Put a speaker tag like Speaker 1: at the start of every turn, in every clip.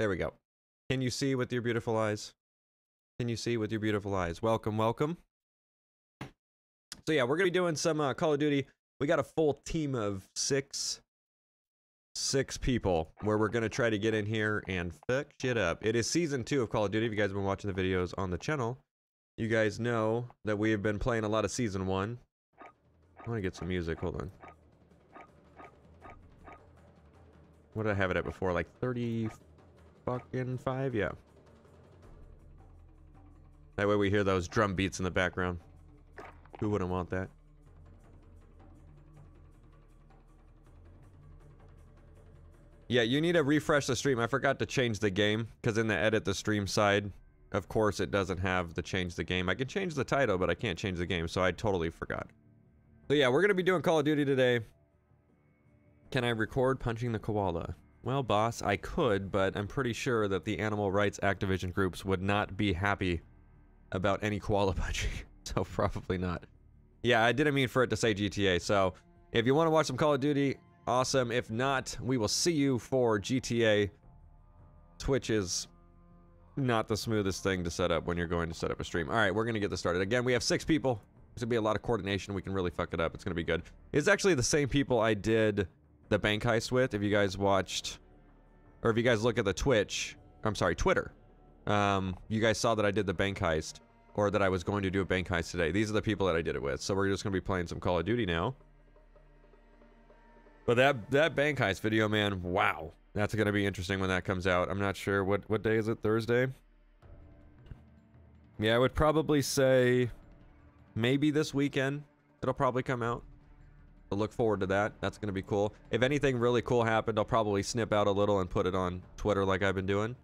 Speaker 1: There we go. Can you see with your beautiful eyes? Can you see with your beautiful eyes? Welcome, welcome. So yeah, we're gonna be doing some uh, Call of Duty. We got a full team of six, six people where we're gonna try to get in here and fuck shit up. It is season two of Call of Duty. If you guys have been watching the videos on the channel, you guys know that we have been playing a lot of season one. I want to get some music. Hold on. What did I have it at before? Like 30 fucking five? Yeah. That way we hear those drum beats in the background. Who wouldn't want that? Yeah, you need to refresh the stream. I forgot to change the game because in the edit the stream side, of course, it doesn't have the change the game. I can change the title, but I can't change the game, so I totally forgot. So yeah, we're gonna be doing Call of Duty today. Can I record punching the koala? Well, boss, I could, but I'm pretty sure that the animal rights activision groups would not be happy about any koala punching, so probably not. Yeah, I didn't mean for it to say GTA, so if you want to watch some Call of Duty, awesome. If not, we will see you for GTA. Twitch is not the smoothest thing to set up when you're going to set up a stream. All right, we're going to get this started. Again, we have six people. There's going to be a lot of coordination. We can really fuck it up. It's going to be good. It's actually the same people I did the bank heist with. If you guys watched, or if you guys look at the Twitch, I'm sorry, Twitter, um, you guys saw that I did the bank heist, or that I was going to do a bank heist today. These are the people that I did it with. So we're just going to be playing some Call of Duty now. But that that bank heist video, man, wow. That's going to be interesting when that comes out. I'm not sure. What, what day is it? Thursday? Yeah, I would probably say maybe this weekend. It'll probably come out. Look forward to that. That's going to be cool. If anything really cool happened, I'll probably snip out a little and put it on Twitter like I've been doing.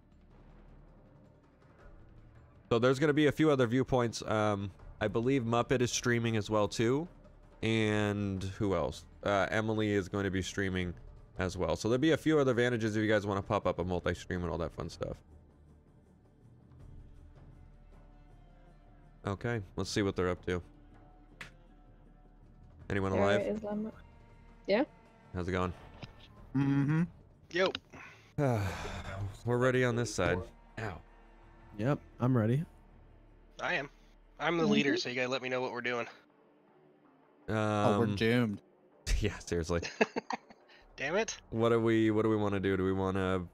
Speaker 1: So there's going to be a few other viewpoints. Um, I believe Muppet is streaming as well too. And who else? Uh, Emily is going to be streaming as well. So there'll be a few other advantages if you guys want to pop up a multi-stream and all that fun stuff. Okay, let's see what they're up to. Anyone
Speaker 2: There
Speaker 1: alive?
Speaker 2: is Lambo. Yeah.
Speaker 1: How's it going?
Speaker 3: Mm-hmm.
Speaker 4: Yo.
Speaker 1: We're ready on this side. Ow.
Speaker 5: Yep, I'm ready.
Speaker 4: I am. I'm the leader, so you gotta let me know what we're doing.
Speaker 1: Um,
Speaker 3: oh, we're doomed.
Speaker 1: yeah, seriously.
Speaker 4: Damn it.
Speaker 1: What do we what do we want to do? Do we want to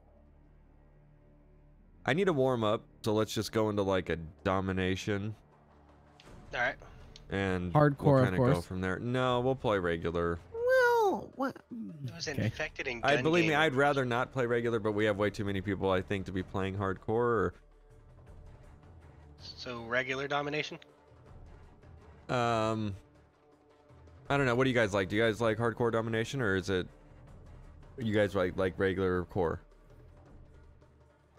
Speaker 1: I need to warm up, so let's just go into like a domination
Speaker 4: Alright.
Speaker 1: And
Speaker 5: Hardcore,
Speaker 1: we'll kind of go from there. No, we'll play regular.
Speaker 5: Well, what?
Speaker 4: It was
Speaker 5: Okay.
Speaker 4: infected in
Speaker 1: I
Speaker 4: gun
Speaker 1: believe me. I'd rather not play regular, but we have way too many people I think to be playing hardcore Or...
Speaker 4: So regular domination?
Speaker 1: um I don't know. What do you guys like? Do you guys like hardcore domination or is it you guys like like regular core?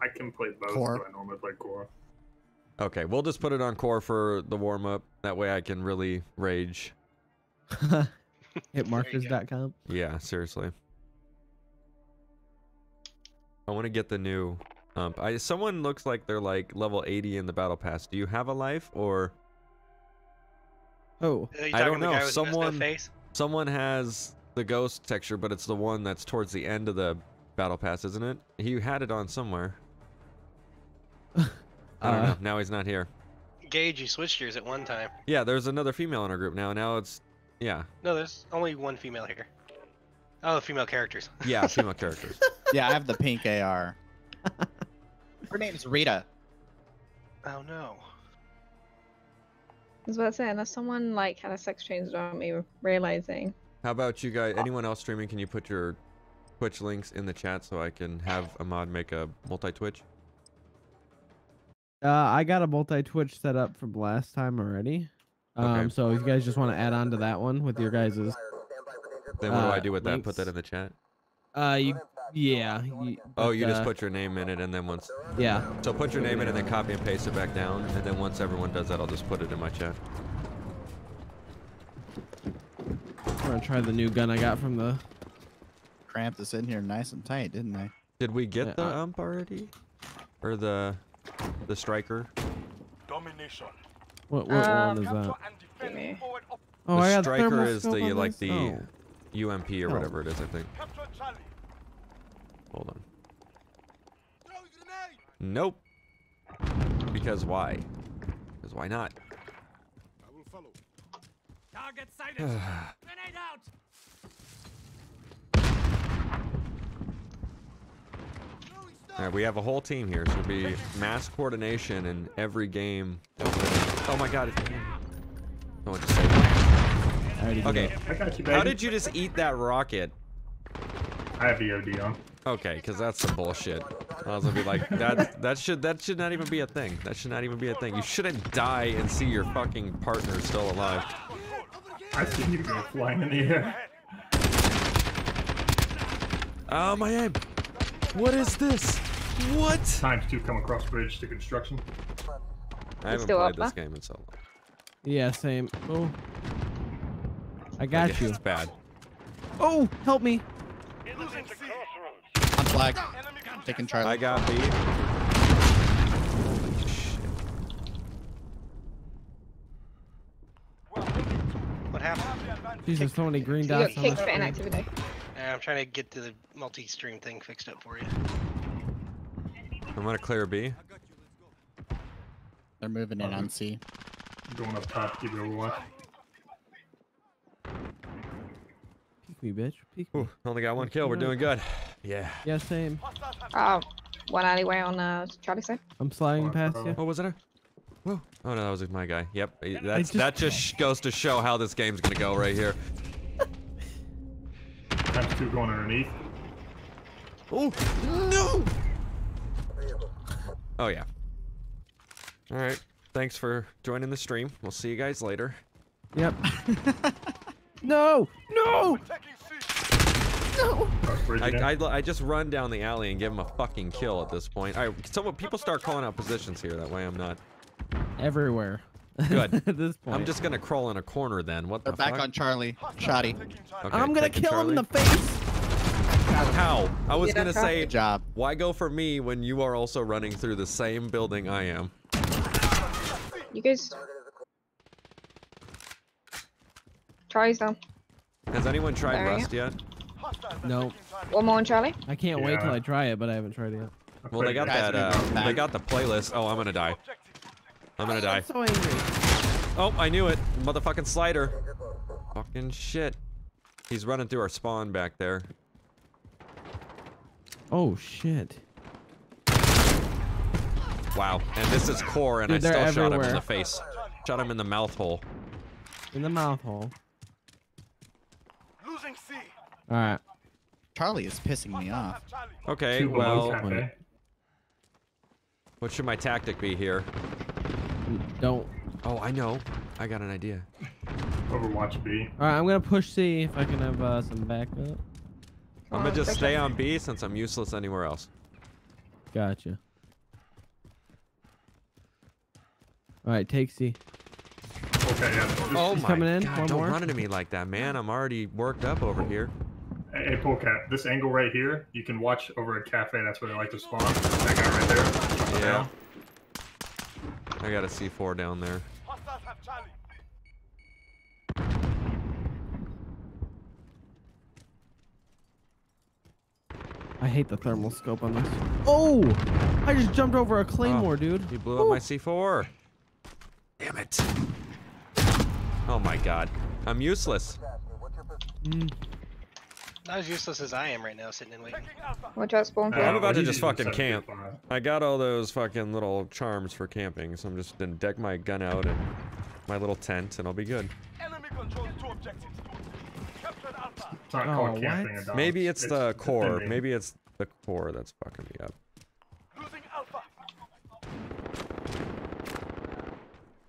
Speaker 6: I can play both,
Speaker 3: Core.
Speaker 6: but I normally play core.
Speaker 1: Okay, we'll just put it on core for the warm up. That way I can really rage.
Speaker 5: Hitmarkers.com.
Speaker 1: Yeah, seriously. I want to get the new ump. I someone looks like they're like level 80 in the battle pass. Do you have a life or
Speaker 5: Oh,
Speaker 1: I don't know,
Speaker 4: guy with the
Speaker 1: someone-
Speaker 4: face?
Speaker 1: someone has the ghost texture, but it's the one that's towards the end of the battle pass, isn't it? He had it on somewhere. I don't
Speaker 5: Uh,
Speaker 1: know. Now he's not here.
Speaker 4: Gage, you switched yours at one time.
Speaker 1: Yeah, there's another female in our group now. Now it's yeah,
Speaker 4: No, there's only one female here. Oh, female characters.
Speaker 1: yeah, female characters.
Speaker 3: Yeah, I have the pink AR. Her name's Rita.
Speaker 4: Oh no.
Speaker 2: I was about to say, unless someone like had a sex change without me realizing.
Speaker 1: How about you guys? Anyone else streaming? Can you put your Twitch links in the chat so I can have a mod make a multi Twitch?
Speaker 5: Uh, I got a multi Twitch set up from last time already. Um,
Speaker 1: Okay.
Speaker 5: so if you guys just want to add on to that one with your guys's,
Speaker 1: Then what do I
Speaker 5: Uh,
Speaker 1: do with that? Put that in the chat.
Speaker 5: uh, you, yeah. You,
Speaker 1: Oh,
Speaker 5: but,
Speaker 1: you just
Speaker 5: uh,
Speaker 1: put your name in it, and then once.
Speaker 5: Yeah.
Speaker 1: So put your name in, and then copy and paste it back down, and then once everyone does that, I'll just put it in my chat.
Speaker 5: I'm gonna try the new gun I got from the.
Speaker 3: Cramped us in here nice and tight, didn't I?
Speaker 1: Did we get
Speaker 5: Yeah,
Speaker 1: the
Speaker 5: I-
Speaker 1: ump already, or the the striker?
Speaker 7: Domination.
Speaker 5: What, what
Speaker 2: Um,
Speaker 5: one is that?
Speaker 7: Capture and defend
Speaker 2: Gimme.
Speaker 5: Oh,
Speaker 1: the
Speaker 5: I got
Speaker 1: striker is the
Speaker 5: on
Speaker 1: like
Speaker 5: this?
Speaker 1: the
Speaker 5: Oh.
Speaker 1: UMP or
Speaker 5: Oh.
Speaker 1: whatever it is. I think. Hold on. Nope. Because why? Because why not?
Speaker 7: Target sighted. Grenade out.
Speaker 1: Right, we have a whole team here, so it'll be mass coordination in every game. Oh my god. it's- I want to say that.
Speaker 5: I already did
Speaker 1: Okay,
Speaker 5: it.
Speaker 6: I got you,
Speaker 1: how did you just eat that rocket?
Speaker 6: I have EOD on.
Speaker 1: Okay, because that's some bullshit. I was gonna be like, that that should that should not even be a thing. That should not even be a thing. You shouldn't die and see your fucking partner still alive.
Speaker 6: I see you go flying in the air.
Speaker 1: Oh my aim! What is this? What?
Speaker 6: Times two come across bridge to construction.
Speaker 1: I haven't
Speaker 2: still
Speaker 1: played
Speaker 2: up,
Speaker 1: this
Speaker 2: huh?
Speaker 1: game in so long.
Speaker 5: Yeah, same. Oh. I
Speaker 1: Like,
Speaker 5: got you.
Speaker 1: It's bad.
Speaker 5: Oh, help me.
Speaker 7: I'm
Speaker 3: On flag.
Speaker 7: Enemy contact.
Speaker 3: Taking Charlie.
Speaker 1: I got B.
Speaker 4: What happened?
Speaker 5: Jesus, so many green
Speaker 2: You got
Speaker 5: dots on my
Speaker 2: kicked for
Speaker 5: screen.
Speaker 2: inactivity.
Speaker 4: Uh, I'm trying to get to the multi-stream thing fixed up for you.
Speaker 1: I'm gonna clear B.
Speaker 3: They're moving in on C.
Speaker 6: Going up top, keep it overwatch.
Speaker 5: Peek me, bitch. Peek me.
Speaker 1: Ooh, only got one kill. We're doing good. Yeah.
Speaker 5: Yeah, same.
Speaker 2: Oh, one alleyway on uh, Charlie side.
Speaker 5: I'm sliding
Speaker 6: Alright,
Speaker 5: past
Speaker 6: bro.
Speaker 5: you.
Speaker 1: Oh, was it a? Whoa. Oh no, that was my guy. Yep. That's
Speaker 5: just-
Speaker 1: that just goes to show how this game's gonna go right here.
Speaker 6: Times two going underneath.
Speaker 1: Oh no! Oh yeah. All right. Thanks for joining the stream. We'll see you guys later.
Speaker 5: Yep. no! No!
Speaker 7: taking C.
Speaker 6: Cross bridge
Speaker 1: I. I, I just run down the alley and give him a fucking kill at this point. All right. So people start calling out positions here. That way I'm not.
Speaker 5: Everywhere.
Speaker 1: Good.
Speaker 5: At this point.
Speaker 1: I'm just gonna crawl in a corner then. What
Speaker 3: They're
Speaker 1: the
Speaker 3: back
Speaker 1: fuck?
Speaker 3: on Charlie. Shoddy.
Speaker 1: Okay,
Speaker 5: I'm gonna
Speaker 1: taking
Speaker 5: kill him in the face.
Speaker 1: How? I was gonna
Speaker 2: that's
Speaker 1: say,
Speaker 3: Good job.
Speaker 1: why go for me when you are also running through the same building I am?
Speaker 2: You guys. Charlie's down.
Speaker 1: Has anyone tried
Speaker 2: There
Speaker 1: Rust yet?
Speaker 5: No.
Speaker 2: One more on Charlie.
Speaker 5: I can't wait till I try it, but I haven't tried it yet.
Speaker 1: Well, they got that.
Speaker 3: we
Speaker 1: Uh, they got the playlist. Oh, I'm gonna die. I'm gonna die.
Speaker 5: I'm so angry.
Speaker 1: Oh, I knew it. Motherfucking slider. Fucking shit. He's running through our spawn back there.
Speaker 5: Oh shit.
Speaker 1: Wow. And this is core, and
Speaker 5: Dude,
Speaker 1: I
Speaker 5: they're
Speaker 1: still shot him in the face. Shot him in the mouth hole.
Speaker 5: In the mouth hole.
Speaker 7: Losing C.
Speaker 5: All right.
Speaker 3: Charlie is pissing me off.
Speaker 1: Okay,
Speaker 6: Two
Speaker 1: well,
Speaker 6: cafe.
Speaker 1: what should my tactic be here?
Speaker 5: Don't.
Speaker 1: Oh, I know. I got an idea.
Speaker 6: Overwatch B.
Speaker 5: All right, I'm gonna push C if I can have uh, some backup.
Speaker 1: I'm gonna just stay on B since I'm useless anywhere else.
Speaker 5: Gotcha. All right, take C.
Speaker 6: Okay, yeah. This,
Speaker 1: Oh
Speaker 5: He's
Speaker 1: my
Speaker 5: coming in.
Speaker 1: god,
Speaker 5: One
Speaker 1: don't
Speaker 5: more.
Speaker 1: run into me like that, man. I'm already worked up over here.
Speaker 6: Hey, hey, Polecat, this angle right here, you can watch over a cafe. That's where they like to spawn. That guy right there.
Speaker 1: Yeah. I got a C4 down there.
Speaker 7: Hostiles have Charlie.
Speaker 5: I hate the thermal scope on this. Oh! I just jumped over a claymore, dude.
Speaker 1: He blew up my C4. Damn it. Oh my god. I'm useless.
Speaker 5: Mm,
Speaker 4: Not as useless as I am right now, sitting and waiting.
Speaker 7: Taking Alpha.
Speaker 2: Watch out, spawn.
Speaker 6: Uh,
Speaker 1: I'm about to just fucking camp. I got all those fucking little charms for camping, so I'm just gonna deck my gun out and my little tent, and I'll be good.
Speaker 7: Enemy controls two objectives. Captured Alpha.
Speaker 6: It's not
Speaker 5: Oh,
Speaker 6: called
Speaker 5: what?
Speaker 6: camping. Adonis.
Speaker 1: Maybe it's the core.
Speaker 6: defending.
Speaker 1: Maybe it's the core that's fucking me up.
Speaker 7: Losing Alpha.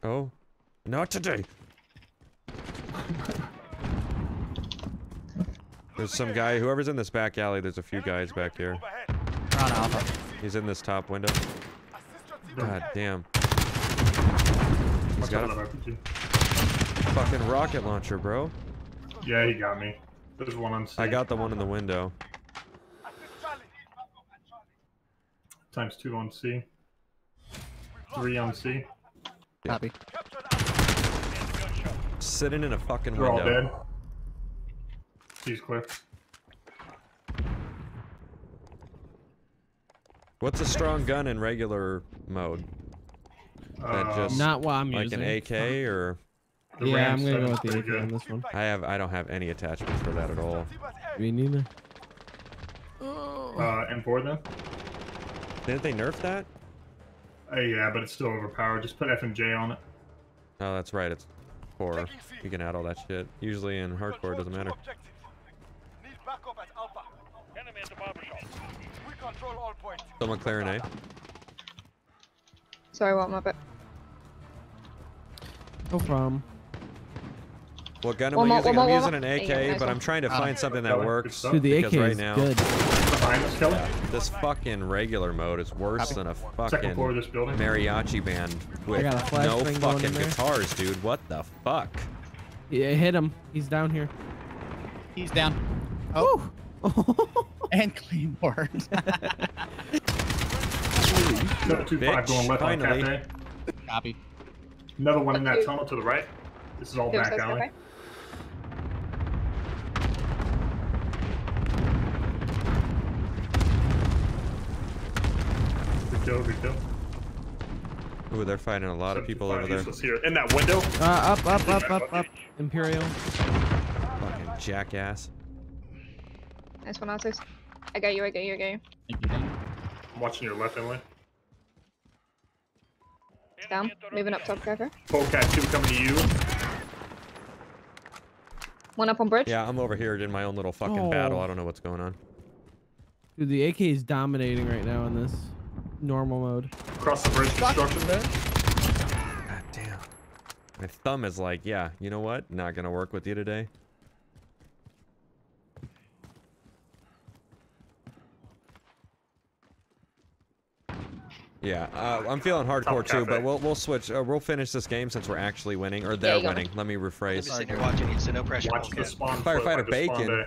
Speaker 1: Oh, not today. There's some guy, whoever's in this back alley, there's a few guys back here.
Speaker 7: Overhead.
Speaker 3: On Alpha.
Speaker 1: He's in this top window.
Speaker 7: Assist your team.
Speaker 1: God damn.
Speaker 6: He's
Speaker 1: got
Speaker 6: out
Speaker 1: a-
Speaker 6: RPG.
Speaker 1: Fucking rocket launcher, bro.
Speaker 6: Yeah, he got me. There's one on C.
Speaker 1: I got the one in the window.
Speaker 6: Times two on C. Three on C.
Speaker 3: Copy.
Speaker 1: Sitting in a fucking
Speaker 6: They're all
Speaker 1: window.
Speaker 6: dead. C's clear.
Speaker 1: What's a strong gun in regular mode? That
Speaker 6: Um,
Speaker 1: just
Speaker 5: Not what I'm
Speaker 1: like
Speaker 5: using.
Speaker 1: an AK or
Speaker 6: the
Speaker 5: Yeah, I'm gonna go with the
Speaker 6: pretty
Speaker 5: AK on this one.
Speaker 1: I have I don't have any attachments for that at all.
Speaker 5: Me neither.
Speaker 6: Uh, M4 then?
Speaker 1: Didn't they nerf that?
Speaker 6: Uh, yeah, but it's still overpowered. Just put FMJ on it.
Speaker 1: Oh, that's right. It's core. You can add all that shit. Usually in hardcore, it doesn't matter.
Speaker 7: Need backup at Alpha. Enemy at the barbershop. We control all points.
Speaker 1: Someone clearing A.
Speaker 2: Sorry, what, my bit.
Speaker 5: No problem.
Speaker 1: What gun am
Speaker 2: One
Speaker 1: I
Speaker 2: more,
Speaker 1: using?
Speaker 2: one
Speaker 1: I'm
Speaker 2: more,
Speaker 1: using
Speaker 2: one
Speaker 1: an. AK,
Speaker 2: Yeah,
Speaker 1: but. I'm trying to
Speaker 3: Ah.
Speaker 1: find something that works.
Speaker 6: stuff.
Speaker 5: Dude, the AK
Speaker 1: right
Speaker 5: is
Speaker 1: now,
Speaker 5: good.
Speaker 6: Behind us, Kelly.
Speaker 1: this fucking regular mode is worse
Speaker 3: Copy.
Speaker 1: than a fucking
Speaker 6: this
Speaker 1: mariachi band with
Speaker 5: got a flash
Speaker 1: no
Speaker 5: thing going in
Speaker 1: fucking
Speaker 5: there.
Speaker 1: guitars, dude. What the fuck?
Speaker 5: Yeah, hit him. He's down here.
Speaker 3: He's down. Oh, and Claymore.
Speaker 6: Another two five going left
Speaker 1: finally.
Speaker 6: on cafe.
Speaker 3: Copy.
Speaker 6: Another one in that tunnel to the right. This is all
Speaker 2: Who
Speaker 6: back alley.
Speaker 2: cafe?
Speaker 6: Kill, good kill.
Speaker 1: Ooh, they're fighting a lot of people over there.
Speaker 6: Here. In that window.
Speaker 5: Uh, up, up, up, up, up. Imperial.
Speaker 1: Fucking jackass.
Speaker 2: Nice one, Artis. I got you, I got you, I got you.
Speaker 3: Thank you, thank you.
Speaker 6: I'm watching your left, Emily.
Speaker 2: Down. Moving up top, cafe.
Speaker 6: Polecat 2 coming to you.
Speaker 2: One up on bridge.
Speaker 1: Yeah, I'm over here in my own little fucking battle.
Speaker 5: Oh.
Speaker 1: I don't know what's going on.
Speaker 5: Dude, the AK is dominating right now in this normal mode.
Speaker 6: Across the bridge construction.
Speaker 1: God damn. My thumb is like, yeah, you know what? Not gonna work with you today. Yeah, uh, I'm feeling hardcore too, but we'll we'll switch. Uh, we'll finish this game since we're actually winning, or they're
Speaker 2: you go.
Speaker 1: winning. Let me rephrase.
Speaker 4: just sitting here watching so no pressure.
Speaker 6: Watch the spawn.
Speaker 1: Firefighter
Speaker 6: just spawned
Speaker 1: Bacon.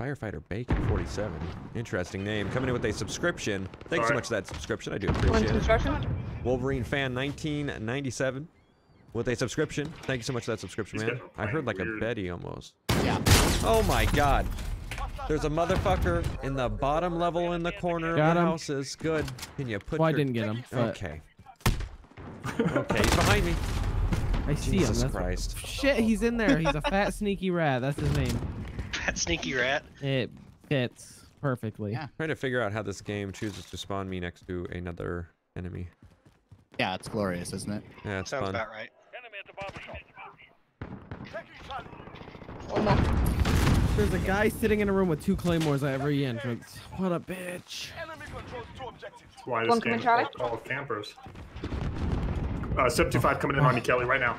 Speaker 6: A-
Speaker 1: Firefighter Bacon 47. Interesting name. Coming in with a subscription. Thanks so
Speaker 6: Sorry.
Speaker 1: much for that subscription. I do appreciate it.
Speaker 2: construction.
Speaker 1: Wolverine fan 1997 with a subscription. Thank you so much for that subscription,
Speaker 6: These
Speaker 1: man. I heard like
Speaker 6: playing
Speaker 1: a. Betty almost.
Speaker 3: Yeah.
Speaker 1: Oh my god. There's a motherfucker in the bottom level in the corner
Speaker 5: Got
Speaker 1: of the
Speaker 5: him.
Speaker 1: houses. Good. Can you put
Speaker 5: Well, I didn't get him. But
Speaker 1: Okay. okay, he's behind me.
Speaker 5: I see him.
Speaker 1: Jesus
Speaker 5: That's
Speaker 1: Christ.
Speaker 5: Shit, he's in there. He's a fat, sneaky rat. That's his name.
Speaker 4: That sneaky rat.
Speaker 5: It fits perfectly.
Speaker 3: Yeah.
Speaker 1: Trying to figure out how this game chooses to spawn me next to another enemy.
Speaker 3: Yeah, it's glorious, isn't it?
Speaker 1: Yeah, it's
Speaker 4: Sounds
Speaker 1: fun.
Speaker 4: about right.
Speaker 7: Enemy at the barbershop. Taking Charlie.
Speaker 5: There's a guy sitting in a room with two claymores at every entrance. What a bitch.
Speaker 7: Enemy controls two objectives.
Speaker 6: That's why
Speaker 2: One
Speaker 6: this game
Speaker 2: coming,
Speaker 6: is
Speaker 2: Charlie.
Speaker 6: called Call of Campers. Uh, 75 coming in on you, Kelly, right now.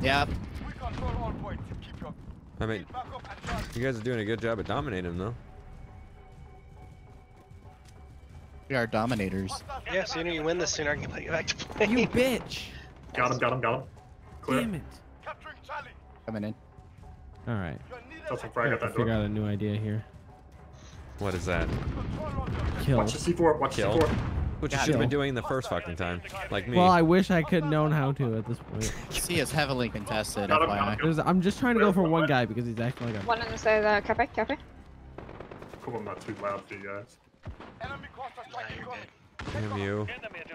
Speaker 3: Yeah.
Speaker 1: I mean,
Speaker 7: backup at Charlie.
Speaker 1: you guys are doing a good job at dominating him, though.
Speaker 3: We are dominators.
Speaker 4: Yeah, sooner you win, the sooner I can put you back to play.
Speaker 5: You bitch.
Speaker 6: Got him, got him, got him. Clear.
Speaker 5: Damn it.
Speaker 3: Coming in.
Speaker 5: All right.
Speaker 6: That's a frag
Speaker 5: I
Speaker 6: at
Speaker 5: have to figure
Speaker 6: door.
Speaker 5: out a new idea here.
Speaker 1: What is that?
Speaker 7: control the
Speaker 5: Kill.
Speaker 6: Watch the C4, watch
Speaker 1: Kill.
Speaker 6: the C4.
Speaker 1: Which you should have been doing the first fucking time. Like me.
Speaker 5: Well, I wish I could known how to at this point.
Speaker 3: C is heavily contested,
Speaker 6: Got him, got him,
Speaker 3: FYI.
Speaker 6: got him.
Speaker 5: There's, I'm just trying to go for one guy because he's acting like a.
Speaker 2: One on the side of the uh, cafe, cafe.
Speaker 6: Hope I'm not too loud for you guys.
Speaker 7: enemy cluster
Speaker 4: Nah,
Speaker 7: strike
Speaker 4: you're
Speaker 7: incoming.
Speaker 1: Damn you.
Speaker 7: Enemy at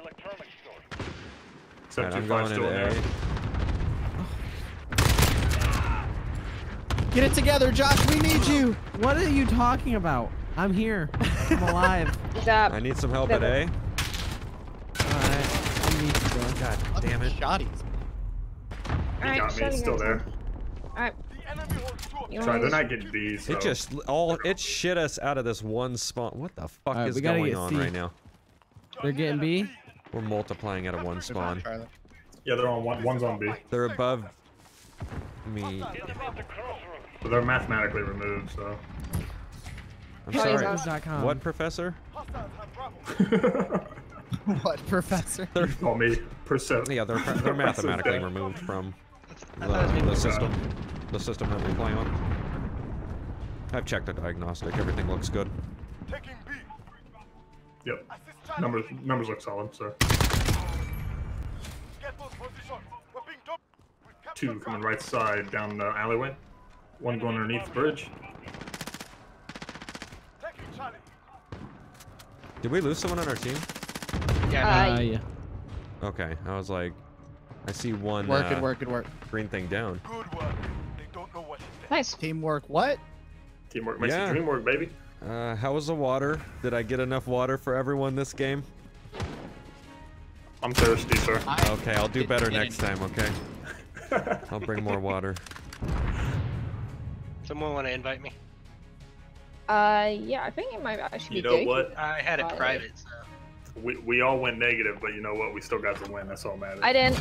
Speaker 7: store.
Speaker 1: Alright, I'm going into
Speaker 6: in there.
Speaker 1: A.
Speaker 3: Get it together, Josh. We need you.
Speaker 5: What are you talking about? I'm here. I'm alive.
Speaker 2: He's.
Speaker 1: I need some help at A.
Speaker 5: All right. I need to go.
Speaker 1: God damn it.
Speaker 3: Shotties.
Speaker 6: He
Speaker 2: Alright,
Speaker 6: got me,
Speaker 2: shutting
Speaker 6: it's still there.
Speaker 2: Alright,
Speaker 7: The enemy holds two
Speaker 2: you
Speaker 7: objectives.
Speaker 6: Sorry, they're
Speaker 2: want
Speaker 6: not getting B's. So.
Speaker 1: It just all it shit us out of this one spawn. What the fuck
Speaker 5: Alright,
Speaker 1: is going on
Speaker 5: C.
Speaker 1: right now?
Speaker 5: They're getting B.
Speaker 1: We're multiplying out of one spawn.
Speaker 6: Yeah, they're on one. One's on B.
Speaker 1: They're above me.
Speaker 7: Enemy at the crossroads.
Speaker 6: But they're mathematically removed, so.
Speaker 1: I'm sorry.
Speaker 2: he's
Speaker 5: Dot-com.
Speaker 1: What professor?
Speaker 7: Hostiles have Bravo.
Speaker 6: Call me percent.
Speaker 1: Yeah, they're they're mathematically removed from the, the system, the system that we play on. I've checked the diagnostic. Everything looks good.
Speaker 7: Taking B.
Speaker 6: Yep. Numbers numbers look solid, so.
Speaker 7: Get those positions. We're being dumped. We've captured
Speaker 6: Two coming right side down the alleyway. One going underneath the bridge.
Speaker 1: Did we lose someone on our team?
Speaker 4: Yeah,
Speaker 2: Uh,
Speaker 5: Uh, yeah.
Speaker 1: Okay, I was like, I see one
Speaker 3: Work
Speaker 1: uh,
Speaker 3: it, work it, work.
Speaker 1: green thing down.
Speaker 7: Good work. They don't know what.
Speaker 2: Nice.
Speaker 3: Teamwork. What?
Speaker 6: Teamwork makes
Speaker 1: Yeah.
Speaker 6: the dream work, baby.
Speaker 1: Uh, how was the water? Did I get enough water for everyone this game?
Speaker 6: I'm thirsty, sir.
Speaker 3: I
Speaker 1: Okay, I'll do better next time. Okay, I'll bring more water.
Speaker 4: someone want to invite me?
Speaker 2: Uh, yeah, I think it might actually
Speaker 6: You know
Speaker 2: good.
Speaker 6: what?
Speaker 4: I had it
Speaker 2: Got it.
Speaker 4: private. So.
Speaker 6: We, we all went negative, but you know what? We still got the win. That's all that matters.
Speaker 2: I didn't.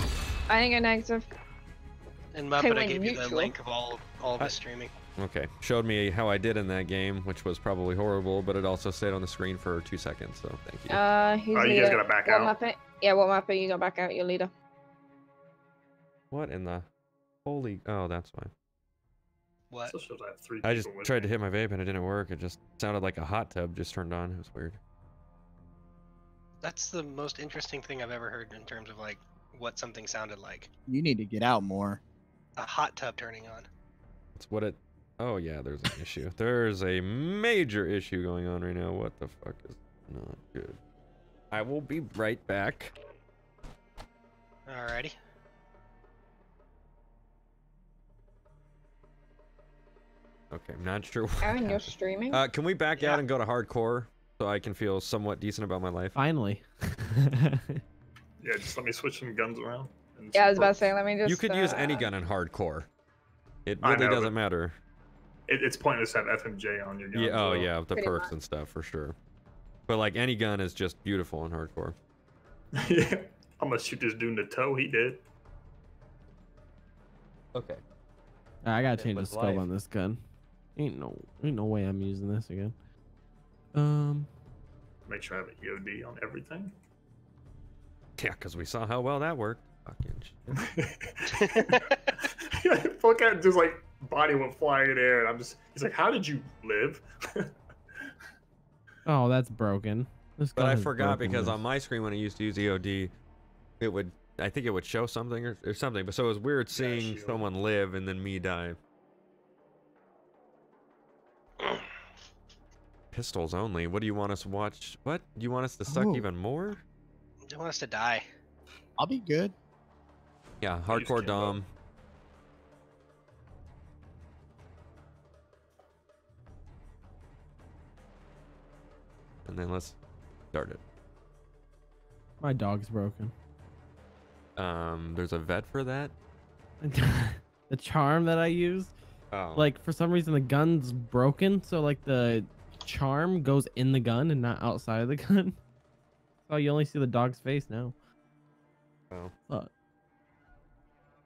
Speaker 2: I didn't get negative.
Speaker 4: And
Speaker 2: Okay,
Speaker 4: Muppet, I
Speaker 2: went
Speaker 4: gave you the link of all all of
Speaker 1: I-
Speaker 4: the streaming.
Speaker 1: Okay, showed me how I did in that game, which was probably horrible, but it also stayed on the screen for two seconds. So thank you.
Speaker 2: Uh, who's
Speaker 6: Oh, you
Speaker 2: leader?
Speaker 6: guys gotta back
Speaker 2: what
Speaker 6: out.
Speaker 2: Muppet? Yeah, what Muppet? You got back out. Your leader.
Speaker 1: what in the holy? Oh, that's fine.
Speaker 4: What?
Speaker 6: I have three
Speaker 1: I just tried to hit my vape and it didn't work. It just sounded like a hot tub just turned on. It was weird.
Speaker 4: That's the most interesting thing I've ever heard in terms of like what something sounded like.
Speaker 3: You need to get out more.
Speaker 4: A hot tub turning on.
Speaker 1: It's what it. Oh yeah, there's an issue. There's a major issue going on right now. What the fuck is not good? I will be right back.
Speaker 4: Alrighty.
Speaker 1: Okay, I'm not sure. What
Speaker 2: Aaron, you're streaming.
Speaker 1: Uh, can we back
Speaker 4: Yeah.
Speaker 1: out and go to hardcore so I can feel somewhat decent about my life?
Speaker 5: Finally.
Speaker 6: Yeah, just let me switch some guns around. and
Speaker 2: yeah, I was about to say. Let me just.
Speaker 1: you could use any
Speaker 2: uh,
Speaker 1: gun in hardcore. It really
Speaker 6: know,
Speaker 1: doesn't matter.
Speaker 6: It, it's pointless to have FMJ on your gun.
Speaker 1: Yeah. Oh
Speaker 6: so-
Speaker 1: yeah, the
Speaker 2: Pretty
Speaker 1: perks
Speaker 2: much.
Speaker 1: and stuff for sure. But like any gun is just beautiful in hardcore.
Speaker 6: yeah. I'm gonna shoot this dude in the toe. He did.
Speaker 1: Okay.
Speaker 5: I gotta
Speaker 1: Yeah,
Speaker 5: change the
Speaker 1: with
Speaker 5: scope
Speaker 1: life.
Speaker 5: on this gun. Ain't no, ain't no way I'm using this again. Um,
Speaker 6: Make sure I have an EOD on everything.
Speaker 1: Yeah, because we saw how well that worked. Fucking shit.
Speaker 6: Look at just like body went flying in the air, and I'm just. He's like, "How did you live?"
Speaker 5: oh, that's broken. This
Speaker 1: But I forgot because
Speaker 5: this.
Speaker 1: on my screen when I used to use EOD, it would I think it would show something or, or something. But so it was weird seeing
Speaker 6: shield.
Speaker 1: someone live and then me die. Pistols only. What do you want us to watch? What? Do you want us to suck
Speaker 3: Oh.
Speaker 1: even more?
Speaker 4: Don't want us to die.
Speaker 3: I'll be good.
Speaker 1: Yeah, hardcore
Speaker 6: Kimbo.
Speaker 1: dom. And then let's start it.
Speaker 5: my dog's broken.
Speaker 1: Um, there's a vet for that.
Speaker 5: the charm that I use,
Speaker 1: Oh,
Speaker 5: like for some reason the gun's broken, so like the charm goes in the gun and not outside of the gun. Oh, you only see the dog's face now.
Speaker 1: Oh.
Speaker 5: Fuck.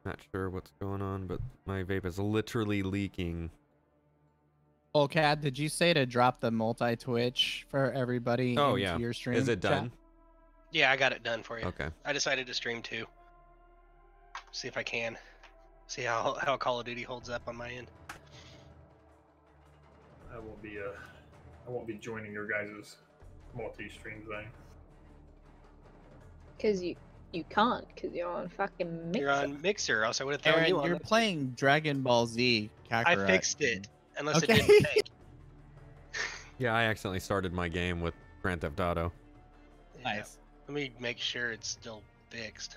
Speaker 1: Not sure what's going on, but my vape is literally leaking.
Speaker 3: Oh, Cad, did you say to drop the multi Twitch for everybody
Speaker 1: Oh,
Speaker 3: into
Speaker 1: yeah.
Speaker 3: your stream?
Speaker 1: Is it
Speaker 3: chat?
Speaker 1: done?
Speaker 4: Yeah, I got it done for you.
Speaker 1: Okay.
Speaker 4: I decided to stream too. See if I can. See how how Call of Duty holds up on my end.
Speaker 6: I won't be. Uh, I won't be joining your guys' multi-stream thing.
Speaker 2: Because you you can't. Because you're on fucking mixer.
Speaker 4: You're on Mixer, else I would have thrown
Speaker 3: Aaron,
Speaker 4: you on.
Speaker 3: you're
Speaker 4: the-
Speaker 3: playing Dragon Ball Z Kakarot.
Speaker 4: I fixed it, unless
Speaker 3: Okay.
Speaker 4: it didn't take.
Speaker 1: Yeah, I accidentally started my game with Grand Theft Auto.
Speaker 4: Yeah,
Speaker 3: Nice.
Speaker 4: Let me make sure it's still fixed.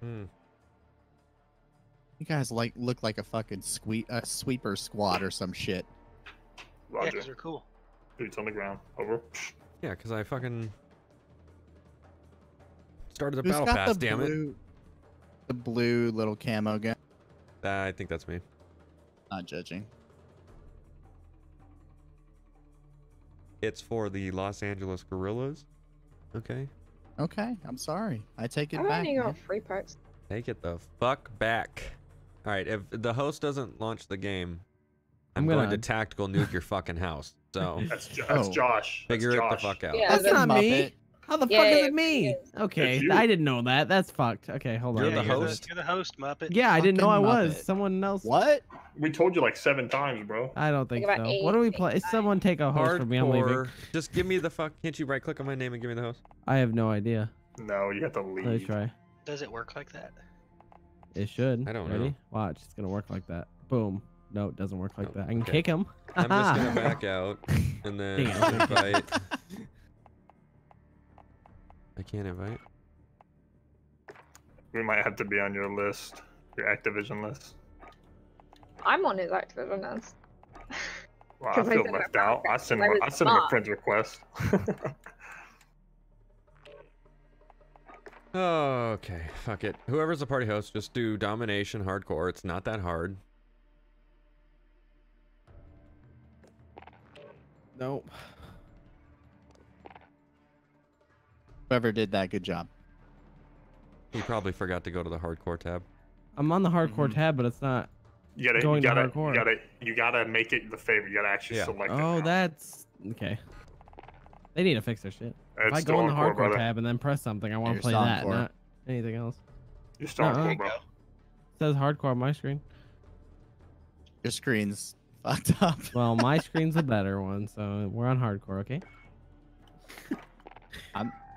Speaker 1: Hmm.
Speaker 3: You guys like look like a fucking squeak, a sweeper squad or some shit.
Speaker 4: Yeah,
Speaker 6: Roger.
Speaker 4: because they're cool.
Speaker 6: Boots on the ground. Over.
Speaker 1: Yeah, because I fucking started the
Speaker 3: Who's
Speaker 1: battle
Speaker 3: got
Speaker 1: pass.
Speaker 3: the
Speaker 1: damn it!
Speaker 3: blue, the blue little camo gun?
Speaker 1: Uh, I think that's me.
Speaker 3: Not judging.
Speaker 1: It's for the Los Angeles Guerrillas. Okay,
Speaker 3: Okay, I'm sorry. I take it
Speaker 2: I've
Speaker 3: back.
Speaker 2: only
Speaker 3: man.
Speaker 2: got three packs.
Speaker 1: take it the fuck back. All right, if the host doesn't launch the game, I'm,
Speaker 5: I'm
Speaker 1: going to
Speaker 5: gonna-
Speaker 1: tactical nuke your fucking house. So
Speaker 6: That's, Jo- that's
Speaker 3: Oh.
Speaker 6: Josh. That's
Speaker 1: figure it the fuck out.
Speaker 2: Yeah,
Speaker 5: That's
Speaker 2: that's
Speaker 5: not me. How the
Speaker 2: Yeah,
Speaker 5: fuck is it me?
Speaker 2: it
Speaker 5: Okay. I didn't know that. That's fucked. Okay, hold on.
Speaker 1: You're
Speaker 4: yeah,
Speaker 1: the
Speaker 4: you're
Speaker 1: host?
Speaker 4: You're the host, Muppet.
Speaker 5: Yeah, I didn't know I was.
Speaker 3: Muppet.
Speaker 5: Someone else.
Speaker 3: What?
Speaker 6: We told you like seven times, bro.
Speaker 5: I don't think
Speaker 2: Think
Speaker 5: so.
Speaker 2: about
Speaker 5: What do we
Speaker 2: eight,
Speaker 5: play?
Speaker 2: eight,
Speaker 5: Someone take a host for me. I'm leaving.
Speaker 1: Hardcore. Just give me the fuck. Can't you right click on my name and give me the host?
Speaker 5: I have no idea.
Speaker 6: No, you have to leave.
Speaker 5: Let me
Speaker 6: leave.
Speaker 5: try.
Speaker 4: Does it work like that?
Speaker 5: It should.
Speaker 1: I don't
Speaker 5: Ready?
Speaker 1: know.
Speaker 5: Watch. It's gonna work like that. Boom. No, it doesn't work like
Speaker 1: No,
Speaker 5: that. I can
Speaker 1: okay.
Speaker 5: kick him.
Speaker 1: I'm just gonna back out and then
Speaker 5: Damn.
Speaker 1: invite can't invite.
Speaker 6: We might have to be on your list, your Activision list.
Speaker 2: I'm on his Activision list.
Speaker 6: Well, I feel
Speaker 2: did it
Speaker 6: left out. I
Speaker 2: friends,
Speaker 6: sent
Speaker 2: I
Speaker 6: him.
Speaker 2: was
Speaker 6: I sent him a
Speaker 2: not.
Speaker 6: friend's request.
Speaker 1: Okay, fuck it. Whoever's the party host, just do domination hardcore. It's not that hard.
Speaker 5: Nope.
Speaker 3: Whoever did that, good job.
Speaker 1: He probably forgot to go to the hardcore tab.
Speaker 5: I'm on the hardcore
Speaker 3: Mhm.
Speaker 5: tab, but it's not.
Speaker 6: You gotta,
Speaker 5: Going
Speaker 6: you
Speaker 5: to
Speaker 6: gotta,
Speaker 5: hardcore.
Speaker 6: you gotta, you gotta make it the favorite. You gotta actually
Speaker 1: Yeah.
Speaker 6: select it.
Speaker 5: Oh, that's okay. They need to fix their shit. If I go in the hardcore
Speaker 6: brother.
Speaker 5: tab and then press something, I want to play that,
Speaker 3: core.
Speaker 5: not anything else.
Speaker 6: You're still on
Speaker 5: Uh-uh.
Speaker 6: core, bro.
Speaker 5: It says hardcore on my screen.
Speaker 3: Your screen's fucked up.
Speaker 5: Well, my screen's a better one, so we're on hardcore, okay?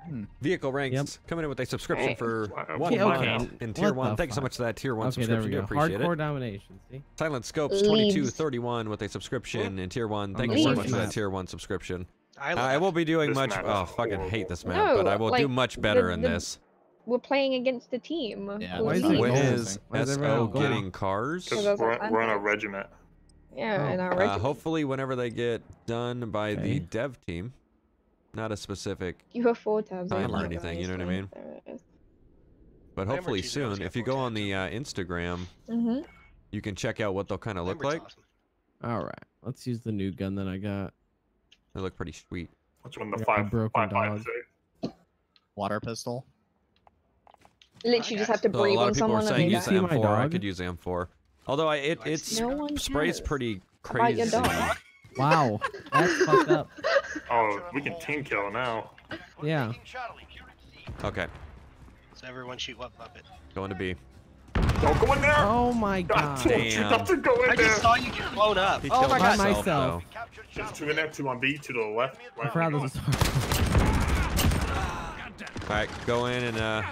Speaker 5: Hmm.
Speaker 1: Vehicle ranks
Speaker 5: Yep.
Speaker 1: coming in with a subscription for one
Speaker 5: Okay,
Speaker 1: month
Speaker 5: okay.
Speaker 1: in tier
Speaker 5: What
Speaker 1: one.
Speaker 5: the
Speaker 1: Thank you so much for that tier one
Speaker 5: Okay, there
Speaker 1: subscription.
Speaker 5: we
Speaker 1: Do appreciate
Speaker 5: Hardcore
Speaker 1: it.
Speaker 5: domination. See?
Speaker 1: Silent Scopes
Speaker 2: Leaves.
Speaker 1: 2231 with a subscription in tier one. Thank
Speaker 5: On
Speaker 1: you so much for that tier one subscription.
Speaker 4: I,
Speaker 1: I won't be doing much.
Speaker 6: map
Speaker 1: Oh, fucking hate this map,
Speaker 2: No,
Speaker 1: but I will do much better
Speaker 2: the-
Speaker 1: in this.
Speaker 2: We're playing against a team.
Speaker 3: Yeah,
Speaker 2: We're
Speaker 5: Why is
Speaker 2: team.
Speaker 5: it
Speaker 1: When
Speaker 5: gold?
Speaker 1: is
Speaker 5: is
Speaker 1: SO getting cars?
Speaker 6: Because we're, we're on a regiment.
Speaker 2: Yeah,
Speaker 5: Oh.
Speaker 2: in
Speaker 1: Uh, hopefully, whenever they get done by the dev team, not a specific,
Speaker 2: You have four tabs.
Speaker 1: time
Speaker 2: open,
Speaker 1: or anything, you know what I mean?
Speaker 2: so there it is.
Speaker 1: but hopefully soon. If you go on the uh, Instagram,
Speaker 2: Mhm.
Speaker 1: you can check out what they'll kind of look like.
Speaker 4: awesome.
Speaker 5: All right, let's use the new gun that I got.
Speaker 1: They look pretty sweet.
Speaker 6: Which one? The five,
Speaker 5: broken
Speaker 6: five, five,
Speaker 5: dog.
Speaker 6: six.
Speaker 3: Water pistol.
Speaker 2: Literally, just have to
Speaker 1: So a
Speaker 2: breathe
Speaker 1: lot
Speaker 2: on
Speaker 1: of people are
Speaker 2: someone and
Speaker 1: saying
Speaker 2: they
Speaker 1: use
Speaker 5: see
Speaker 1: the
Speaker 2: die.
Speaker 5: my
Speaker 1: M4. I could use the M4. Although I, it it's
Speaker 4: see.
Speaker 2: No
Speaker 1: sprays pretty crazy.
Speaker 5: Wow, that's fucked up.
Speaker 6: Oh, we can team kill now.
Speaker 5: Yeah.
Speaker 1: Okay,
Speaker 4: So everyone shoot what puppet?
Speaker 1: going to be.
Speaker 6: Don't go in there.
Speaker 5: Oh my
Speaker 6: I
Speaker 5: god.
Speaker 6: told you not to go in
Speaker 4: I
Speaker 6: there.
Speaker 4: just saw you get blown up.
Speaker 1: He
Speaker 5: Oh my God.
Speaker 1: himself,
Speaker 5: Myself.
Speaker 1: though.
Speaker 6: There's two in there, two on B, two to the left.
Speaker 5: I
Speaker 6: left.
Speaker 5: forgot this was.
Speaker 1: All right, go in and uh,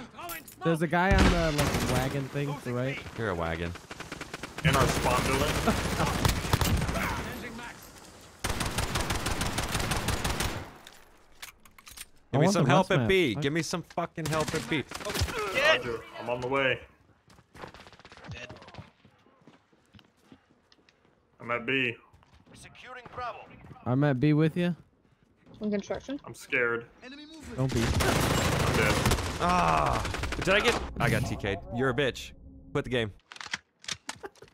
Speaker 5: There's a guy on the like wagon thing to the right.
Speaker 1: you're a wagon.
Speaker 6: In our spawn building.
Speaker 1: Give me
Speaker 5: want
Speaker 1: some help
Speaker 5: rust
Speaker 1: at
Speaker 5: map.
Speaker 1: B.
Speaker 5: Fuck.
Speaker 1: Give me some fucking help at B.
Speaker 4: Dead.
Speaker 6: Roger, I'm on the way.
Speaker 4: Dead.
Speaker 6: I'm at B.
Speaker 7: Securing Bravo.
Speaker 5: I'm at B with you.
Speaker 2: In construction.
Speaker 6: I'm scared.
Speaker 5: Don't be.
Speaker 6: I'm dead.
Speaker 1: Ah, did I get? I got TK'd. You're a bitch. Quit the game.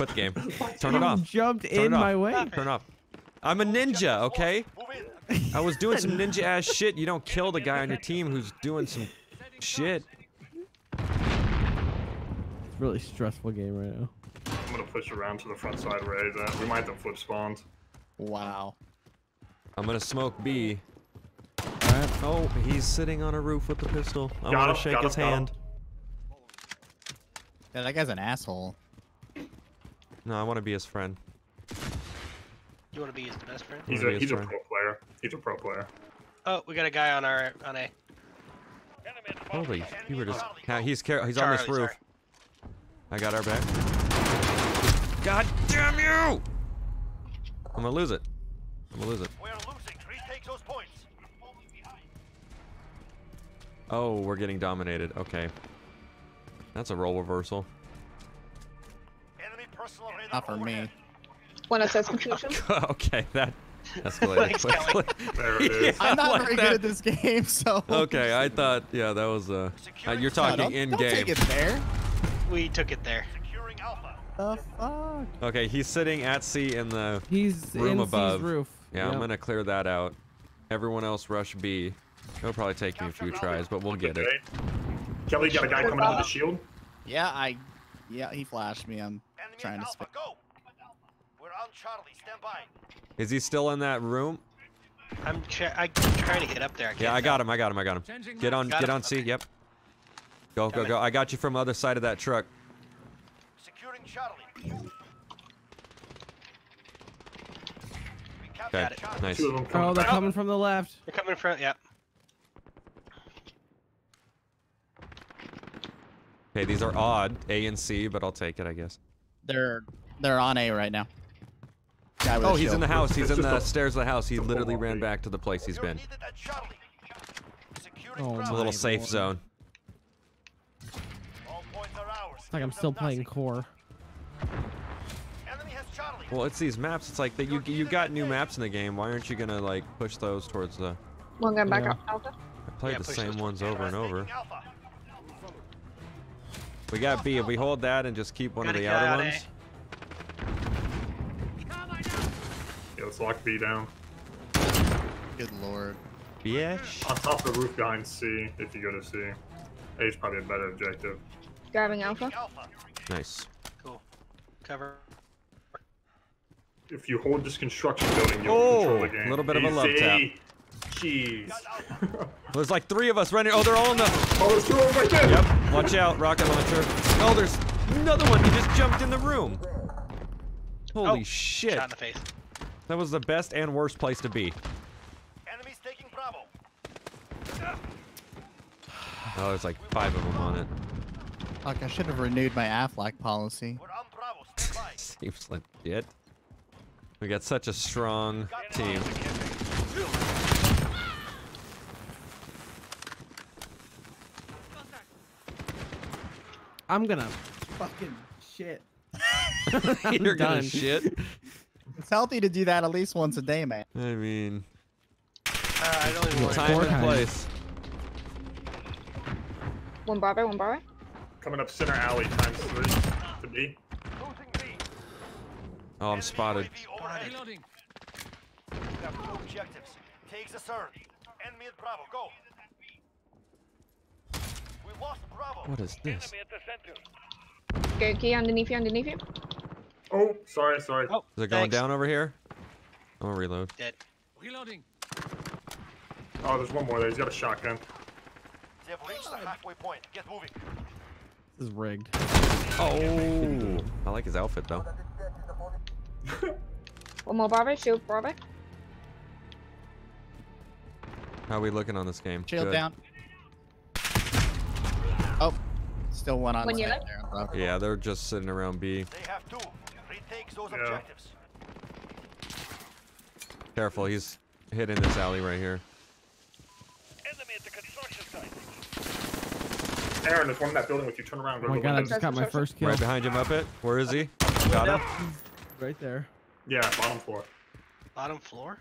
Speaker 1: Quit the game. Turn it off.
Speaker 5: jumped
Speaker 1: Turn it
Speaker 5: in
Speaker 1: off.
Speaker 5: my way.
Speaker 1: Turn it off. I'm a ninja, okay? I was doing some ninja ass shit. You don't kill the guy on your team who's doing some shit.
Speaker 5: It's a really stressful game right now.
Speaker 6: I'm gonna push around to the front side where A's. We might have flip spawns.
Speaker 3: Wow.
Speaker 1: I'm gonna smoke B.
Speaker 5: Alright.
Speaker 1: Oh, he's sitting on a roof with the pistol. I'm
Speaker 6: Got
Speaker 1: gonna
Speaker 6: him,
Speaker 1: shake
Speaker 6: got
Speaker 1: his
Speaker 6: him.
Speaker 1: hand.
Speaker 3: Yeah, that guy's an asshole.
Speaker 1: No, I want to be his friend.
Speaker 4: You want to be his best friend?
Speaker 6: He's a he's
Speaker 1: his
Speaker 6: a pro player. He's a pro player.
Speaker 4: Oh, we got a guy on our on A.
Speaker 7: Enemy at the
Speaker 1: Holy, you were just.
Speaker 7: Charlie.
Speaker 1: He's car- he's on this roof.
Speaker 4: sorry.
Speaker 1: I got our back. God damn you! I'm gonna lose it. I'm gonna lose it.
Speaker 7: We're losing. Retake those points.
Speaker 1: Oh, we're getting dominated. Okay. That's a role reversal.
Speaker 7: Enemy personal radar
Speaker 3: Not for me.
Speaker 7: overhead.
Speaker 2: When it says construction.
Speaker 1: okay, that escalated
Speaker 4: Thanks,
Speaker 1: quickly.
Speaker 6: There it is.
Speaker 3: I'm not
Speaker 1: like
Speaker 3: very
Speaker 1: that.
Speaker 3: good at this game, so.
Speaker 1: Okay, I thought, yeah, that was uh, uh you're
Speaker 3: No,
Speaker 1: talking
Speaker 3: don't,
Speaker 1: in
Speaker 3: don't
Speaker 1: game.
Speaker 3: take it there.
Speaker 4: We took it there.
Speaker 7: Securing Alpha.
Speaker 3: The fuck?
Speaker 1: Okay, he's sitting at C in the.
Speaker 5: He's
Speaker 1: Room
Speaker 5: in
Speaker 1: above.
Speaker 5: C's roof.
Speaker 1: Yeah, I'm gonna clear that out. Everyone else rush B. It'll probably take me a few tries, but we'll get it.
Speaker 6: Okay. Kelly got a guy coming out of the shield.
Speaker 3: Yeah, I. Yeah, he flashed me. I'm
Speaker 7: Enemy
Speaker 3: trying
Speaker 7: at
Speaker 3: to
Speaker 7: Alpha. Go. We're on Charlie. Stand by.
Speaker 1: Is he still in that room?
Speaker 4: I'm I'm trying to get up there. I
Speaker 1: Yeah, I got him. I got him. I got him. Get on.
Speaker 4: Got
Speaker 1: Get
Speaker 4: him,
Speaker 1: on C.
Speaker 4: okay.
Speaker 1: Yep. Go, go, go. I got you from the other side of that truck.
Speaker 7: Securing Charlie.
Speaker 1: Okay.
Speaker 4: Got it.
Speaker 7: Charlie.
Speaker 1: Nice.
Speaker 6: Two of them
Speaker 5: Oh, they're coming from the left.
Speaker 4: They're coming in front. Yeah.
Speaker 1: Okay, these are odd, A and C, but I'll take it, I guess.
Speaker 3: They're they're on A right now. Guy with
Speaker 1: Oh,
Speaker 3: a
Speaker 1: he's in the house. He's
Speaker 6: It's
Speaker 1: in the stairs of the house. He literally ran back to the place he's
Speaker 7: You're
Speaker 1: been.
Speaker 7: needed at Charlie. Securing Securing
Speaker 5: Oh
Speaker 1: It's a little safe
Speaker 5: lord.
Speaker 1: zone.
Speaker 7: All points are ours.
Speaker 5: It's like I'm still playing core.
Speaker 7: Enemy has Charlie.
Speaker 1: Well, it's these maps. It's like that you you got new maps in the game. Why aren't you gonna like push those towards the?
Speaker 2: One going back
Speaker 5: Yeah.
Speaker 2: up alpha.
Speaker 1: I played
Speaker 4: Yeah,
Speaker 1: the same ones over and over.
Speaker 7: Alpha.
Speaker 1: We got B. If we hold that and just keep one of
Speaker 4: Gotta
Speaker 1: the
Speaker 4: get
Speaker 1: outer
Speaker 4: out,
Speaker 1: ones.
Speaker 6: Yeah, let's lock B down.
Speaker 3: Good lord.
Speaker 1: Bitch.
Speaker 6: On top of the roof behind C, if you go to C. A is probably a better objective.
Speaker 2: Grabbing alpha.
Speaker 7: Alpha.
Speaker 1: Nice.
Speaker 4: Cool. Cover.
Speaker 6: If you hold this construction building, you'll
Speaker 1: Oh,
Speaker 6: control the game.
Speaker 1: A little bit of a love tap.
Speaker 6: Easy. Jeez.
Speaker 7: Got
Speaker 1: There's like three of us running. Oh, they're all in the.
Speaker 6: oh, there's two of them right there.
Speaker 1: Yep. Watch out, rocket launcher. Oh, there's another one. He just jumped in the room. Holy
Speaker 4: Oh,
Speaker 1: shit.
Speaker 4: Shot in the face.
Speaker 1: That was the best and worst place to be.
Speaker 7: Enemies taking Bravo.
Speaker 1: Oh, there's like five of them on it.
Speaker 3: Fuck, I should have renewed my Aflac policy.
Speaker 7: We're on Bravo. Stand by.
Speaker 1: Seems legit. We got such a strong team.
Speaker 5: I'm gonna fucking shit.
Speaker 1: You're gonna
Speaker 5: done.
Speaker 1: shit.
Speaker 3: It's healthy to do that at least once a day, man.
Speaker 1: I mean,
Speaker 4: Uh, I don't even want
Speaker 1: time
Speaker 5: Four
Speaker 1: and
Speaker 5: times.
Speaker 1: place.
Speaker 2: One Bravo, one Bravo.
Speaker 6: Coming up center alley times three to B.
Speaker 1: Oh, I'm spotted.
Speaker 7: UAV overhead. We have two objectives. Take the third. Enemy at Bravo. Go. We lost Bravo.
Speaker 1: What is this?
Speaker 2: Okay, key underneath you, underneath you.
Speaker 6: Oh, sorry, sorry.
Speaker 4: Oh,
Speaker 1: Is it going
Speaker 4: thanks.
Speaker 1: down over here? I'm gonna reload.
Speaker 4: Dead. Reloading.
Speaker 6: Oh, there's one more there. He's got a shotgun.
Speaker 7: They've reached the halfway point. Get moving.
Speaker 5: This is rigged.
Speaker 1: Oh, I like his outfit though.
Speaker 2: One more Bravo, shield Bravo.
Speaker 1: How are we looking on this game?
Speaker 3: Shield
Speaker 1: Good.
Speaker 3: down. Still one on
Speaker 2: When
Speaker 3: site there, bro.
Speaker 1: Yeah, they're just sitting around B.
Speaker 7: They have two. Retake those
Speaker 6: Yeah.
Speaker 7: objectives.
Speaker 1: Careful, he's hitting this alley right here.
Speaker 7: Enemy at the construction site.
Speaker 6: Aaron, there's one in that building with you. Turn around. Go
Speaker 5: Oh my god, I just got my first kill.
Speaker 1: Right behind you, Muppet. Where is he? Got him.
Speaker 5: Right there.
Speaker 6: Yeah, bottom floor.
Speaker 4: Bottom floor.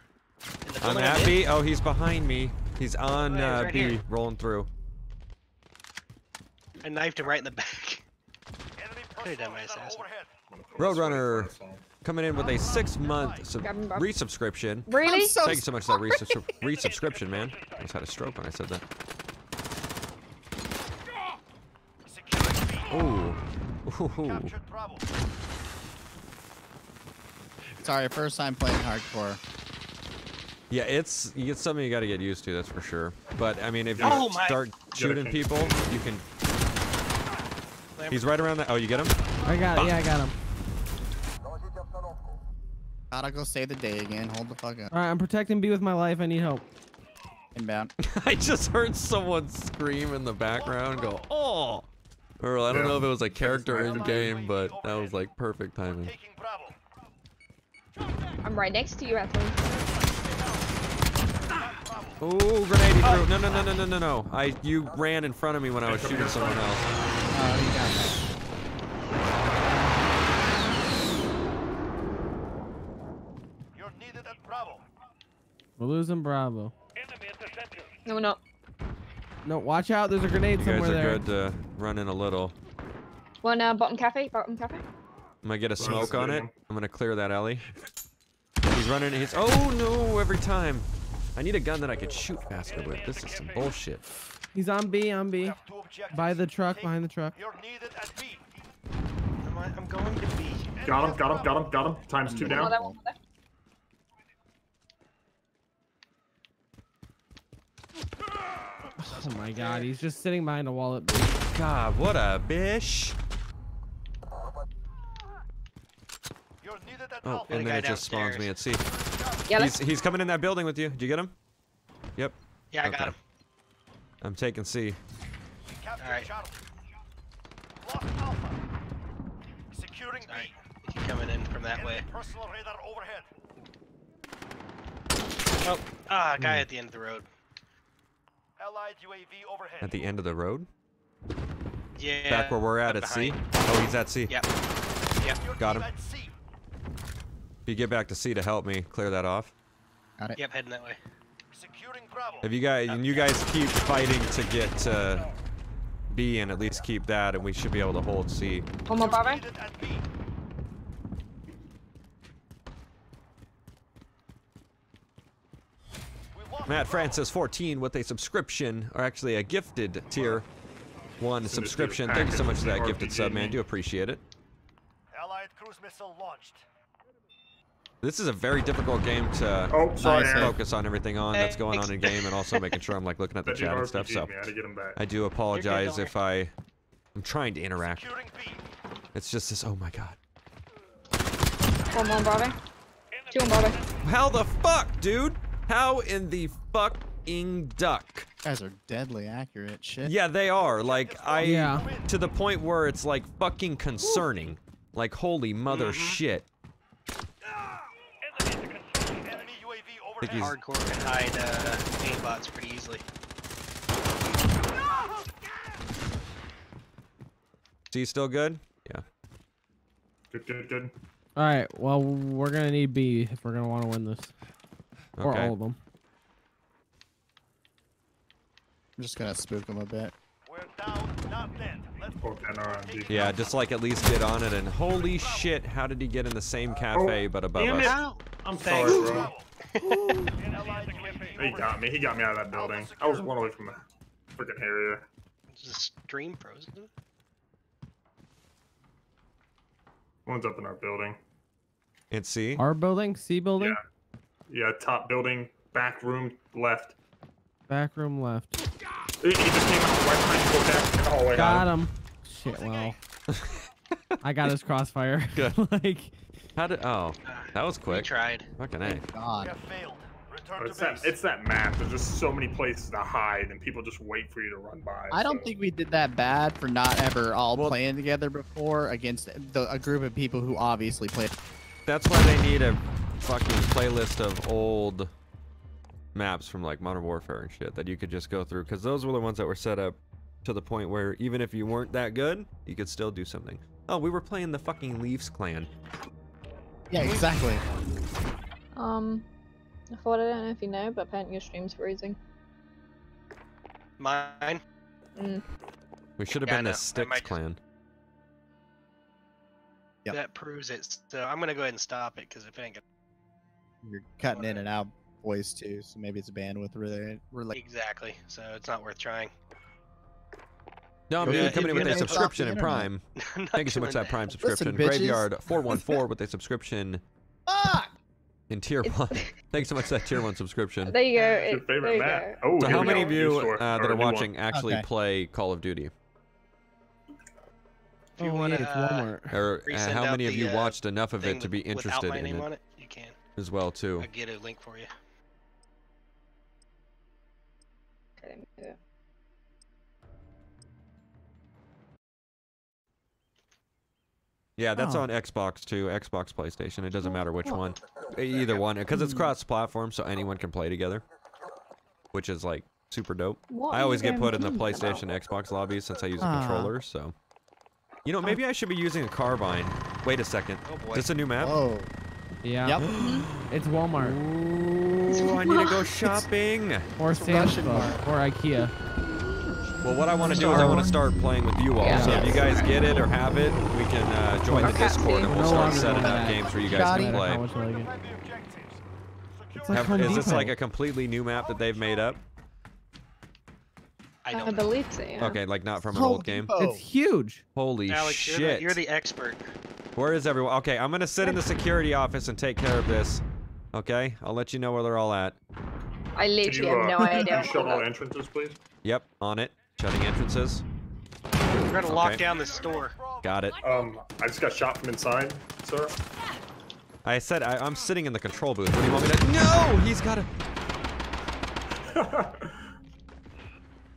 Speaker 4: In the
Speaker 1: I'm
Speaker 4: building
Speaker 1: at B. Oh, he's behind me. He's on
Speaker 4: Oh, yeah, he's
Speaker 1: uh,
Speaker 4: right
Speaker 1: B,
Speaker 4: here.
Speaker 1: rolling through.
Speaker 4: I knifed him right in the back. Could've done my assassin.
Speaker 1: Roadrunner coming in with a six-month sub-
Speaker 2: Grab him, Bob.
Speaker 1: resubscription.
Speaker 2: Really?
Speaker 3: I'm so
Speaker 1: Thank you so much for that resubscri- resubscription, man. I almost had a stroke when I said that. Ooh. Ooh.
Speaker 3: Sorry, first time playing hardcore.
Speaker 1: Yeah, it's it's something you got to get used to. That's for sure. But I mean, if you
Speaker 4: Oh
Speaker 1: start shooting people, you can. He's right around the. Oh, you get him?
Speaker 5: I got it. Yeah, I got him.
Speaker 3: Gotta go save the day again. Hold the fuck up.
Speaker 5: All right, I'm protecting B with my life. I need help.
Speaker 3: Inbound.
Speaker 1: I just heard someone scream in the background. Go, oh. Or I don't
Speaker 6: Yeah.
Speaker 1: know if it was a character in game, but that was like perfect timing.
Speaker 2: I'm right next to you, Athlon.
Speaker 1: Oh, grenade he threw. No, no, no, no, no, no, no. I you ran in front of me when I was shooting someone else.
Speaker 3: You got that.
Speaker 7: You're needed at Bravo.
Speaker 5: We're losing Bravo.
Speaker 7: Enemy at the center.
Speaker 2: No, we're not.
Speaker 5: No, watch out. There's a grenade
Speaker 1: You guys
Speaker 5: somewhere
Speaker 1: are
Speaker 5: there.
Speaker 1: good to run in a little.
Speaker 2: One uh, bottom cafe, bottom cafe.
Speaker 1: I'm gonna get a smoke on it. I'm gonna clear that alley. He's running. He's. Oh no! Every time. I need a gun that I could shoot faster with. This is some bullshit.
Speaker 5: He's on B. On B.
Speaker 7: have two objectives.
Speaker 5: By the truck. Behind the truck.
Speaker 7: You're needed at B.
Speaker 4: Am I, I'm going to B.
Speaker 6: Got him, got him, got him, got him. Times two down.
Speaker 2: more there, one more there.
Speaker 5: Oh my god, he's just sitting behind a wall at B.
Speaker 1: God, what a bish.
Speaker 7: You're needed at
Speaker 1: Oh, and then it just spawns me at C.
Speaker 2: Yellow.
Speaker 1: He's he's coming in that building with you. Did you get him? Yep.
Speaker 4: Yeah, I got him.
Speaker 1: I'm taking C.
Speaker 4: Alright.
Speaker 7: Charlie. Lost Securing B.
Speaker 4: Alright. He's coming in from that way.
Speaker 7: Personal radar overhead.
Speaker 4: Oh, ah, guy
Speaker 1: Hmm.
Speaker 4: at the end of the road.
Speaker 7: Allied UAV overhead.
Speaker 1: At the end of the road?
Speaker 4: Yeah.
Speaker 1: Back where we're at at C?
Speaker 4: behind.
Speaker 1: Oh, he's at C.
Speaker 4: Yep. Yep.
Speaker 1: Got him.
Speaker 7: At C.
Speaker 1: If you get back to C to help me clear that off.
Speaker 3: Got it.
Speaker 4: Yep. Heading that way.
Speaker 7: Securing Bravo.
Speaker 1: If you guys and you guys keep fighting to get to B and at least keep that, and we should be able to hold C.
Speaker 2: One more Bravo.
Speaker 7: Needed at B. We lost
Speaker 1: Matt Francis 14 with a subscription, or actually a gifted tier one
Speaker 6: Send it to the
Speaker 1: subscription. Thank you so much for that gifted sub, man. Do appreciate it.
Speaker 7: Allied cruise missile launched.
Speaker 1: This is a very difficult game to
Speaker 6: Oh, sorry,
Speaker 3: Nice.
Speaker 1: Focus on everything on that's going on in game, and also making sure I'm like looking at the chat and stuff. So.
Speaker 6: I had to get him back.
Speaker 1: I do apologize if I. I'm trying to interact. It's just this. Oh my god.
Speaker 2: One more Bravo. Two on Bravo.
Speaker 1: How the fuck, dude? How in the fucking duck?
Speaker 3: guys are deadly accurate. Shit.
Speaker 1: Yeah, they are. Like I
Speaker 5: Yeah.
Speaker 1: to the point where it's like fucking concerning. Like holy mother
Speaker 4: Mhm.
Speaker 1: shit.
Speaker 7: Enemy UAV
Speaker 1: Think he's-
Speaker 4: Hardcore can hide uh, aimbots pretty easily.
Speaker 1: See, still good? Yeah.
Speaker 6: Good, good, good.
Speaker 5: All right. Well, we're gonna need B if we're gonna want to win this,
Speaker 1: okay.
Speaker 5: or all of them.
Speaker 3: I'm just gonna spook them a bit.
Speaker 7: We're down, not dead. Let's
Speaker 6: Oh, 10 are on D.
Speaker 1: Yeah, just like at least get on it and holy shit, how did he get in the same cafe but above
Speaker 6: damn
Speaker 1: us?
Speaker 6: it.
Speaker 4: I'm
Speaker 6: Sorry, bro.
Speaker 7: Allied UAV
Speaker 6: He got me. He got me out of that building. I was one away from the freaking Harrier.
Speaker 4: Is the stream frozen?
Speaker 6: One's up in our building.
Speaker 1: And C?
Speaker 5: Our building, C building,
Speaker 6: Yeah, top building, back room, left.
Speaker 5: back room left.
Speaker 6: He he just came out right behind you, back in the hallway.
Speaker 5: Got him. Shit. Well, I got his crossfire.
Speaker 1: Good.
Speaker 5: like,
Speaker 1: How did oh that was quick.
Speaker 4: We
Speaker 1: quick.
Speaker 4: tried.
Speaker 1: Fucking A.
Speaker 7: We
Speaker 3: God.
Speaker 7: have failed. Return
Speaker 6: It's
Speaker 7: to
Speaker 6: that, it's that map. There's just so many places to hide, and people just wait for you to run by.
Speaker 3: I don't think we did that bad for not ever all
Speaker 1: Well-
Speaker 3: playing together before against the, a group of people who obviously played.
Speaker 1: That's why they need a fucking playlist of old maps from like Modern Warfare and shit that you could just go through because those were the ones that were set up to the point where even if you weren't that good, you could still do something. Oh, we were playing the fucking Leafs clan.
Speaker 3: Yeah, exactly.
Speaker 2: Um, I thought I don't know if you know, but apparently your stream's freezing.
Speaker 4: Mine.
Speaker 2: Mm.
Speaker 1: We should have
Speaker 4: Yeah,
Speaker 1: been
Speaker 4: know.
Speaker 1: the
Speaker 4: I
Speaker 1: Sticks
Speaker 4: might
Speaker 1: clan.
Speaker 3: Yep.
Speaker 4: That proves it. So I'm gonna go ahead and stop it because if it ain't gonna
Speaker 3: You're cutting in and out voice too, so maybe it's a bandwidth related. related.
Speaker 4: exactly, so it's not worth trying.
Speaker 1: No, I'm
Speaker 4: Yeah,
Speaker 1: coming in with a subscription
Speaker 3: stop
Speaker 1: in. Prime. Thank you so much for that Prime subscription.
Speaker 3: bitches.
Speaker 1: Graveyard 414 with a subscription
Speaker 3: Fuck!
Speaker 1: in tier
Speaker 2: It's-
Speaker 1: one. Thank you so much for that tier one subscription.
Speaker 2: There you go.
Speaker 6: It's your favorite
Speaker 2: there
Speaker 6: map. Oh,
Speaker 1: So how many
Speaker 6: go.
Speaker 1: of you uh, that are
Speaker 6: new one.
Speaker 1: watching actually
Speaker 3: Okay.
Speaker 1: play Call of Duty?
Speaker 4: If you
Speaker 5: oh,
Speaker 4: wanna,
Speaker 5: yeah,
Speaker 4: uh,
Speaker 5: Walmart.
Speaker 1: Or uh, how
Speaker 4: out
Speaker 1: many of you
Speaker 4: uh,
Speaker 1: watched enough of it to be interested in it
Speaker 4: it, you can.
Speaker 1: as well too?
Speaker 4: I'll get a link for you.
Speaker 1: Yeah, that's
Speaker 3: Oh.
Speaker 1: on Xbox too. Xbox, PlayStation. It doesn't matter which
Speaker 2: Oh.
Speaker 1: one. E- Either one, because it's cross-platform, so anyone can play together, which is like super dope.
Speaker 2: What
Speaker 1: I always get put in the PlayStation,
Speaker 2: about?
Speaker 1: Xbox lobbies since I use a
Speaker 3: Ah.
Speaker 1: controller. So, you know, maybe I should be using a carbine. Wait a second.
Speaker 4: Oh boy.
Speaker 1: Is this a new map?
Speaker 3: Oh.
Speaker 5: Yeah.
Speaker 3: Yep.
Speaker 5: It's Walmart
Speaker 1: Ooh, I need to go shopping.
Speaker 5: or
Speaker 3: It's a
Speaker 5: Sam's Club or IKEA.
Speaker 1: Well, what I want to do is I want to start playing with you all.
Speaker 2: Yeah.
Speaker 1: So if you guys get it or have it, we can uh, join the Discord and
Speaker 5: We're
Speaker 1: we'll
Speaker 5: no
Speaker 1: start setting up games where you guys
Speaker 3: Shoddy.
Speaker 1: can play.
Speaker 5: how much I like it.
Speaker 7: Find the objectives.
Speaker 5: It's
Speaker 7: Secure
Speaker 5: like
Speaker 1: Have- is this like a completely new map that they've made up?
Speaker 4: I
Speaker 2: I
Speaker 4: don't know.
Speaker 2: believe so, yeah.
Speaker 1: Okay, like not from an old game.
Speaker 5: It's huge.
Speaker 1: Holy
Speaker 4: Alex, you're
Speaker 1: shit!
Speaker 4: the, you're the expert.
Speaker 1: Where is everyone? Okay, I'm gonna sit in the security office and take care of this. Okay, I'll let you know where they're all at.
Speaker 2: I literally
Speaker 6: you,
Speaker 2: have no
Speaker 6: uh,
Speaker 2: idea.
Speaker 6: can you
Speaker 2: what
Speaker 6: shut all
Speaker 2: that-
Speaker 6: entrances, please?
Speaker 1: Yep, on it. Shutting entrances.
Speaker 4: We're gonna lock down this store.
Speaker 1: Got it.
Speaker 6: Um, I just got shot from inside, sir.
Speaker 1: I said I, I'm sitting in the control booth. What do you want me to? No, he's got a.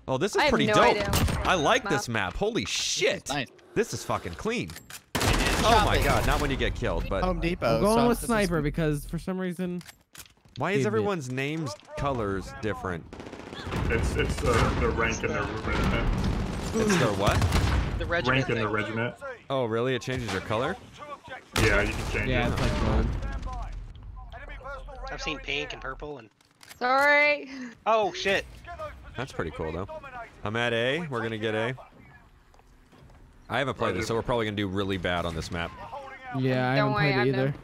Speaker 1: Oh, this is
Speaker 2: I
Speaker 1: pretty
Speaker 2: no
Speaker 1: dope.
Speaker 2: idea.
Speaker 1: I like
Speaker 2: Map.
Speaker 1: this map. Holy shit!
Speaker 3: Nice.
Speaker 1: This is fucking clean. Oh my god, not when you get killed, but
Speaker 3: Home Depot.
Speaker 5: I'm going
Speaker 3: so
Speaker 5: with sniper because for some reason
Speaker 1: why is everyone's names colors different?
Speaker 6: It's it's the the rank in the regiment.
Speaker 1: It's their what?
Speaker 4: The regiment
Speaker 6: Rank in the regiment.
Speaker 1: Oh, really? It changes your color?
Speaker 6: Yeah, you can change
Speaker 5: Yeah,
Speaker 6: it.
Speaker 5: it's like gold.
Speaker 7: Stand by. Enemy personal
Speaker 4: I've seen pink and purple and.
Speaker 2: Sorry.
Speaker 4: Oh shit!
Speaker 1: That's pretty cool, though. I'm at A. We're gonna get A. I haven't played this, so we're probably gonna do really bad on this map.
Speaker 7: We're holding out.
Speaker 5: Yeah, I
Speaker 2: Don't
Speaker 5: haven't
Speaker 2: worry,
Speaker 5: played
Speaker 2: I
Speaker 5: it
Speaker 2: know.
Speaker 5: either.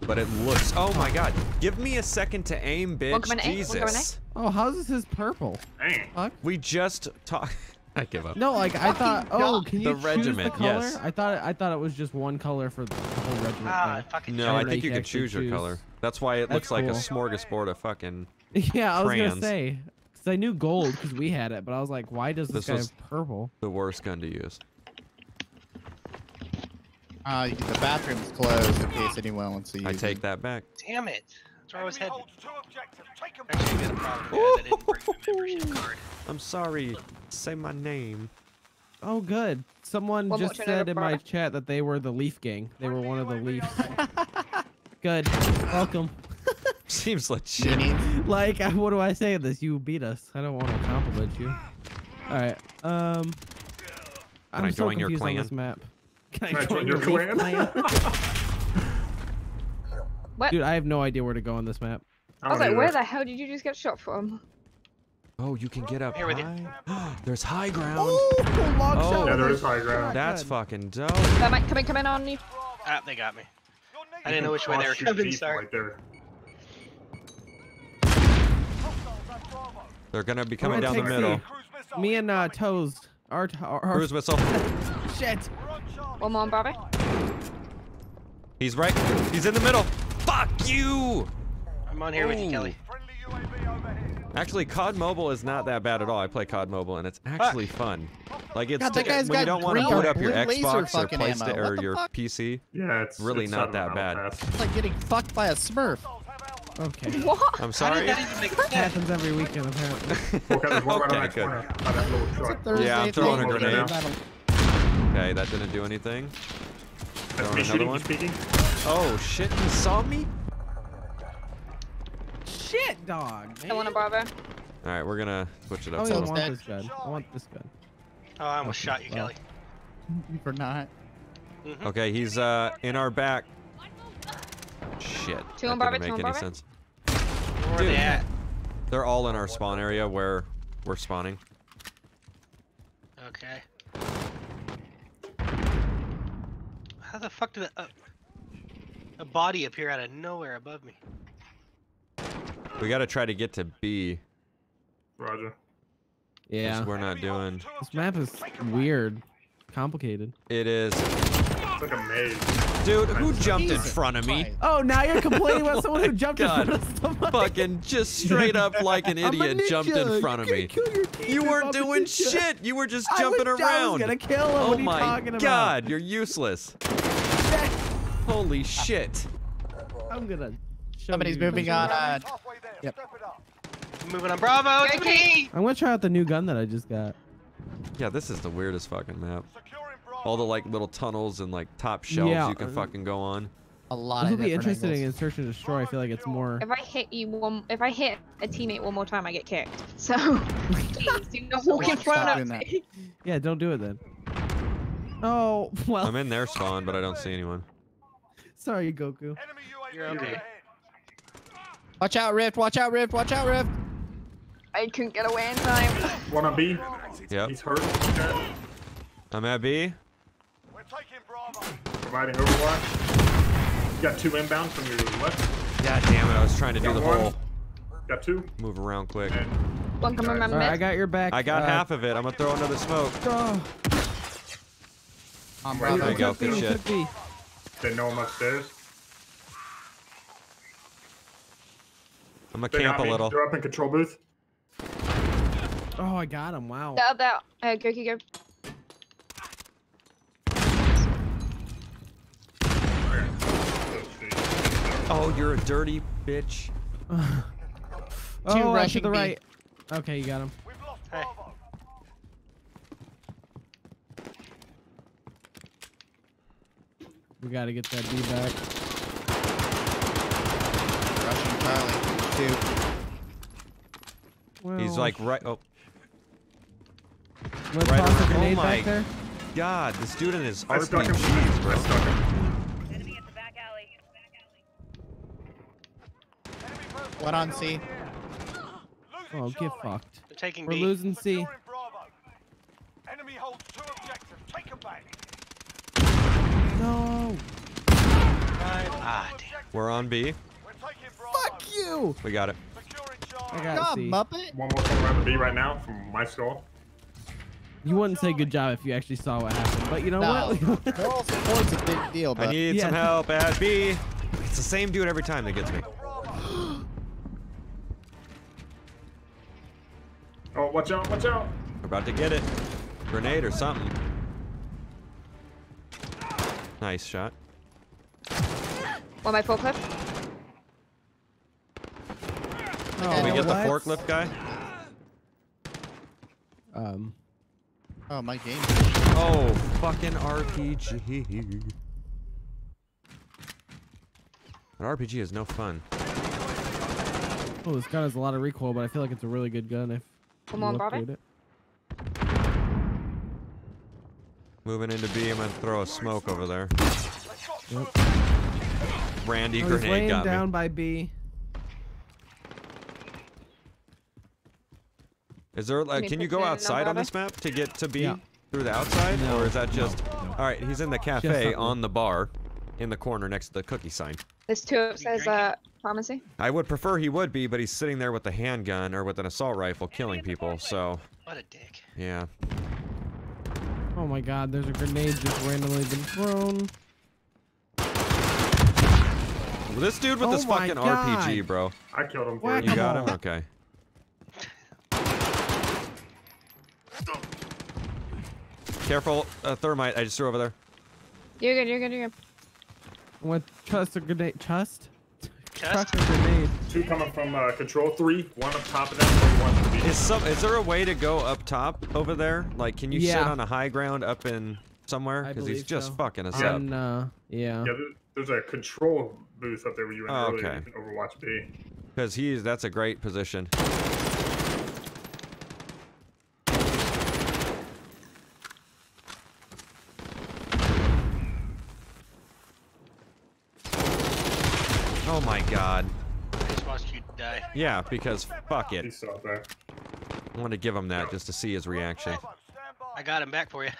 Speaker 1: But it looks. Oh my god. Give me a second to aim, bitch.
Speaker 2: Welcome in A, welcome A.
Speaker 1: Jesus.
Speaker 5: Oh, how's this his purple?
Speaker 6: Dang.
Speaker 5: Fuck.
Speaker 1: We just talked. I give up.
Speaker 5: No, like I thought. Oh, can you
Speaker 1: The
Speaker 5: choose
Speaker 1: regiment,
Speaker 5: the color?
Speaker 1: yes.
Speaker 5: I thought I thought it was just one color for the whole regiment.
Speaker 4: Ah,
Speaker 1: No, I think
Speaker 5: you
Speaker 1: you can
Speaker 5: actually
Speaker 1: choose your
Speaker 5: choose.
Speaker 1: color. That's why it
Speaker 5: That's
Speaker 1: looks like a smorgasbord of fucking.
Speaker 5: yeah, I was
Speaker 1: crayons.
Speaker 5: gonna say. Cause I knew gold because we had it, but I was like, why does this,
Speaker 1: This
Speaker 5: guy
Speaker 1: was-
Speaker 5: have purple?
Speaker 1: The worst gun to use.
Speaker 3: Uh, the bathroom's closed in case anyone wants to use
Speaker 1: I
Speaker 3: it.
Speaker 1: take that back.
Speaker 4: Damn it! That's where I was
Speaker 7: Enemy
Speaker 4: headed.
Speaker 7: holds two objectives. Take 'em
Speaker 4: Actually, we had a problem. Guys. I didn't bring my membership card.
Speaker 1: I'm sorry. Say my name.
Speaker 5: Oh, good. Someone
Speaker 2: One
Speaker 5: just said
Speaker 2: over,
Speaker 5: in my chat that they were the Leaf Gang. They were one of the Leafs. good. Welcome.
Speaker 1: Seems legit.
Speaker 5: Like, what do I say to this? You beat us. I don't want to compliment you. All right. Um. I'm
Speaker 1: I
Speaker 5: so
Speaker 1: join your
Speaker 5: confused on
Speaker 1: clan?
Speaker 5: this map. Can
Speaker 6: Can I join your clan?
Speaker 2: What?
Speaker 5: Dude, I have no idea where to go on this map.
Speaker 2: I was
Speaker 6: don't
Speaker 2: like, where the hell did you just get shot from?
Speaker 1: Oh, you can get up
Speaker 4: Here with you.
Speaker 1: There's high ground.
Speaker 5: Oh,
Speaker 1: Oh. Yeah,
Speaker 5: with
Speaker 6: there
Speaker 5: a
Speaker 6: is high ground.
Speaker 5: shotgun.
Speaker 1: That's fucking dope.
Speaker 2: That might come in, come in on me.
Speaker 4: Ah, they got me. I didn't know which way they were coming.
Speaker 6: teeth
Speaker 4: Sorry.
Speaker 6: Right there.
Speaker 7: Hostiles at Bravo.
Speaker 1: They're gonna be coming
Speaker 5: gonna
Speaker 1: down the middle.
Speaker 5: C.
Speaker 7: Cruise missile
Speaker 5: Me and uh. Toes. Our, our, our
Speaker 1: Cruise missile.
Speaker 5: shit.
Speaker 7: We're on Charlie.
Speaker 2: One more on Barbie.
Speaker 1: He's right. He's in the middle. Fuck you.
Speaker 4: I'm on here with you, Kelly.
Speaker 7: Friendly UAV overhead.
Speaker 1: Actually, COD Mobile is not that bad at all. I play COD Mobile and it's ah. actually fun. Like it's
Speaker 3: God, that guy's
Speaker 1: when you don't want to
Speaker 3: green
Speaker 1: boot up your Xbox or
Speaker 3: fucking ammo.
Speaker 1: PlayStation or your
Speaker 3: fuck?
Speaker 1: PC.
Speaker 6: Yeah, it's
Speaker 1: Really
Speaker 6: it's
Speaker 1: not that bad.
Speaker 6: pass.
Speaker 3: It's like getting fucked by a Smurf.
Speaker 7: Hostiles have Alpha.
Speaker 5: Okay.
Speaker 2: What?
Speaker 1: I'm
Speaker 4: How
Speaker 1: sorry.
Speaker 4: did that even make sense?
Speaker 5: Happens every weekend apparently.
Speaker 6: Okay, there's one right on
Speaker 1: Okay, good.
Speaker 6: corner. By that little truck.
Speaker 3: Thursday
Speaker 1: Yeah, I'm throwing a
Speaker 3: thing.
Speaker 6: grenade.
Speaker 3: Battle-
Speaker 1: Okay, that didn't do anything.
Speaker 6: That's me
Speaker 1: another
Speaker 6: shooting,
Speaker 1: one.
Speaker 6: speaking?
Speaker 1: Oh shit! He saw me.
Speaker 5: Shit, dog.
Speaker 2: I want a Bravo.
Speaker 1: All right, we're gonna switch it up.
Speaker 5: don't
Speaker 1: a
Speaker 5: even
Speaker 1: little.
Speaker 5: want this gun. I want this gun.
Speaker 4: Oh, I almost shot you,
Speaker 5: Oh.
Speaker 4: Kelly.
Speaker 3: For not.
Speaker 1: Okay, he's uh in our back. Shit.
Speaker 2: Two
Speaker 1: that
Speaker 2: on Barbie,
Speaker 1: didn't
Speaker 2: two
Speaker 1: make any
Speaker 2: Barbie.
Speaker 1: sense.
Speaker 4: Where are
Speaker 1: Dude.
Speaker 4: they at?
Speaker 1: They're all in our spawn area where we're spawning.
Speaker 4: Okay. How the fuck did a, a, a body appear out of nowhere above me?
Speaker 1: We gotta try to get to B.
Speaker 6: Roger.
Speaker 5: Yeah.
Speaker 1: We're not doing.
Speaker 5: This map is weird. Complicated.
Speaker 1: It is.
Speaker 6: It's like a maze.
Speaker 1: Dude, who jumped in front of me?
Speaker 5: Oh, now you're complaining about someone who jumped
Speaker 1: God.
Speaker 5: in front of somebody.
Speaker 1: Fucking just straight up like an idiot jumped in front of me.
Speaker 5: can't kill your team
Speaker 1: You weren't doing
Speaker 5: ninja.
Speaker 1: shit. You were just
Speaker 5: I
Speaker 1: jumping
Speaker 5: was,
Speaker 1: around.
Speaker 5: I was gonna kill him.
Speaker 1: Oh
Speaker 5: what are you
Speaker 1: my
Speaker 5: talking about?
Speaker 1: god, you're useless. Holy shit.
Speaker 5: I'm gonna. Show
Speaker 3: Somebody's
Speaker 5: you.
Speaker 3: moving on. Uh, Yep.
Speaker 7: Step it up.
Speaker 4: I'm moving on Bravo. It's
Speaker 2: Okay.
Speaker 4: me.
Speaker 5: I'm gonna try out the new gun that I just got.
Speaker 1: Yeah, this is the weirdest fucking map. All the like little tunnels and like top shelves
Speaker 5: Yeah,
Speaker 1: you can
Speaker 5: uh,
Speaker 1: fucking go on.
Speaker 3: a lot
Speaker 5: This
Speaker 3: of
Speaker 5: will be
Speaker 3: different
Speaker 5: interesting in search and destroy. I feel like it's more.
Speaker 2: If I hit you one, if I hit a teammate one more time, I get kicked. So please do not walk in front
Speaker 3: doing
Speaker 2: of me.
Speaker 5: Yeah, don't do it then. Oh well.
Speaker 1: I'm in their spawn, but I don't see anyone.
Speaker 5: Sorry, Goku.
Speaker 7: Enemy UAV
Speaker 4: You're okay.
Speaker 3: Watch out, Rift. Watch out, Rift. Watch out, Rift.
Speaker 2: I couldn't get away in time.
Speaker 6: One on B.
Speaker 1: Yep.
Speaker 6: He's hurt.
Speaker 1: I'm at B.
Speaker 7: We're taking Bravo.
Speaker 6: Providing overwatch. You got two inbound from your left.
Speaker 1: God damn it, I was trying to do the
Speaker 6: one.
Speaker 1: whole
Speaker 6: Got two.
Speaker 1: move around quick.
Speaker 6: And
Speaker 2: One coming
Speaker 6: Alright.
Speaker 2: around
Speaker 5: All right, I got your back.
Speaker 1: I got
Speaker 5: uh,
Speaker 1: half of it. I'm gonna throw another smoke.
Speaker 5: Oh,
Speaker 3: On
Speaker 6: Right
Speaker 1: There you
Speaker 3: Bravo.
Speaker 1: go. Good shit.
Speaker 5: Took B.
Speaker 6: they know I'm upstairs.
Speaker 1: I'm gonna camp a little.
Speaker 6: They're up in control booth.
Speaker 5: Oh, I got him. Wow.
Speaker 2: That, that, uh, go, go, go.
Speaker 1: Oh, you're a dirty bitch.
Speaker 5: oh, out to
Speaker 3: rushing
Speaker 5: the right. Okay, you got him.
Speaker 7: We've lost
Speaker 4: Hey.
Speaker 5: We gotta get that B back.
Speaker 3: Rushing Charlie. Two.
Speaker 1: He's like right. Oh
Speaker 5: Let's
Speaker 1: right
Speaker 5: toss a
Speaker 1: over- oh my
Speaker 5: back there.
Speaker 1: God! This dude and his
Speaker 6: I stuck him.
Speaker 1: RPGs,
Speaker 6: I
Speaker 1: bro.
Speaker 6: stuck him.
Speaker 8: Enemy at the back alley.
Speaker 7: Enemy personnel
Speaker 3: One on C.
Speaker 5: Oh, get fucked.
Speaker 4: They're taking
Speaker 5: We're
Speaker 4: B.
Speaker 5: losing C.
Speaker 7: Securing Bravo. Enemy holds two objectives. Take them back.
Speaker 5: No.
Speaker 4: Ah, damn.
Speaker 1: We're on B.
Speaker 7: We're.
Speaker 5: Fuck you.
Speaker 1: We got it.
Speaker 7: Securing
Speaker 5: I got
Speaker 3: God,
Speaker 5: C.
Speaker 3: Muppet.
Speaker 6: One more coming around the B right now from my skull.
Speaker 5: You wouldn't say good job if you actually saw what happened, but you know
Speaker 3: No,
Speaker 5: what?
Speaker 3: moral support's a big deal,
Speaker 1: I need
Speaker 5: Yeah.
Speaker 1: some help at B. It's the same dude every time that gets me.
Speaker 6: Oh, watch out! Watch out!
Speaker 1: We're about to get it. Grenade or something. Nice shot.
Speaker 2: One by forklift.
Speaker 5: Oh,
Speaker 1: Can we get the forklift guy?
Speaker 5: Um.
Speaker 3: oh my game.
Speaker 1: Oh, fucking RPG. An RPG is no fun.
Speaker 5: Oh, this gun has a lot of recoil, but I feel like it's a really good gun if
Speaker 2: Come
Speaker 5: you
Speaker 2: on,
Speaker 5: look
Speaker 2: Bobby.
Speaker 5: at it.
Speaker 1: Moving into B, I'm gonna throw a smoke over there.
Speaker 5: Yep.
Speaker 1: Randy
Speaker 5: Oh,
Speaker 1: grenade
Speaker 5: laying
Speaker 1: got
Speaker 5: down
Speaker 1: me.
Speaker 5: by B.
Speaker 1: Is there like,
Speaker 2: me
Speaker 1: can you go outside on this map to get to B
Speaker 5: Yeah.
Speaker 1: through the outside,
Speaker 5: No,
Speaker 1: or is that just?
Speaker 5: no, no.
Speaker 1: All right, he's in the cafe on the bar, in the corner next to the cookie sign.
Speaker 2: There's two upstairs.
Speaker 4: drinking?
Speaker 2: Uh, pharmacy.
Speaker 1: I would prefer he would be, but he's sitting there with a handgun or with an assault rifle killing people. So
Speaker 4: What a dick.
Speaker 1: yeah.
Speaker 5: Oh my god, there's a grenade just randomly been thrown.
Speaker 1: This dude with
Speaker 5: Oh
Speaker 1: this fucking
Speaker 5: God.
Speaker 1: RPG, bro.
Speaker 6: I killed him for you.
Speaker 1: You got him? Okay. Careful, uh, thermite. I just threw over there.
Speaker 2: You're good. You're good. You're good.
Speaker 5: What? Trust a grenade? Trust?
Speaker 4: Chest?
Speaker 5: Trust a grenade.
Speaker 6: Two coming from uh, control three. One up top of them. and One to the B.
Speaker 1: Is some? Is there a way to go up top over there? Like, can you sit on a high ground up in somewhere? Because he's just
Speaker 5: so.
Speaker 1: fucking us up.
Speaker 5: On, uh, yeah.
Speaker 6: Yeah, there- there's a control booth up there where you went
Speaker 1: Oh,
Speaker 6: earlier.
Speaker 1: okay.
Speaker 6: You can Overwatch B.
Speaker 1: Because he's that's a great position. Oh my god.
Speaker 4: I just watched you die.
Speaker 1: Yeah, because fuck it.
Speaker 6: He's still up there.
Speaker 1: I want to give him that just to see his reaction.
Speaker 7: Bravo, stand by.
Speaker 4: I got him back for you.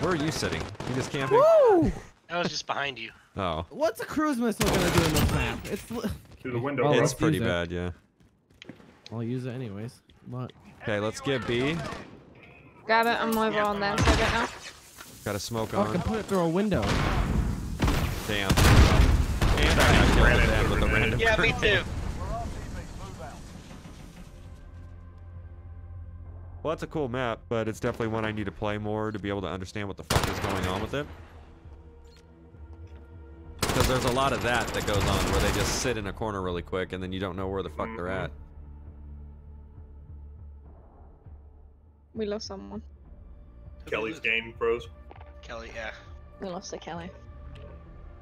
Speaker 1: Where are you sitting? You just camping?
Speaker 5: Woo!
Speaker 4: I was just behind you.
Speaker 1: Oh,
Speaker 5: What's a cruise missile gonna do in this map? It's.
Speaker 6: Through the window.
Speaker 5: Well,
Speaker 1: it's pretty
Speaker 5: use it.
Speaker 1: bad, yeah.
Speaker 5: I'll use it anyways. But
Speaker 1: Okay, let's get B.
Speaker 2: Grab it. I'm over on there. So right now.
Speaker 1: Got a smoke
Speaker 5: fucking
Speaker 1: on.
Speaker 5: I can put it through a window.
Speaker 1: Damn. And I got killed
Speaker 6: Ran
Speaker 1: again
Speaker 6: into
Speaker 1: with
Speaker 6: a
Speaker 1: a random
Speaker 4: Yeah, me too.
Speaker 1: Well, that's a cool map, but it's definitely one I need to play more to be able to understand what the fuck is going on with it. Because there's a lot of that that goes on where they just sit in a corner really quick and then you don't know where the fuck they're at.
Speaker 2: We lost someone.
Speaker 6: Kelly's game froze.
Speaker 4: Kelly, yeah.
Speaker 2: We lost the Kelly.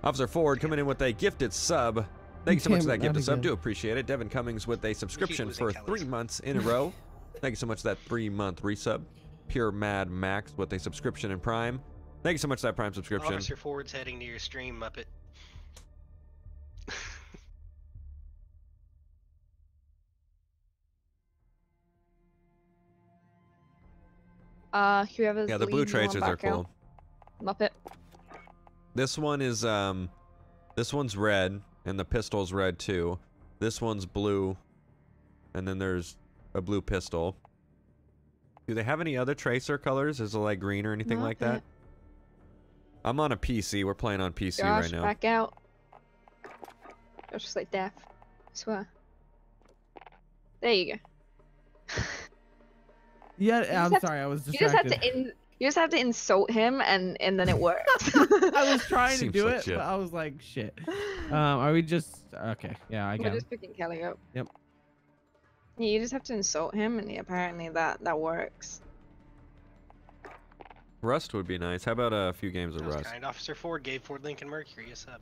Speaker 1: Officer Ford coming in with a gifted sub. Thank you so much for that
Speaker 5: it, not
Speaker 1: gifted sub. Do appreciate it. Devin Cummings with a subscription for
Speaker 4: Kellys.
Speaker 1: three months in a row. Thank you so much for that three month resub. Pure Mad Max with a subscription in Prime. Thank you so much for that Prime subscription.
Speaker 4: Officer Ford's heading to your stream, Muppet.
Speaker 2: Uh, whoever's
Speaker 1: Yeah, the blue
Speaker 2: leading you on
Speaker 1: tracers are
Speaker 2: out.
Speaker 1: cool.
Speaker 2: Muppet.
Speaker 1: This one is um this one's red and the pistol's red too. This one's blue and then there's a blue pistol. Do they have any other tracer colors? Is it like green or anything like that? I'm on a PC. We're playing on PC right now.
Speaker 2: back out. Josh is like deaf. I swear. There you go.
Speaker 5: Yeah, I'm
Speaker 2: have to-
Speaker 5: sorry, I was
Speaker 2: You just have
Speaker 5: distracted.
Speaker 2: to in. You just have to insult him, and and then it works.
Speaker 5: I was trying to do
Speaker 1: like
Speaker 5: it,
Speaker 1: shit.
Speaker 5: but I was like, shit. Um, are we just okay? Yeah, I
Speaker 2: We're
Speaker 5: got.
Speaker 2: just picking Kelly up.
Speaker 5: Yep.
Speaker 2: Yeah, you just have to insult him, and apparently that that works.
Speaker 1: Rust would be nice. How about a few games of Rust?
Speaker 4: kind. Officer Ford gave Ford Lincoln Mercury a sub.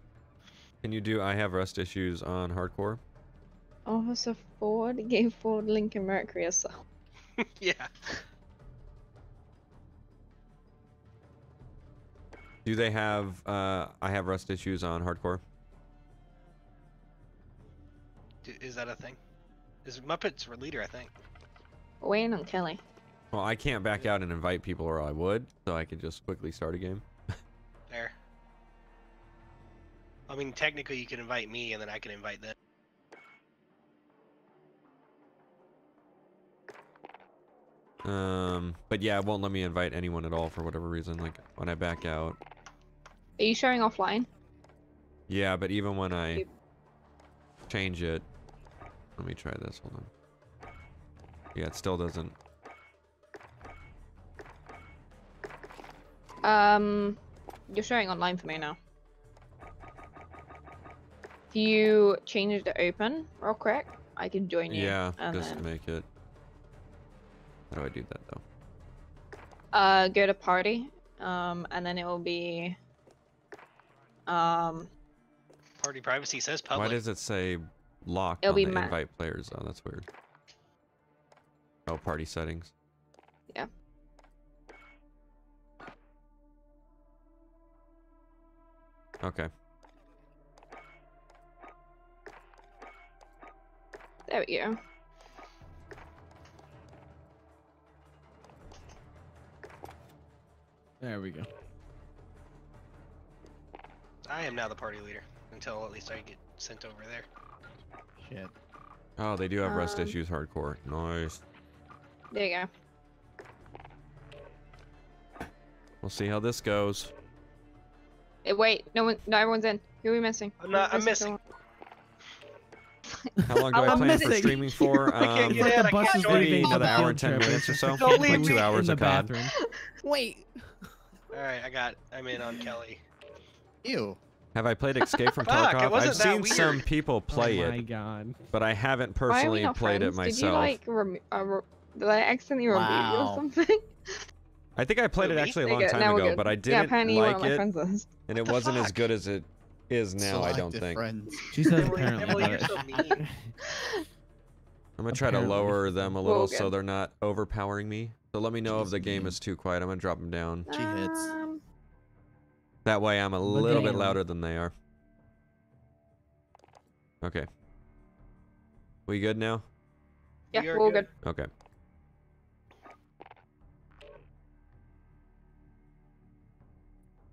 Speaker 1: Can you do I have Rust issues on hardcore?
Speaker 2: Officer Ford gave Ford Lincoln Mercury a song.
Speaker 4: yeah.
Speaker 1: Do they have? Uh, I have rust issues on hardcore.
Speaker 4: Is that a thing? Is Muppets were leader? I think.
Speaker 2: Wayne and Kelly.
Speaker 1: Well, I can't back out and invite people, or I would, so I could just quickly start a game.
Speaker 4: There. I mean, technically, you can invite me, and then I can invite them.
Speaker 1: Um, but yeah, it won't let me invite anyone at all for whatever reason. Like when I back out.
Speaker 2: Are you showing offline?
Speaker 1: Yeah, but even when I change it, let me try this. Hold on. Yeah, it still doesn't.
Speaker 2: Um, you're showing online for me now. If you change it to open real quick, I can join you.
Speaker 1: Yeah, just
Speaker 2: then,
Speaker 1: make it. How do I do that though?
Speaker 2: uh, go to party, um, and then it will be, um,
Speaker 4: Party privacy says public.
Speaker 1: Why does it say locked
Speaker 2: It'll
Speaker 1: on
Speaker 2: be
Speaker 1: the invite players? Oh, that's weird. Oh, party settings.
Speaker 2: Yeah.
Speaker 1: Okay.
Speaker 2: there we go.
Speaker 5: There we go.
Speaker 4: I am now the party leader until at least I get sent over there.
Speaker 3: Shit.
Speaker 1: Oh, they do have rust
Speaker 2: Um,
Speaker 1: issues hardcore. Nice.
Speaker 2: There you go.
Speaker 1: We'll see how this goes.
Speaker 2: Eh, wait, no one, no, everyone's in. Who are we missing?
Speaker 4: I'm not- I'm missing.
Speaker 1: How long do I
Speaker 2: I'm
Speaker 1: plan for
Speaker 5: missing.
Speaker 1: streaming for?
Speaker 4: I can't
Speaker 1: Um,
Speaker 4: get
Speaker 5: Like
Speaker 4: in,
Speaker 5: the
Speaker 4: I
Speaker 5: bus
Speaker 4: can't
Speaker 5: is
Speaker 4: join
Speaker 5: leaving
Speaker 4: you.
Speaker 1: Another hour and 10
Speaker 5: trip.
Speaker 1: minutes or so?
Speaker 4: Don't
Speaker 5: like
Speaker 4: leave
Speaker 1: two
Speaker 4: me
Speaker 1: hours
Speaker 5: in
Speaker 1: of
Speaker 5: the
Speaker 1: COD.
Speaker 5: bathroom.
Speaker 3: Wait.
Speaker 4: All right, I got. I'm in on Kelly.
Speaker 3: Ew.
Speaker 1: Have I played Escape from
Speaker 4: Fuck, it
Speaker 1: Tarkov?
Speaker 4: wasn't
Speaker 1: I've
Speaker 4: that
Speaker 1: seen some people play it.
Speaker 5: oh my
Speaker 1: it,
Speaker 5: god.
Speaker 1: but I haven't
Speaker 2: Why are we
Speaker 1: personally
Speaker 2: not
Speaker 1: played it
Speaker 2: friends? Did you
Speaker 1: myself.
Speaker 2: like, rem- uh, re- did I accidentally remove you
Speaker 3: Wow.
Speaker 2: or something?
Speaker 1: I think I played it
Speaker 4: me?
Speaker 1: actually a long
Speaker 2: you go,
Speaker 1: time
Speaker 2: we're
Speaker 1: ago,
Speaker 2: good.
Speaker 1: but I
Speaker 2: Yeah,
Speaker 1: didn't
Speaker 2: apparently you were one
Speaker 1: like
Speaker 2: my
Speaker 1: it,
Speaker 2: friends list.
Speaker 1: and it
Speaker 4: the
Speaker 1: wasn't as
Speaker 4: fuck?
Speaker 1: good as it is now. I don't
Speaker 3: Selective
Speaker 1: think.
Speaker 3: Friends.
Speaker 5: She says
Speaker 4: Emily,
Speaker 5: apparently.
Speaker 4: Emily, you're so mean.
Speaker 1: I'm gonna try to
Speaker 5: Apparently.
Speaker 1: lower them a
Speaker 2: Well,
Speaker 1: little so
Speaker 2: good.
Speaker 1: they're not overpowering me. So let me know if the game is too quiet. I'm gonna drop them down.
Speaker 3: She hits.
Speaker 2: Um,
Speaker 1: That way I'm a little bit louder than they are. Okay. We good now?
Speaker 2: yeah,
Speaker 4: We are
Speaker 2: we're all
Speaker 4: good.
Speaker 2: good.
Speaker 1: Okay.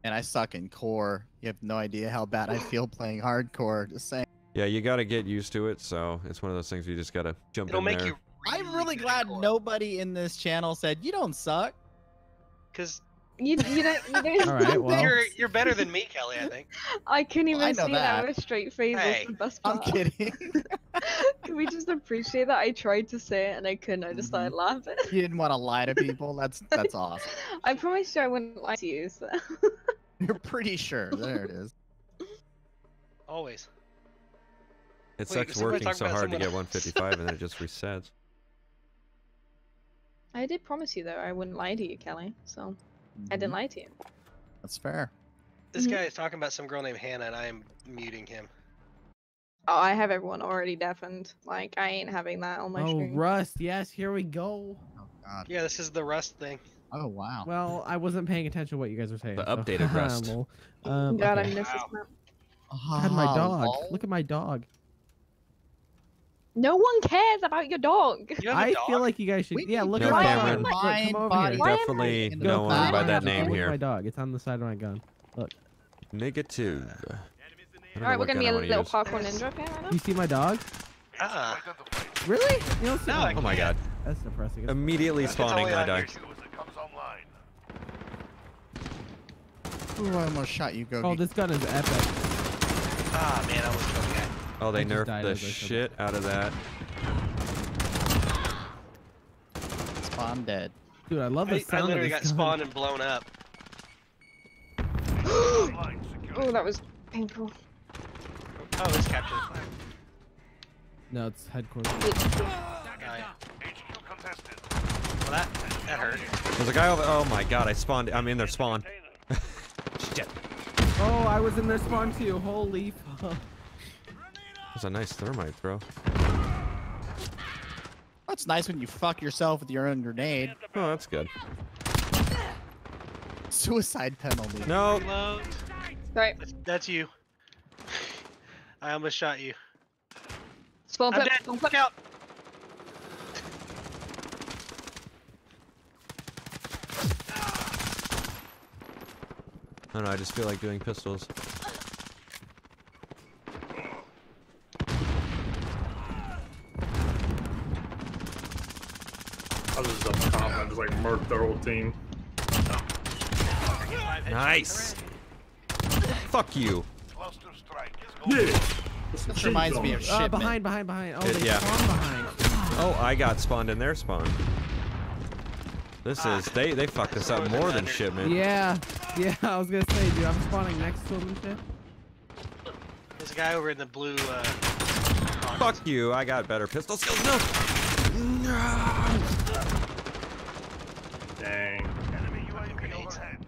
Speaker 3: And I suck in core. You have no idea how bad I feel playing hardcore. Just saying.
Speaker 1: Yeah, you gotta get used to it. So it's one of those things you just gotta jump
Speaker 4: It'll
Speaker 1: in
Speaker 4: make
Speaker 1: there.
Speaker 4: You.
Speaker 3: I'm really glad
Speaker 4: at core.
Speaker 3: nobody in this channel said you don't suck.
Speaker 4: Cause
Speaker 2: You, you don't, you don't.
Speaker 5: All right, well.
Speaker 4: you're you're better than me, Kelly. I think.
Speaker 2: I couldn't even
Speaker 3: I
Speaker 2: see that.
Speaker 3: that.
Speaker 2: with a straight face.
Speaker 4: Hey,
Speaker 2: the best
Speaker 3: I'm kidding.
Speaker 2: Can we just appreciate that? I tried to say it and I couldn't. I just started
Speaker 3: Mm-hmm.
Speaker 2: laughing.
Speaker 3: you didn't want to lie to people. That's that's awesome.
Speaker 2: I promised you I wouldn't lie to you. So.
Speaker 3: You're pretty sure. There it is.
Speaker 4: Always.
Speaker 1: It
Speaker 4: Wait,
Speaker 1: sucks working so hard to get 155 and then it just resets.
Speaker 2: I did promise you though I wouldn't lie to you, Kelly. So I
Speaker 3: Mhm.
Speaker 2: didn't lie to you.
Speaker 3: That's fair.
Speaker 4: This
Speaker 2: Mhm.
Speaker 4: guy is talking about some girl named Hannah, and I am muting him.
Speaker 2: Oh, I have everyone already deafened. Like I ain't having that on my
Speaker 5: Oh,
Speaker 2: stream.
Speaker 5: Rust. Yes, here we go.
Speaker 3: Oh God.
Speaker 4: Yeah, this is the Rust thing.
Speaker 3: Oh wow.
Speaker 5: Well, I wasn't paying attention to what you guys were saying.
Speaker 1: The
Speaker 5: so-
Speaker 1: updated Rust.
Speaker 5: lol. um,
Speaker 2: God, I
Speaker 5: okay.
Speaker 2: miss this map.
Speaker 5: I had my dog.
Speaker 3: lol.
Speaker 5: Look at my dog.
Speaker 2: No one cares about your dog.
Speaker 4: You have a
Speaker 5: I
Speaker 4: dog?
Speaker 5: feel like you guys should.
Speaker 3: We
Speaker 5: Yeah,
Speaker 3: need
Speaker 5: look
Speaker 1: No,
Speaker 5: at my
Speaker 1: Cameron.
Speaker 5: dog. Come over here.
Speaker 1: Definitely no one
Speaker 3: Go
Speaker 1: by
Speaker 3: back.
Speaker 1: that
Speaker 5: Look
Speaker 1: name
Speaker 5: at
Speaker 1: here.
Speaker 5: my dog. It's on the side of my gun.
Speaker 1: Negative. I
Speaker 2: Alright, we're gonna be
Speaker 1: I
Speaker 2: a
Speaker 1: wanna
Speaker 2: little
Speaker 1: use.
Speaker 2: parkour ninja fan right now.
Speaker 5: You see my dog?
Speaker 4: Ah,
Speaker 5: Really? You don't see
Speaker 4: No,
Speaker 5: oh,
Speaker 1: my god.
Speaker 5: That's depressing. as
Speaker 1: Immediately
Speaker 4: That's
Speaker 1: spawning my dog.
Speaker 7: As soon as it comes.
Speaker 3: Ooh, I almost shot you. Gogi.
Speaker 5: Oh, this gun is epic.
Speaker 4: ah, man, I was killed the guy.
Speaker 1: Oh, they
Speaker 5: I
Speaker 1: nerfed the
Speaker 5: as I said
Speaker 1: shit out of that.
Speaker 3: Spawn dead.
Speaker 5: Dude, I love the
Speaker 4: I,
Speaker 5: sound
Speaker 4: I literally
Speaker 5: of
Speaker 4: got
Speaker 5: gun.
Speaker 4: spawned and blown up.
Speaker 2: Oh, that was painful.
Speaker 4: Oh, it's captured the.
Speaker 5: No, it's headquarters.
Speaker 4: Oh, yeah. Well, that that hurt.
Speaker 1: There's a guy over. Oh my god, I spawned. I'm in their spawn. Shit.
Speaker 5: Oh, I was in their spawn too. Holy fuck.
Speaker 1: That's a nice thermite throw.
Speaker 3: it's nice when you fuck yourself with your own grenade.
Speaker 1: Oh, that's good.
Speaker 3: Suicide penalty.
Speaker 1: No,
Speaker 4: Reload.
Speaker 2: Sorry.
Speaker 4: That's, that's you. I almost shot you.
Speaker 2: Spawn
Speaker 4: I'm
Speaker 2: flip.
Speaker 4: dead.
Speaker 2: Spawn
Speaker 4: Look
Speaker 2: flip.
Speaker 4: out.
Speaker 1: I don't know. I just feel like doing pistols.
Speaker 6: I was just up top and I just like murked their whole team.
Speaker 1: Nice. Fuck you.
Speaker 7: Cluster strike is.
Speaker 6: Yeah. This
Speaker 3: This reminds me of
Speaker 5: Uh, behind, behind, behind. Oh,
Speaker 1: It-
Speaker 5: they
Speaker 1: yeah.
Speaker 5: spawn behind.
Speaker 1: Oh, I got spawned in their spawn. This is they they fucked us up more than shipment.
Speaker 5: Yeah, yeah. I was gonna say, dude, I'm spawning next to him and shit.
Speaker 4: There's a guy over in the blue. Uh.
Speaker 1: Fuck you. I got better pistol skills. No. No.
Speaker 6: Dang.
Speaker 7: Enemy UAV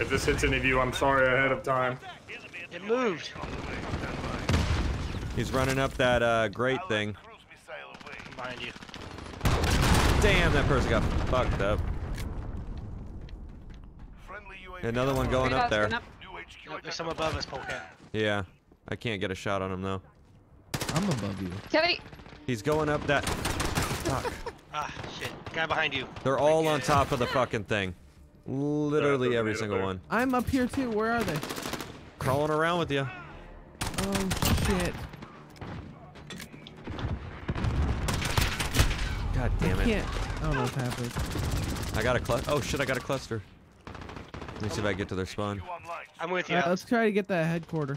Speaker 6: If this hits any of you, I'm sorry ahead of time.
Speaker 4: It moved.
Speaker 1: He's running up that uh, great thing.
Speaker 7: Cruise missile away.
Speaker 4: I'm behind you.
Speaker 1: Damn, that person got fucked up.
Speaker 7: Friendly UAV
Speaker 1: Another one going up there.
Speaker 2: going up.
Speaker 7: New HQ
Speaker 4: Nope, there's some above us, Polecat.
Speaker 1: Yeah. I can't get a shot on him though.
Speaker 5: I'm above you.
Speaker 2: Kelly.
Speaker 1: He's going up that. Fuck.
Speaker 4: Ah, shit. Guy behind you.
Speaker 1: They're all on top of the fucking thing. Literally every single one.
Speaker 5: I'm up here too. Where are they?
Speaker 1: Crawling around with you.
Speaker 5: Oh shit.
Speaker 1: God damn
Speaker 5: I
Speaker 1: it.
Speaker 5: can't. I don't know what's happening.
Speaker 1: I got a cluster. Oh shit, I got a cluster. Let me see if I can get to their spawn.
Speaker 4: I'm with you.
Speaker 5: Alright,
Speaker 4: Alex.
Speaker 5: let's try to get that headquarter.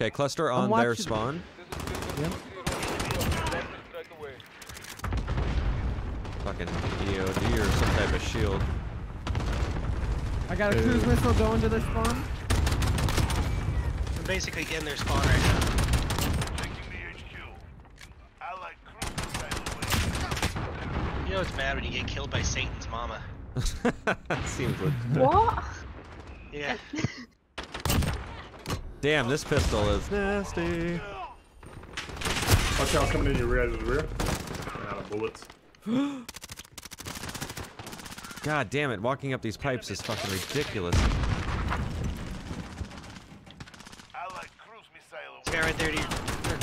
Speaker 1: Okay, cluster on their spawn.
Speaker 5: Yep.
Speaker 1: Fucking EOD or some type of shield.
Speaker 5: I got a cruise missile going to their spawn.
Speaker 4: I'm basically getting their spawn right now.
Speaker 7: Taking the HQ. Allied cruise missile away.
Speaker 4: You know it's bad when you get killed by Satan's mama.
Speaker 1: Seems legit.
Speaker 2: What?
Speaker 4: Yeah.
Speaker 1: Damn, this pistol is nasty.
Speaker 6: Watch out, coming in your rear, rear. Ran out of bullets.
Speaker 1: God damn it, walking up these pipes is fucking ridiculous.
Speaker 7: Allied cruise missile
Speaker 4: This
Speaker 7: away.
Speaker 4: guy right there.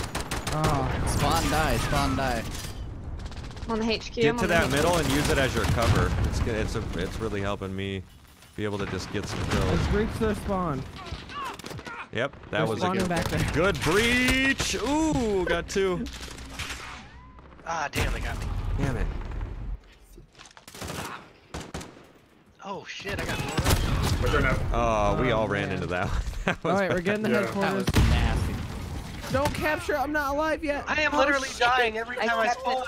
Speaker 5: Oh,
Speaker 3: Spawn die, spawn die.
Speaker 2: On the HQ.
Speaker 1: Get to that
Speaker 2: HQ.
Speaker 1: middle and use it as your cover. It's good. It's a, it's really helping me be able to just get some kills.
Speaker 5: let's breach their spawn.
Speaker 1: Yep, that
Speaker 5: They're
Speaker 1: was a good,
Speaker 5: back there.
Speaker 1: good breach. Ooh, got two.
Speaker 4: Ah, damn, they got me.
Speaker 1: Damn it.
Speaker 4: Oh shit, I got blown up.
Speaker 6: There now.
Speaker 1: Oh, we
Speaker 5: Oh,
Speaker 1: all ran
Speaker 5: man.
Speaker 1: into that. one. That was
Speaker 5: All right, we're getting the
Speaker 6: Yeah.
Speaker 3: That was nasty.
Speaker 5: Don't capture. I'm not alive yet.
Speaker 4: I am
Speaker 5: Oh,
Speaker 4: literally
Speaker 5: shit.
Speaker 4: dying every time I
Speaker 2: kept it.
Speaker 4: spawn.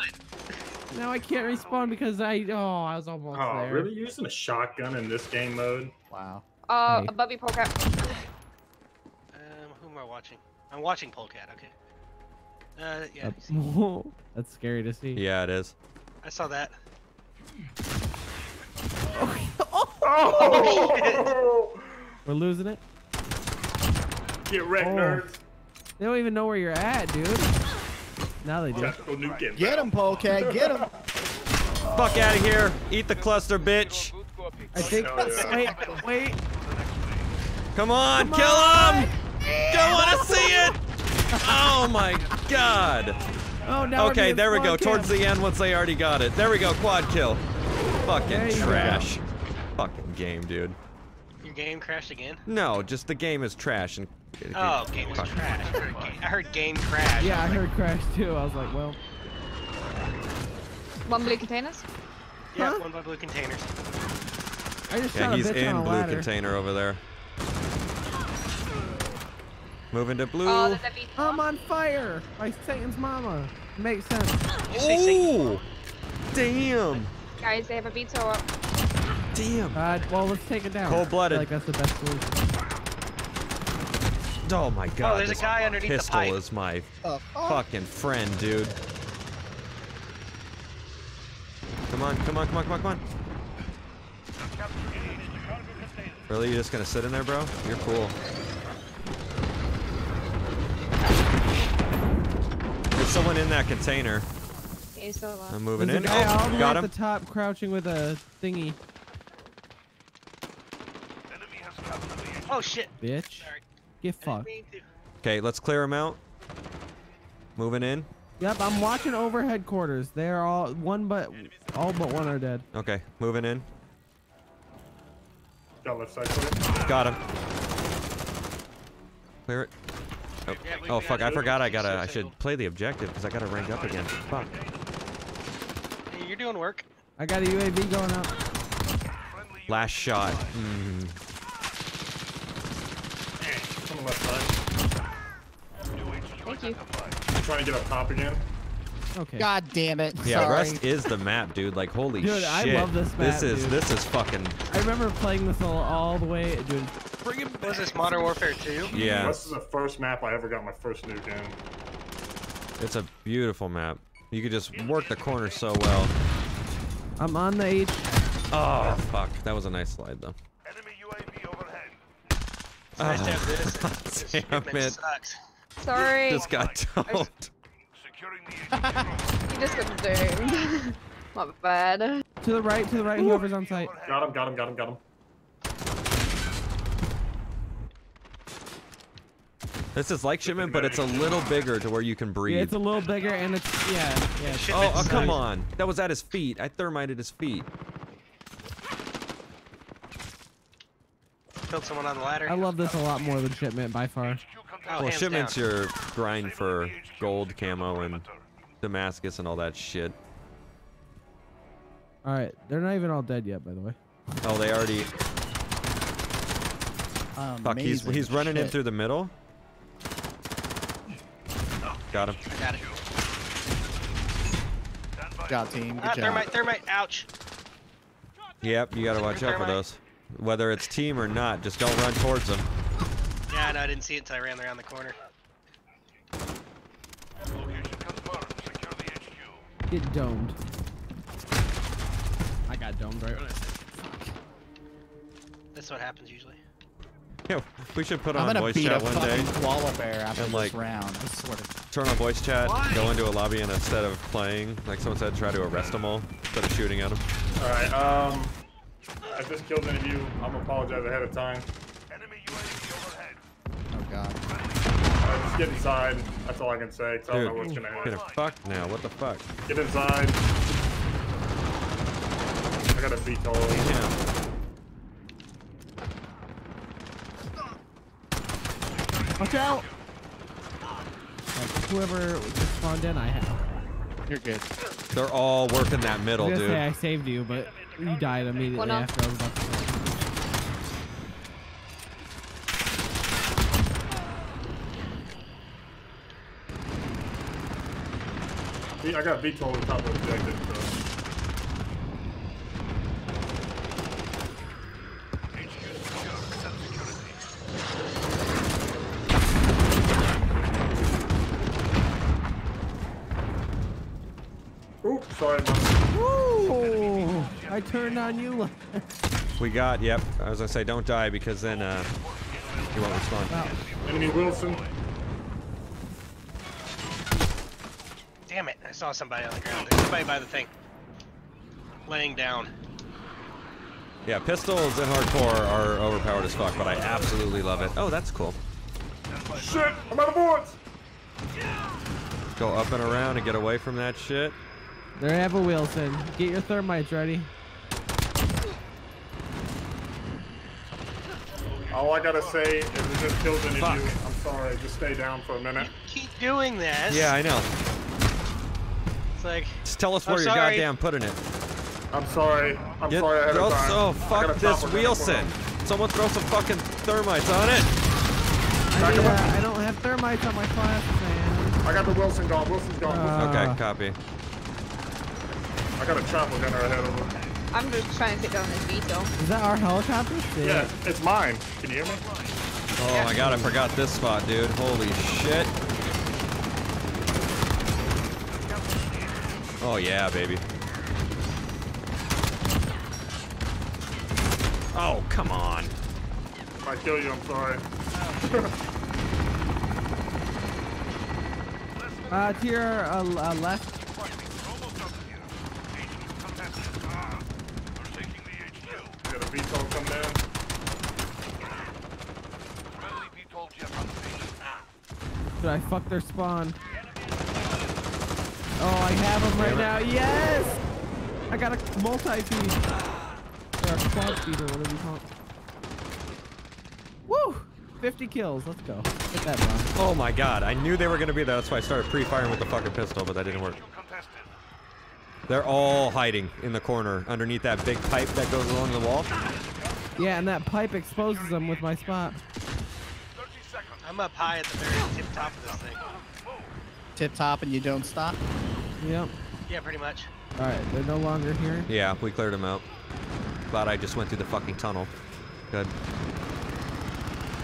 Speaker 5: Now I can't respawn because I. Oh, I was almost
Speaker 6: Oh,
Speaker 5: there.
Speaker 6: really? Using a shotgun in this game mode?
Speaker 3: Wow.
Speaker 2: Oh,
Speaker 5: Hey.
Speaker 2: above you, Polecat.
Speaker 4: Um, who am I watching? I'm watching Polecat. Okay. Uh, yeah.
Speaker 5: Up-
Speaker 4: you see-
Speaker 5: That's scary to see.
Speaker 1: Yeah, it is.
Speaker 4: I saw that.
Speaker 6: Oh!
Speaker 5: We're losing it.
Speaker 6: Get wrecked,
Speaker 5: Oh.
Speaker 6: nerds.
Speaker 5: They don't even know where you're at, dude. Now they do.
Speaker 6: Tactical nuke inbound.
Speaker 3: Get him, Polecat, get him.
Speaker 1: Fuck out of here. Eat the cluster, bitch.
Speaker 5: I think.
Speaker 6: Hell yeah.
Speaker 5: Wait, wait.
Speaker 1: Come on,
Speaker 5: Come
Speaker 1: kill
Speaker 5: on.
Speaker 1: him. Don't want to see it. Oh my god.
Speaker 5: Oh, now
Speaker 1: Okay, there we go. Towards
Speaker 5: camped.
Speaker 1: the end, once they already got it. There we go. Quad kill.
Speaker 5: There
Speaker 1: Fucking
Speaker 5: you go.
Speaker 1: trash. Fucking game, dude.
Speaker 4: Your game crashed again?
Speaker 1: No, just the game is trash and.
Speaker 4: Oh, game is trash. I heard game, I heard game crash.
Speaker 5: Yeah, I heard crash too. I was like, well,
Speaker 2: One blue containers.
Speaker 4: Yeah,
Speaker 5: Huh?
Speaker 4: one by blue containers.
Speaker 5: I just
Speaker 1: Yeah, he's in blue
Speaker 5: ladder.
Speaker 1: container over there. Moving to blue.
Speaker 2: Oh, there's a beat.
Speaker 5: I'm on fire by Satan's mama. Makes sense.
Speaker 4: You say Satan?
Speaker 1: Ooh! Damn!
Speaker 2: Guys, they have a VTOL up.
Speaker 1: Damn!
Speaker 5: Uh, well, let's take it down.
Speaker 1: Cold-blooded.
Speaker 5: I like that's the best solution.
Speaker 1: Oh my god.
Speaker 4: Oh, there's a guy underneath the
Speaker 1: pistol is my
Speaker 3: Oh,
Speaker 1: fucking friend, dude. Come on, come on, come on, come on, come on. Really? You just gonna sit in there, bro? You're cool. There's someone in that container.
Speaker 2: He's still alive.
Speaker 1: I'm moving
Speaker 5: There's
Speaker 1: in.
Speaker 5: a guy oh, all
Speaker 1: Oh,
Speaker 5: way
Speaker 1: got
Speaker 5: at
Speaker 1: him.
Speaker 5: the top crouching with a thingy.
Speaker 7: Enemy has the
Speaker 4: Oh shit.
Speaker 5: Bitch.
Speaker 4: Sorry.
Speaker 5: Get fucked.
Speaker 1: Okay, let's clear him out. Moving in.
Speaker 5: Yep, I'm watching over headquarters. They're all one but all but one are dead.
Speaker 1: Okay, moving in.
Speaker 6: Got left side clear.
Speaker 1: Got him. Clear it. Oh,
Speaker 4: Yeah,
Speaker 1: oh fuck! I forgot. I gotta. I should play the objective because I gotta rank up again. Fuck.
Speaker 4: Hey, You're doing work.
Speaker 5: I got a UAV going up.
Speaker 1: Last shot. Mm.
Speaker 6: On the left side.
Speaker 2: Thank you.
Speaker 6: I'm trying to get up top again.
Speaker 5: Okay.
Speaker 3: God damn it.
Speaker 1: Yeah,
Speaker 3: Sorry.
Speaker 1: Rust is the map, dude. Like holy
Speaker 5: Dude,
Speaker 1: shit.
Speaker 5: I love this
Speaker 1: This
Speaker 5: map,
Speaker 1: is
Speaker 5: dude.
Speaker 1: this is fucking.
Speaker 5: I remember playing this all, all the way, dude. Bring it
Speaker 4: What was this Modern Warfare 2?
Speaker 1: Yeah,
Speaker 6: This is the first map I ever got my first nuke in.
Speaker 1: it's a beautiful map. You could just work the corner so well.
Speaker 5: I'm on the H.
Speaker 1: Oh fuck! That was a nice slide though.
Speaker 7: Enemy UAV overhead. Ah.
Speaker 4: It's nice this. This
Speaker 1: Damn it.
Speaker 4: sucks.
Speaker 2: Sorry.
Speaker 1: Just got toned.
Speaker 7: Securing.
Speaker 2: You just got doomed. My bad.
Speaker 5: To the right, to the right, whoever's on site.
Speaker 7: Overhead.
Speaker 6: Got him, got him, got him, got him.
Speaker 1: This is like shipment, but it's a little bigger to where you can breathe.
Speaker 5: Yeah, it's a little bigger and it's yeah, yeah. it's-
Speaker 1: Oh, oh, come on. That was at his feet. I thermited his feet.
Speaker 4: Killed someone on the ladder.
Speaker 5: I love this a lot more than shipment by far.
Speaker 4: Oh.
Speaker 1: Well, shipment's
Speaker 4: down.
Speaker 1: your grind for
Speaker 7: Securing the HQ
Speaker 1: gold camo and. Damascus and all that shit.
Speaker 5: All right, they're not even all dead yet, by the way.
Speaker 1: Oh, they already. Um, Fuck, he's he's running in through the middle. Got him.
Speaker 4: I got it.
Speaker 7: Stand by.
Speaker 3: Good job, team. Good
Speaker 4: Ah,
Speaker 3: job.
Speaker 4: thermite, thermite. Ouch.
Speaker 1: Yep, you gotta watch out for those. Whether it's team or not, just don't run towards them.
Speaker 4: Yeah, no, I didn't see it until I ran around the corner.
Speaker 7: Location confirmed. Secure the HQ.
Speaker 5: Get domed. I got domed right when I said.
Speaker 4: That's what happens usually.
Speaker 1: Yeah, we should put on
Speaker 3: I'm
Speaker 1: on
Speaker 3: gonna
Speaker 1: voice
Speaker 3: beat
Speaker 1: chat
Speaker 3: a
Speaker 1: one day.
Speaker 3: fucking koala bear after
Speaker 1: and,
Speaker 3: this round. I swear to
Speaker 1: Turn on voice chat,
Speaker 4: Why?
Speaker 1: go into a lobby, and instead of playing, like someone said, try to arrest them all instead of shooting at them.
Speaker 6: Alright, um. I just killed any of you. I'm gonna apologize ahead of time.
Speaker 7: Enemy UAV overhead.
Speaker 3: Oh god.
Speaker 6: Alright, just get inside. That's all I can say. Tell me what's gonna
Speaker 1: get
Speaker 6: happen.
Speaker 1: a fuck now. What the fuck?
Speaker 6: Get inside. I got a VTOL.
Speaker 1: Yeah.
Speaker 5: Watch out! Like, whoever just spawned in, I have.
Speaker 3: You're good.
Speaker 1: They're all working that
Speaker 5: I
Speaker 1: middle,
Speaker 5: was
Speaker 1: dude.
Speaker 5: say I saved you, but you died immediately
Speaker 2: Well,
Speaker 5: after I was about to say.
Speaker 6: I got VTOL on top of the objective, so.
Speaker 7: HQ secure. Set security.
Speaker 6: Oops, sorry, man.
Speaker 5: Ooh, I turned on you.
Speaker 1: We got, yep. As I was gonna say, don't die because then uh, you won't respond.
Speaker 5: Wow.
Speaker 6: Enemy Wheelson.
Speaker 4: Damn it! I saw somebody on the ground. There's somebody by the thing. Laying down.
Speaker 1: Yeah, pistols in hardcore are overpowered as fuck, but I absolutely love it. Oh, that's cool.
Speaker 6: Shit! I'm out of bullets!
Speaker 1: Go up and around and get away from that shit.
Speaker 5: There have a Wheelson. Get your thermites ready.
Speaker 6: All I gotta say is it just killed any
Speaker 1: Fuck.
Speaker 6: of you. I'm sorry. Just stay down for a minute.
Speaker 4: Keep doing this.
Speaker 1: Yeah, I know.
Speaker 4: It's like
Speaker 1: Just tell us
Speaker 4: I'm
Speaker 1: where you're
Speaker 4: sorry.
Speaker 1: goddamn putting it.
Speaker 6: I'm sorry. I'm
Speaker 1: Get,
Speaker 6: sorry ahead
Speaker 1: throw,
Speaker 6: of time.
Speaker 1: oh, fuck this
Speaker 6: chopper gun
Speaker 1: Wheelson.
Speaker 6: for him.
Speaker 1: Someone throw some fucking thermites on it.
Speaker 5: I,
Speaker 6: Back
Speaker 5: uh. I don't have thermites on my class, man.
Speaker 6: I got the Wheelson gone. Wheelson's gone.
Speaker 5: Uh,
Speaker 1: Okay, copy.
Speaker 6: I got a chopper gunner ahead of him.
Speaker 2: I'm just trying to take down this VTOL.
Speaker 5: Is that our helicopter? Sick.
Speaker 6: Yeah, it's mine. Can you hear me?
Speaker 1: Oh my god, I forgot this spot, dude. Holy shit. Oh yeah, baby. Oh, come on.
Speaker 6: If I kill you, I'm sorry.
Speaker 5: Uh, to your uh, uh, left.
Speaker 6: VTOL come down.
Speaker 7: Friendly VTOL jet on station.
Speaker 5: Did I fuck their spawn? Oh, I have them right now. Yes! I got a multi-feed. Or a quad feed or whatever you call it. Woo! 50 kills. Let's go. Get that bomb.
Speaker 1: Oh my god, I knew they were gonna be there. That's why I started pre-firing with the fucking pistol, but that didn't work. They're all hiding in the corner underneath that big pipe that goes along the wall.
Speaker 5: Yeah, and that pipe exposes them with my spot.
Speaker 7: 30 seconds.
Speaker 4: I'm up high at the very tip top of this thing.
Speaker 3: Tip top and you don't stop.
Speaker 5: Yep.
Speaker 4: Yeah, pretty much.
Speaker 5: All right, they're no longer here.
Speaker 1: Yeah, we cleared them out. Glad I just went through the fucking tunnel. Good.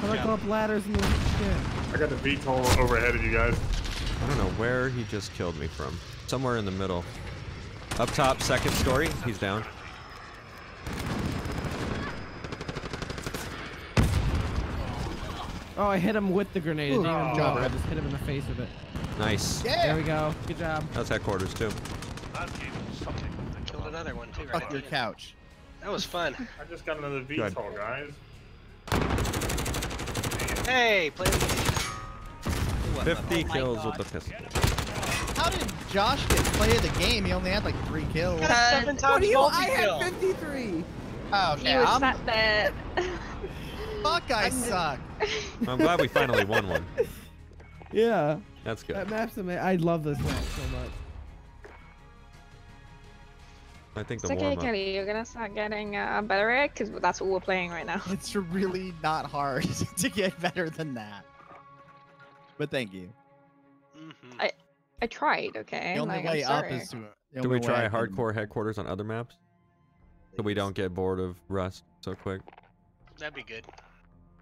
Speaker 5: How do I go up ladders and shit?
Speaker 6: I got the VTOL overhead of you guys.
Speaker 1: I don't know where he just killed me from. Somewhere in the middle. Up top, second story. He's down.
Speaker 5: Oh, I hit him with the grenade. It didn't even
Speaker 6: Ooh.
Speaker 5: drop it. I just hit him in the face with it.
Speaker 1: Nice.
Speaker 5: There we go. Good job.
Speaker 1: That's headquarters too.
Speaker 7: That gave something.
Speaker 4: I killed another one too.
Speaker 3: Fuck
Speaker 4: at
Speaker 3: your
Speaker 4: the
Speaker 3: couch.
Speaker 4: That was fun.
Speaker 6: I just got another VTOL, guys.
Speaker 4: Hey, play the game.
Speaker 1: 50 kills with the pistol.
Speaker 3: How did Josh get play of the game? He only had like three kills.
Speaker 4: Seven times multi-kill.
Speaker 5: 53.
Speaker 3: Oh, okay.
Speaker 2: He
Speaker 3: okay.
Speaker 2: was
Speaker 3: I'm,
Speaker 2: sat there.
Speaker 3: fuck, I suck.
Speaker 1: I'm glad we finally won one.
Speaker 5: Yeah.
Speaker 1: That's good.
Speaker 5: That map's amazing. I love this map so much.
Speaker 1: I think
Speaker 2: It's
Speaker 1: the
Speaker 2: okay. Kelly. You're gonna start getting uh, better at it because that's what we're playing right now.
Speaker 3: It's really not hard to get better than that. But thank you.
Speaker 4: Mhm.
Speaker 2: I tried, okay?
Speaker 3: The only
Speaker 2: like,
Speaker 3: way up is to.
Speaker 1: Do we try
Speaker 3: I can-
Speaker 1: hardcore headquarters on other maps? So we don't get bored of Rust so quick.
Speaker 4: That'd be good.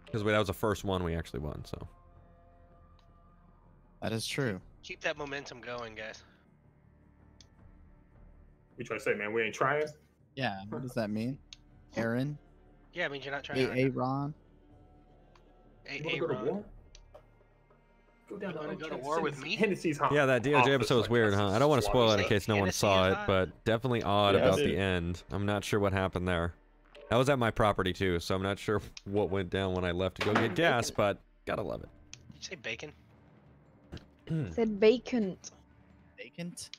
Speaker 1: Because that was the first one we actually won, so.
Speaker 3: That is true.
Speaker 4: Keep that momentum going, guys.
Speaker 6: We try to say, man, we ain't trying.
Speaker 3: Yeah. What does that mean? Aaron?
Speaker 4: Yeah, I mean you're not trying
Speaker 3: A.
Speaker 4: to.
Speaker 3: A. Ron?
Speaker 4: A-
Speaker 6: You wanna
Speaker 4: A-
Speaker 6: go to
Speaker 4: Ron.
Speaker 6: war? Go down
Speaker 4: wanna go to war with me?
Speaker 6: Hennessy's hot.
Speaker 1: Yeah, that DOJ episode was weird,
Speaker 6: that's
Speaker 1: huh?
Speaker 6: a
Speaker 1: I don't want to spoil it in case no one saw it, but definitely odd about the end. I'm not sure what happened there. That was at my property too, so I'm not sure what went down when I left to go get gas, but gotta love it.
Speaker 4: Did you say bacon? Hmm.
Speaker 2: Said vacant.
Speaker 3: Vacant?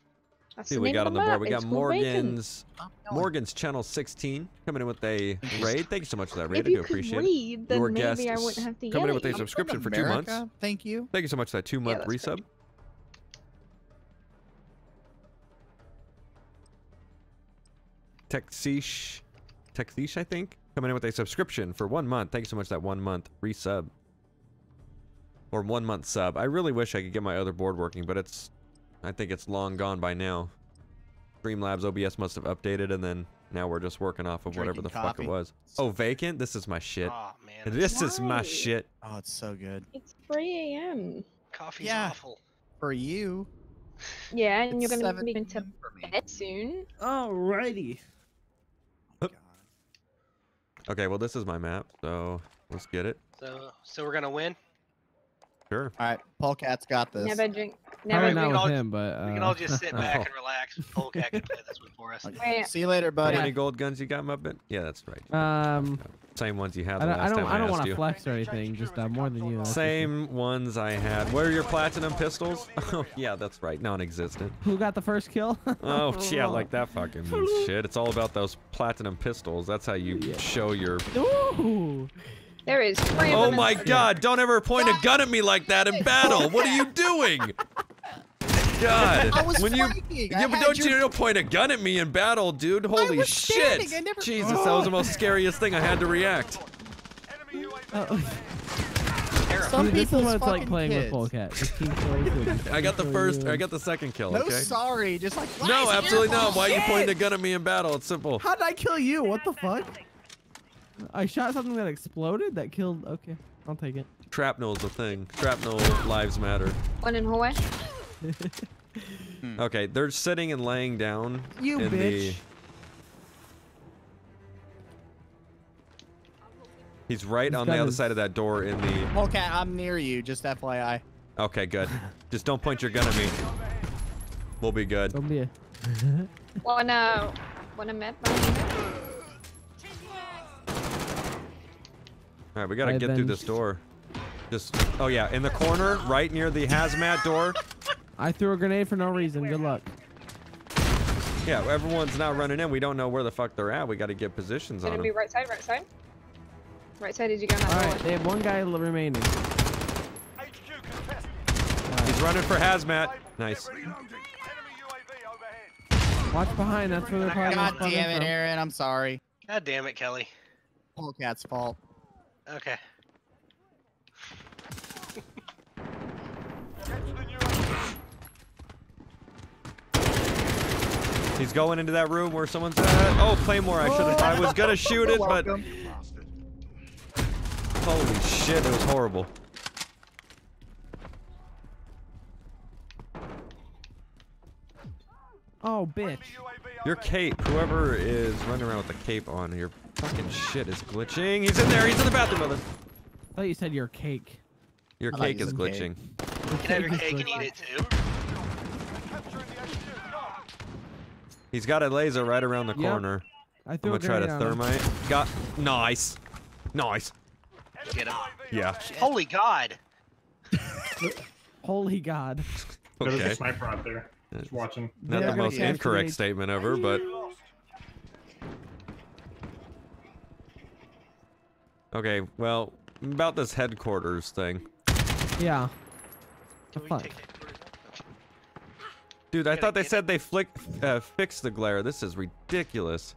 Speaker 2: That's
Speaker 1: See,
Speaker 2: the
Speaker 1: we got on the board. We got. Morgan's Morgan's channel 16 coming in with a raid. Thank you so much for that raid.
Speaker 2: If
Speaker 1: I
Speaker 2: you
Speaker 1: do
Speaker 2: could
Speaker 1: appreciate it.
Speaker 2: then
Speaker 1: Your
Speaker 2: maybe
Speaker 1: guest
Speaker 2: I wouldn't have to
Speaker 1: coming in with
Speaker 2: at
Speaker 1: a
Speaker 2: you.
Speaker 3: I'm
Speaker 1: subscription for two months.
Speaker 3: Thank you.
Speaker 1: Thank you so much for that two month
Speaker 2: that's
Speaker 1: resub. Texish, Texish, I think, coming in with a subscription for one month. Thank you so much for that one month resub. Or one month sub. I really wish I could get my other board working, but it's, I think it's long gone by now. Streamlabs OBS must have updated, and then now we're just working off of whatever
Speaker 3: Drinking
Speaker 1: the fuck it was. Oh, vacant? This is my shit.
Speaker 4: Oh man,
Speaker 1: This is my shit.
Speaker 3: Oh, it's so good.
Speaker 2: It's 3 a.m.
Speaker 4: coffee's
Speaker 3: Yeah.
Speaker 4: awful.
Speaker 3: For you.
Speaker 2: Yeah, and
Speaker 3: it's
Speaker 2: you're gonna be going to
Speaker 3: for me.
Speaker 2: bed soon.
Speaker 5: Alrighty.
Speaker 1: Okay, well, this is my map, so let's get it.
Speaker 4: So, so we're gonna win.
Speaker 1: Sure.
Speaker 3: All right, Polecat's got this.
Speaker 2: Never drink.
Speaker 5: Probably
Speaker 2: Never
Speaker 4: we
Speaker 5: not
Speaker 4: can
Speaker 5: with
Speaker 4: all-
Speaker 5: him, but uh,
Speaker 4: We can all just sit back
Speaker 1: Oh.
Speaker 4: and relax. Polecat can play this one for us.
Speaker 3: Okay.
Speaker 2: Wait.
Speaker 3: See you later,
Speaker 1: How
Speaker 3: buddy.
Speaker 1: many gold guns you got, Muppet? Yeah, that's right.
Speaker 5: Um,
Speaker 1: Same ones you had
Speaker 5: I
Speaker 1: the
Speaker 5: don't, I
Speaker 1: last
Speaker 5: don't,
Speaker 1: time
Speaker 5: I
Speaker 1: I,
Speaker 5: don't want to flex or anything. Just uh, more than you. that's for sure.
Speaker 1: Same ones I had. Where are your platinum pistols? Oh, yeah, that's right. Non-existent.
Speaker 5: Who got the first kill?
Speaker 1: Oh, yeah, like that fucking shit. It's all about those platinum pistols. That's how you
Speaker 5: Yeah.
Speaker 1: show your...
Speaker 5: Ooh.
Speaker 2: There is three of
Speaker 1: Oh
Speaker 2: them
Speaker 1: my
Speaker 2: the-
Speaker 1: god, don't ever point a gun at me like that in battle. What are you doing? God.
Speaker 3: I was
Speaker 1: when you
Speaker 3: flanking. I
Speaker 1: Yeah, but don't
Speaker 3: your-
Speaker 1: you don't point a gun at me in battle, dude. Holy
Speaker 3: was
Speaker 1: shit.
Speaker 3: I never-
Speaker 1: Jesus, that was the most scariest thing. I had to react.
Speaker 7: Enemy
Speaker 3: Some
Speaker 5: dude, this is what it's like playing
Speaker 3: kids.
Speaker 5: with Polecat. Just
Speaker 1: I got the first,
Speaker 5: you.
Speaker 1: I got the second kill,
Speaker 3: No,
Speaker 1: okay?
Speaker 3: sorry. Just like
Speaker 1: No,
Speaker 3: is it your
Speaker 1: absolutely not. Why are you pointing a gun at me in battle? It's simple.
Speaker 5: How did I kill you? What the fuck? I shot something that exploded that killed. Okay, I'll take it.
Speaker 1: Shrapnel's a thing. Trapnel lives matter.
Speaker 2: One in hallway.
Speaker 1: Okay, they're sitting and laying down
Speaker 5: You
Speaker 1: in the
Speaker 5: bitch.
Speaker 1: He's right
Speaker 5: He's
Speaker 1: on the
Speaker 5: got
Speaker 1: other side of that door in the
Speaker 3: Polecat, I'm near you. Just FYI.
Speaker 1: Okay, good. Just don't point your gun at me. We'll be good.
Speaker 5: Don't be a.
Speaker 2: One uh, one
Speaker 1: All right, we gotta
Speaker 5: I
Speaker 1: get through this door. Just, oh yeah, in the corner, right near the hazmat door.
Speaker 5: I threw a grenade for no reason. Good luck.
Speaker 1: Yeah, everyone's now running in. We don't know where the fuck they're at. We gotta get positions on
Speaker 2: Enemy
Speaker 1: them.
Speaker 2: right side, right side. Right side, did you go in that
Speaker 5: All
Speaker 2: door?
Speaker 5: they have one guy remaining.
Speaker 7: HQ contested.
Speaker 1: He's running for hazmat. Nice.
Speaker 7: Enemy
Speaker 5: Watch behind. That's where they're probably gonna
Speaker 3: God damn it,
Speaker 5: from.
Speaker 3: Aaron. I'm sorry.
Speaker 4: God damn it, Kelly.
Speaker 3: Polecat's fault.
Speaker 4: Okay.
Speaker 7: Get to the new HQ.
Speaker 1: He's going into that room where someone's at. Oh, Claymore! I should have. I was gonna shoot it, but holy shit, it was horrible.
Speaker 5: Oh, bitch.
Speaker 1: Your cape, whoever is running around with the cape on, your fucking shit is glitching. He's in there. He's in the bathroom, mother.
Speaker 5: I thought you said your cake.
Speaker 1: Your
Speaker 3: I
Speaker 1: cake is glitching.
Speaker 3: cape.
Speaker 4: You can have your cake and eat it too.
Speaker 7: Capturing the HQ. Go.
Speaker 1: He's got a laser right around the
Speaker 5: Yep.
Speaker 1: corner.
Speaker 5: I
Speaker 1: I'm gonna try to
Speaker 5: grenade him.
Speaker 1: thermite. Got nice, nice.
Speaker 4: Get him.
Speaker 1: Yeah.
Speaker 4: Holy God.
Speaker 5: Holy God.
Speaker 6: There's
Speaker 1: Okay.
Speaker 6: a sniper out there. Just watching.
Speaker 1: Not
Speaker 5: They're
Speaker 1: the most incorrect statement ever, but okay. Well, about this headquarters thing,
Speaker 5: Yeah.
Speaker 4: Can
Speaker 5: The
Speaker 4: we
Speaker 5: fuck?
Speaker 4: take that?
Speaker 1: dude. I
Speaker 4: Gotta
Speaker 1: thought they
Speaker 4: get
Speaker 1: said they flick, uh, fixed the glare. This is ridiculous.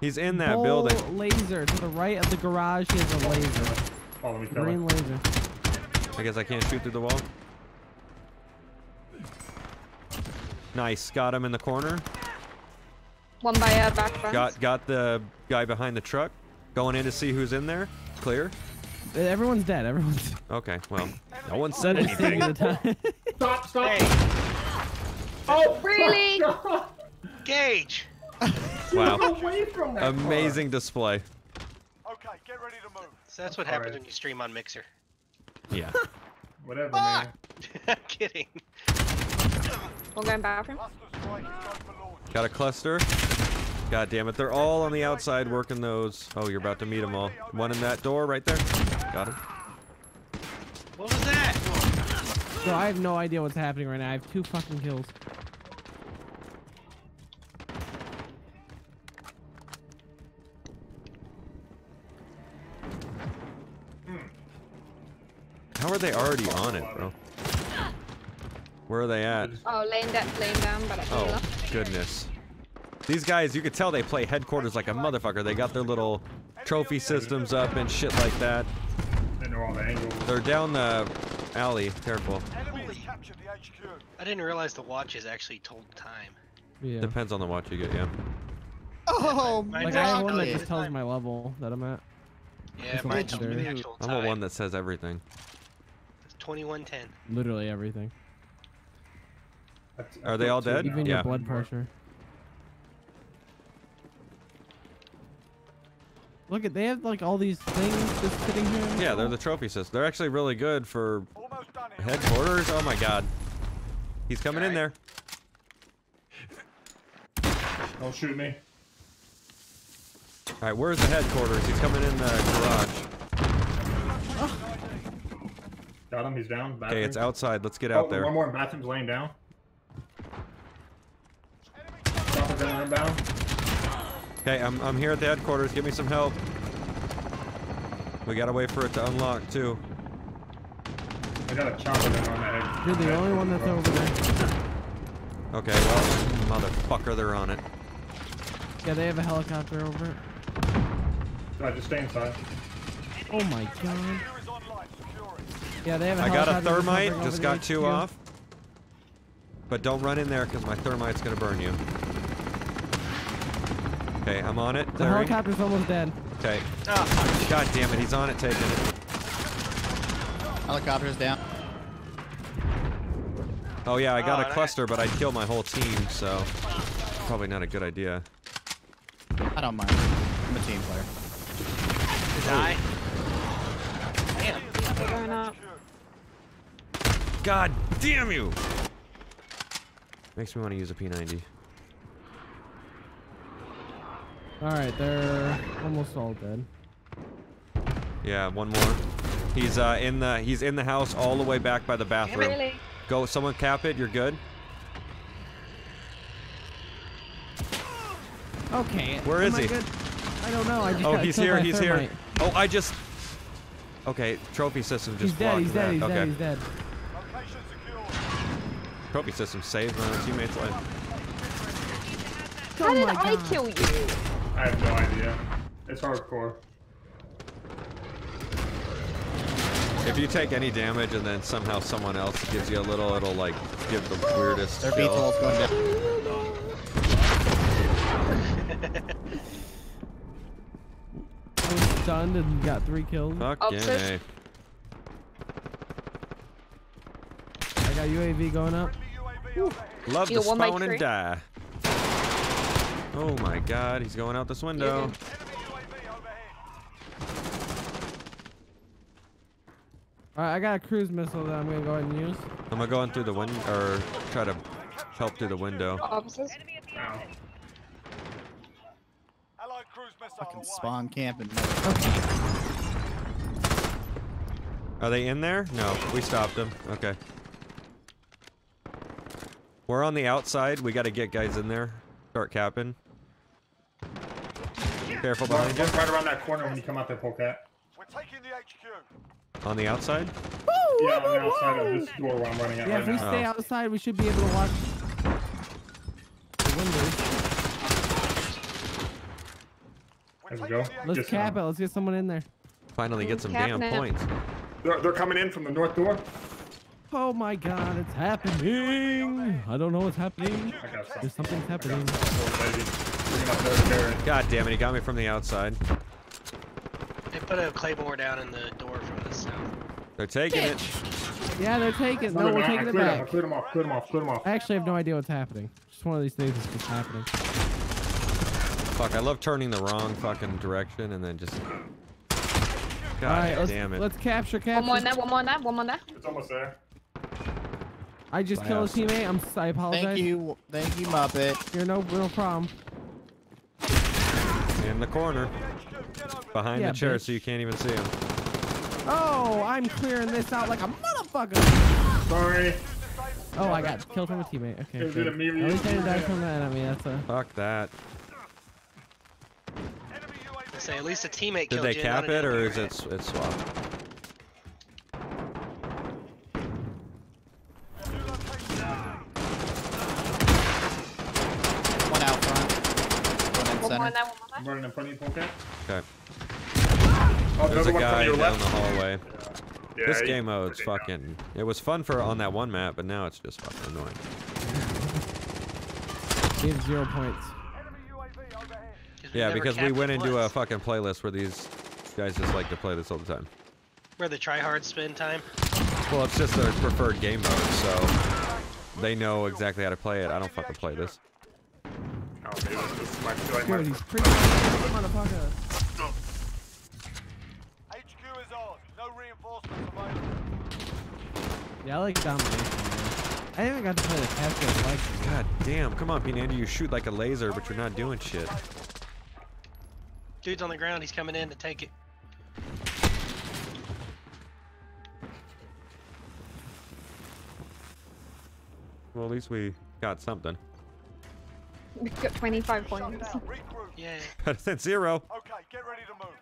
Speaker 1: He's in that
Speaker 5: Bull
Speaker 1: building.
Speaker 5: laser to the right of the garage. He has a laser.
Speaker 6: Follow me, Kelly.
Speaker 5: Green laser.
Speaker 1: I guess I can't shoot through the wall. Nice, got him in the corner.
Speaker 2: One by uh, back front.
Speaker 1: Got got the guy behind the truck. Going in to see who's in there. Clear.
Speaker 5: Uh, Everyone's dead. Everyone's.
Speaker 1: Okay. Well, no one said
Speaker 5: Just taking
Speaker 1: anything.
Speaker 5: the time.
Speaker 6: Stop, stop.
Speaker 4: Hey,
Speaker 6: Oh,
Speaker 2: Really?
Speaker 4: Gage.
Speaker 1: Wow.
Speaker 6: away from that
Speaker 1: Amazing display.
Speaker 7: Okay, get ready to move.
Speaker 4: So that's what
Speaker 6: All
Speaker 4: happens
Speaker 6: right.
Speaker 4: when you stream on Mixer.
Speaker 1: Yeah.
Speaker 6: car. Whatever, man.
Speaker 4: I'm kidding.
Speaker 2: One going bathroom.
Speaker 7: Cluster strike is go for launch.
Speaker 1: Got a cluster. God damn it. They're all on the outside working those. Oh, you're about to meet them all. One in that door right there. Got him.
Speaker 4: What was that?
Speaker 5: So I have no idea what's happening right now. I have two fucking kills.
Speaker 1: How are they already on it, bro? Where are they at?
Speaker 2: Oh, laying down, laying down, but I
Speaker 1: Oh,
Speaker 2: oh.
Speaker 1: goodness. These guys, you could tell they play headquarters like a motherfucker. They got their little trophy systems up and shit like that.
Speaker 6: Didn't know all the angles.
Speaker 1: They're down the alley. Careful.
Speaker 7: Enemy captured the HQ.
Speaker 4: I didn't realize the watches actually told time.
Speaker 5: Yeah.
Speaker 1: Depends on the watch you get, yeah.
Speaker 3: Oh,
Speaker 4: Mine
Speaker 5: Like I have one that just tells my level that I'm at.
Speaker 4: Yeah,
Speaker 5: It's
Speaker 4: mine tells me the
Speaker 5: legendary.
Speaker 4: actual
Speaker 1: I'm the one that says everything.
Speaker 4: It's 2110.
Speaker 5: Literally everything.
Speaker 1: Are they all dead?
Speaker 5: Even
Speaker 1: Yeah.
Speaker 5: your blood pressure. Look at they have like all these things just sitting here.
Speaker 1: Yeah, they're the trophy system. They're actually really good for
Speaker 7: Almost done here.
Speaker 1: headquarters. Oh my god. He's coming in there.
Speaker 6: Don't shoot me.
Speaker 1: All right, where's the headquarters? He's coming in the garage.
Speaker 6: Got him. He's down.
Speaker 1: Okay, it's outside. Let's get
Speaker 6: Oh,
Speaker 1: out there.
Speaker 6: One more in bathroom's laying down. Stop it down inbound.
Speaker 1: Okay, I'm, I'm here at the headquarters. Give me some help. We gotta wait for it to unlock too.
Speaker 6: I got a chopper down on that head.
Speaker 5: You're the only one that's over there.
Speaker 1: Okay, well, motherfucker, they're on it.
Speaker 5: Yeah, they have a helicopter over it.
Speaker 6: Right, just stay inside.
Speaker 5: Oh my god.
Speaker 7: HQ is online. Secure it.
Speaker 5: Yeah, they have a
Speaker 1: I got a thermite. Just got two
Speaker 5: HQ.
Speaker 1: off. But don't run in there because my thermite's gonna burn you. Okay, I'm on it.
Speaker 5: The
Speaker 1: Clearing.
Speaker 5: helicopter's almost dead.
Speaker 1: Okay.
Speaker 4: Oh,
Speaker 1: God damn it, he's on it, taking it.
Speaker 3: Helicopter's down.
Speaker 1: Oh yeah, I got
Speaker 4: Oh,
Speaker 1: a cluster, but I'd kill my whole team, so probably not a good idea.
Speaker 3: I don't mind. I'm a team player.
Speaker 4: did I? Damn.
Speaker 2: They're going up.
Speaker 1: God damn you! Makes me want to use a P90.
Speaker 5: All right, they're almost all dead.
Speaker 1: Yeah, one more. He's uh in the he's in the house all the way back by the bathroom.
Speaker 2: Really?
Speaker 1: Go, someone cap it. You're good.
Speaker 5: Okay.
Speaker 1: Where is am
Speaker 5: I
Speaker 1: he?
Speaker 5: good? I don't know. I just
Speaker 1: Oh, he's here.
Speaker 5: by a
Speaker 1: He's here. Oh, I just. Okay, trophy system just
Speaker 5: He's dead.
Speaker 1: blocked
Speaker 5: He's dead. He's
Speaker 1: okay,
Speaker 5: dead. He's dead.
Speaker 1: Trophy system saved my teammate's life.
Speaker 2: How
Speaker 5: oh
Speaker 2: did I
Speaker 5: God.
Speaker 2: kill you?
Speaker 6: I have no idea. It's hardcore.
Speaker 1: If you take any damage and then somehow someone else gives you a little, it'll like give the weirdest.
Speaker 3: Their
Speaker 1: kill.
Speaker 3: VTOL's going down.
Speaker 5: I was stunned and got three kills.
Speaker 1: Fucking oh,
Speaker 2: Officers?
Speaker 1: A.
Speaker 5: I got UAV going up.
Speaker 7: Friendly UAV.
Speaker 1: Love
Speaker 2: You
Speaker 1: to
Speaker 2: got one by
Speaker 1: spawn and die. Oh my god, he's going out this window.
Speaker 2: good.
Speaker 7: Enemy UAV overhead.
Speaker 5: Alright, I got a cruise missile that I'm gonna go ahead and use.
Speaker 1: I'm gonna go in through the window or try to help through the window.
Speaker 2: Officers?
Speaker 8: Enemy at the
Speaker 6: Ow.
Speaker 8: exit.
Speaker 7: Allied cruise missile
Speaker 3: Fucking spawn camping.
Speaker 1: Are they in there? No, we stopped them. Okay. We're on the outside. We gotta get guys in there. Start capping. Careful
Speaker 6: Look
Speaker 1: behind you.
Speaker 6: look right around that corner when you come out there, Polecat.
Speaker 7: We're taking the HQ.
Speaker 1: On the outside?
Speaker 6: Yeah, on the outside of this door where I'm running out
Speaker 5: Yeah,
Speaker 6: right
Speaker 5: if we
Speaker 6: now.
Speaker 5: stay
Speaker 1: Oh.
Speaker 5: outside, we should be able to watch the windows.
Speaker 7: We're
Speaker 6: There we go.
Speaker 5: Let's
Speaker 6: Just
Speaker 5: cap
Speaker 6: now.
Speaker 5: it. Let's get someone in there.
Speaker 1: Finally get some damn
Speaker 2: it.
Speaker 1: points.
Speaker 6: They're, they're coming in from the north door.
Speaker 5: Oh my god, it's happening! I don't know what's happening.
Speaker 6: I some.
Speaker 5: There's something happening.
Speaker 6: some little baby. Bringing up their carrot.
Speaker 1: God damn it, he got me from the outside.
Speaker 4: They put a claymore down in the door from the south.
Speaker 1: They're taking it.
Speaker 5: Yeah, they're taking.
Speaker 6: No,
Speaker 5: No, we're
Speaker 6: not. I
Speaker 5: taking it
Speaker 6: cleared them. I
Speaker 5: back.
Speaker 6: cleared them off. Cleared them off. Cleared them off.
Speaker 5: I actually have no idea what's happening. Just one of these things is just happening.
Speaker 1: Fuck, I love turning the wrong fucking direction and then just. God
Speaker 5: Alright, let's,
Speaker 1: damn it.
Speaker 5: let's capture, capture.
Speaker 2: One more in
Speaker 5: capture.
Speaker 2: there, one more in there, one more in there.
Speaker 6: It's almost there.
Speaker 5: I just killed a teammate. I'm. s- I apologize.
Speaker 3: Thank you, thank you, Muppet.
Speaker 5: You're no, real problem.
Speaker 1: In the corner. Behind
Speaker 5: Yeah,
Speaker 1: the chair
Speaker 5: bitch.
Speaker 1: so you can't even see him.
Speaker 5: Oh, I'm clearing this out like a motherfucker.
Speaker 6: Sorry.
Speaker 5: Oh, I got killed from a teammate. Okay.
Speaker 6: Is
Speaker 5: good.
Speaker 6: a me or
Speaker 5: At least I didn't die from the enemy. That's a.
Speaker 1: Fuck that.
Speaker 4: Say at least a teammate
Speaker 1: Did
Speaker 4: killed
Speaker 1: they
Speaker 4: you.
Speaker 1: cap
Speaker 4: not an
Speaker 1: it or is
Speaker 4: right?
Speaker 1: it it's swapped?
Speaker 3: One out front. One in
Speaker 2: One more
Speaker 3: center.
Speaker 2: in there, one more in
Speaker 6: I'm running in front of you, Polecat.
Speaker 1: Okay.
Speaker 6: Oh,
Speaker 1: There's a
Speaker 6: one
Speaker 1: guy
Speaker 6: from your
Speaker 1: down the hallway.
Speaker 6: Yeah,
Speaker 1: this game mode's
Speaker 6: pretty down.
Speaker 1: fucking. It was fun for on that one map, but now it's just fucking annoying.
Speaker 5: Gave zero points.
Speaker 7: Enemy UAV overhead.
Speaker 4: 'Cause we
Speaker 1: Yeah, because we went
Speaker 4: it
Speaker 1: into a fucking playlist where these guys just like to play this all the time.
Speaker 4: Where the tryhards spend time.
Speaker 1: Well, it's just their preferred game mode, so they know exactly how to play it. I don't fucking play this.
Speaker 6: Oh, maybe this is my, feel
Speaker 5: Dude, he's pretty motherfucker.
Speaker 7: HQ is on. No reinforcements available.
Speaker 5: Yeah, I like domination. Man. I haven't got to play the capture like.
Speaker 1: God damn! Come on, Pinandy, you shoot like a laser, but you're not doing shit.
Speaker 4: Dude's on the ground. He's coming in to take it.
Speaker 1: Well, at least we got something.
Speaker 2: We've got 25 points.
Speaker 4: Yeah.
Speaker 1: But it's zero.
Speaker 7: Okay, get ready to move.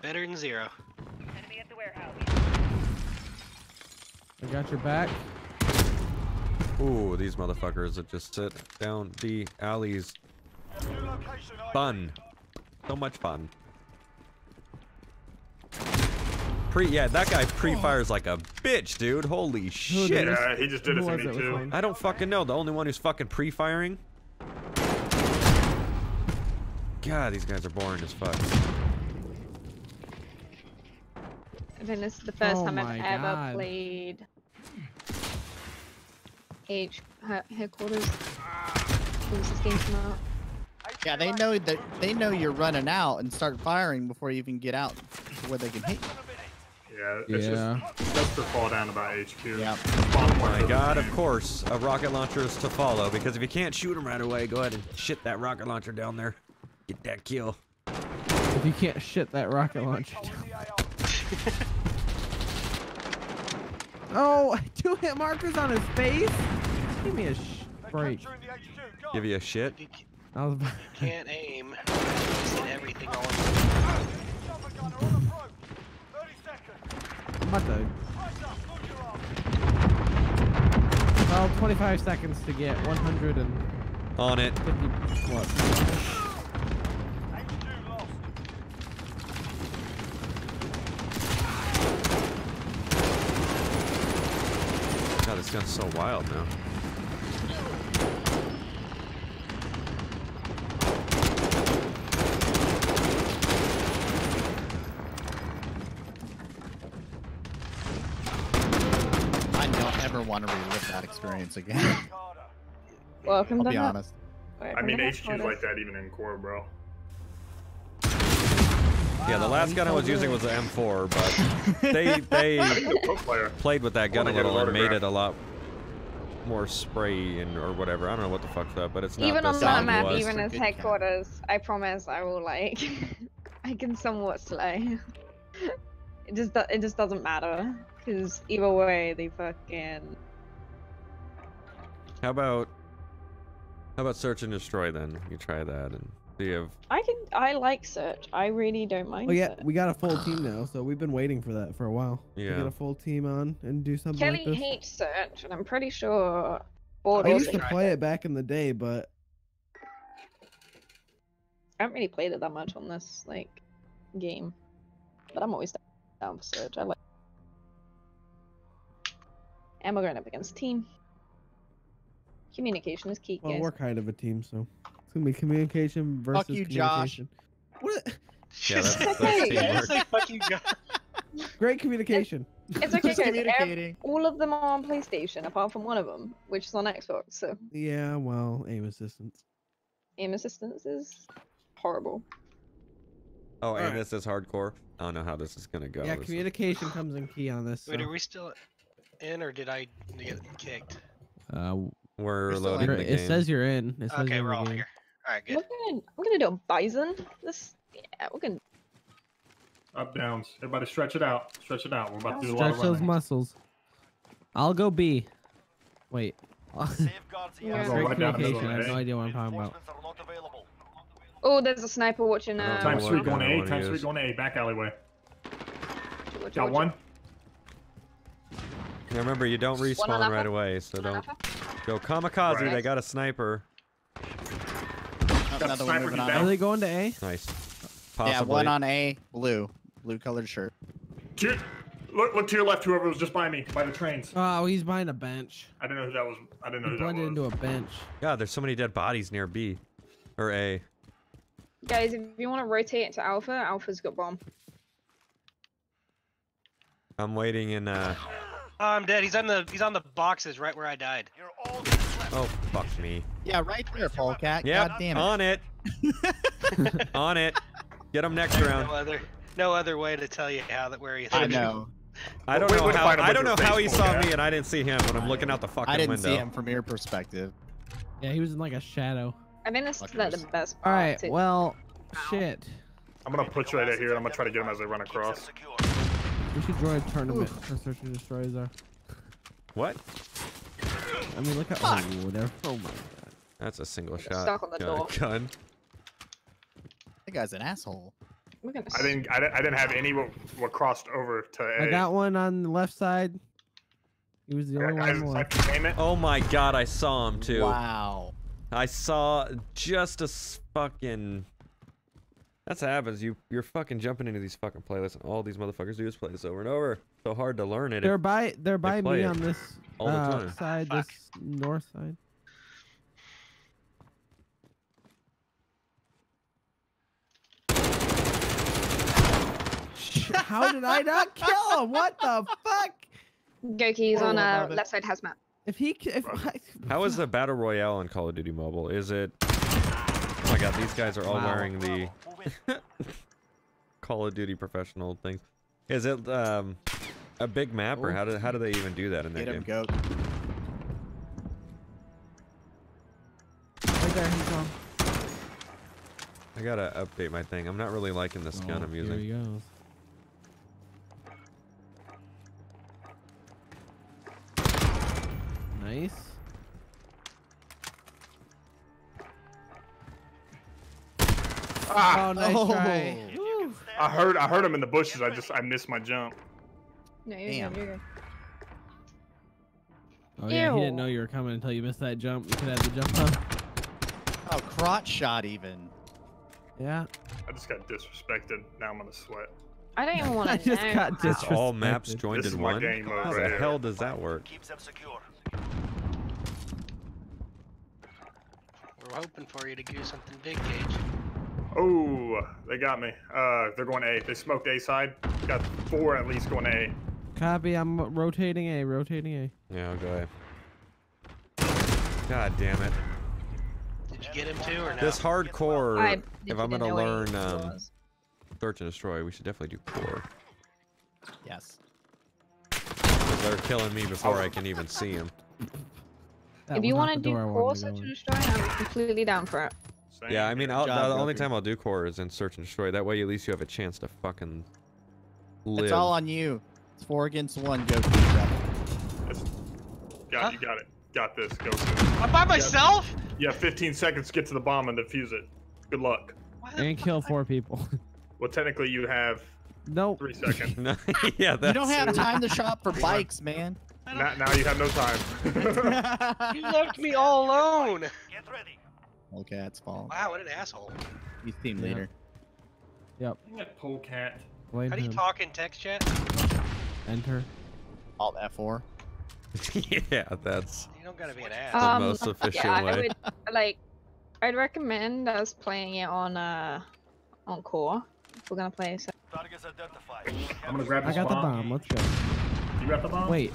Speaker 4: Better than zero.
Speaker 8: Enemy at the warehouse.
Speaker 5: I got your back.
Speaker 1: Ooh, these motherfuckers that just sit down the alleys.
Speaker 7: Location
Speaker 1: Fun. So much fun. Pre yeah, that guy pre-fires like a bitch, dude. Holy shit.
Speaker 6: Yeah, he just did it
Speaker 5: Who
Speaker 6: to
Speaker 5: was
Speaker 6: me too.
Speaker 1: I don't fucking know. The only one who's fucking pre-firing. God, these guys are boring as fuck.
Speaker 2: I think this is the first
Speaker 5: Oh
Speaker 2: time I've ever played H headquarters since this game came.
Speaker 3: Yeah, they know that they know you're running out and start firing before you even get out to where they can hit you.
Speaker 6: Yeah, it's
Speaker 5: Yeah.
Speaker 6: just just to fall down about HQ.
Speaker 3: Yeah.
Speaker 6: Spawn point
Speaker 1: My god, of course, a rocket launcher is to follow because if you can't shoot them right away, go ahead and shit that rocket launcher down there. Get that kill.
Speaker 5: If you can't shit that rocket launcher.
Speaker 7: With the AR.
Speaker 5: Oh, two hit markers on his face. Give me a sh-
Speaker 7: They're
Speaker 5: break.
Speaker 7: capturing the HQ. Go.
Speaker 1: Give you a shit.
Speaker 4: If you c-
Speaker 5: I was about-
Speaker 4: can't aim, everything all at once.
Speaker 7: Ah, Chopper gunner on approach. 30 seconds.
Speaker 5: I'm about to.
Speaker 7: Right up. Look your arm.
Speaker 5: Well, 25 seconds to get 150
Speaker 1: On it.
Speaker 5: what?
Speaker 1: God, this so wild now.
Speaker 3: I don't ever want to relive that experience again.
Speaker 7: Carter.
Speaker 2: Welcome
Speaker 3: I'll
Speaker 2: to
Speaker 3: be
Speaker 2: Hut-
Speaker 3: honest.
Speaker 6: I mean,
Speaker 2: to
Speaker 6: HQ's like that even in core, bro.
Speaker 1: Yeah, the last gun I was using was an M4, but they they
Speaker 6: I think the pro player.
Speaker 1: played with that gun a
Speaker 6: wanna
Speaker 1: little and made it a lot more spray and or whatever. I don't know what the fuck's up, but it's not
Speaker 2: Even
Speaker 1: the
Speaker 2: on that map,
Speaker 1: was.
Speaker 2: even as headquarters, I promise I will like, I can somewhat slay. it just it just doesn't matter because either way they fucking.
Speaker 1: How about how about search and destroy then? You try that and see if
Speaker 2: I can I like search. I really don't mind.
Speaker 5: Oh yeah,
Speaker 2: search.
Speaker 5: we got a full team now, so we've been waiting for that for a while. To
Speaker 1: Yeah.
Speaker 5: get a full team on and do something
Speaker 2: Kelly
Speaker 5: like this.
Speaker 2: hates search, and I'm pretty sure. Board
Speaker 5: I used to play
Speaker 2: it.
Speaker 5: it back in the day, but
Speaker 2: I haven't really played it that much on this like game, but I'm always down for search. I like. And we're going up against team. Communication is key,
Speaker 5: well,
Speaker 2: guys.
Speaker 5: we're kind of a team, so it's gonna be communication versus
Speaker 3: you, Josh.
Speaker 5: communication. What?
Speaker 1: Yeah, that's, that's
Speaker 2: okay,
Speaker 1: teamwork.
Speaker 4: It's like fuck you, God.
Speaker 5: Great communication.
Speaker 2: It's okay,
Speaker 3: Just
Speaker 2: guys. ev- all of them are on PlayStation, apart from one of them, which is on Xbox. So
Speaker 5: Yeah, well, aim assistance.
Speaker 2: aim assistance is horrible.
Speaker 1: Oh, and
Speaker 5: Alright.
Speaker 1: this is hardcore. I don't know how this is gonna go.
Speaker 5: yeah,
Speaker 1: This is-
Speaker 5: communication comes in key on this.
Speaker 4: Wait, are we still in, or did I get kicked?
Speaker 5: Uh,
Speaker 1: We're
Speaker 3: We're
Speaker 1: loading
Speaker 5: you're- it says you're in. It says
Speaker 4: Okay,
Speaker 5: you're
Speaker 4: we're all here. All right,
Speaker 2: We're gonna, I'm gonna do a bison. This, yeah, we're gonna.
Speaker 6: Up downs. Everybody stretch it out. Stretch it out. We're about to do a lot of Stretch
Speaker 5: those
Speaker 6: running.
Speaker 5: muscles. I'll go B. Wait.
Speaker 7: Safeguards the
Speaker 2: Yeah.
Speaker 7: asset.
Speaker 6: Go
Speaker 5: Great
Speaker 6: right down the middle
Speaker 5: communication. I have no idea what I'm talking about.
Speaker 7: Reinforcements are not available.
Speaker 2: Oh, there's a sniper watching.
Speaker 1: I
Speaker 2: Uh,
Speaker 1: know
Speaker 6: Times three going
Speaker 1: I
Speaker 6: A.
Speaker 1: wanna
Speaker 6: Times three
Speaker 1: use.
Speaker 6: going A. Back alleyway.
Speaker 2: watch-
Speaker 6: Got
Speaker 2: watch-
Speaker 6: one.
Speaker 1: Now remember, you don't respawn right away, so don't go kamikaze.
Speaker 6: Right.
Speaker 1: They got a sniper.
Speaker 3: Another one moving on.
Speaker 6: down.
Speaker 5: Are they going to A?
Speaker 1: Nice.
Speaker 3: Yeah, one on A, blue, blue colored shirt.
Speaker 6: To look, look to your left. Whoever was just by me, by the trains.
Speaker 5: Oh, he's behind a bench.
Speaker 6: I didn't know who that was. I didn't know
Speaker 5: He
Speaker 6: who that
Speaker 5: blended
Speaker 6: was.
Speaker 5: into a bench.
Speaker 1: God, there's so many dead bodies near B, or A.
Speaker 2: Guys, if you want to rotate to Alpha, Alpha's got bomb.
Speaker 1: I'm waiting in. Uh.
Speaker 4: Oh, I'm dead. He's on the he's on the boxes right where I died.
Speaker 7: You're all that's left.
Speaker 1: Oh fuck me.
Speaker 3: Yeah, right there, Polecat.
Speaker 1: Yep.
Speaker 3: God damn it.
Speaker 1: On it. on it. Get him next round.
Speaker 4: no other no other way to tell you how that where he
Speaker 3: I
Speaker 4: hit me.
Speaker 3: know.
Speaker 1: I don't
Speaker 6: Wait,
Speaker 1: know how. I don't know how he saw
Speaker 6: bat.
Speaker 1: me and I didn't see him when I'm looking out the fucking window.
Speaker 3: I didn't
Speaker 1: window.
Speaker 3: see him from your perspective.
Speaker 5: Yeah, he was in like a shadow.
Speaker 2: I mean, that's is like the best
Speaker 5: All
Speaker 2: part.
Speaker 5: right.
Speaker 2: to-
Speaker 5: Well, shit.
Speaker 6: I'm gonna put you right here. and I'm gonna try to get him as they run across.
Speaker 5: We should join a tournament for search and destroys there.
Speaker 1: Uh, what?
Speaker 5: I mean, look at oh, they're oh my god.
Speaker 1: That's a single
Speaker 2: Stuck
Speaker 1: shot.
Speaker 2: on the
Speaker 1: gun.
Speaker 2: door.
Speaker 1: gun.
Speaker 3: That guy's an asshole.
Speaker 6: I didn't. I didn't, I didn't have any what, what crossed over to A.
Speaker 5: I got one on the left side. He was the
Speaker 6: Yeah,
Speaker 5: only one
Speaker 6: guys,
Speaker 5: on the
Speaker 6: I
Speaker 5: left.
Speaker 6: can name it.
Speaker 1: Oh my god, I saw him too.
Speaker 3: Wow.
Speaker 1: I saw just a fucking. That's what happens. You you're fucking jumping into these fucking playlists, and all these motherfuckers do is play this over and over. So hard to learn it.
Speaker 5: They're
Speaker 1: if-
Speaker 5: by they're by
Speaker 1: play
Speaker 5: me on this
Speaker 1: all the
Speaker 5: uh,
Speaker 1: time.
Speaker 5: side,
Speaker 4: Fuck.
Speaker 5: this north side. How did I not kill him? What the fuck?
Speaker 2: Goki's
Speaker 3: Oh,
Speaker 2: on
Speaker 3: I
Speaker 2: uh,
Speaker 3: love it.
Speaker 2: left side hazmat.
Speaker 5: If he, if I,
Speaker 1: How is the battle royale on Call of Duty Mobile? Is it? god, these guys are all
Speaker 5: wow.
Speaker 1: wearing the Call of Duty professional things. Is it um, a big map, or how do how do they even do that in that
Speaker 3: Get him,
Speaker 1: game?
Speaker 3: Goat.
Speaker 5: Right there, he's gone.
Speaker 1: I gotta update my thing. I'm not really liking this
Speaker 5: oh,
Speaker 1: gun
Speaker 5: I'm
Speaker 1: using.
Speaker 5: Here he goes. Nice.
Speaker 6: Ah,
Speaker 5: Oh, nice try.
Speaker 3: Oh.
Speaker 5: Woo.
Speaker 6: I heard I heard him in the bushes. I just I missed my jump.
Speaker 2: No, you're
Speaker 3: Damn.
Speaker 2: good. You're good.
Speaker 5: Oh yeah, he didn't know you were coming until you missed that jump. You could have the jump on.
Speaker 3: Oh, crotch shot even.
Speaker 5: Yeah.
Speaker 6: I just got disrespected. Now I'm gonna sweat.
Speaker 2: I don't even want to.
Speaker 5: I
Speaker 2: to
Speaker 5: just
Speaker 2: know.
Speaker 5: got
Speaker 2: how.
Speaker 1: It's all maps
Speaker 5: disrespected.
Speaker 1: joined
Speaker 6: This
Speaker 1: in
Speaker 6: is my
Speaker 1: one.
Speaker 6: game mode
Speaker 1: How
Speaker 6: right
Speaker 1: the
Speaker 6: here.
Speaker 1: hell does that work?
Speaker 7: Keeps them secure.
Speaker 4: We're hoping for you to do something big, Gage.
Speaker 6: Oh, they got me. Uh, they're going A. They smoked A side. Got four at least going A.
Speaker 5: Copy. I'm rotating A. Rotating A.
Speaker 1: Yeah, I'll go ahead. God damn it.
Speaker 4: Did you get him too, or no?
Speaker 1: This hardcore,
Speaker 2: I
Speaker 1: if I'm gonna learn um,
Speaker 2: was.
Speaker 1: search and destroy, we should definitely do core.
Speaker 3: Yes.
Speaker 1: they're killing me before I can even see them.
Speaker 2: If you want to do
Speaker 5: door I
Speaker 2: core
Speaker 5: wanted
Speaker 2: search and destroy, I'm completely down for it.
Speaker 6: Same
Speaker 1: Yeah, I mean. I'll,
Speaker 3: job,
Speaker 1: the only time I'll do core is in search and destroy. That way, at least you have a chance to fucking live.
Speaker 3: It's all on you. It's four against one. Go to the
Speaker 6: It's- got
Speaker 4: Huh?
Speaker 6: you got it. Got this. Go.
Speaker 4: I'm by myself.
Speaker 6: Yeah, 15 seconds to get to the bomb and defuse it. Good luck.
Speaker 5: And kill
Speaker 4: am I-
Speaker 5: four people.
Speaker 6: Well, technically you have
Speaker 5: nope.
Speaker 6: three seconds.
Speaker 1: No, yeah,
Speaker 3: You don't have time to shop for bikes, man.
Speaker 6: now, now you have no time.
Speaker 4: You left me all alone.
Speaker 7: Get ready.
Speaker 3: Okay, that's fault.
Speaker 4: Wow, what an asshole.
Speaker 3: He's team
Speaker 5: Yeah.
Speaker 3: leader.
Speaker 5: Yep.
Speaker 6: That polecat.
Speaker 5: Blame
Speaker 4: How do you
Speaker 5: him.
Speaker 4: talk in text chat?
Speaker 5: Enter.
Speaker 3: Alt F4.
Speaker 1: yeah, that's
Speaker 4: You don't gotta be an ass.
Speaker 1: the
Speaker 2: Um,
Speaker 1: most efficient
Speaker 2: yeah, I
Speaker 1: way.
Speaker 2: would like. I'd recommend us playing it on uh on core if we're gonna play. So
Speaker 6: I'm gonna grab
Speaker 5: I
Speaker 6: this
Speaker 5: got the
Speaker 6: bomb.
Speaker 5: bomb. Let's go.
Speaker 6: You got the bomb?
Speaker 5: Wait.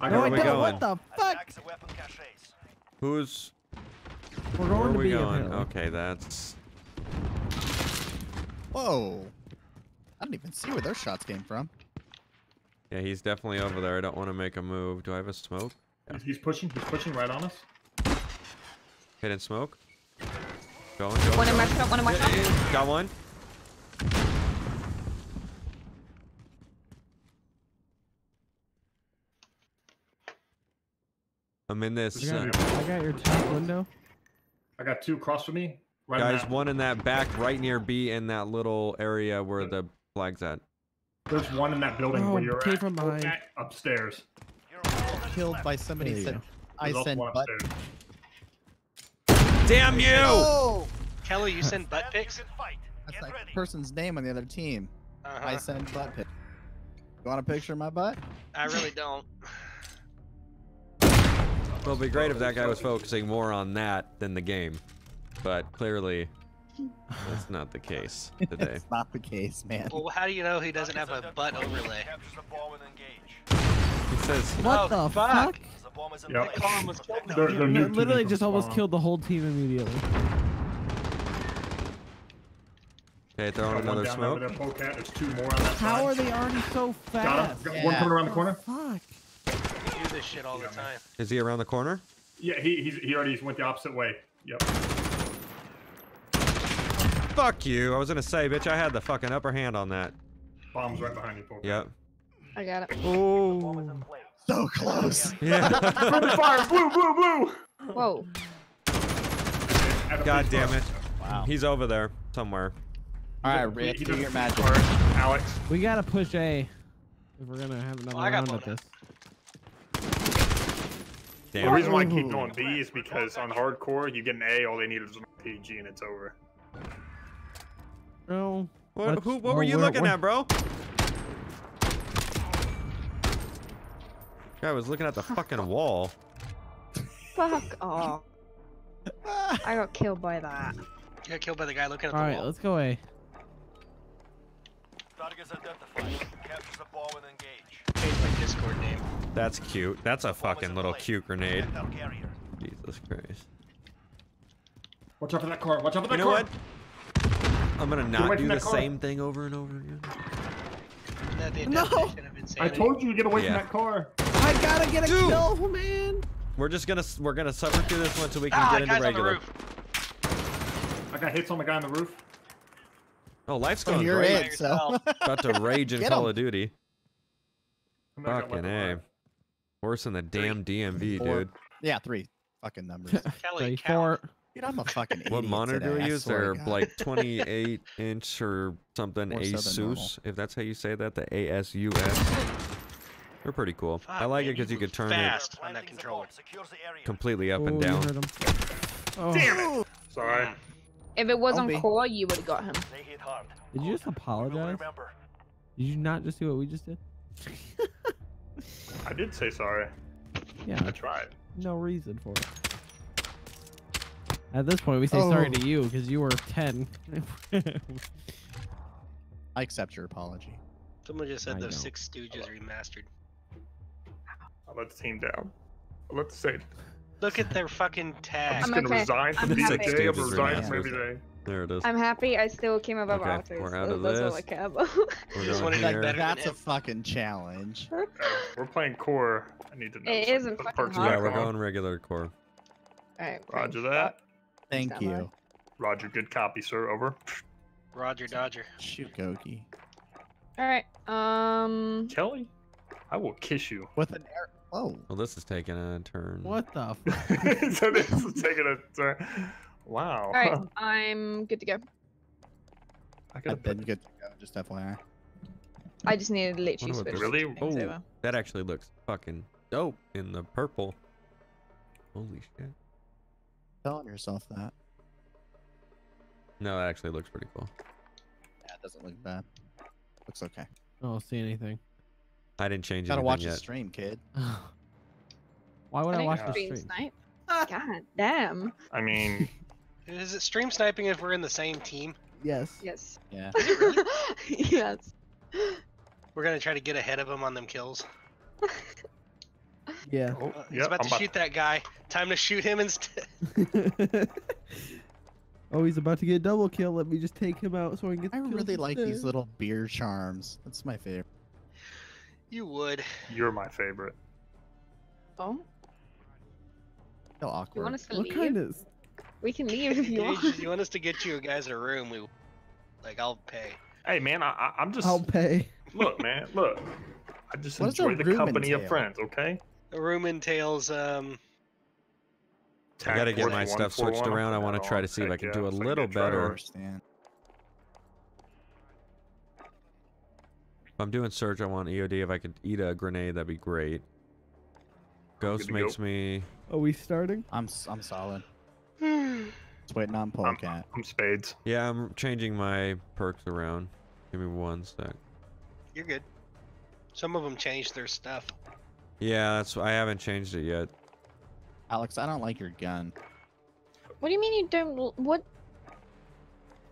Speaker 6: I
Speaker 5: No,
Speaker 6: got
Speaker 5: I
Speaker 1: we
Speaker 5: don't.
Speaker 6: bomb.
Speaker 1: going?
Speaker 5: What the fuck?
Speaker 7: Attacks the weapon caches.
Speaker 1: who's
Speaker 5: We're
Speaker 1: where
Speaker 5: going
Speaker 1: are
Speaker 5: to
Speaker 1: we
Speaker 5: be
Speaker 1: going?
Speaker 5: apparently.
Speaker 1: Okay, that's
Speaker 3: Whoa. I didn't even see where those shots came from.
Speaker 1: yeah. He's definitely over there. I don't want to make a move. Do I have a smoke?
Speaker 6: He's- He's pushing. He's pushing right on us.
Speaker 1: Hidden smoke. Going, going,
Speaker 2: one in my
Speaker 1: going.
Speaker 2: shot, one in my
Speaker 1: Yeah,
Speaker 2: shot.
Speaker 1: Got one. I'm in this.
Speaker 5: I
Speaker 1: Uh,
Speaker 5: got, your, I got your top window.
Speaker 6: I got two across from me. Right
Speaker 1: guys,
Speaker 6: now.
Speaker 1: one in that back, right near B, in that little area where the flag's at.
Speaker 6: There's one in that building
Speaker 5: Oh,
Speaker 6: where you're
Speaker 5: came
Speaker 6: at.
Speaker 5: from behind.
Speaker 6: Polecat, Upstairs.
Speaker 3: Killed by somebody said. I
Speaker 6: There's also
Speaker 3: send butt.
Speaker 6: upstairs.
Speaker 1: Damn you!
Speaker 3: Oh!
Speaker 4: Kelly, you send butt
Speaker 7: Stand where you
Speaker 4: pics?
Speaker 7: can fight.
Speaker 3: That's
Speaker 7: Get
Speaker 3: that
Speaker 7: ready.
Speaker 3: person's name on the other team. I
Speaker 4: Uh-huh.
Speaker 3: send butt pic. You want a picture of my butt?
Speaker 4: I really don't.
Speaker 1: Well, it'd be great if that guy was focusing more on that than the game. But clearly, that's not the case today.
Speaker 3: it's not the case, man.
Speaker 4: Well, how do you know he doesn't have a butt overlay?
Speaker 7: Captures the bomb and engage.
Speaker 1: He says,
Speaker 5: What
Speaker 4: Oh,
Speaker 5: the
Speaker 4: fuck.
Speaker 5: fuck?
Speaker 7: The bomb is in
Speaker 6: Yep.
Speaker 7: place.
Speaker 4: Was killed.
Speaker 6: They're, they're
Speaker 5: Li- Literally just almost
Speaker 6: spawn.
Speaker 5: killed the whole team immediately.
Speaker 1: okay, throwing
Speaker 6: Got
Speaker 1: another smoke.
Speaker 6: there. There's two more on that
Speaker 5: How
Speaker 6: side.
Speaker 5: are they already so
Speaker 6: Got
Speaker 5: fast?
Speaker 6: him. Got
Speaker 3: Yeah.
Speaker 6: One coming around the corner.
Speaker 5: Fuck.
Speaker 4: We do this shit all the time.
Speaker 1: Is he around the corner?
Speaker 6: Yeah, he he's, he already went the opposite way. Yep.
Speaker 1: Fuck you. I was gonna say, bitch, I had the fucking upper hand on that.
Speaker 6: Bomb's right behind you, polecat.
Speaker 1: Yep.
Speaker 2: I got it.
Speaker 1: Oh.
Speaker 3: So close.
Speaker 1: Yeah.
Speaker 6: Friendly fire! Blue, blue, blue!
Speaker 2: Whoa.
Speaker 1: God damn it.
Speaker 3: Wow.
Speaker 1: He's over there somewhere.
Speaker 3: All right,
Speaker 6: He-
Speaker 3: Rich,
Speaker 6: he
Speaker 3: do your magic.
Speaker 6: Alex.
Speaker 5: We gotta push A if we're gonna have another
Speaker 4: Well,
Speaker 5: round at
Speaker 4: one.
Speaker 5: This.
Speaker 6: The reason why I keep
Speaker 5: Ooh.
Speaker 6: going B is because on hardcore, you get an A, all they need is an RPG, and it's over.
Speaker 5: No.
Speaker 1: What, who, what
Speaker 5: well,
Speaker 1: were you
Speaker 5: we're-
Speaker 1: looking
Speaker 5: we're-
Speaker 1: at, bro? Guy was looking at the fucking wall.
Speaker 2: Fuck off. I got killed by that.
Speaker 4: You got killed by the guy looking at
Speaker 5: All
Speaker 4: the
Speaker 5: right,
Speaker 4: wall.
Speaker 5: Alright, let's go A.
Speaker 7: Targets identified. Captures the bomb and engage.
Speaker 4: Change my Discord name.
Speaker 1: That's cute. That's a fucking little
Speaker 7: play.
Speaker 1: cute grenade.
Speaker 7: Get our carrier.
Speaker 1: Jesus Christ.
Speaker 6: Watch out for that car. Watch out for that
Speaker 1: You know
Speaker 6: car.
Speaker 1: what? I'm gonna not do the
Speaker 6: car.
Speaker 1: same thing over and over again.
Speaker 4: Isn't that the
Speaker 5: No.
Speaker 4: of
Speaker 6: I told you to get away
Speaker 1: Yeah.
Speaker 6: from that car.
Speaker 5: I gotta get a
Speaker 1: Dude.
Speaker 5: kill, man.
Speaker 1: We're just gonna we're gonna suffer through this one so we can
Speaker 4: Ah,
Speaker 1: get into
Speaker 4: guy's on the
Speaker 1: regular.
Speaker 4: roof.
Speaker 6: I got hits on the guy on the roof.
Speaker 1: Oh, life's
Speaker 3: So
Speaker 1: going
Speaker 3: you're
Speaker 1: great.
Speaker 3: it, so.
Speaker 1: About to rage in
Speaker 3: Call
Speaker 1: Call
Speaker 3: 'em.
Speaker 1: of Duty.
Speaker 6: And then I got
Speaker 1: Fucking a. Worse than the damn DMV,
Speaker 3: Four.
Speaker 1: dude.
Speaker 3: Yeah, three fucking numbers.
Speaker 4: Kelly,
Speaker 5: Three,
Speaker 4: count.
Speaker 5: four.
Speaker 3: Dude, I'm a fucking idiot.
Speaker 1: What monitor do
Speaker 3: today,
Speaker 1: we
Speaker 3: I
Speaker 1: use?
Speaker 3: swear
Speaker 1: They're like 28 inch or something
Speaker 3: More so.
Speaker 1: ASUS, if that's how you say that. The ASUS. They're pretty cool. I like
Speaker 4: man,
Speaker 1: it because you could turn
Speaker 4: fast
Speaker 1: it
Speaker 4: on that controller.
Speaker 1: completely up
Speaker 5: Oh,
Speaker 1: and down.
Speaker 5: Oh,
Speaker 6: Damn it! Sorry.
Speaker 2: If it was
Speaker 3: Don't
Speaker 2: core, you would have got him.
Speaker 7: They hit hard.
Speaker 5: Did you just
Speaker 7: We will
Speaker 5: apologize? Did you not just do what we just did?
Speaker 6: I did say sorry.
Speaker 5: Yeah,
Speaker 6: I tried.
Speaker 5: no reason for it. At this point, we say sorry
Speaker 3: Oh.
Speaker 5: to you because you were 10.
Speaker 3: I accept your apology.
Speaker 4: Someone just said
Speaker 5: I
Speaker 4: those
Speaker 5: don't.
Speaker 4: Six Stooges remastered.
Speaker 6: I let the team down. I let the say.
Speaker 4: Look at their fucking
Speaker 6: I'm
Speaker 4: tag.
Speaker 6: just
Speaker 2: I'm
Speaker 6: gonna
Speaker 2: okay.
Speaker 6: resign from
Speaker 2: I'm
Speaker 6: being a
Speaker 2: happy.
Speaker 6: gay. I'm
Speaker 1: Six
Speaker 6: resigning
Speaker 1: Stooges
Speaker 6: from every
Speaker 1: remastered.
Speaker 6: day.
Speaker 1: There it is.
Speaker 2: I'm happy I still came above
Speaker 1: Okay,
Speaker 2: autos.
Speaker 1: we're out of
Speaker 2: that's all
Speaker 1: this.
Speaker 2: I care about.
Speaker 1: We're
Speaker 4: Just
Speaker 1: going
Speaker 3: Like,
Speaker 4: better
Speaker 3: that's a fucking challenge.
Speaker 6: Hey, we're playing core. I need to know.
Speaker 2: It
Speaker 6: some-
Speaker 2: isn't fucking hard.
Speaker 1: Yeah, we're going regular core.
Speaker 2: Alright,
Speaker 6: Roger that.
Speaker 3: Thank
Speaker 2: Stand by.
Speaker 3: you.
Speaker 6: Roger, good copy, sir. Over.
Speaker 4: Roger Dodger.
Speaker 3: Shoot, Goki.
Speaker 2: Alright, um.
Speaker 6: Kelly, I will kiss you.
Speaker 3: With an air. Oh,
Speaker 1: Well, this is taking a turn.
Speaker 5: what the? F-
Speaker 6: so this is taking a turn. Wow.
Speaker 2: Alright, I'm good to go.
Speaker 6: I
Speaker 3: I've been good to go. Just FYI.
Speaker 2: I just needed to literally switch
Speaker 6: this-
Speaker 2: things
Speaker 1: Really?
Speaker 2: over.
Speaker 1: Oh, that actually looks fucking dope in the purple. Holy shit.
Speaker 3: Telling yourself that.
Speaker 1: No, that actually looks pretty cool.
Speaker 3: Yeah, it doesn't look bad. Looks okay.
Speaker 5: I don't see anything.
Speaker 1: I didn't change
Speaker 3: Gotta watch
Speaker 1: yet.
Speaker 3: the stream, kid.
Speaker 5: Why would I,
Speaker 2: didn't
Speaker 5: watch
Speaker 6: know.
Speaker 5: the
Speaker 2: stream
Speaker 5: stream?
Speaker 2: snipe. God damn.
Speaker 6: I mean,
Speaker 4: Is it stream sniping if we're in the same team?
Speaker 5: Yes.
Speaker 2: Yes.
Speaker 3: Yeah.
Speaker 2: yes.
Speaker 4: We're gonna try to get ahead of him on them kills.
Speaker 5: Yeah.
Speaker 6: oh,
Speaker 4: Uh, he's
Speaker 6: yep,
Speaker 4: about
Speaker 6: I'm
Speaker 4: to shoot that guy. Time to shoot him instead.
Speaker 5: oh, he's about to get a double kill. Let me just take him out so I can get.
Speaker 3: I
Speaker 5: the
Speaker 3: really like these little beer charms. That's my favorite.
Speaker 4: You would.
Speaker 6: You're my favorite.
Speaker 2: Oh,
Speaker 3: Feel
Speaker 2: you want us to
Speaker 5: What
Speaker 2: leave?
Speaker 5: kind of?
Speaker 2: We can leave if you
Speaker 4: Gage,
Speaker 2: want.
Speaker 4: you want us to get you guys a room? We, like, I'll pay.
Speaker 6: Hey, man, I, I, I'm just
Speaker 5: I'll pay.
Speaker 6: look, man, look. I just
Speaker 3: What does a
Speaker 6: enjoy the
Speaker 3: room
Speaker 6: company of friends. Okay.
Speaker 4: A room entails um.
Speaker 1: I gotta get my stuff switched around. I want to try to see if I can do a
Speaker 6: so I can
Speaker 1: little better.
Speaker 3: understand.
Speaker 1: If I'm doing search, I want EOD. If I could eat a grenade, that'd be great. Ghost
Speaker 6: to go.
Speaker 1: makes me.
Speaker 5: Are we starting?
Speaker 3: I'm s- I'm solid. Just waiting on Polecat.
Speaker 6: I'm spades.
Speaker 1: Yeah, I'm changing my perks around. Give me one sec.
Speaker 4: You're good. Some of them changed their stuff.
Speaker 1: Yeah, that's. I haven't changed it yet.
Speaker 3: Alex, I don't like your gun.
Speaker 2: What do you mean you don't? What?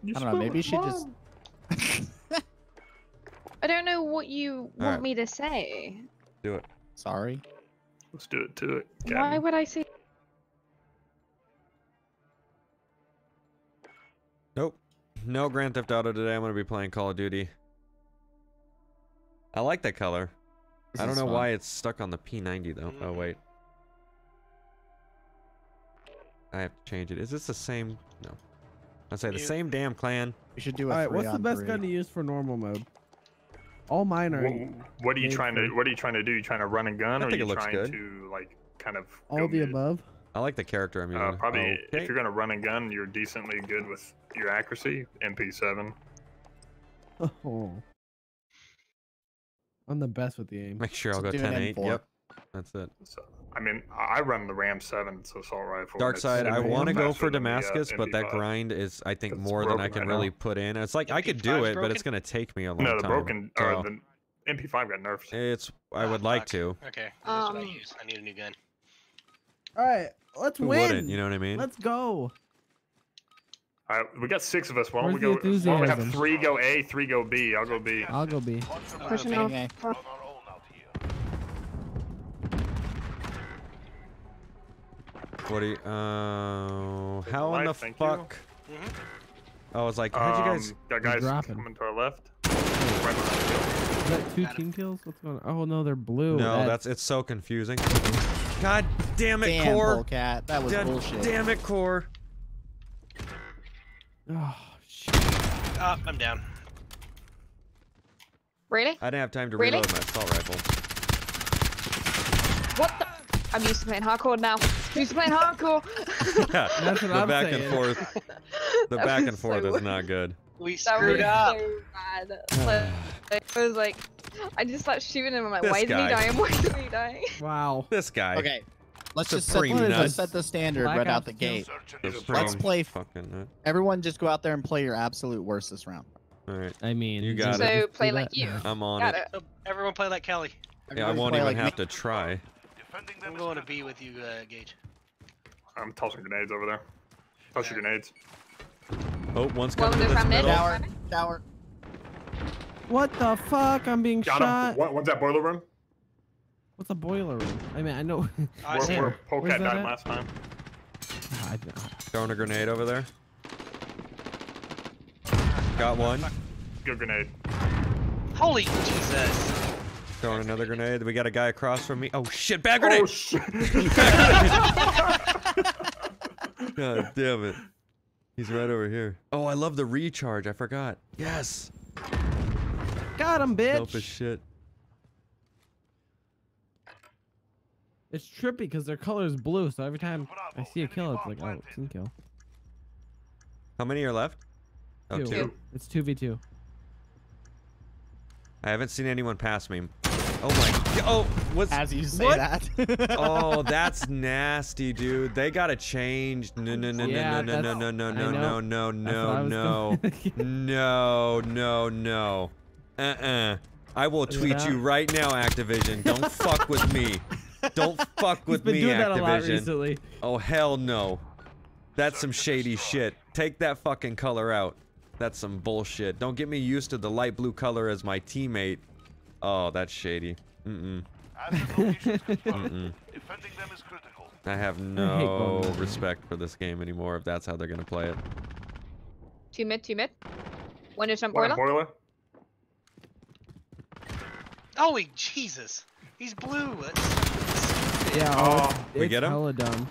Speaker 6: You
Speaker 3: I don't know, maybe you should just-
Speaker 6: wrong.
Speaker 2: I don't know what you want
Speaker 1: Alright.
Speaker 2: me to say.
Speaker 1: Do it.
Speaker 3: Sorry.
Speaker 6: Let's do it to it.
Speaker 2: Why would I say?
Speaker 1: Nope. No Grand Theft Auto today. I'm gonna be playing Call of Duty. I like that color.
Speaker 3: This
Speaker 1: I don't know
Speaker 3: fun.
Speaker 1: why it's stuck on the P90 though. Oh
Speaker 4: Mhm.
Speaker 1: wait. I have to change it. Is this the same? No. I say the
Speaker 4: You-
Speaker 1: same damn clan.
Speaker 3: We should do a
Speaker 5: All right.
Speaker 3: three
Speaker 5: What's the best
Speaker 3: three.
Speaker 5: gun to use for normal mode? All mine are
Speaker 6: Wh- What are you
Speaker 5: made
Speaker 6: trying to What are you trying to do? You trying to run and gun,
Speaker 1: I
Speaker 6: or are
Speaker 1: think
Speaker 6: you
Speaker 1: it looks
Speaker 6: trying
Speaker 1: good.
Speaker 6: to like kind of
Speaker 5: all
Speaker 6: go
Speaker 5: the
Speaker 6: mid?
Speaker 5: above.
Speaker 1: I like the character I mean.
Speaker 6: Uh, probably
Speaker 1: Okay.
Speaker 6: if you're gonna run and gun, you're decently good with your accuracy. MP7.
Speaker 5: Oh. I'm the best with the aim.
Speaker 1: Make sure I'll
Speaker 3: So
Speaker 1: go
Speaker 3: do
Speaker 1: 10-8.
Speaker 3: M4.
Speaker 1: Yep. That's it.
Speaker 6: So I mean, I I run the Ram 7, so assault rifle.
Speaker 1: Dark side, I want to go for
Speaker 6: than the, uh,
Speaker 1: Damascus, but that grind is, I think, more than I can
Speaker 6: right now.
Speaker 1: really put in. It's like I could do
Speaker 4: MP5's
Speaker 1: it, but it's gonna take me a long time.
Speaker 6: No, the
Speaker 1: time.
Speaker 6: broken
Speaker 1: so
Speaker 6: or the MP5 got nerfed.
Speaker 1: It's. I would like
Speaker 4: fuck.
Speaker 1: to.
Speaker 4: Okay, that's what I
Speaker 2: Um,
Speaker 4: use. I need a new gun.
Speaker 5: All right. Let's
Speaker 1: Who
Speaker 5: win.
Speaker 1: wouldn't? You know what I mean?
Speaker 5: Let's go.
Speaker 6: All right, we got six of us. Why don't we
Speaker 5: Where's
Speaker 6: go? Why don't we have three go A, three go B? I'll go B.
Speaker 5: I'll go B.
Speaker 2: Pushing off.
Speaker 1: What do you? Uh, how in the
Speaker 6: thank you.
Speaker 1: fuck?
Speaker 4: Mhm.
Speaker 1: I was like, how'd you guys?
Speaker 6: Um, got guys
Speaker 5: dropping?
Speaker 6: coming to our left. Right.
Speaker 5: Is that two team kills? What's going on? Oh no, they're blue.
Speaker 1: No, that's it's so confusing. God damn it,
Speaker 3: Damn,
Speaker 1: core.
Speaker 3: Polecat. That was
Speaker 1: God
Speaker 3: bullshit.
Speaker 1: damn it, core.
Speaker 5: Oh shit.
Speaker 4: Oh, I'm down.
Speaker 2: Really?
Speaker 1: I didn't have time to
Speaker 2: Really?
Speaker 1: reload my assault rifle.
Speaker 2: What the? I'm used to playing hardcore now. Used to playing hardcore.
Speaker 1: Yeah,
Speaker 5: That's what
Speaker 1: the
Speaker 5: I'm
Speaker 1: back
Speaker 5: saying.
Speaker 1: and forth. The
Speaker 2: That
Speaker 1: back and forth
Speaker 2: so-
Speaker 1: is not good.
Speaker 4: We
Speaker 2: That
Speaker 4: screwed
Speaker 2: was
Speaker 4: up.
Speaker 2: so bad. Like, it was like, I just started shooting him. I'm like,
Speaker 1: This
Speaker 2: why isn't he dying? Why isn't he dying?
Speaker 5: Wow.
Speaker 1: This guy.
Speaker 3: Okay. Let's just set,
Speaker 1: Supreme
Speaker 3: let's set the standard
Speaker 5: Black
Speaker 3: right out the gate.
Speaker 7: Search and
Speaker 1: The
Speaker 7: destroy.
Speaker 3: Let's play-
Speaker 1: Fucking.
Speaker 3: Everyone just go out there and play your absolute worst this round.
Speaker 1: All right,
Speaker 5: I mean,
Speaker 1: You
Speaker 5: just-
Speaker 1: got
Speaker 2: So
Speaker 1: it.
Speaker 5: just
Speaker 2: play like you.
Speaker 1: I'm on
Speaker 2: Got
Speaker 1: it.
Speaker 2: it.
Speaker 4: So everyone play like Kelly.
Speaker 1: Yeah, I won't even
Speaker 3: like
Speaker 1: have
Speaker 3: me.
Speaker 1: to try.
Speaker 4: I'm going to
Speaker 7: critical.
Speaker 4: be with you, uh, Gage.
Speaker 6: I'm tossing grenades over there. Toss your grenades.
Speaker 1: Oh, one's
Speaker 2: One
Speaker 1: coming to
Speaker 2: was
Speaker 1: this middle.
Speaker 3: Tower. Tower.
Speaker 5: What the fuck? I'm being
Speaker 6: Got
Speaker 5: shot.
Speaker 6: him. One, one's that boiler room.
Speaker 5: What's a boiler room? I mean, I know.
Speaker 4: I
Speaker 6: where
Speaker 4: see
Speaker 6: where
Speaker 4: him.
Speaker 6: Polecat died
Speaker 5: at?
Speaker 6: last time.
Speaker 5: I,
Speaker 1: Throwing a grenade over there. Got one.
Speaker 6: Good grenade.
Speaker 4: Holy Jesus.
Speaker 1: Throwing another grenade. We got a guy across from me. Oh shit! Bad oh, grenade!
Speaker 6: Oh shit!
Speaker 1: God damn it. He's right over here. Oh, I love the recharge. I forgot. Yes.
Speaker 5: got him,
Speaker 1: Dope as
Speaker 5: bitch.
Speaker 1: shit.
Speaker 5: It's trippy because their color is blue, so every time I see a kill, it's like, oh, team kill.
Speaker 1: How many are left? Oh,
Speaker 5: Two.
Speaker 1: two.
Speaker 5: It's two v two.
Speaker 1: I haven't seen anyone pass me. Oh my. Oh, what's?
Speaker 3: As you say
Speaker 1: what?
Speaker 3: that.
Speaker 1: Oh, that's nasty, dude. They gotta change. No, no, no,
Speaker 5: Yeah,
Speaker 1: no, no, no, no, no, no, no, no,
Speaker 5: That's what I
Speaker 1: no, no, no, no, no. Uh-uh. I will tweet you right now, Activision. Don't fuck with me. Don't fuck with me,
Speaker 5: doing that a lot
Speaker 1: Activision. Oh hell no. That's some shady shit. Take that fucking color out. That's some bullshit. Don't get me used to the light blue color as my teammate. Oh, that's shady. Mm-mm.
Speaker 7: The.
Speaker 1: I have no
Speaker 5: to that.
Speaker 1: respect for this game anymore if that's how they're gonna play it.
Speaker 2: Two mid, two mid. One is jump
Speaker 6: One
Speaker 2: boiler.
Speaker 6: boiler.
Speaker 4: Holy Jesus. He's blue.
Speaker 5: Yeah.
Speaker 6: Oh,
Speaker 5: it's,
Speaker 1: we
Speaker 5: it's
Speaker 1: get him?
Speaker 5: hella dumb.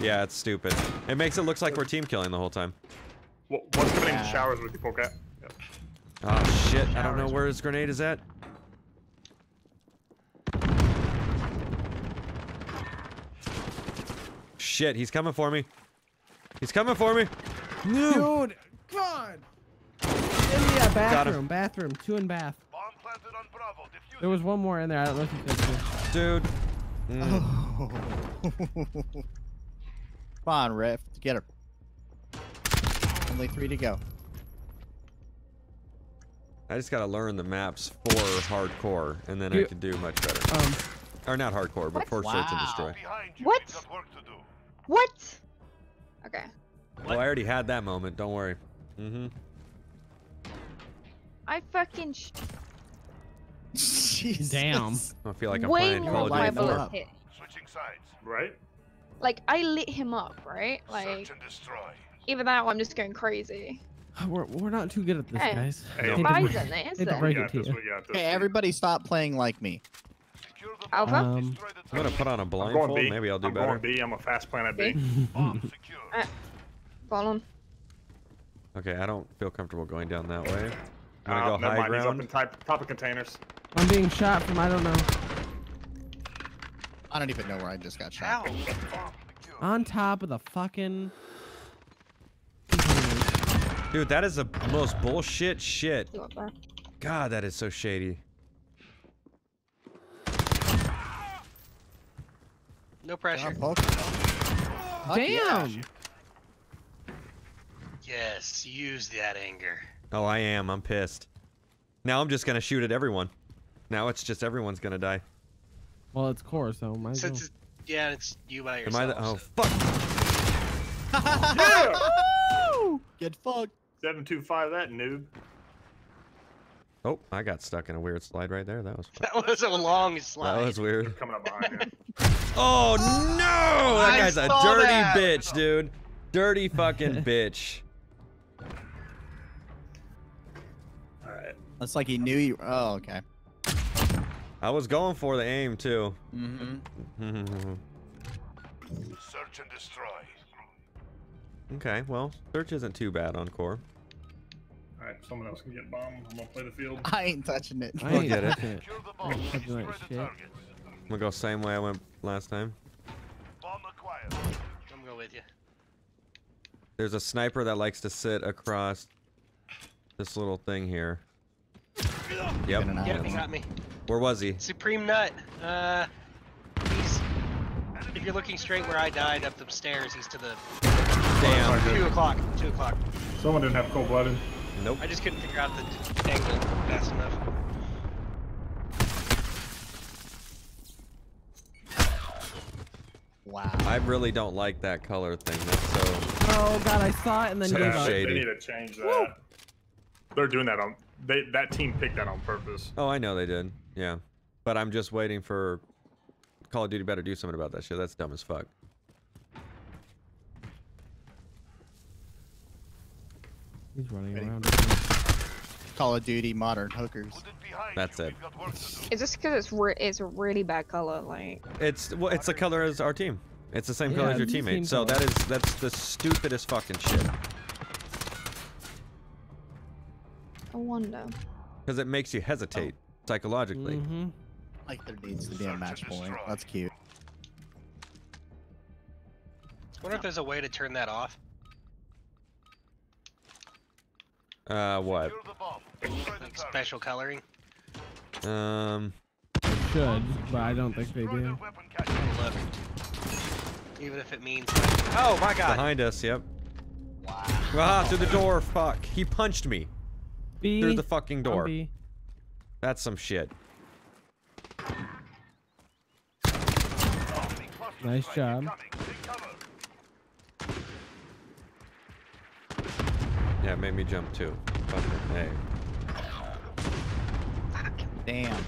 Speaker 1: Yeah, it's stupid. It makes it look like we're team killing the whole time.
Speaker 6: Well, One's coming in
Speaker 3: Yeah.
Speaker 6: showers with you, Polecat. Yep.
Speaker 1: Oh shit, I don't know where his grenade is at. Shit, he's coming for me. He's coming for me. No.
Speaker 5: Dude, God. In the uh, bathroom, bathroom, two in bath.
Speaker 7: Bomb planted on Bravo. Defuse
Speaker 5: There was one more in there. I don't know if you could see.
Speaker 1: Dude. Mm.
Speaker 3: Come on, Rift. Get her. Only three to go.
Speaker 1: I just gotta learn the maps for hardcore, and then I can do much better.
Speaker 5: Um,
Speaker 1: Or not hardcore, but for search and destroy.
Speaker 2: What?
Speaker 7: We've got work to do.
Speaker 2: What? Okay.
Speaker 1: Oh, I already had that moment. Don't worry. Mm-hmm.
Speaker 2: I fucking sh-
Speaker 3: Jesus.
Speaker 5: Damn.
Speaker 1: I feel like I'm
Speaker 2: way
Speaker 1: playing
Speaker 2: more
Speaker 1: Call
Speaker 2: of
Speaker 1: of Duty 4.
Speaker 3: up.
Speaker 2: hit.
Speaker 7: Switching sides.
Speaker 6: Right?
Speaker 2: Like I lit him up, right? Like
Speaker 7: and destroy.
Speaker 2: even now I'm just going crazy.
Speaker 5: we're, we're not too good at this,
Speaker 2: Hey.
Speaker 5: guys.
Speaker 6: Hey,
Speaker 5: Hate to
Speaker 2: Bison,
Speaker 5: break-
Speaker 2: is there?
Speaker 5: break
Speaker 6: We
Speaker 5: it to
Speaker 6: this.
Speaker 5: you.
Speaker 6: We got this.
Speaker 3: Okay, everybody stop playing like me.
Speaker 7: Secure the
Speaker 2: Alpha?
Speaker 5: Um,
Speaker 1: I'm gonna put on a
Speaker 6: I'm going
Speaker 1: blindfold. Maybe I'll do
Speaker 6: I'm
Speaker 1: better.
Speaker 6: going B. I'm a fast plan at B.
Speaker 7: target.
Speaker 2: Uh, Fall on.
Speaker 1: Okay, I don't feel comfortable going down that way. I'm
Speaker 6: Uh,
Speaker 1: gonna go
Speaker 6: never
Speaker 1: high
Speaker 6: mind. He's up in
Speaker 1: ground.
Speaker 6: top, top of containers.
Speaker 5: I'm being shot from I don't know.
Speaker 3: I don't even know where I just got shot.
Speaker 4: Ow.
Speaker 5: On top of the fucking.
Speaker 1: Dude, that is the most bullshit shit.
Speaker 2: You up there?
Speaker 1: God, that is so shady.
Speaker 4: No pressure.
Speaker 3: Poke. Fuck yeah.
Speaker 5: Damn.
Speaker 4: Yes, use that anger.
Speaker 1: Oh, I am. I'm pissed. Now I'm just gonna shoot at everyone. Now it's just everyone's gonna die.
Speaker 5: Well, it's core, so might as well.
Speaker 4: Since it's, yeah, it's you by
Speaker 1: Am
Speaker 4: yourself.
Speaker 1: I the? Oh,
Speaker 4: so-
Speaker 1: fuck!
Speaker 6: Yeah!
Speaker 3: Get fucked.
Speaker 6: 725 that noob.
Speaker 1: Oh, I got stuck in a weird slide right there. That was fun.
Speaker 4: That was a long slide.
Speaker 1: That was weird.
Speaker 6: Coming up behind you.
Speaker 1: Oh no! That
Speaker 4: I
Speaker 1: guy's a dirty
Speaker 4: that.
Speaker 1: bitch, dude. Dirty fucking bitch.
Speaker 6: Alright.
Speaker 3: That's like he knew you. Oh, okay.
Speaker 1: I was going for the aim too.
Speaker 3: Mm-hmm.
Speaker 7: Search and destroy.
Speaker 1: okay, well, search isn't too bad on core.
Speaker 6: Alright, someone else can get bomb. I'm gonna play the field.
Speaker 3: I ain't touching it.
Speaker 5: I ain't
Speaker 1: get it.
Speaker 5: touching it.
Speaker 7: The bomb. Like
Speaker 5: shit.
Speaker 7: The
Speaker 1: I'm gonna go same way I went last time.
Speaker 4: I'm going with you.
Speaker 1: There's a sniper that likes to sit across this little thing here. Yep.
Speaker 3: Get an
Speaker 4: Yep, he got me.
Speaker 1: Where was he?
Speaker 4: Supreme Nut. Uh, he's. If you're looking straight where I died up the stairs, he's to the
Speaker 1: Damn.
Speaker 4: two o'clock. Two o'clock.
Speaker 6: Someone didn't have cold blooded.
Speaker 1: Nope.
Speaker 4: I just couldn't figure out the angle fast enough.
Speaker 3: Wow.
Speaker 1: I really don't like that color thing. That's so.
Speaker 5: Oh god, I saw it and then
Speaker 1: So
Speaker 5: gave
Speaker 6: Yeah,
Speaker 5: up.
Speaker 6: they, they need to change that. They're doing that on. They that team picked that on purpose.
Speaker 1: Oh, I know they did. Yeah. But I'm just waiting for Call of Duty better do something about that shit. That's dumb as fuck.
Speaker 5: He's running
Speaker 3: Ready.
Speaker 5: around.
Speaker 3: Call of Duty Modern Hookers.
Speaker 7: Put it behind
Speaker 1: That's it.
Speaker 7: We've got work to do.
Speaker 2: It's just because it's re- it's a really bad color. Like
Speaker 1: It's well, it's the color as our team. It's the same color as your teammate. So
Speaker 5: color.
Speaker 1: that is that's the stupidest fucking shit.
Speaker 2: I wonder.
Speaker 1: Because it makes you hesitate psychologically.
Speaker 5: Mm-hmm.
Speaker 3: Like there needs to be a match point. That's cute.
Speaker 4: I wonder if there's a way to turn that off.
Speaker 1: Uh, what?
Speaker 7: Secure the bomb. Destroy the
Speaker 4: Like special coloring.
Speaker 1: Um,
Speaker 5: Should, but I don't think they do.
Speaker 7: weapon cache.
Speaker 4: I'll look. Even if it means. Oh my god!
Speaker 1: behind us. Yep.
Speaker 3: Wow.
Speaker 1: Ah, through the door. Fuck. He punched me
Speaker 5: B.
Speaker 1: through the fucking door.
Speaker 5: B.
Speaker 1: That's some shit.
Speaker 5: Nice job.
Speaker 7: incoming. Take cover.
Speaker 1: Yeah, it made me jump too. Fucking hey.
Speaker 3: Damn.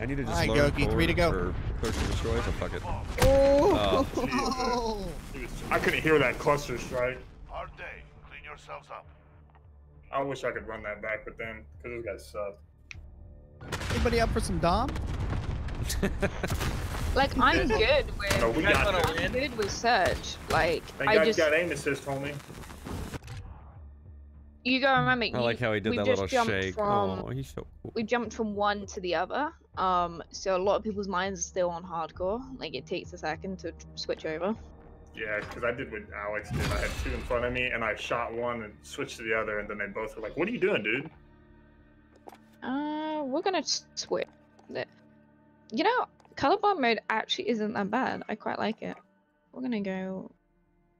Speaker 1: I need to just
Speaker 3: Alright,
Speaker 1: load
Speaker 3: Goki, three to go.
Speaker 1: for Close to destroy, so fuck it.
Speaker 2: Oh.
Speaker 3: Oh.
Speaker 6: I couldn't hear that cluster strike.
Speaker 7: Hard day. Clean yourselves up.
Speaker 6: I wish I could run that back, but then because those guys suck.
Speaker 3: Anybody up for some Dom?
Speaker 2: like I'm good with.
Speaker 6: No, we got
Speaker 4: wanna.
Speaker 2: I'm good with search. Like
Speaker 6: Thank
Speaker 2: I
Speaker 6: God
Speaker 2: just
Speaker 6: you got aim assist, homie.
Speaker 2: You gotta remember.
Speaker 1: I like
Speaker 2: you-
Speaker 1: how he did
Speaker 2: we
Speaker 1: that little shake.
Speaker 2: From,
Speaker 1: Oh, he's so cool.
Speaker 2: We jumped from one to the other. Um, so a lot of people's minds are still on hardcore. Like it takes a second to switch over.
Speaker 6: Yeah, because I did what Alex did. I had two in front of me, and I shot one and switched to the other, and then they both were like, "What are you doing, dude?"
Speaker 2: Uh, we're gonna switch. You know, colorblind mode actually isn't that bad. I quite like it. We're gonna go.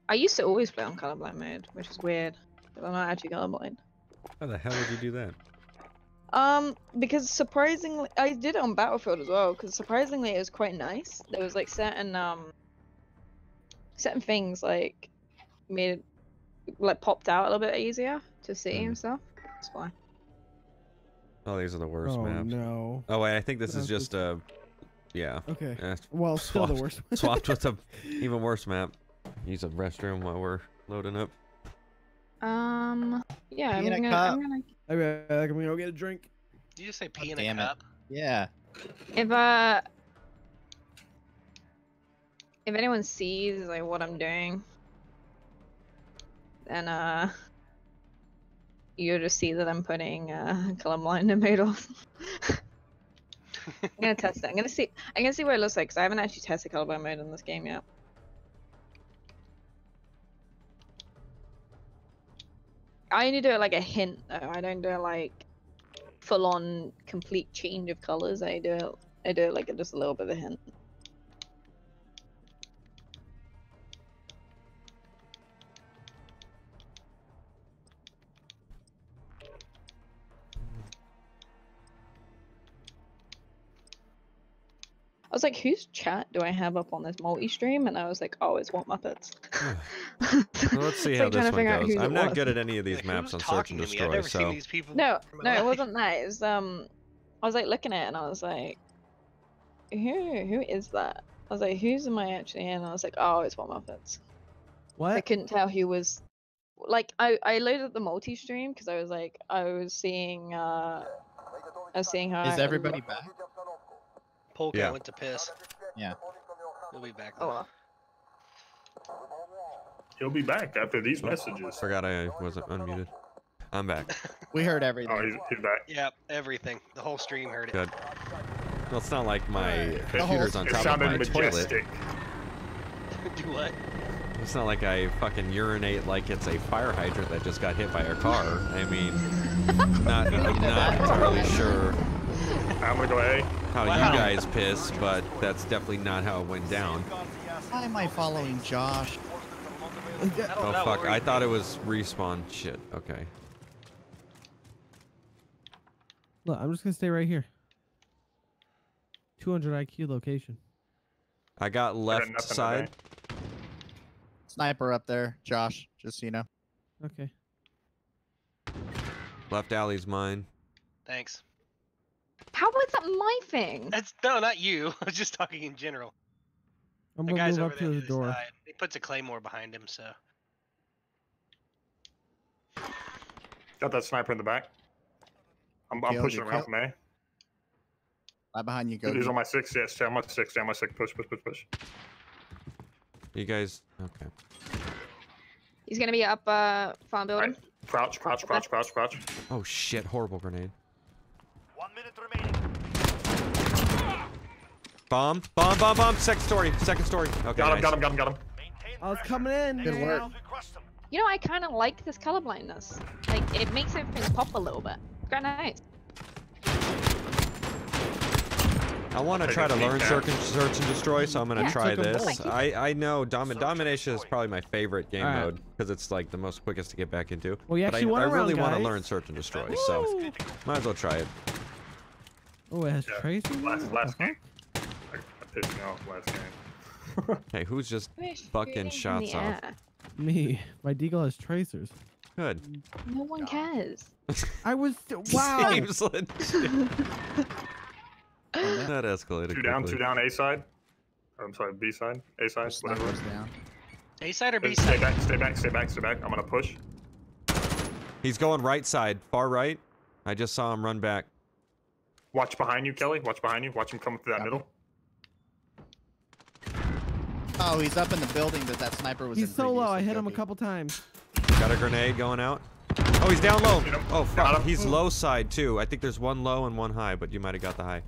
Speaker 2: I used to always play on colorblind mode, which is weird. But I'm not actually colorblind.
Speaker 1: How the hell did you do that?
Speaker 2: Um, because surprisingly, I did it on Battlefield as well. Because surprisingly, it was quite nice. There was like certain um, certain things like made it like popped out a little bit easier to see
Speaker 1: Mm.
Speaker 2: and stuff. That's why.
Speaker 1: Oh, these are the worst
Speaker 5: oh
Speaker 1: maps.
Speaker 5: no.
Speaker 1: Oh wait, I think this is
Speaker 5: That's
Speaker 1: just uh, yeah,
Speaker 5: Okay. Well, still the
Speaker 1: swapped-
Speaker 5: worst.
Speaker 1: swapped with a even worse map. Use a restroom while we're loading up.
Speaker 2: Um, yeah, I'm
Speaker 3: Pee in a
Speaker 2: gonna,
Speaker 3: cup.
Speaker 2: I'm gonna.
Speaker 5: I mean, I'm gonna go get a drink.
Speaker 4: Did you just say pee
Speaker 3: God
Speaker 4: in a
Speaker 3: damn it. Yeah.
Speaker 2: If uh, if anyone sees like what I'm doing, then uh, you'll just see that I'm putting uh colorblind in mode off. I'm gonna test it. I'm gonna see. I'm gonna see what it looks like because I haven't actually tested colorblind mode in this game yet. I only do it like a hint though. I don't do it like full on complete change of colors. I do it. I do it like just a little bit of a hint. I was like, whose chat do I have up on this multi-stream? And I was like, oh, it's What Muppets.
Speaker 1: Well, let's see how
Speaker 2: like
Speaker 1: this one goes. I'm not
Speaker 2: was.
Speaker 1: good at any of these
Speaker 4: Like,
Speaker 1: maps on search
Speaker 4: talking
Speaker 1: and
Speaker 4: to me? I've
Speaker 1: destroy,
Speaker 4: never
Speaker 1: so
Speaker 4: seen these people.
Speaker 2: No,
Speaker 4: in my
Speaker 2: no, it wasn't that. It was um, I was like looking at it and I was like, who who is that? I was like, who's am I actually in? I was like, oh, it's What Muppets.
Speaker 5: What?
Speaker 2: I couldn't tell who was. Like I I loaded the multi stream because I was like I was seeing uh I was seeing how
Speaker 3: Is
Speaker 2: I-
Speaker 3: everybody back?
Speaker 4: Polka
Speaker 1: Yeah.
Speaker 4: went to piss.
Speaker 3: Yeah.
Speaker 4: He'll be back.
Speaker 2: Oh, well.
Speaker 6: He'll be back after these messages.
Speaker 1: forgot I wasn't unmuted. I'm back.
Speaker 3: We heard
Speaker 6: Oh,
Speaker 3: everything.
Speaker 6: he's, he's back.
Speaker 4: Yep, everything. The whole stream heard it.
Speaker 1: Good. Well, it's not like my
Speaker 3: The whole-
Speaker 1: computer's on
Speaker 6: It
Speaker 1: top of
Speaker 6: sounded
Speaker 1: my toilet.
Speaker 4: Do what?
Speaker 1: It's not like I fucking urinate like it's a fire hydrant that just got hit by a car. I mean, not, I'm not entirely sure
Speaker 6: I'm gonna go A.
Speaker 1: how
Speaker 4: Wow.
Speaker 1: you guys piss, but that's definitely not how it went down.
Speaker 3: Why am I following Josh?
Speaker 4: I
Speaker 1: Oh fuck, I thought it was respawn. Shit, okay.
Speaker 5: Look, I'm just gonna stay right here. 200 IQ location.
Speaker 1: I got
Speaker 6: I got
Speaker 1: left
Speaker 6: nothing
Speaker 1: side.
Speaker 6: today.
Speaker 3: Sniper up there, Josh. Just so you know.
Speaker 5: Okay.
Speaker 1: Left alley's mine.
Speaker 4: Thanks.
Speaker 2: How was that my thing?
Speaker 4: That's no, not you. I was just talking in general.
Speaker 5: I'm
Speaker 4: The
Speaker 5: gonna
Speaker 4: guy's
Speaker 5: move
Speaker 4: over
Speaker 5: up
Speaker 4: there
Speaker 5: to
Speaker 4: to
Speaker 5: the
Speaker 4: the
Speaker 5: door.
Speaker 4: side. He puts a claymore behind him, so
Speaker 6: Got that sniper in the back. I'm, I'm pushing
Speaker 3: good
Speaker 6: around
Speaker 3: kill.
Speaker 6: from A.
Speaker 3: Right behind you, go.
Speaker 6: He's on my six. Yes, stay on my six. Stay on my six. Push, push, push, push.
Speaker 1: You guys, okay.
Speaker 2: He's gonna be up uh farm building.
Speaker 6: Right. Crouch, crouch, crouch, crouch, crouch.
Speaker 1: Oh shit, horrible grenade.
Speaker 7: One minute remaining.
Speaker 1: Bomb, bomb, bomb, bomb. Second story, second story. Okay,
Speaker 6: Got him,
Speaker 1: nice.
Speaker 6: got him, got him, got him.
Speaker 7: Maintain oh,
Speaker 5: I was coming in.
Speaker 3: Good
Speaker 7: Next
Speaker 3: work.
Speaker 7: round, request them.
Speaker 2: You know, I kind of like this colorblindness. Like, it makes everything pop a little bit. Quite nice.
Speaker 1: I want to try to learn search and, search and destroy, so I'm gonna
Speaker 2: Yeah,
Speaker 1: try this. I I know Dom-
Speaker 7: Search
Speaker 1: domination is probably my favorite game
Speaker 5: Alright.
Speaker 1: mode because it's like the most quickest to get back into.
Speaker 5: Well, you
Speaker 1: but I,
Speaker 5: actually went
Speaker 1: I really want to learn search and destroy, so might as well try it.
Speaker 5: Oh, it has
Speaker 6: Yeah,
Speaker 5: tracers.
Speaker 6: last- last game.
Speaker 5: fuck?
Speaker 6: I, I pissed me off last game.
Speaker 1: Hey, who's just Fucking shots off.
Speaker 2: air.
Speaker 5: Me. My deagle has tracers.
Speaker 1: good?
Speaker 2: No one cares.
Speaker 5: I was. Wow.
Speaker 1: Seems legit. that escalated
Speaker 6: two down,
Speaker 1: quickly.
Speaker 6: two down. A side. I'm sorry, B side. A side. Whatever.
Speaker 3: Down.
Speaker 4: A side or B side?
Speaker 6: Stay
Speaker 4: side?
Speaker 6: back, stay back, stay back, stay back. I'm gonna push.
Speaker 1: He's going right side, far right. I just saw him run back.
Speaker 6: Watch behind you, Kelly. Watch behind you. Watch him come through that
Speaker 3: Copy.
Speaker 6: middle.
Speaker 3: Oh, he's up in the building that that sniper was
Speaker 5: He's
Speaker 3: in.
Speaker 5: He's so low. I hit him a couple times.
Speaker 1: Got a grenade going out. Oh, he's down low. Oh fuck, he's low side too. I think there's one low and one high, but you might have got the high.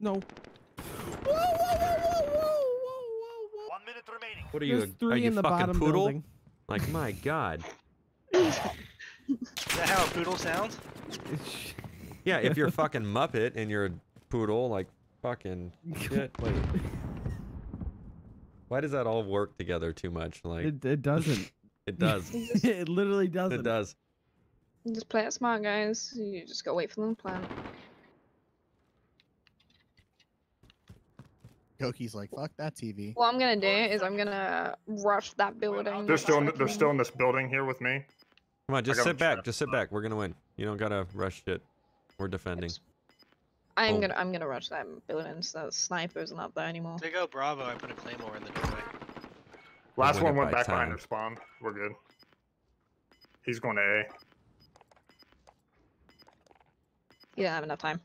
Speaker 5: No. Whoa, whoa, whoa, whoa, whoa, whoa, whoa, whoa.
Speaker 7: One minute remaining.
Speaker 1: What are
Speaker 5: There's
Speaker 1: you?
Speaker 5: three
Speaker 1: are you
Speaker 5: in the
Speaker 1: fucking
Speaker 5: bottom
Speaker 1: poodle?
Speaker 5: building.
Speaker 1: Like my god.
Speaker 4: Is that how a poodle sounds?
Speaker 1: Yeah, if you're fucking Muppet and you're a poodle, like fucking shit. Wait. Why does that all work together too much? Like
Speaker 5: It, it doesn't.
Speaker 1: it does.
Speaker 5: it literally doesn't.
Speaker 1: It does.
Speaker 2: You just play it smart, guys. You just gotta wait for them to plan.
Speaker 3: Goki's like, fuck that TV.
Speaker 2: What I'm gonna do is I'm gonna rush that building.
Speaker 6: They're still in. They're still in this building here with me.
Speaker 1: Come on, just sit back. Just sit back. We're gonna win. You don't gotta rush shit. We're defending.
Speaker 2: I'm
Speaker 1: Oh.
Speaker 2: gonna I'm gonna rush that building so the snipers not there anymore.
Speaker 4: To go Bravo, I put a claymore in the doorway.
Speaker 6: Last one went
Speaker 1: by
Speaker 6: back behind
Speaker 1: time.
Speaker 6: their spawn. We're good. He's going to A.
Speaker 2: You don't have enough time.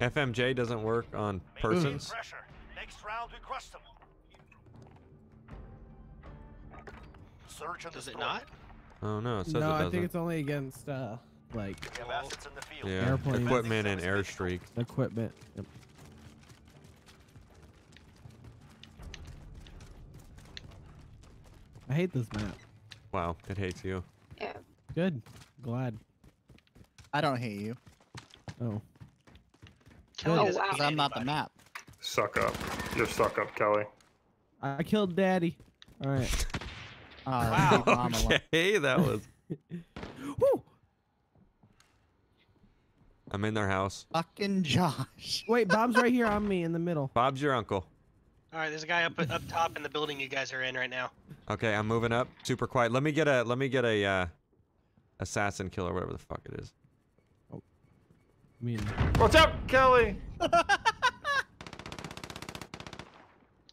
Speaker 1: FMJ doesn't work on
Speaker 7: Maintain
Speaker 1: persons.
Speaker 7: pressure. Search and
Speaker 4: Does it not?
Speaker 1: Oh no, it says
Speaker 5: No,
Speaker 1: it
Speaker 5: I
Speaker 1: doesn't.
Speaker 5: think it's only against uh like
Speaker 7: We have assets in the field.
Speaker 1: yeah,
Speaker 5: airplanes.
Speaker 1: equipment and airstreak.
Speaker 5: equipment. Yep. I hate this map.
Speaker 1: Wow, it hates you.
Speaker 2: Yeah.
Speaker 5: Good. Glad.
Speaker 3: I don't hate you,
Speaker 5: Oh.
Speaker 4: Kelly
Speaker 2: Oh, wow.
Speaker 3: because I'm not the map.
Speaker 6: Suck up. You're suck up, Kelly.
Speaker 5: I killed daddy. Alright.
Speaker 3: Oh,
Speaker 4: Wow.
Speaker 3: leave mom alone.
Speaker 1: Okay, that was.
Speaker 5: Woo!
Speaker 1: I'm in their house.
Speaker 3: Fucking Josh.
Speaker 5: Wait, Bob's right here on me in the middle.
Speaker 1: Bob's your uncle.
Speaker 4: All right, there's a guy up up top in the building you guys are in right now.
Speaker 1: Okay, I'm moving up. Super quiet. Let me get a let me get a uh, assassin killer, whatever the fuck it is.
Speaker 5: I mean,
Speaker 6: What's up, Kelly?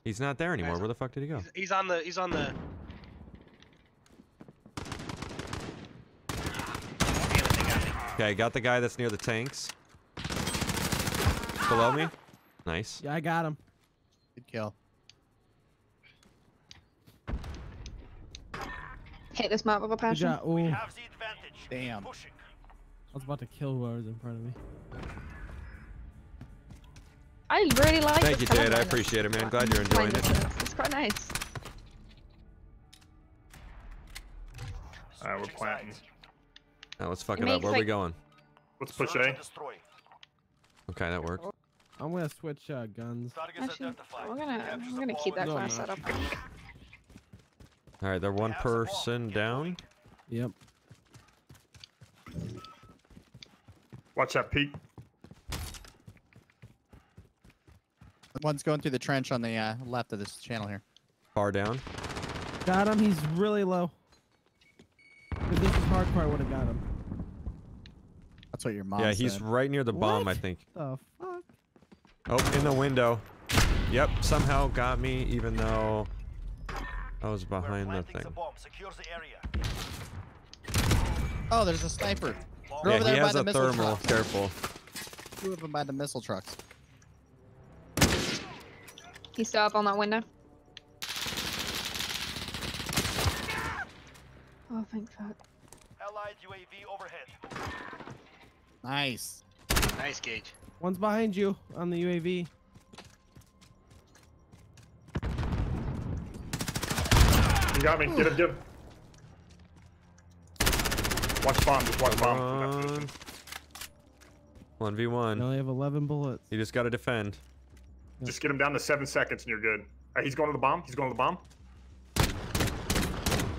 Speaker 1: He's not there anymore. Where the fuck did he go?
Speaker 4: He's, he's on the he's on the. Damn it, they got me.
Speaker 1: Okay, got the guy that's near the tanks. Below me. Nice.
Speaker 5: yeah, I got him.
Speaker 3: Good kill.
Speaker 2: Hit this map with a
Speaker 5: Good
Speaker 2: passion.
Speaker 5: job.
Speaker 7: We
Speaker 5: Ooh.
Speaker 7: have the advantage.
Speaker 3: Damn.
Speaker 5: I was about to kill whoever's in front of me.
Speaker 2: I really like it.
Speaker 1: Thank
Speaker 2: this
Speaker 1: you,
Speaker 2: color
Speaker 1: Jade. I appreciate it, man. Glad you're enjoying it.
Speaker 2: It's quite nice.
Speaker 6: All right, we're
Speaker 7: Switching
Speaker 6: planting.
Speaker 7: Sides.
Speaker 1: Now let's fuck
Speaker 2: It
Speaker 1: it up.
Speaker 2: makes,
Speaker 1: Where are we going?
Speaker 6: Let's push
Speaker 7: Search
Speaker 6: A.
Speaker 1: Okay, that worked.
Speaker 5: I'm gonna switch uh, guns.
Speaker 7: Targets
Speaker 2: Actually, we're gonna
Speaker 7: Capture
Speaker 2: we're gonna keep that
Speaker 5: No,
Speaker 2: class
Speaker 5: not.
Speaker 2: setup.
Speaker 1: All right, they're one
Speaker 7: have the bomb.
Speaker 1: person down.
Speaker 5: Yep.
Speaker 6: Watch that peak.
Speaker 3: One's going through the trench on the uh, left of this channel here.
Speaker 1: Far down.
Speaker 5: Got him. He's really low. If this is hardcore, I would have got him.
Speaker 3: That's what your mom
Speaker 1: yeah, he's right near the bomb, I
Speaker 5: What?
Speaker 1: think.
Speaker 5: The fuck?
Speaker 1: Oh, in the window. Yep, somehow got me, even though I was behind the thing.
Speaker 7: the bomb. Secure the area.
Speaker 3: Oh, there's a sniper.
Speaker 7: Bomb
Speaker 3: They're
Speaker 1: Yeah,
Speaker 3: over
Speaker 1: he
Speaker 3: there by
Speaker 1: has
Speaker 3: the
Speaker 1: a
Speaker 3: missile
Speaker 1: thermal.
Speaker 3: truck.
Speaker 1: Careful.
Speaker 3: Two of them by the missile trucks.
Speaker 2: He's still up on that window. Oh, thank fuck.
Speaker 7: Allied UAV overhead.
Speaker 3: Nice.
Speaker 4: Nice gauge.
Speaker 5: One's behind you on the UAV.
Speaker 6: You got me. Get him, get him. Watch bomb. Just watch bomb. from that
Speaker 1: Come
Speaker 6: position.
Speaker 1: on. 1v1.
Speaker 5: I only have 11 bullets.
Speaker 1: You just gotta defend.
Speaker 6: Just get him down to seven seconds and you're good. Alright, he's going to the bomb. He's going to the bomb.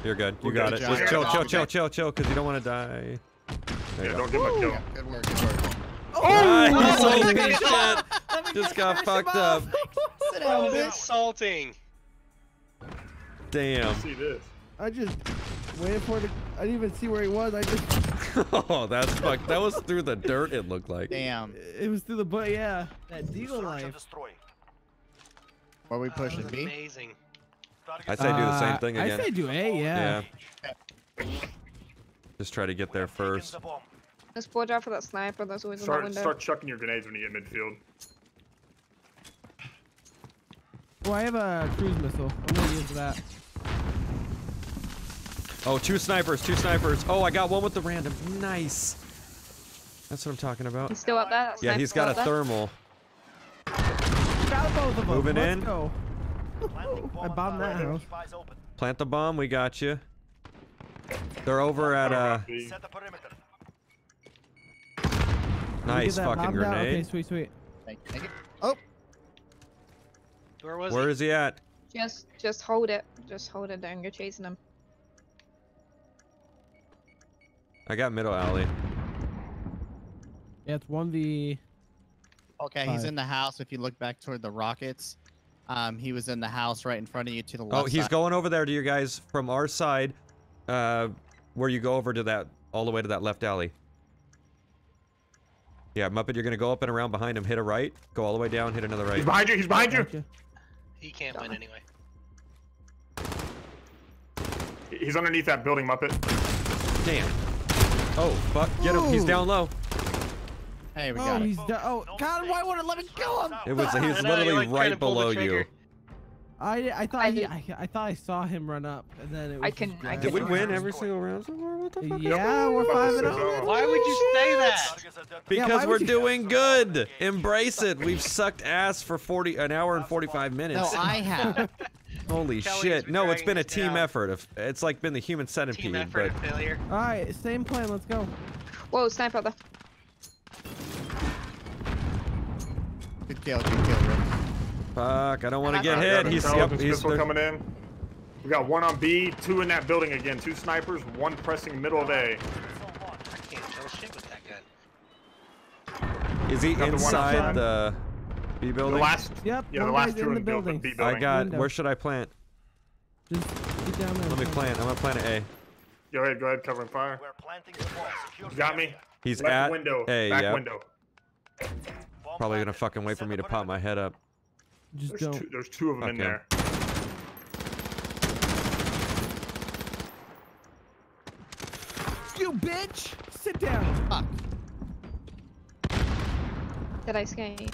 Speaker 1: You're good. You
Speaker 6: We're
Speaker 1: got it. Just chill,
Speaker 3: Got
Speaker 1: chill,
Speaker 3: it.
Speaker 1: chill, chill, chill, because you don't want to die. There
Speaker 6: Yeah, don't
Speaker 1: go.
Speaker 6: give him a kill.
Speaker 3: Yeah, good work. Good work. Oh!
Speaker 1: Nice!
Speaker 3: Oh,
Speaker 1: Holy
Speaker 3: good
Speaker 1: shit! Just got fucked up.
Speaker 3: Sit
Speaker 4: That
Speaker 3: down,
Speaker 4: was
Speaker 3: bitch.
Speaker 4: insulting.
Speaker 1: Damn.
Speaker 6: See this.
Speaker 5: I just waited for it. To, I didn't even see where he was. I just.
Speaker 1: oh, that's fucked. That was through the dirt, it looked like.
Speaker 3: Damn.
Speaker 5: It was through the butt. Yeah. That
Speaker 7: Search
Speaker 5: deagle
Speaker 7: and
Speaker 5: life.
Speaker 7: destroy.
Speaker 3: What are we uh,
Speaker 4: That
Speaker 3: pushing,
Speaker 4: was
Speaker 3: B?
Speaker 4: amazing.
Speaker 1: I'd
Speaker 7: Targets
Speaker 1: say do the same
Speaker 5: Uh,
Speaker 1: thing
Speaker 5: I
Speaker 1: again.
Speaker 5: say do A. Yeah.
Speaker 1: Yeah. Just try to get there
Speaker 7: We have taken
Speaker 1: first.
Speaker 7: the bomb.
Speaker 2: Let's watch out for that sniper that's always in that
Speaker 6: Start,
Speaker 2: window.
Speaker 6: start chucking your grenades when you get midfield.
Speaker 5: Oh, I have a cruise missile. I'm gonna use that.
Speaker 1: Oh, two snipers, two snipers. Oh, I got one with the random. Nice. That's what I'm talking about.
Speaker 2: He's still up there. that
Speaker 1: Yeah, he's
Speaker 2: sniper's
Speaker 1: got a
Speaker 2: there.
Speaker 1: thermal.
Speaker 5: Got both of them.
Speaker 1: Moving
Speaker 5: Let's
Speaker 1: in.
Speaker 5: Go.
Speaker 7: Planting bomb
Speaker 5: I
Speaker 7: on
Speaker 5: bombed that house.
Speaker 7: Keep eyes open.
Speaker 1: Plant the bomb. We got you. They're over at uh.
Speaker 7: Set the perimeter.
Speaker 1: Nice fucking
Speaker 5: bomb down? Okay,
Speaker 1: grenade.
Speaker 5: sweet, sweet.
Speaker 3: Thank, thank you. Oh,
Speaker 4: Where was
Speaker 1: Where
Speaker 4: he?
Speaker 1: is he at?
Speaker 2: Just, just hold it. Just hold it down. You're chasing him.
Speaker 1: I got middle alley.
Speaker 5: Yeah, it's one v.
Speaker 3: okay. He's in the house. If you look back toward the rockets, um, he was in the house right in front of you to the left.
Speaker 1: Oh, he's
Speaker 3: side.
Speaker 1: going over there to you guys from our side, uh, where you go over to that, all the way to that left alley. Yeah, Muppet, you're gonna go up and around behind him, hit a right, go all the way down, hit another right.
Speaker 6: He's behind you. He's behind you.
Speaker 4: He can't win anyway.
Speaker 6: He's underneath that building, Muppet.
Speaker 1: Damn. Oh, fuck, get him, he's down low.
Speaker 3: Hey, we
Speaker 5: Oh,
Speaker 3: got it.
Speaker 5: he's down. Oh,
Speaker 7: No
Speaker 5: God, why
Speaker 7: mistakes.
Speaker 5: would it let me kill him?
Speaker 1: It was, he was
Speaker 4: know,
Speaker 1: literally
Speaker 4: like,
Speaker 1: right below you.
Speaker 5: I I thought
Speaker 2: I,
Speaker 5: he, I, I thought I saw him run up, and then it was
Speaker 2: I can- I
Speaker 5: grass.
Speaker 1: Did we win every single round so far? What the fuck?
Speaker 5: Yeah, we're five and zero.
Speaker 4: Why would you say that?
Speaker 1: Because
Speaker 5: why
Speaker 1: we're doing good. Embrace it. We've sucked ass for 40 an hour and 45 minutes. No.
Speaker 3: I have.
Speaker 1: Holy
Speaker 4: Kelly's
Speaker 1: shit. No, it's been a team
Speaker 4: down.
Speaker 1: effort. Of- It's like been the human centipede.
Speaker 4: Team effort
Speaker 1: but
Speaker 4: failure.
Speaker 5: All right, same plan. Let's go.
Speaker 2: Whoa, sniper up there.
Speaker 3: Good kill. Good kill, Rick.
Speaker 1: fuck, I don't want to get hit. He's yep, he's
Speaker 6: missile coming in. We got one on B, two in that building again. Two snipers, one pressing middle of A.
Speaker 4: I can't kill shit with that gun.
Speaker 1: Is he
Speaker 6: Got the
Speaker 1: inside the B building?
Speaker 6: The last,
Speaker 5: Yep.
Speaker 6: yeah, the last two
Speaker 5: in
Speaker 6: in
Speaker 5: the
Speaker 6: the building.
Speaker 5: building.
Speaker 6: B
Speaker 1: I
Speaker 6: building.
Speaker 1: got. Where should I plant?
Speaker 5: Just get down there.
Speaker 1: Let me plant. I'm gonna plant at A.
Speaker 6: Go ahead, go ahead, covering fire.
Speaker 7: We're planting the bomb. Secure
Speaker 6: You got me.
Speaker 1: He's
Speaker 6: Left
Speaker 1: at
Speaker 6: window,
Speaker 1: A.
Speaker 6: back
Speaker 1: Yep.
Speaker 6: window.
Speaker 7: Bomb
Speaker 1: Probably gonna fucking wait for me to pop my head up.
Speaker 5: Just
Speaker 6: There's
Speaker 5: don't.
Speaker 6: two, there's two of them in
Speaker 1: Okay.
Speaker 6: there.
Speaker 5: You bitch! Sit down.
Speaker 3: Fuck.
Speaker 2: Did I skate?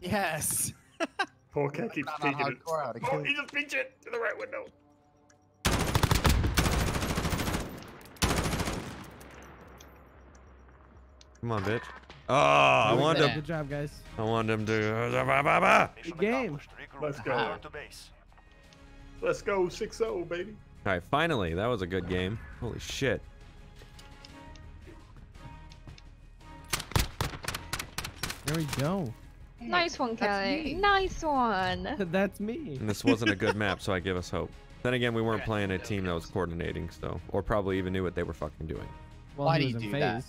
Speaker 3: Yes.
Speaker 6: Polecat keeps
Speaker 3: Not on
Speaker 6: peeking. it.
Speaker 3: hardcore, I would've
Speaker 6: Oh,
Speaker 3: killed
Speaker 6: he just peeked it to the right window.
Speaker 1: Come on, bitch. Oh, I
Speaker 3: Doing
Speaker 1: wanted him.
Speaker 5: Good job, guys.
Speaker 1: I wanted him to.
Speaker 7: Mission
Speaker 5: game.
Speaker 6: Let's go.
Speaker 7: return to.
Speaker 6: Let's go 6-0, baby.
Speaker 1: All right, finally, that was a good game. Holy shit.
Speaker 5: There we go.
Speaker 2: Nice one,
Speaker 3: That's
Speaker 2: Kelly. Nice one.
Speaker 5: That's me.
Speaker 1: And this wasn't a good map, so I give us hope. Then again, we weren't playing a team that was coordinating, so or probably even knew what they were fucking doing.
Speaker 5: Well,
Speaker 3: Why do you
Speaker 5: in
Speaker 3: do that?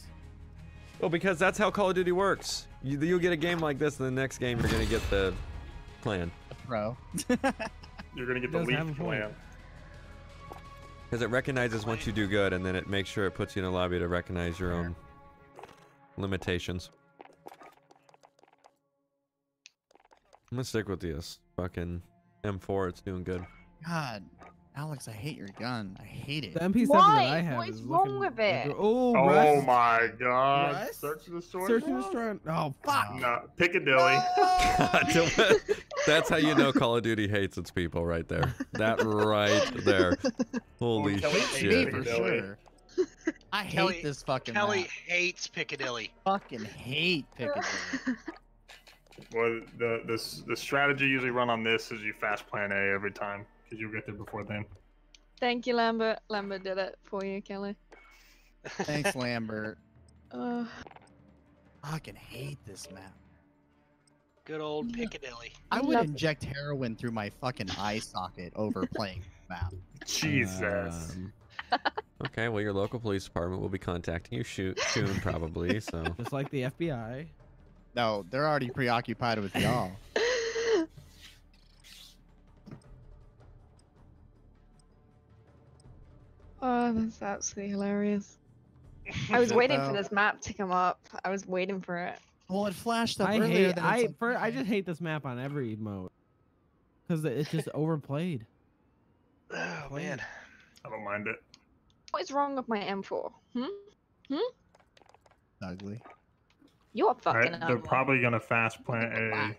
Speaker 5: Phase.
Speaker 1: Well, because that's how Call of Duty works. You you get a game like this, and the next game you're gonna get the plan.
Speaker 3: Pro.
Speaker 6: You're gonna get the
Speaker 5: Does have a
Speaker 6: leaf
Speaker 5: point.
Speaker 6: plan.
Speaker 1: because it recognizes once you do good, and then it makes sure it puts you in a lobby to recognize your own limitations. I'm gonna stick with this fucking M4. It's doing good.
Speaker 3: God, Alex, I hate your gun. I hate it.
Speaker 5: The MP7
Speaker 2: Why?
Speaker 5: that I have
Speaker 2: What is
Speaker 5: is
Speaker 2: wrong with it?
Speaker 5: like- Oh,
Speaker 6: Oh
Speaker 5: Russ.
Speaker 6: my god.
Speaker 5: Russ?
Speaker 6: Search and destroy.
Speaker 5: Search and
Speaker 6: bro?
Speaker 5: destroy. Oh, fuck.
Speaker 6: No, Piccadilly.
Speaker 1: That's how you know Call of Duty hates its people, right there. That right there. Holy
Speaker 6: Kelly hates
Speaker 3: Me
Speaker 1: shit.
Speaker 3: for sure. I hate
Speaker 4: Kelly-
Speaker 3: this fucking
Speaker 4: Kelly
Speaker 3: map.
Speaker 4: hates Piccadilly.
Speaker 3: Fucking hate Piccadilly.
Speaker 6: Well, the, the the strategy usually run on this is you fast plan A every time because you'll get there before then.
Speaker 2: Thank you, Lambert. Lambert did it for you, Kelly.
Speaker 3: Thanks, Lambert.
Speaker 2: Uh,
Speaker 3: Fucking hate this map.
Speaker 4: Good old Piccadilly.
Speaker 3: I
Speaker 2: I
Speaker 3: would
Speaker 2: love it.
Speaker 3: inject heroin through my fucking eye socket over playing this map.
Speaker 6: Jesus.
Speaker 5: Um,
Speaker 1: Okay, well, your local police department will be contacting you shoot soon, probably. So
Speaker 5: just like the FBI.
Speaker 3: No, they're already preoccupied with y'all.
Speaker 2: oh, that's absolutely hilarious. I was
Speaker 3: Is it
Speaker 2: waiting for this map to come up. I was waiting for it.
Speaker 3: Well, it flashed up
Speaker 5: I
Speaker 3: earlier.
Speaker 5: hate.
Speaker 3: than
Speaker 5: I
Speaker 3: like,
Speaker 5: for, I just hate this map on every mode because it's just overplayed.
Speaker 4: Oh man.
Speaker 6: I don't mind it.
Speaker 2: What is wrong with my M4? Hmm?
Speaker 3: ugly.
Speaker 2: You're fucking
Speaker 6: right, they're
Speaker 2: ugly.
Speaker 6: probably gonna fast plant A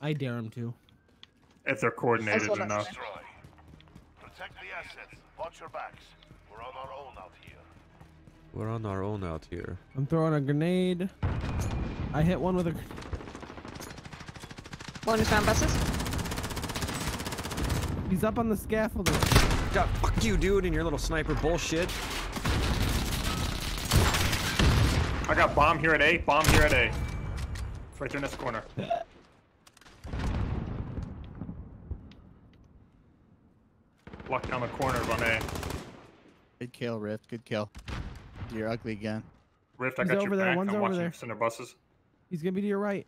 Speaker 5: I dare them to.
Speaker 6: if they're coordinated enough.
Speaker 7: Destroy. Protect the assets. Watch your backs. We're on our own out here.
Speaker 1: we're on our own out here.
Speaker 5: I'm throwing a grenade. I hit one with a.
Speaker 2: One Bonus round buses?
Speaker 5: He's up on the scaffolding.
Speaker 1: God, fuck you, dude, and your little sniper bullshit.
Speaker 6: I got bomb here at A. Bomb here at A. It's right there in this corner. Lock down the corner of on A.
Speaker 3: Good kill, Rift. Good kill. You're ugly again.
Speaker 6: Rift, I
Speaker 5: He's
Speaker 6: got
Speaker 5: over
Speaker 6: your
Speaker 5: there,
Speaker 6: back.
Speaker 5: one's
Speaker 6: I'm
Speaker 5: over
Speaker 6: watching
Speaker 5: there.
Speaker 6: center buses.
Speaker 5: He's gonna be to your right.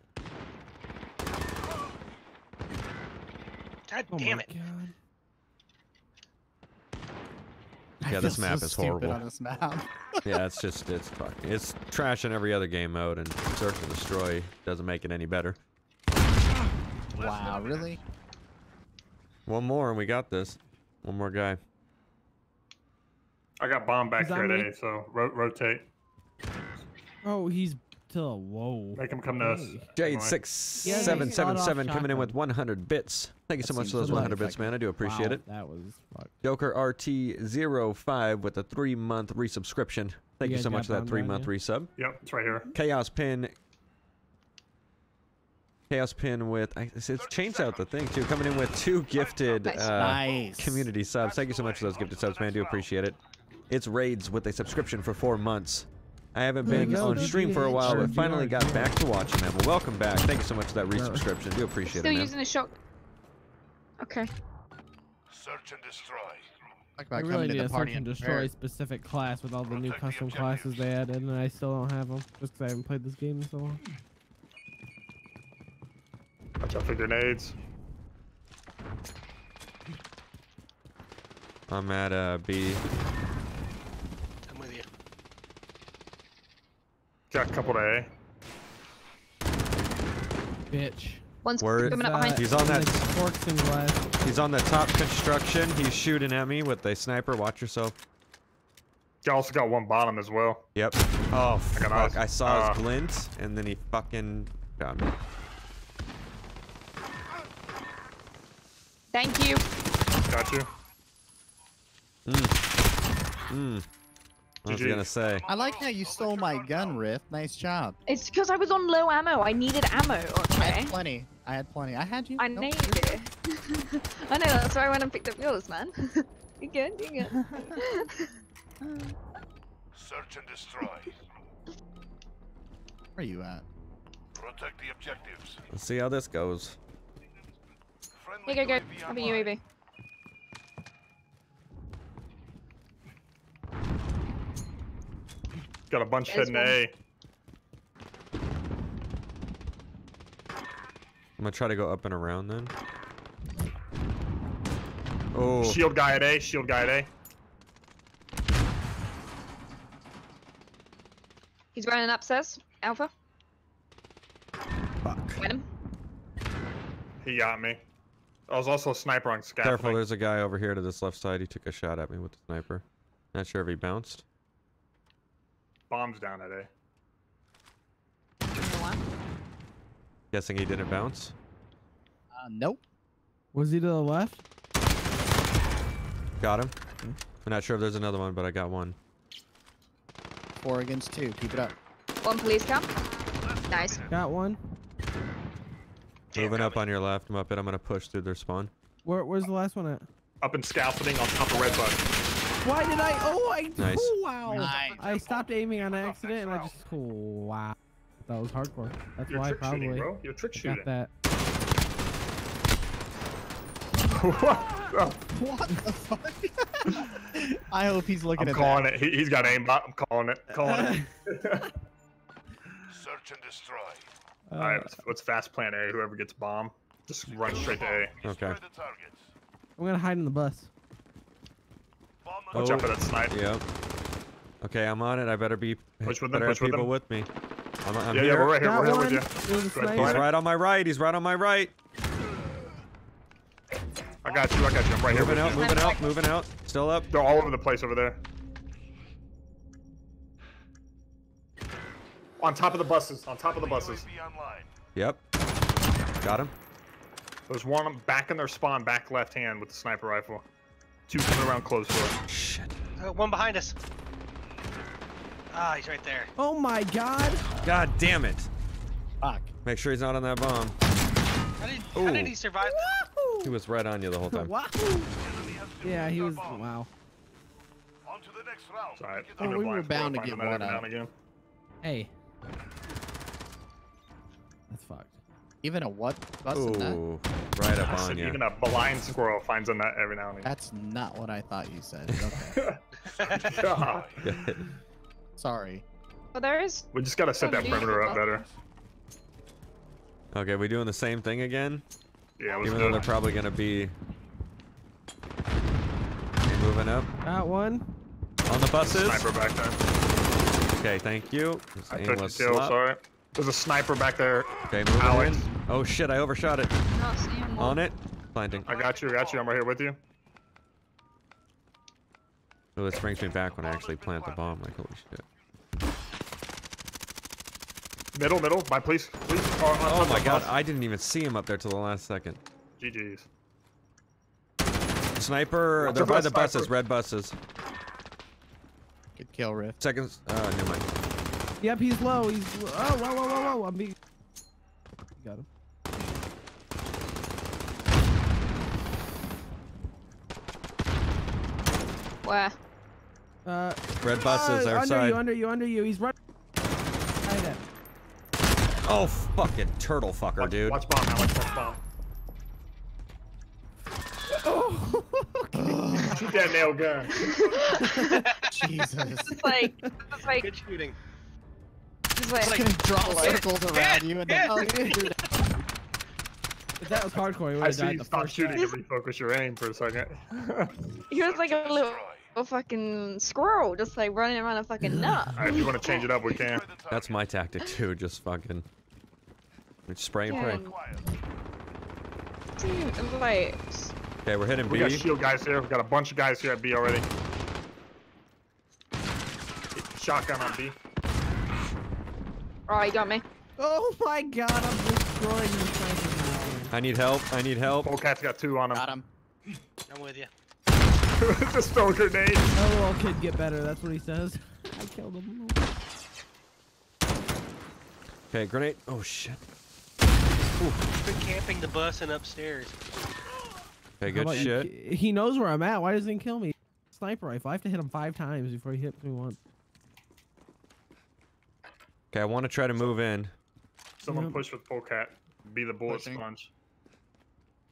Speaker 4: God
Speaker 5: Oh
Speaker 4: damn
Speaker 5: my
Speaker 4: it.
Speaker 5: god.
Speaker 1: Yeah, this map
Speaker 3: so
Speaker 1: is horrible.
Speaker 3: On this map.
Speaker 1: Yeah, it's just it's fucking it's trash in every other game mode, and search and destroy doesn't make it any better.
Speaker 3: wow, really?
Speaker 1: One more, and we got this. One more guy.
Speaker 6: I got bomb back
Speaker 5: He's
Speaker 6: here
Speaker 5: on
Speaker 6: at. A, so ro- rotate.
Speaker 5: Oh, he's to whoa.
Speaker 6: Make him come to us.
Speaker 5: Hey.
Speaker 1: Jade
Speaker 6: Emily.
Speaker 1: six
Speaker 5: Yeah, they
Speaker 1: seven
Speaker 5: sawed
Speaker 1: seven
Speaker 5: off
Speaker 1: seven coming in with 100 bits. Thank you
Speaker 3: That
Speaker 1: so much for those 100 bits,
Speaker 3: effective.
Speaker 1: man. I do appreciate
Speaker 5: Wow,
Speaker 1: it.
Speaker 5: That was fuck.
Speaker 1: Joker RT05 with a three month resubscription. Thank you,
Speaker 5: guys
Speaker 1: so much for that three month
Speaker 5: yeah?
Speaker 1: resub.
Speaker 6: Yep, it's right here.
Speaker 1: Chaos Pin. Chaos Pin with it's, it's changed out the thing too, coming in with two gifted uh,
Speaker 3: nice.
Speaker 1: community subs. Thank you so much for those gifted subs, man. I do appreciate it. It's raids with a subscription for four months. I haven't been
Speaker 5: go,
Speaker 1: on stream for a while, but finally got back to watching, them. Well, welcome back. Thank you so much for that resubscription. Do appreciate
Speaker 2: Still
Speaker 1: it, Still
Speaker 2: using the shock. Okay.
Speaker 7: Search and destroy.
Speaker 3: Talk
Speaker 5: I
Speaker 3: about
Speaker 5: really need
Speaker 3: to
Speaker 5: a
Speaker 3: party
Speaker 5: search and
Speaker 3: and
Speaker 5: destroy
Speaker 3: prepared.
Speaker 5: specific class with all the new
Speaker 7: Protect the
Speaker 5: custom
Speaker 7: objectives.
Speaker 5: classes they added, and I still don't have them just because I haven't played this game in so long.
Speaker 6: Watch out for grenades.
Speaker 1: I'm at uh, B.
Speaker 4: I'm with you.
Speaker 6: Got a couple to A.
Speaker 5: Bitch.
Speaker 2: One's
Speaker 1: Where-
Speaker 2: coming up behind.
Speaker 1: He's on that-
Speaker 5: like Forks and glass.
Speaker 1: He's on the top construction. He's shooting at me with a sniper. Watch yourself.
Speaker 6: You also got one bottom as well.
Speaker 1: Yep. Oh
Speaker 6: got
Speaker 1: fuck!
Speaker 6: eyes.
Speaker 1: I saw
Speaker 6: Uh.
Speaker 1: his glint, and then he fucking got me.
Speaker 2: Thank you.
Speaker 6: Got you.
Speaker 1: Mm. Mm. I was
Speaker 6: GG.
Speaker 1: gonna say.
Speaker 3: I like how you stole my gun, Riff. Nice job.
Speaker 2: It's because I was on low ammo. I needed ammo.
Speaker 3: I
Speaker 2: Okay.
Speaker 3: had plenty. I had plenty. I had you.
Speaker 2: I
Speaker 3: Nope,
Speaker 2: need
Speaker 3: you're
Speaker 2: it. I know. That's why I went and picked up yours, man. you good? You good?
Speaker 7: Search and destroy.
Speaker 3: Where are you at?
Speaker 7: Protect the objectives.
Speaker 1: Let's see how this goes.
Speaker 7: Friendly
Speaker 2: Here, go, go.
Speaker 7: UAV
Speaker 2: Have a
Speaker 7: online.
Speaker 2: UAV.
Speaker 6: Got a bunch
Speaker 2: There's
Speaker 6: heading
Speaker 2: one.
Speaker 6: A.
Speaker 1: I'm gonna try to go up and around then. Oh,
Speaker 6: Shield guy at A. Shield guy at A.
Speaker 2: He's running upstairs. Alpha.
Speaker 1: fuck.
Speaker 2: Get him.
Speaker 6: He got me. I was also a sniper on scaffolding.
Speaker 1: Careful, there's a guy over here to this left side. He took a shot at me with the sniper. Not sure if he bounced.
Speaker 6: Bombs down at A.
Speaker 2: Give me one.
Speaker 1: Guessing he didn't bounce.
Speaker 3: Uh, nope.
Speaker 5: Was he to the left?
Speaker 1: Got him. I'm not sure if there's another one, but I got one.
Speaker 3: Four against two. Keep it up.
Speaker 2: One police cam. Nice.
Speaker 5: Got one.
Speaker 1: Moving up on your left, I'm up it. I'm gonna push through their spawn.
Speaker 5: Where, where's the last one at?
Speaker 6: Up in scaffolding on top of red bug.
Speaker 5: Why did I? Oh, I.
Speaker 1: Nice.
Speaker 5: Oh, wow.
Speaker 3: Nice.
Speaker 5: I stopped aiming on accident and I just. Oh, wow. That was hardcore. That's
Speaker 6: You're
Speaker 5: why I
Speaker 6: trick shooting,
Speaker 5: probably
Speaker 6: bro. You're trick shooting.
Speaker 5: got that.
Speaker 6: what?
Speaker 3: What the fuck? I hope he's looking at.
Speaker 6: I'm
Speaker 3: at
Speaker 6: calling
Speaker 3: that.
Speaker 6: it. He, he's got aimbot. I'm calling it. Calling it.
Speaker 7: Search and destroy.
Speaker 5: Uh,
Speaker 6: All right, let's, let's fast plan A. Whoever gets bomb, just run straight to A.
Speaker 1: Okay.
Speaker 7: Destroy the targets.
Speaker 5: I'm gonna hide in the bus.
Speaker 7: Bomb
Speaker 6: Watch
Speaker 1: Oh.
Speaker 6: out for that snipe.
Speaker 1: Yep. Okay, I'm on it. I better be.
Speaker 6: Push with them,
Speaker 1: better have
Speaker 6: push with
Speaker 1: people
Speaker 6: them.
Speaker 1: with me. I'm, I'm
Speaker 6: yeah,
Speaker 1: here.
Speaker 6: yeah, we're right here.
Speaker 5: Got
Speaker 6: We're here with you.
Speaker 5: There's a
Speaker 6: Go ahead,
Speaker 5: sniper.
Speaker 1: He's right on my right. He's right on my right.
Speaker 6: I got you. I got you. I'm right here.
Speaker 1: Moving out,
Speaker 6: you.
Speaker 1: moving out, moving out. Still up.
Speaker 6: They're all over the place over there. On top of the buses. On top of the buses.
Speaker 1: Yep. Got him.
Speaker 6: There's one back in their spawn, back left hand with the sniper rifle. Two coming around close door.
Speaker 1: Shit.
Speaker 4: Uh, one behind us. Ah, he's right there.
Speaker 5: Oh my god.
Speaker 1: God damn it.
Speaker 3: Fuck.
Speaker 1: Make sure he's not on that bomb.
Speaker 4: How did, how did he survive?
Speaker 1: He was right on you the whole time.
Speaker 5: Wow.
Speaker 7: Enemy has
Speaker 5: Yeah, he was.
Speaker 7: bomb.
Speaker 5: Wow.
Speaker 7: On to the next round.
Speaker 6: It's alright.
Speaker 7: Get
Speaker 3: Oh,
Speaker 6: I'm
Speaker 7: the
Speaker 6: in
Speaker 3: we were bound to get
Speaker 6: finding that
Speaker 3: one
Speaker 6: every
Speaker 3: out.
Speaker 6: again.
Speaker 5: Hey. That's fucked.
Speaker 3: Even a what bus in that?
Speaker 1: Ooh, right up
Speaker 6: I
Speaker 1: on
Speaker 6: said
Speaker 1: you.
Speaker 6: even a blind squirrel finds a nut every now and then.
Speaker 3: That's not what I thought you said. Okay. Sorry.
Speaker 2: Well, there is.
Speaker 6: We just gotta set that perimeter up better.
Speaker 1: okay, we doing the same thing again?
Speaker 6: Yeah, let's
Speaker 1: Even
Speaker 6: do
Speaker 1: though they're probably gonna be moving up
Speaker 5: Got one.
Speaker 1: on the buses.
Speaker 6: Sniper back there.
Speaker 1: Okay, thank you. Just
Speaker 6: I took the kill,
Speaker 1: slap.
Speaker 6: sorry. There's a sniper back there.
Speaker 1: Okay, moving
Speaker 6: Alex.
Speaker 1: in. Oh shit, I overshot it.
Speaker 2: Not seeing one.
Speaker 1: On it. Planting.
Speaker 6: I got you, I got you. I'm right here with you.
Speaker 1: Oh, this brings me back when I actually plant the bomb. Like, holy shit.
Speaker 6: Middle, middle. My police. Police. are on
Speaker 1: Oh my god,
Speaker 6: us.
Speaker 1: I didn't even see him up there till the last second.
Speaker 6: GG's.
Speaker 1: Sniper,
Speaker 6: Watch
Speaker 1: they're by
Speaker 6: that
Speaker 1: the buses, red buses.
Speaker 3: Good kill, Riff.
Speaker 1: Seconds. Uh, never mind.
Speaker 5: Yep, he's low. He's. Oh, whoa, whoa, whoa, whoa. I'm being. Got him.
Speaker 2: Where?
Speaker 5: Uh,
Speaker 1: Red buses,
Speaker 5: uh,
Speaker 1: our
Speaker 5: under
Speaker 1: side.
Speaker 5: you, under you, under you. He's running.
Speaker 1: Oh, fucking turtle fucker,
Speaker 6: Watch,
Speaker 1: dude.
Speaker 6: watch bomb, Alex. Watch bomb.
Speaker 5: Oh.
Speaker 6: Shoot that nail gun.
Speaker 3: Jesus.
Speaker 2: It's like, it's like,
Speaker 4: Good shooting.
Speaker 2: it's like,
Speaker 3: Just gonna draw circles around you and then. Oh, you didn't do that.
Speaker 5: If that was hardcore, he would
Speaker 6: I
Speaker 5: have
Speaker 6: see
Speaker 5: died
Speaker 6: you
Speaker 5: the
Speaker 6: stop
Speaker 5: first
Speaker 6: shooting
Speaker 5: try.
Speaker 6: to refocus your aim for a second.
Speaker 2: he was like a
Speaker 7: Search and
Speaker 2: little,
Speaker 7: destroy.
Speaker 2: little fucking squirrel, just like running around a fucking nut.
Speaker 6: Alright, if you want to change it up, we can.
Speaker 7: Destroy the
Speaker 1: That's
Speaker 7: target.
Speaker 1: my tactic too. Just fucking spray and pray.
Speaker 2: Yeah.
Speaker 7: Acquired.
Speaker 2: Dude, like,
Speaker 1: Okay, we're hitting
Speaker 6: We
Speaker 1: B.
Speaker 6: got shield guys here. We got a bunch of guys here at B already. Shotgun on B.
Speaker 2: oh, he got me.
Speaker 5: Oh my god, I'm destroying the sniper.
Speaker 1: I need help. I need help.
Speaker 6: Polecat's got two on him.
Speaker 3: Got him.
Speaker 4: I'm with you.
Speaker 6: Just throw a grenade.
Speaker 5: Oh, little kid get better. That's what he says. I killed him.
Speaker 1: Okay, grenade. Oh shit.
Speaker 4: Quit camping the bus and upstairs.
Speaker 1: Okay, good
Speaker 5: about you
Speaker 1: shit.
Speaker 5: He knows where I'm at. Why doesn't he kill me? Sniper rifle. I have to hit him five times before he hits me once.
Speaker 1: Okay, I want to try to move in.
Speaker 6: Someone push with polecat. Be the bullet
Speaker 3: Pushing.
Speaker 6: sponge.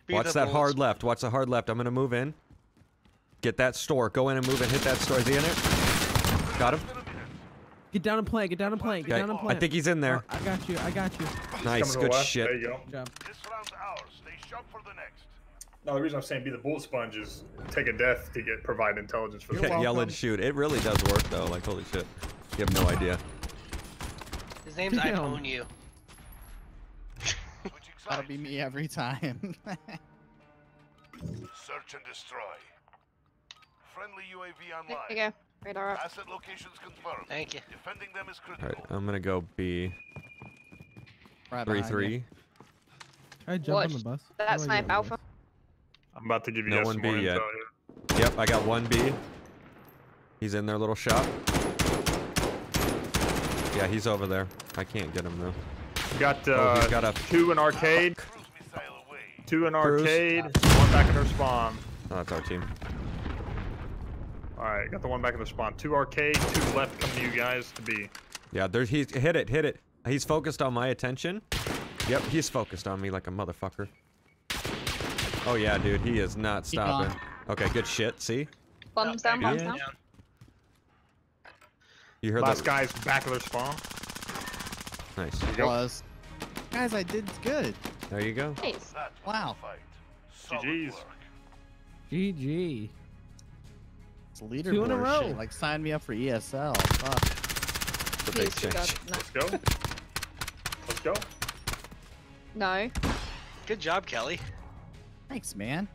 Speaker 4: Be
Speaker 1: Watch that
Speaker 4: bullets.
Speaker 1: hard left. Watch the hard left. I'm gonna move in. Get that store. Go in and move and hit that store. Is he in it? Got him.
Speaker 5: Get down and plant. Get down and plant. Get
Speaker 1: Okay.
Speaker 5: down and
Speaker 1: play.
Speaker 5: I
Speaker 1: think he's in there.
Speaker 5: Oh, I got you. I got you.
Speaker 1: Nice.
Speaker 6: Coming the
Speaker 1: Good
Speaker 6: left.
Speaker 1: shit.
Speaker 6: There you go.
Speaker 5: Good job.
Speaker 7: This round's ours. Stay sharp for the next.
Speaker 6: No, the reason I'm saying be the bullet sponge is take a death to get provide intelligence for the
Speaker 3: You're
Speaker 1: Okay, yell and shoot. It really does work though. Like holy shit. You have no idea.
Speaker 4: His name's
Speaker 5: Damn.
Speaker 4: own you.
Speaker 3: That'll be me every time.
Speaker 7: Search and destroy. Friendly UAV online.
Speaker 2: There you go. Radar up.
Speaker 7: Asset locations confirmed.
Speaker 4: Thank you.
Speaker 7: Defending them is
Speaker 1: All
Speaker 7: critical.
Speaker 1: right, I'm gonna go B
Speaker 3: right
Speaker 1: three
Speaker 3: behind you.
Speaker 1: three.
Speaker 5: I jump
Speaker 2: Watch
Speaker 5: on the bus.
Speaker 2: that
Speaker 5: How
Speaker 2: snipe
Speaker 5: get
Speaker 2: alpha.
Speaker 5: bus?
Speaker 6: I'm about to give you
Speaker 1: No
Speaker 6: guys
Speaker 1: one B yet. Yep, I got one B. He's in their little shop. Yeah, he's over there. I can't get him though.
Speaker 6: Got
Speaker 1: Oh,
Speaker 6: uh,
Speaker 1: he's got a
Speaker 6: two in arcade,
Speaker 7: Cruise missile away.
Speaker 6: two in
Speaker 1: Cruise.
Speaker 6: arcade, one back in their spawn.
Speaker 1: Oh, that's our team.
Speaker 6: All right, got the one back in the spawn. Two arcade, two left coming to you guys to be.
Speaker 1: Yeah, there's he's hit it, hit it. He's focused on my attention. Yep, he's focused on me like a motherfucker. Oh yeah, dude, he is not stopping. Okay, good shit. See?
Speaker 2: Bombs
Speaker 4: Oh,
Speaker 2: down,
Speaker 4: there
Speaker 2: bombs
Speaker 4: you
Speaker 2: down.
Speaker 4: Go.
Speaker 1: You heard
Speaker 6: Last
Speaker 1: that?
Speaker 6: guy's back of their spawn.
Speaker 1: Nice.
Speaker 6: There you.
Speaker 3: Was. Guys, I did good.
Speaker 1: There you go.
Speaker 2: Nice.
Speaker 3: Wow.
Speaker 7: fight.
Speaker 6: GG's.
Speaker 5: GG.
Speaker 3: It's leaderboard
Speaker 5: Two in a row.
Speaker 3: shit. Like sign me up for ESL. Fuck.
Speaker 1: It's a big
Speaker 2: Please, God,
Speaker 1: change.
Speaker 2: no.
Speaker 6: Let's go. Let's go.
Speaker 2: No.
Speaker 4: Good job, Kelly.
Speaker 3: Thanks, man.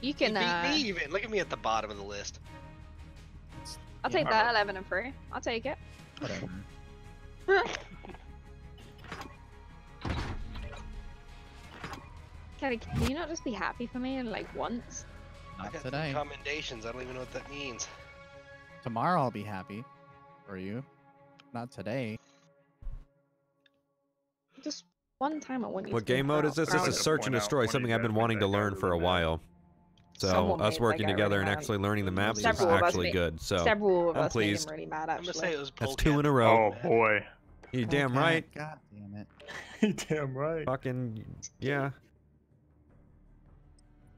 Speaker 2: You
Speaker 4: You
Speaker 2: can,
Speaker 4: beat
Speaker 2: uh,
Speaker 4: me even. Look at me at the bottom of the list.
Speaker 2: I'll
Speaker 3: Yeah.
Speaker 2: take that 11 and 3. I'll take it. Kelly, can you not just be happy for me and like once?
Speaker 4: I
Speaker 3: Not
Speaker 4: got
Speaker 3: today.
Speaker 4: commendations. I don't even know what that means.
Speaker 3: Tomorrow I'll be happy for you. Not today.
Speaker 2: Just one time I want you
Speaker 1: What
Speaker 2: to be
Speaker 1: game mode is this? This is search
Speaker 6: point
Speaker 1: and destroy, something I've been wanting to learn for a
Speaker 6: really mad.
Speaker 1: while. So
Speaker 2: Someone
Speaker 1: us working
Speaker 2: guy
Speaker 1: together
Speaker 2: really
Speaker 1: and actually learning the maps is
Speaker 2: Several of
Speaker 1: actually
Speaker 2: made-
Speaker 1: good. So
Speaker 2: Several of
Speaker 1: I'm
Speaker 2: us made
Speaker 1: pleased.
Speaker 2: him really mad
Speaker 4: I'm
Speaker 2: actually.
Speaker 4: say it was
Speaker 1: that's two in a row.
Speaker 6: Oh boy.
Speaker 1: You damn
Speaker 3: Okay,
Speaker 1: right.
Speaker 3: God damn it.
Speaker 6: You damn right.
Speaker 1: Fucking yeah.
Speaker 3: I'm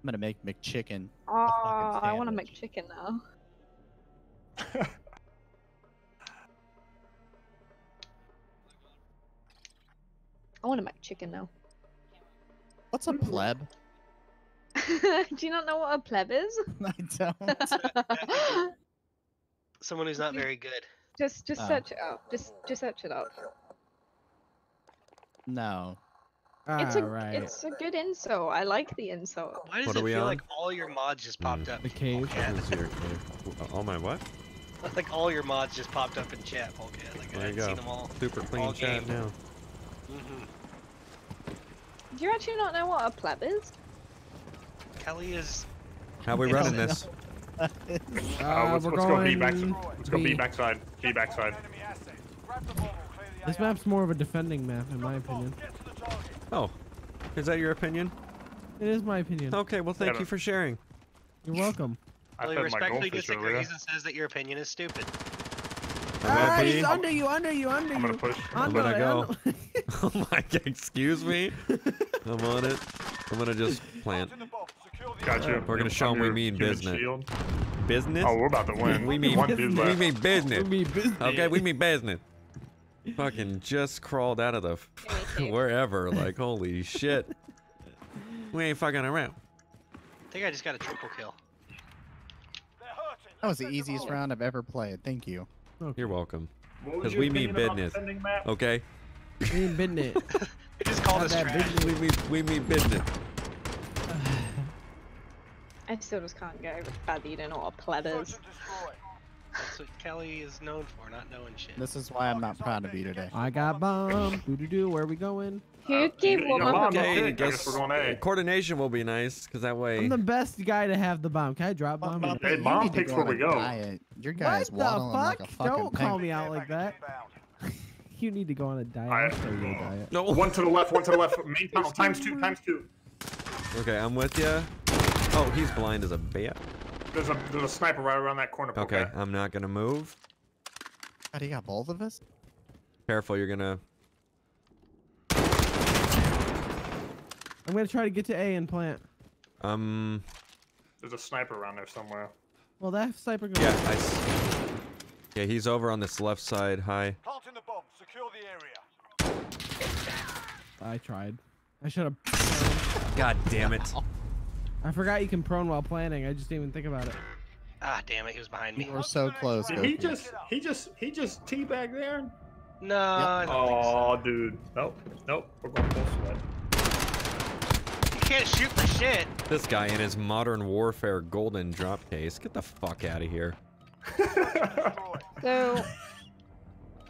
Speaker 3: gonna make McChicken.
Speaker 2: Oh, I want to
Speaker 3: sandwich.
Speaker 2: make chicken now. I want to make chicken now.
Speaker 3: What's a mm-hmm. pleb?
Speaker 2: Do you not know what a pleb is?
Speaker 3: I don't.
Speaker 4: Someone who's not very good.
Speaker 2: just, just
Speaker 3: Oh.
Speaker 2: search it up. Just, just search it up.
Speaker 3: No.
Speaker 2: It's a,
Speaker 5: Alright.
Speaker 2: it's a good insult. I like the insult.
Speaker 4: Why does
Speaker 1: What
Speaker 4: it feel
Speaker 1: on?
Speaker 4: like all your mods just popped
Speaker 1: Mm.
Speaker 4: up?
Speaker 5: The cave.
Speaker 4: Polecat?
Speaker 1: This is your. Oh my what?
Speaker 4: like all your mods just popped up in chat, Polecat. Like I
Speaker 1: There you
Speaker 4: hadn't
Speaker 1: go.
Speaker 4: seen them all.
Speaker 1: Super clean
Speaker 4: All
Speaker 1: chat
Speaker 4: game.
Speaker 1: now.
Speaker 4: hmm
Speaker 2: Do you actually not know what a pleb is?
Speaker 4: Kelly is.
Speaker 1: How are
Speaker 3: we
Speaker 1: running this?
Speaker 6: Uh, let's,
Speaker 5: Uh,
Speaker 6: let's
Speaker 5: we're
Speaker 6: go B back.
Speaker 5: going
Speaker 6: Let's go B
Speaker 5: B.
Speaker 6: backside. B backside.
Speaker 7: Enemy assets. Grab the bomb or clear the
Speaker 5: This map's more of a defending map, in my
Speaker 7: Drop the bomb.
Speaker 5: opinion.
Speaker 7: Get to the target.
Speaker 1: Oh, is that your opinion?
Speaker 5: It is my opinion.
Speaker 1: Okay, well thank
Speaker 6: Yeah,
Speaker 1: you for sharing.
Speaker 5: You're welcome.
Speaker 6: I
Speaker 4: Kelly
Speaker 6: fed my
Speaker 4: respectfully
Speaker 6: goldfish
Speaker 4: disagrees
Speaker 6: earlier.
Speaker 4: and says that your opinion is stupid.
Speaker 1: I'm at
Speaker 5: Ah,
Speaker 1: B.
Speaker 5: he's under you, under you, under you.
Speaker 6: I'm gonna
Speaker 5: you.
Speaker 6: push.
Speaker 1: I'm
Speaker 5: Under
Speaker 1: gonna
Speaker 5: it,
Speaker 1: go. oh my god, excuse me. I'm on it. I'm gonna just plant.
Speaker 7: Bombs in the box. Secure the
Speaker 6: Got you.
Speaker 1: We're gonna show 'em we mean business.
Speaker 6: shield.
Speaker 1: Business?
Speaker 6: Oh, we're about to win.
Speaker 1: We mean
Speaker 6: one dude
Speaker 5: business.
Speaker 1: we mean business.
Speaker 5: We business.
Speaker 1: Okay, we mean business. Fucking just crawled out of the wherever. Like holy shit. We ain't fucking around.
Speaker 4: I think I just got a triple kill.
Speaker 3: That was the easiest round I've ever played. Thank you.
Speaker 1: You're welcome.
Speaker 6: What was
Speaker 1: 'Cause
Speaker 6: your
Speaker 1: we mean business. Okay?
Speaker 5: We ain't been it.
Speaker 4: He just called
Speaker 5: Not
Speaker 4: us
Speaker 5: that
Speaker 4: trash.
Speaker 5: business.
Speaker 1: We mean we mean business.
Speaker 2: I still just can't go over the fact that you don't know what a pleb is.
Speaker 4: That's what Kelly is known for, not knowing shit.
Speaker 3: This is why I'm not proud of you today.
Speaker 5: I got bomb. Doo doo doo. Where are we going?
Speaker 2: Who gave
Speaker 6: you
Speaker 2: what
Speaker 6: bomb, okay.
Speaker 1: Okay,
Speaker 6: I guess we're going A.
Speaker 1: coordination will be nice because that way.
Speaker 5: I'm the best guy to have the bomb. Can I drop bomb?
Speaker 3: Bomb,
Speaker 6: Hey,
Speaker 3: you
Speaker 6: bomb
Speaker 3: need to
Speaker 6: picks
Speaker 3: go
Speaker 6: where
Speaker 3: on
Speaker 6: we go.
Speaker 3: diet. Your guy's
Speaker 5: What the
Speaker 3: waddling like a
Speaker 5: fuck?
Speaker 3: fucking
Speaker 5: Don't
Speaker 3: pig.
Speaker 5: call me out like that. You need to go on a diet.
Speaker 6: I-
Speaker 5: I'll show you a diet.
Speaker 1: No.
Speaker 6: One to the left, one to the left. Main tunnel, times two, times two.
Speaker 1: Okay, I'm with you. Oh, he's blind as a bat.
Speaker 6: There's a there's a sniper right around that corner.
Speaker 1: Okay,
Speaker 6: Okay.
Speaker 1: I'm not gonna move.
Speaker 3: God, he got both of us?
Speaker 1: Careful, you're gonna.
Speaker 5: I'm gonna try to get to A and plant.
Speaker 1: Um.
Speaker 6: There's a sniper around there somewhere.
Speaker 5: Well, that sniper goes.
Speaker 1: Yeah, I. s- Yeah, he's over on this left side. High.
Speaker 7: Planting the bomb. Secure the area.
Speaker 5: I tried. I should have.
Speaker 1: God damn it.
Speaker 5: I forgot you can prone while planting. I just didn't even think about it.
Speaker 4: Ah, damn it, he was behind me.
Speaker 3: You were so close.
Speaker 6: Did he just he just he just teabag there?
Speaker 4: No, I don't think so.
Speaker 6: Oh, dude. Nope. Nope. We're going full sweat.
Speaker 4: You can't shoot for shit.
Speaker 1: This guy in his modern warfare golden drop case. Get the fuck out of here.
Speaker 7: Destroy.
Speaker 2: So,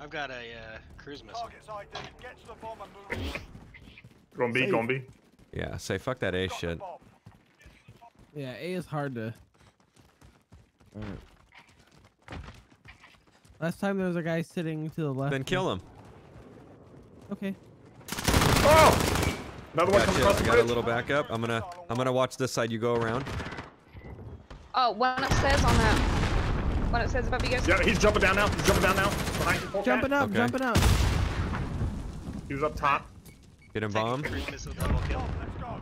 Speaker 4: I've got a uh, cruise missile.
Speaker 7: Target's ID. Get to the bomb and move.
Speaker 6: Gonna be, gonna be.
Speaker 1: Yeah, say fuck that A
Speaker 7: Got the
Speaker 1: shit.
Speaker 7: Bomb.
Speaker 5: Yeah, A is hard to. Alright. Last time there was a guy sitting to the left.
Speaker 1: Then kill him.
Speaker 5: Okay.
Speaker 6: Oh! Another one
Speaker 1: Got,
Speaker 6: coming
Speaker 1: you.
Speaker 6: across
Speaker 1: I
Speaker 6: the
Speaker 1: got a little backup. I'm gonna I'm gonna watch this side. You go around.
Speaker 2: oh, one upstairs on that. One upstairs above you guys.
Speaker 6: Yeah, he's jumping down now. He's jumping down now. Behind you,
Speaker 5: Jumping up,
Speaker 1: Okay.
Speaker 5: jumping up.
Speaker 6: He was up top.
Speaker 1: Get him
Speaker 4: Take a
Speaker 1: bomb.
Speaker 4: cruise missile double kill.
Speaker 7: Let's go.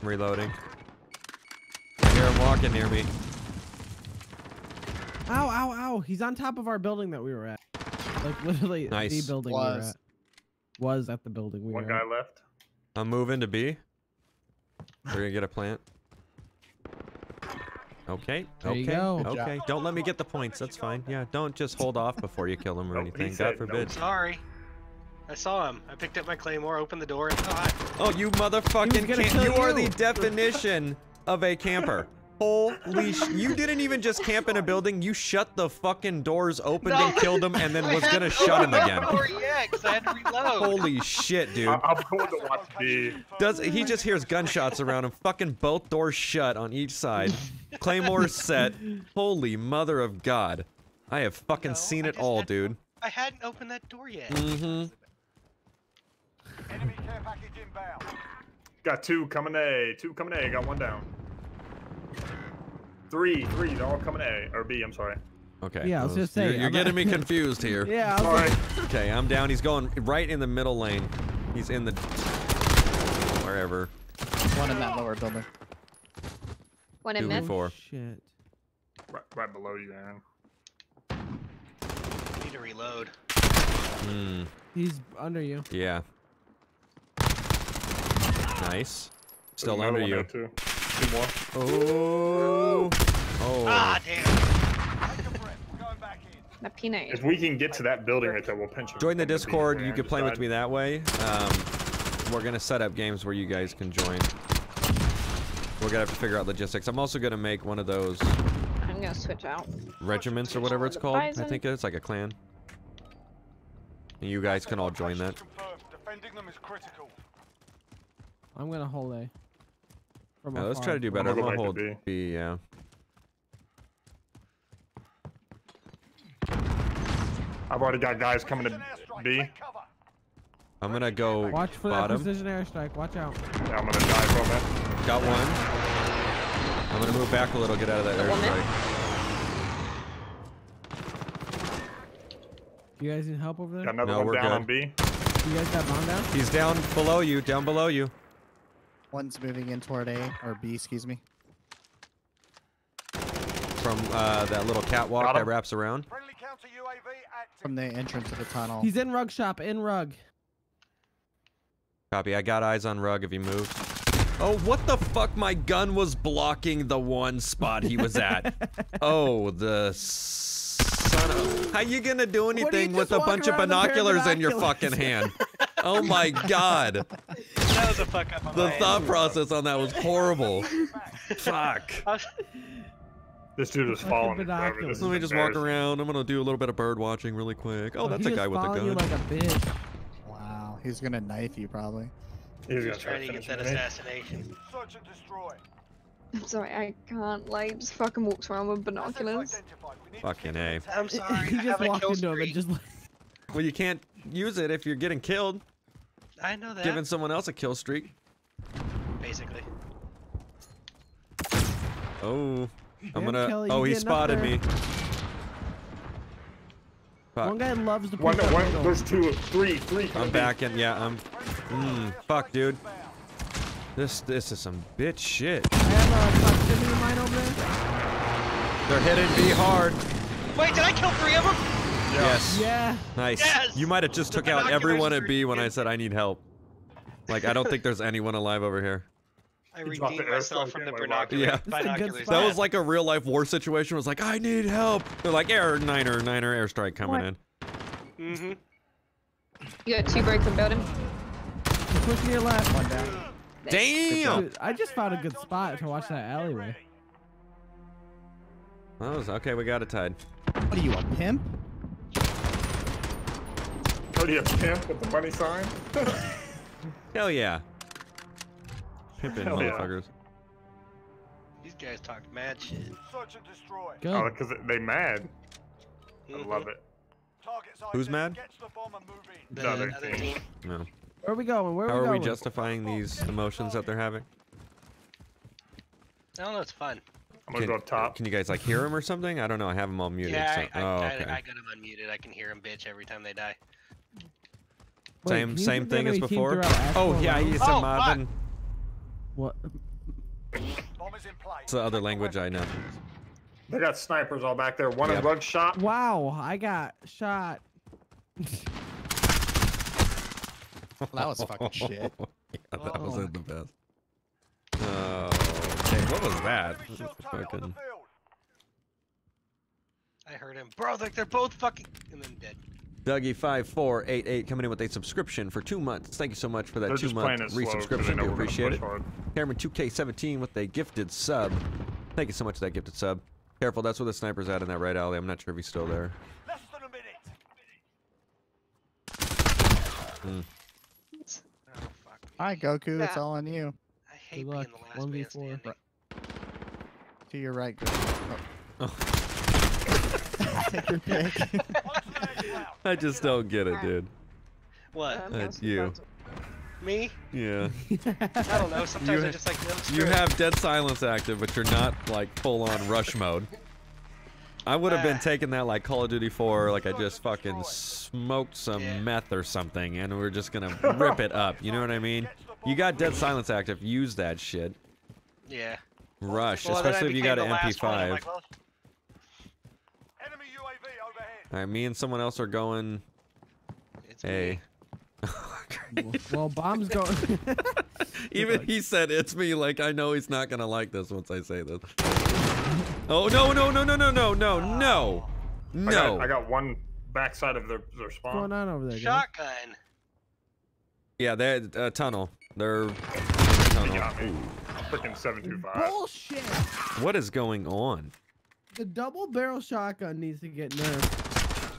Speaker 1: I'm reloading. I hear him walking near me.
Speaker 5: Ow, ow, ow. He's on top of our building that we were at. Like literally the
Speaker 1: Nice.
Speaker 5: building we were
Speaker 3: Was.
Speaker 5: at. Was at the building we
Speaker 6: One
Speaker 5: were
Speaker 6: guy
Speaker 5: at.
Speaker 6: left.
Speaker 1: I'm moving to B. We're gonna get a plant. Okay.
Speaker 5: There you
Speaker 1: okay.
Speaker 5: go.
Speaker 1: Okay. Don't let me get the points. That's fine. Yeah. Don't just hold off before you kill him or
Speaker 6: Nope,
Speaker 1: anything.
Speaker 6: said
Speaker 1: God
Speaker 6: no.
Speaker 1: forbid.
Speaker 4: Sorry. I saw him. I picked up my claymore, opened the door, and thought,
Speaker 1: Oh, you motherfucking
Speaker 5: gonna
Speaker 1: camp!
Speaker 5: kill
Speaker 1: You are the definition of a camper. Holy sh! You didn't even just camp in a building. You shut the fucking doors, opened
Speaker 4: No.
Speaker 1: and killed him, and then
Speaker 4: I
Speaker 1: was gonna
Speaker 4: to
Speaker 1: shut him again.
Speaker 4: the door, I had to reload.
Speaker 1: Holy shit, dude.
Speaker 6: I- I'm going to watch B.
Speaker 1: Does he just hears gunshots around him? Fucking both doors shut on each side. Claymore set. Holy mother of God! I have fucking
Speaker 4: No,
Speaker 1: seen it all, dude.
Speaker 4: I hadn't opened that door yet.
Speaker 1: Mm-hmm.
Speaker 7: Enemy care package inbound.
Speaker 6: Got two coming A. Two coming A. Got one down. Three, three. They're all coming A or B. I'm sorry.
Speaker 1: Okay.
Speaker 5: Yeah, I was
Speaker 1: those-
Speaker 5: just saying,
Speaker 1: You're, you're getting me confused here.
Speaker 5: Yeah, I was
Speaker 6: Sorry.
Speaker 1: Okay, I'm down. He's going right in the middle lane. He's in the wherever.
Speaker 3: One in that lower building.
Speaker 2: One in
Speaker 1: Two
Speaker 2: mid.
Speaker 1: before.
Speaker 5: shit.
Speaker 6: Right, right below you, Aaron.
Speaker 4: Need to reload.
Speaker 1: Hmm.
Speaker 5: He's under you.
Speaker 1: Yeah. Nice. Still
Speaker 6: There's another
Speaker 1: under you.
Speaker 6: there. Two more.
Speaker 1: Oh. Oh.
Speaker 4: Ah, damn.
Speaker 7: Take a. We're going back in.
Speaker 2: That peanut.
Speaker 6: If we can get to that building right there, we'll pinch him.
Speaker 1: Join the Discord. You can play with me that way. Um, we're gonna set up games where you guys can join. We're gonna have to figure out logistics. I'm also gonna make one of those
Speaker 2: I'm gonna switch out.
Speaker 1: regiments or whatever it's
Speaker 2: The
Speaker 1: called. I think it's like a clan. And you guys can all join that.
Speaker 7: Location confirmed. Defending them is critical.
Speaker 5: I'm gonna hold A. From
Speaker 1: Yeah, let's
Speaker 5: afar.
Speaker 1: try to do better.
Speaker 6: I'm
Speaker 1: I'm
Speaker 6: gonna
Speaker 1: gonna
Speaker 6: go back
Speaker 1: hold
Speaker 6: to
Speaker 1: B. Yeah.
Speaker 6: I've already got guys coming to
Speaker 7: Precision airstrike.
Speaker 6: B.
Speaker 7: Take cover.
Speaker 1: I'm gonna go
Speaker 5: Watch for that
Speaker 1: bottom.
Speaker 5: precision airstrike. Watch out.
Speaker 6: Yeah, I'm gonna die from it.
Speaker 1: Got one. I'm gonna move back a little, get out of that airstrike.
Speaker 5: You guys need help over there?
Speaker 6: Got another
Speaker 1: No,
Speaker 6: one
Speaker 1: we're
Speaker 6: down
Speaker 1: good.
Speaker 6: on B.
Speaker 5: You guys got bomb down?
Speaker 1: He's down below you, down below you.
Speaker 3: One's moving in toward A or B, excuse me.
Speaker 1: From uh, that little catwalk that wraps around.
Speaker 7: Friendly counter UAV active.
Speaker 3: From the entrance of the tunnel.
Speaker 5: He's in rug shop. In rug.
Speaker 1: Copy. I got eyes on Rug if he moves. Oh, what the fuck? My gun was blocking the one spot he was at. oh, the son of. How you gonna do
Speaker 5: do
Speaker 1: anything with a bunch of
Speaker 5: around with a pair of
Speaker 1: binoculars in your fucking hand? Oh my god.
Speaker 4: That was a fuck up
Speaker 1: The
Speaker 4: my
Speaker 1: thought process on that was horrible. Fuck.
Speaker 6: This dude was
Speaker 5: Fucking
Speaker 6: following me forever.
Speaker 5: binoculars.
Speaker 6: This is
Speaker 1: Let me just walk around. I'm gonna do a little bit of bird watching really quick. Oh, oh
Speaker 5: that's
Speaker 1: a guy with a
Speaker 5: followed you
Speaker 1: gun.
Speaker 5: like a bitch.
Speaker 3: Wow, he's gonna knife you probably.
Speaker 6: He's gonna
Speaker 4: Just trying
Speaker 6: to
Speaker 4: to get
Speaker 6: finish
Speaker 4: that
Speaker 6: me.
Speaker 4: assassination.
Speaker 7: Search and destroy.
Speaker 2: I'm sorry, I can't like just fucking walks around with binoculars.
Speaker 7: identified. We need
Speaker 1: Fucking
Speaker 7: get
Speaker 1: A.
Speaker 7: them
Speaker 4: I'm sorry.
Speaker 5: he
Speaker 4: I
Speaker 5: just
Speaker 4: have a
Speaker 5: walked
Speaker 4: kill
Speaker 5: into him and just like,
Speaker 1: Well, you can't use it if you're getting killed.
Speaker 4: I know that.
Speaker 1: Giving someone else a kill streak.
Speaker 4: Basically.
Speaker 1: Oh, I'm gonna.
Speaker 5: Kelly,
Speaker 1: oh, he spotted
Speaker 5: there.
Speaker 1: me.
Speaker 5: one guy loves to
Speaker 6: One, one, there's two, three, three.
Speaker 1: I'm
Speaker 6: deep.
Speaker 1: back in. Yeah, I'm. Mmm. Fuck, dude. This this is some bitch shit.
Speaker 5: I have uh, a proximity mine over there.
Speaker 1: They're hitting me hard.
Speaker 4: Wait, did I kill three of them?
Speaker 1: Yes.
Speaker 5: Yeah.
Speaker 1: Nice.
Speaker 4: Yes!
Speaker 1: You might have just took out everyone at B when I said I need help. Like I don't think there's anyone alive over here.
Speaker 4: I
Speaker 6: You
Speaker 4: redeemed myself from the
Speaker 6: in, like,
Speaker 4: binocular.
Speaker 1: Yeah.
Speaker 5: That's a good
Speaker 4: binoculars.
Speaker 1: That was like a real life war situation. It was like I need help. They're like air niner niner airstrike coming
Speaker 2: What?
Speaker 1: in.
Speaker 4: Mm-hmm.
Speaker 2: You got two breaks in building.
Speaker 5: You push me your left.
Speaker 3: One down.
Speaker 1: Damn.
Speaker 5: Dude, I just found a good spot to watch that alleyway.
Speaker 1: That was okay. We got it tied.
Speaker 3: What are you, a pimp?
Speaker 6: Already a pimp with the money sign.
Speaker 1: Hell yeah. Pimpin'
Speaker 6: Hell yeah.
Speaker 1: motherfuckers.
Speaker 4: These guys talk mad shit.
Speaker 7: Search and destroy.
Speaker 5: Good.
Speaker 6: oh, because they mad. I
Speaker 4: Mhm.
Speaker 6: love it.
Speaker 1: Who's mad?
Speaker 7: The bomb and move in.
Speaker 4: The
Speaker 6: The other
Speaker 4: other
Speaker 6: team.
Speaker 4: team.
Speaker 1: No.
Speaker 5: Where are we going? Where
Speaker 1: How
Speaker 5: are we
Speaker 1: are we justifying these emotions that they're having?
Speaker 4: I don't know. It's fun.
Speaker 6: I'm gonna
Speaker 1: Can,
Speaker 6: go up top.
Speaker 1: can you guys like hear them or something? I don't know. I have them all muted.
Speaker 4: yeah,
Speaker 1: so-
Speaker 4: I, I,
Speaker 1: oh, okay.
Speaker 4: I got them unmuted. I can hear them bitch every time they die.
Speaker 5: Wait,
Speaker 1: same same thing as before. Oh yeah,
Speaker 5: rounds?
Speaker 1: he's
Speaker 4: Oh,
Speaker 1: a
Speaker 4: fuck.
Speaker 1: Marvin.
Speaker 5: What?
Speaker 7: Bomb is in play.
Speaker 1: It's the other language I know.
Speaker 6: They got snipers all back there. One
Speaker 1: Yep.
Speaker 6: in rug shop.
Speaker 5: Wow, I got shot.
Speaker 3: That was fucking shit.
Speaker 1: yeah, that
Speaker 5: Oh.
Speaker 1: wasn't the best. Oh, okay, what was that?
Speaker 7: Enemy shield turret on the
Speaker 1: Fucking.
Speaker 4: I heard him. Bro, like they're both fucking. And then dead.
Speaker 1: Dougie5488 coming in with a subscription for two months. Thank you so much for that
Speaker 6: They're
Speaker 1: two
Speaker 6: just
Speaker 1: month
Speaker 6: playing it slow 'cause they
Speaker 1: resubscription. Do
Speaker 6: we're
Speaker 1: appreciate it.
Speaker 6: hard.
Speaker 1: Hairman2K17 with a gifted sub. Thank you so much for that gifted sub. Careful, that's where the sniper's at in that right alley. I'm not sure if he's still there.
Speaker 7: Less than a minute.
Speaker 4: Oh fuck. me.
Speaker 3: All right, Goku, it's all on you.
Speaker 4: I hate
Speaker 5: Good
Speaker 4: being
Speaker 5: luck.
Speaker 4: the last
Speaker 5: 1v4.
Speaker 4: standing.
Speaker 3: To your right, Goku.
Speaker 1: Oh.
Speaker 3: Oh. Take your pick.
Speaker 7: On to the next round.
Speaker 1: I just don't get it, dude.
Speaker 4: What?
Speaker 2: Um,
Speaker 1: That's you.
Speaker 4: Me?
Speaker 1: Yeah.
Speaker 4: I don't know. Sometimes
Speaker 1: You-
Speaker 4: I just like. no,
Speaker 1: You
Speaker 4: it.
Speaker 1: have dead silence active, but you're not like full on rush mode. I would have been
Speaker 4: Ah.
Speaker 1: taking that like Call of Duty 4, like I just fucking smoked some
Speaker 4: Yeah.
Speaker 1: meth or something, and we're just gonna rip it up. You know what I mean? You got dead silence active. Use that shit.
Speaker 4: Yeah.
Speaker 1: Rush,
Speaker 4: Well,
Speaker 1: especially if you got an
Speaker 4: the last one, I'm
Speaker 1: MP5.
Speaker 4: like, well,
Speaker 7: Enemy UAV overhead.
Speaker 1: All right, me and someone else are going.
Speaker 4: it's me.
Speaker 1: Hey.
Speaker 5: well, bombs go.
Speaker 1: Even he said it's me. Like I know he's not gonna like this once I say this. Oh no no no no no no no no
Speaker 6: I got,
Speaker 1: no.
Speaker 6: I got one backside of their, their spawn.
Speaker 5: What's going on over there? guys?
Speaker 4: Shotgun.
Speaker 1: Yeah, they're uh, tunnel. They're
Speaker 6: He
Speaker 1: tunnel.
Speaker 6: got me. Freaking 725.
Speaker 5: Bullshit!
Speaker 1: What is going on?
Speaker 5: The double barrel shotgun needs to get nerfed.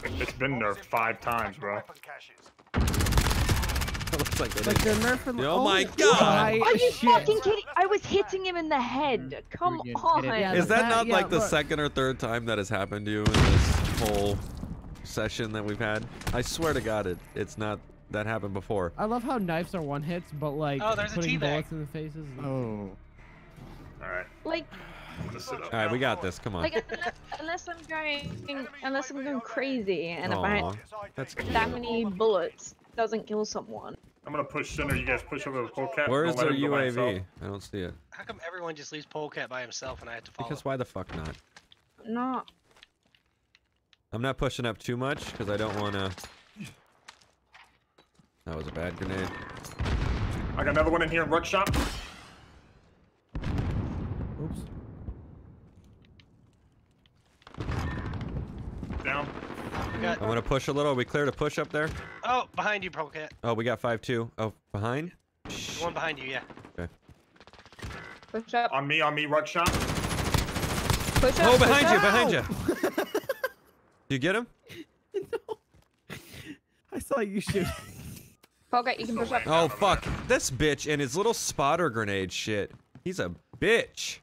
Speaker 6: It's been nerfed five times, bro.
Speaker 7: Weapon caches.
Speaker 1: It looks like they
Speaker 5: Like
Speaker 1: didn't-
Speaker 5: they're nerfing.
Speaker 1: Oh my God.
Speaker 5: my
Speaker 2: Are you
Speaker 5: shit.
Speaker 2: fucking kidding? I was hitting him in the head. Come on.
Speaker 5: Yeah,
Speaker 1: Is
Speaker 5: the
Speaker 1: that
Speaker 5: fact-
Speaker 1: not
Speaker 5: yeah,
Speaker 1: like the
Speaker 5: look.
Speaker 1: second or third time that has happened to you in this whole session that we've had? I swear to God, it it's not that happened before.
Speaker 5: I love how knives are one hits, but like
Speaker 4: Oh, there's
Speaker 5: putting
Speaker 4: teabag.
Speaker 5: bullets in the faces.
Speaker 3: Oh.
Speaker 6: Alright,
Speaker 2: Like,
Speaker 6: I'm gonna sit up.
Speaker 1: All right, we got this. Come on.
Speaker 2: like unless, unless I'm going, unless I'm going crazy, and if I
Speaker 1: Aw, that's
Speaker 2: that many bullets, doesn't kill someone.
Speaker 6: I'm gonna push center. You guys push over the polecat.
Speaker 1: Where is
Speaker 6: Don't
Speaker 1: their
Speaker 6: let him go by
Speaker 1: UAV? I don't see it.
Speaker 4: How come everyone just leaves Polecat by himself and I have to follow?
Speaker 1: Because why the fuck not?
Speaker 2: No.
Speaker 1: I'm not pushing up too much because I don't want to. That was a bad grenade.
Speaker 6: I got another one in here in rug shop.
Speaker 5: Oops.
Speaker 6: Down.
Speaker 4: Got-
Speaker 1: I'm gonna push a little. Are we clear to push up there?
Speaker 4: oh, behind you, Polecat.
Speaker 1: Oh, we got five two. Oh, behind.
Speaker 4: The one behind you, yeah. Okay.
Speaker 2: Push up.
Speaker 6: On me, on me, rug shop.
Speaker 2: Push up.
Speaker 1: Oh,
Speaker 2: push
Speaker 1: behind you,
Speaker 2: up.
Speaker 1: behind you. You get him?
Speaker 5: no. I saw you shoot.
Speaker 2: Pocket, you can push up.
Speaker 1: Oh fuck, this bitch and his little spotter grenade shit. He's a bitch.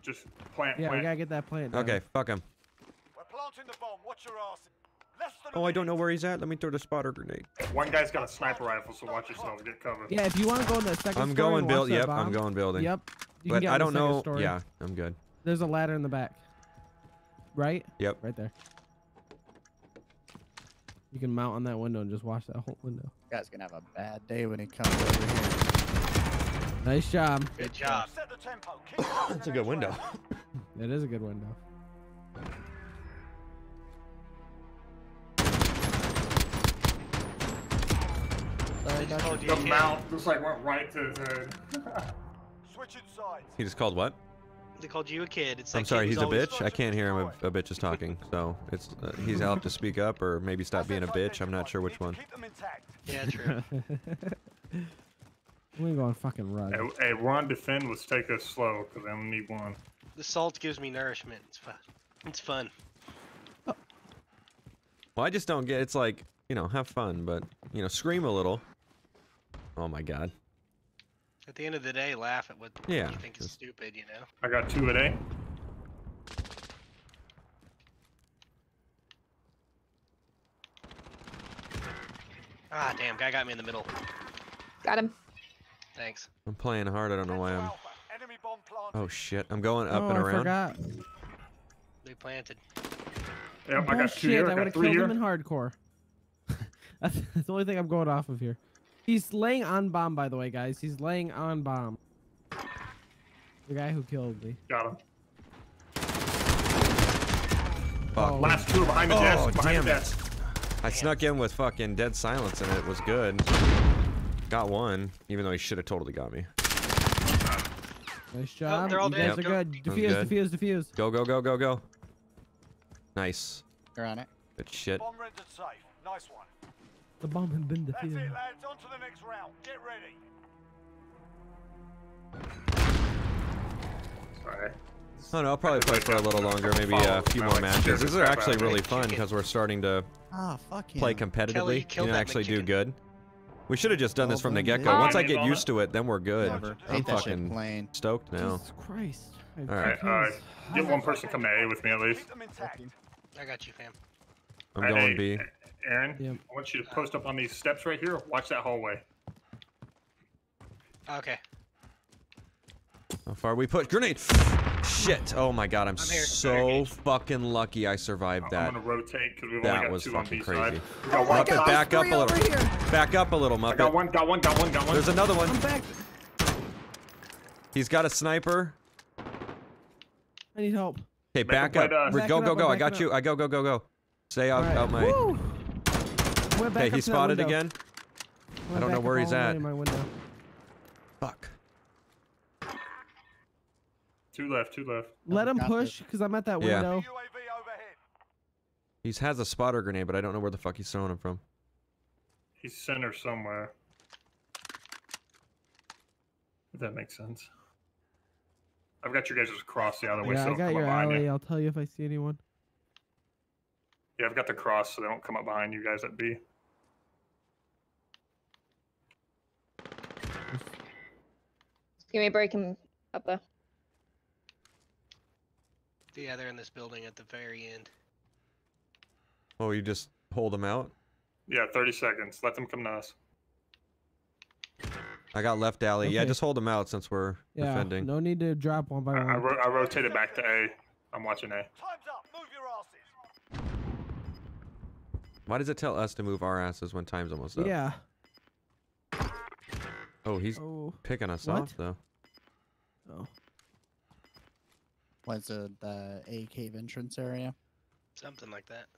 Speaker 6: Just plant,
Speaker 5: Yeah, we gotta get that plant. down.
Speaker 1: Okay, fuck him. Oh, I don't know where he's at. Let me throw the spotter grenade.
Speaker 6: One guy's got a sniper rifle, so watch yourself. Get cover.
Speaker 5: Yeah, if you want to go in the second
Speaker 1: I'm
Speaker 5: story
Speaker 1: going
Speaker 5: and
Speaker 1: build.
Speaker 5: watch that
Speaker 1: Yep, I'm going building.
Speaker 5: Yep. You
Speaker 1: But I don't know.
Speaker 5: Story.
Speaker 1: Yeah, I'm good.
Speaker 5: There's a ladder in the back. Right?
Speaker 1: Yep.
Speaker 5: Right there. You can mount on that window and just watch that whole window.
Speaker 3: guy's gonna have a bad day when he comes over here.
Speaker 5: Nice job.
Speaker 4: Good job.
Speaker 7: Set the tempo. Keep it up
Speaker 1: That's a good window.
Speaker 5: It is a good window.
Speaker 3: Sorry,
Speaker 4: Just
Speaker 3: Dutch.
Speaker 4: told you
Speaker 6: The
Speaker 4: you can't.
Speaker 6: mount just like went right to his head.
Speaker 7: Switching sides.
Speaker 1: He just called what?
Speaker 4: They called you a kid. It's
Speaker 1: I'm
Speaker 4: that
Speaker 1: sorry, he's a bitch. I can't hear him. A, a bitch is talking, so it's uh, he's out to speak up or maybe stop being a bitch. I'm not sure which one.
Speaker 7: Keep them.
Speaker 4: Yeah, true.
Speaker 5: I'm gonna on fucking run.
Speaker 6: Hey, hey, run, defend. Let's take us slow, cause I only need one.
Speaker 4: the salt gives me nourishment. It's fun. It's fun.
Speaker 1: Well, I just don't get. It's like you know, have fun, but you know, scream a little. Oh my god.
Speaker 4: At the end of the day, laugh at what
Speaker 1: Yeah,
Speaker 4: you think is stupid. You know.
Speaker 6: I got two a day.
Speaker 4: Ah, damn, guy got me in the middle.
Speaker 2: Got him.
Speaker 4: Thanks.
Speaker 1: I'm playing hard. I don't know why I'm.
Speaker 7: Enemy bomb.
Speaker 1: Oh shit! I'm going up
Speaker 5: oh,
Speaker 1: and
Speaker 5: I
Speaker 1: around.
Speaker 5: forgot.
Speaker 4: They planted.
Speaker 6: Yep, I got two
Speaker 5: Bullshit,
Speaker 6: here.
Speaker 5: I
Speaker 6: I
Speaker 5: would
Speaker 6: got
Speaker 5: have
Speaker 6: three
Speaker 5: killed him in hardcore. That's, that's the only thing I'm going off of here. He's laying on bomb, by the way, guys. He's laying on bomb. The guy who killed me.
Speaker 6: Got him.
Speaker 1: Fuck.
Speaker 5: Oh,
Speaker 6: Last two behind the
Speaker 1: Oh,
Speaker 6: desk. Behind
Speaker 1: damn
Speaker 6: the
Speaker 1: it.
Speaker 6: desk.
Speaker 1: I snuck in with fucking dead silence and it was good. Got one, even though he should have totally got me.
Speaker 5: Nice oh, job.
Speaker 4: they're all
Speaker 5: you guys
Speaker 4: dead.
Speaker 5: are good. Defuse,
Speaker 1: good.
Speaker 5: defuse, defuse.
Speaker 1: Go go go go go. Nice.
Speaker 3: You're on it.
Speaker 1: Good shit.
Speaker 7: Bomb rendered safe. Nice one.
Speaker 5: The bomb had been
Speaker 7: That's it, lads. On to the next round. Get ready.
Speaker 6: Sorry.
Speaker 1: Oh no, I'll probably play for a little longer, maybe a few more matches. These are actually really fun because we're starting to
Speaker 3: Ah, fuck him.
Speaker 1: play competitively.
Speaker 4: you killed
Speaker 1: You know, actually do good. We should have just done this from the get-go. Once I get used to it, then we're good. I'm
Speaker 3: Hate that shit
Speaker 1: fucking stoked now.
Speaker 5: Jesus Christ. I have
Speaker 1: All
Speaker 5: two
Speaker 1: right,
Speaker 6: Alright, uh, get one person come to A with me at least.
Speaker 7: Keep them intact.
Speaker 4: I got you, fam.
Speaker 1: I'm going B.
Speaker 6: Aaron,
Speaker 5: Yep.
Speaker 6: I want you to post up on these steps right here. Watch that hallway.
Speaker 4: Okay.
Speaker 1: How far we put grenade? Shit! Oh my god, I'm,
Speaker 4: I'm
Speaker 1: so fucking lucky I survived
Speaker 6: I'm
Speaker 1: that.
Speaker 6: gonna rotate because we've
Speaker 1: That
Speaker 6: only got
Speaker 1: was
Speaker 6: two on
Speaker 1: fucking
Speaker 6: B
Speaker 1: crazy.
Speaker 6: side. We got one.
Speaker 1: Muppet,
Speaker 6: got-
Speaker 1: back up a little. Back up a little,
Speaker 6: I got one. Got one. Got one. Got one.
Speaker 1: There's another one.
Speaker 5: I'm back.
Speaker 1: He's got a sniper.
Speaker 5: I need help.
Speaker 1: Okay,
Speaker 6: Make
Speaker 1: back up.
Speaker 6: Uh, fight us.
Speaker 5: Back
Speaker 1: Go,
Speaker 5: it
Speaker 1: go, go.
Speaker 5: I'm
Speaker 1: got
Speaker 5: backing
Speaker 1: you. I go, go, go, go. Stay out,
Speaker 5: Alright.
Speaker 1: out my.
Speaker 5: Woo! Went back
Speaker 1: Okay,
Speaker 5: up
Speaker 1: he spotted
Speaker 5: window.
Speaker 1: again.
Speaker 5: Went
Speaker 1: don't know where he's
Speaker 5: all the way
Speaker 1: at.
Speaker 5: my.
Speaker 1: Fuck.
Speaker 6: Two left. Two left.
Speaker 5: Let him push, because I'm at that
Speaker 1: Yeah.
Speaker 5: window.
Speaker 7: UAV overhead.
Speaker 1: He has a spotter grenade, but I don't know where the fuck he's throwing him from.
Speaker 6: He's center somewhere. If that makes sense. I've got you guys just cross the other way,
Speaker 5: Yeah,
Speaker 6: so
Speaker 5: I
Speaker 6: they'll
Speaker 5: got
Speaker 6: come up
Speaker 5: your
Speaker 6: behind
Speaker 5: alley.
Speaker 6: you.
Speaker 5: I'll tell you if I see anyone.
Speaker 6: Yeah, I've got the cross, so they don't come up behind you guys at B.
Speaker 2: Give me a break him up there.
Speaker 4: Yeah, they're in this building at the very end.
Speaker 1: Oh, you just hold them out?
Speaker 6: Yeah, 30 seconds. Let them come to us.
Speaker 1: I got left alley. Yeah, just hold them out since we're
Speaker 5: Yeah,
Speaker 1: defending.
Speaker 5: no need to drop one by
Speaker 6: I, I,
Speaker 5: one.
Speaker 6: ro- I rotated back to A. I'm watching A.
Speaker 7: Time's up. Move your asses.
Speaker 1: Why does it tell us to move our asses when time's almost up?
Speaker 5: Yeah.
Speaker 1: Oh, he's
Speaker 5: Oh.
Speaker 1: picking us
Speaker 5: What?
Speaker 1: off though.
Speaker 5: Oh.
Speaker 3: Was it the A cave entrance area?
Speaker 4: Something like that.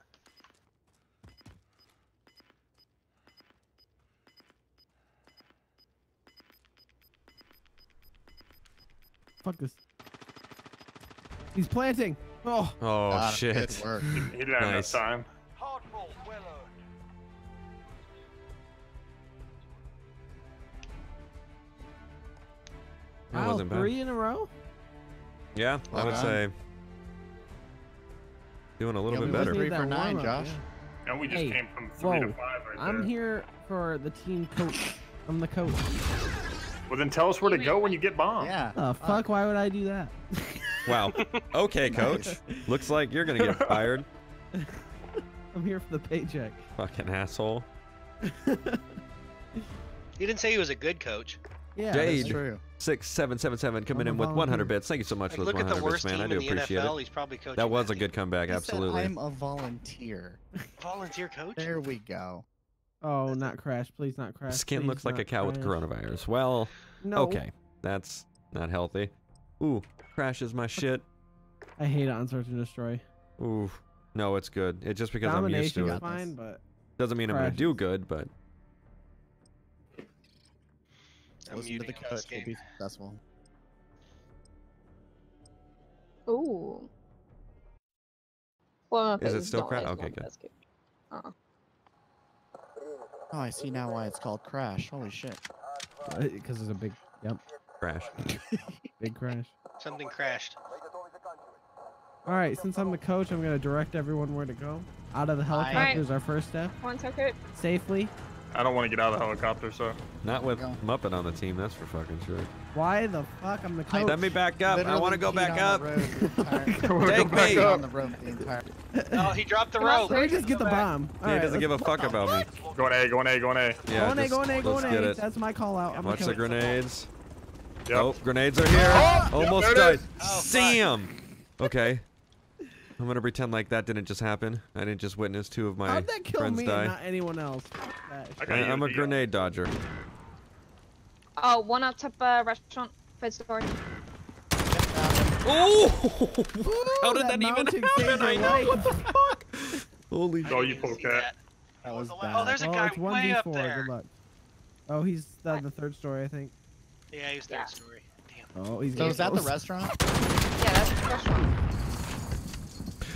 Speaker 5: Fuck this. He's planting. Oh.
Speaker 1: Oh
Speaker 3: Got him.
Speaker 1: shit.
Speaker 3: Good work.
Speaker 6: He didn't have
Speaker 1: Nice.
Speaker 6: enough time.
Speaker 7: Hard ball. Well
Speaker 1: That
Speaker 5: Wow,
Speaker 1: wasn't bad.
Speaker 5: three in a row?
Speaker 1: Yeah, I
Speaker 3: Well
Speaker 1: would
Speaker 3: done.
Speaker 1: say Doing a little
Speaker 3: Yeah,
Speaker 1: bit
Speaker 3: we went
Speaker 1: better.
Speaker 3: three for nine,
Speaker 5: warm-up,
Speaker 3: Josh.
Speaker 5: yeah.
Speaker 6: And we just
Speaker 5: Hey,
Speaker 6: came from three to five right
Speaker 5: I'm
Speaker 6: there.
Speaker 5: here for the team coach. I'm the coach.
Speaker 6: Well, then tell us where to go when you get bombed.
Speaker 3: Yeah.
Speaker 5: The uh, fuck? Why would I do that?
Speaker 1: Wow. Okay, coach. Looks like you're gonna get fired.
Speaker 5: I'm here for the paycheck.
Speaker 1: Fucking asshole.
Speaker 4: He didn't say he was a good coach.
Speaker 5: Yeah.
Speaker 1: Jade.
Speaker 3: That's true.
Speaker 1: Six seven seven seven coming
Speaker 5: I'm
Speaker 1: in with 100 bits. Thank you so much
Speaker 4: Like,
Speaker 1: for
Speaker 4: look
Speaker 1: those
Speaker 4: at
Speaker 1: 100
Speaker 4: worst
Speaker 1: bits, man.
Speaker 4: team
Speaker 1: I do appreciate
Speaker 4: NFL.
Speaker 1: it.
Speaker 4: He's probably coaching.
Speaker 1: That was a good comeback.
Speaker 3: He said,
Speaker 1: Absolutely.
Speaker 3: I'm a volunteer.
Speaker 4: volunteer coach.
Speaker 3: There we go.
Speaker 5: Oh, not crash. Please not crash.
Speaker 1: Skin
Speaker 5: please
Speaker 1: looks like a
Speaker 5: not
Speaker 1: cow with coronavirus. Well,
Speaker 5: No.
Speaker 1: okay. That's not healthy. Ooh, crash is my shit.
Speaker 5: I hate on Search and Destroy.
Speaker 1: Ooh. No, it's good. It's just because I'm used to it.
Speaker 3: got this.
Speaker 5: fine, but
Speaker 1: Doesn't mean I'm gonna do good, but
Speaker 4: I'm
Speaker 3: Listen to the
Speaker 4: muting on this
Speaker 3: coach. We'll be successful.
Speaker 2: Ooh. Well,
Speaker 1: Is it still
Speaker 2: not
Speaker 1: cra-
Speaker 2: like
Speaker 1: okay, good.
Speaker 2: basket. Uh-uh.
Speaker 3: Oh, I see now why it's called Crash. Holy shit.
Speaker 5: because uh, there's a big, yep,
Speaker 1: crash.
Speaker 5: big crash.
Speaker 4: Something crashed.
Speaker 5: All right, since I'm the coach, I'm gonna direct everyone where to go. Out of the
Speaker 3: Alright.
Speaker 5: helicopter is our first step.
Speaker 2: One second.
Speaker 5: Safely.
Speaker 6: I don't want to get out of the helicopter, so.
Speaker 1: Not with
Speaker 3: Go.
Speaker 1: Muppet on the team, that's for fucking sure.
Speaker 5: Why the fuck? I'm the coach.
Speaker 1: Let me back up. I want to go back up.
Speaker 3: the road the entire-
Speaker 1: Take
Speaker 6: go back
Speaker 1: me.
Speaker 6: up.
Speaker 3: on the road the entire.
Speaker 4: Oh, he dropped the rope.
Speaker 5: Let me just get the bomb.
Speaker 1: Yeah, he doesn't give a fuck about me.
Speaker 6: Going A, going A, going A.
Speaker 1: Yeah,
Speaker 5: go on A,
Speaker 1: just-
Speaker 5: go on A, go
Speaker 1: let's get
Speaker 5: A.
Speaker 1: it.
Speaker 5: That's my call out. I'm
Speaker 1: Watch
Speaker 5: the
Speaker 1: the grenades.
Speaker 6: Yep.
Speaker 1: Oh, grenades are here.
Speaker 6: Oh,
Speaker 1: Almost
Speaker 6: there
Speaker 1: died.
Speaker 4: Oh, fuck.
Speaker 1: Sam. Okay. I'm gonna pretend like that didn't just happen. I didn't just witness two of my
Speaker 5: How'd that kill
Speaker 1: friends
Speaker 5: me
Speaker 1: die.
Speaker 5: and not anyone else?
Speaker 6: I
Speaker 5: shit.
Speaker 6: got
Speaker 1: I,
Speaker 6: you,
Speaker 1: I'm a grenade dodger.
Speaker 2: Oh, one up top uh, restaurant. Third story.
Speaker 1: Oh! How did that, even happen? I know.
Speaker 5: life.
Speaker 1: What the fuck? Holy
Speaker 4: I
Speaker 6: Oh, you
Speaker 4: even
Speaker 6: poor cat.
Speaker 4: that.
Speaker 3: That was
Speaker 4: Oh, there's a
Speaker 5: oh,
Speaker 4: guy
Speaker 5: it's
Speaker 4: way
Speaker 5: 1v4.
Speaker 4: up there.
Speaker 5: Good luck. Oh, he's the, the third story, I think.
Speaker 4: Yeah, he's third
Speaker 2: Yeah.
Speaker 4: story. Damn.
Speaker 5: Oh, he's
Speaker 3: So is that the restaurant?
Speaker 2: Yeah, that's the restaurant.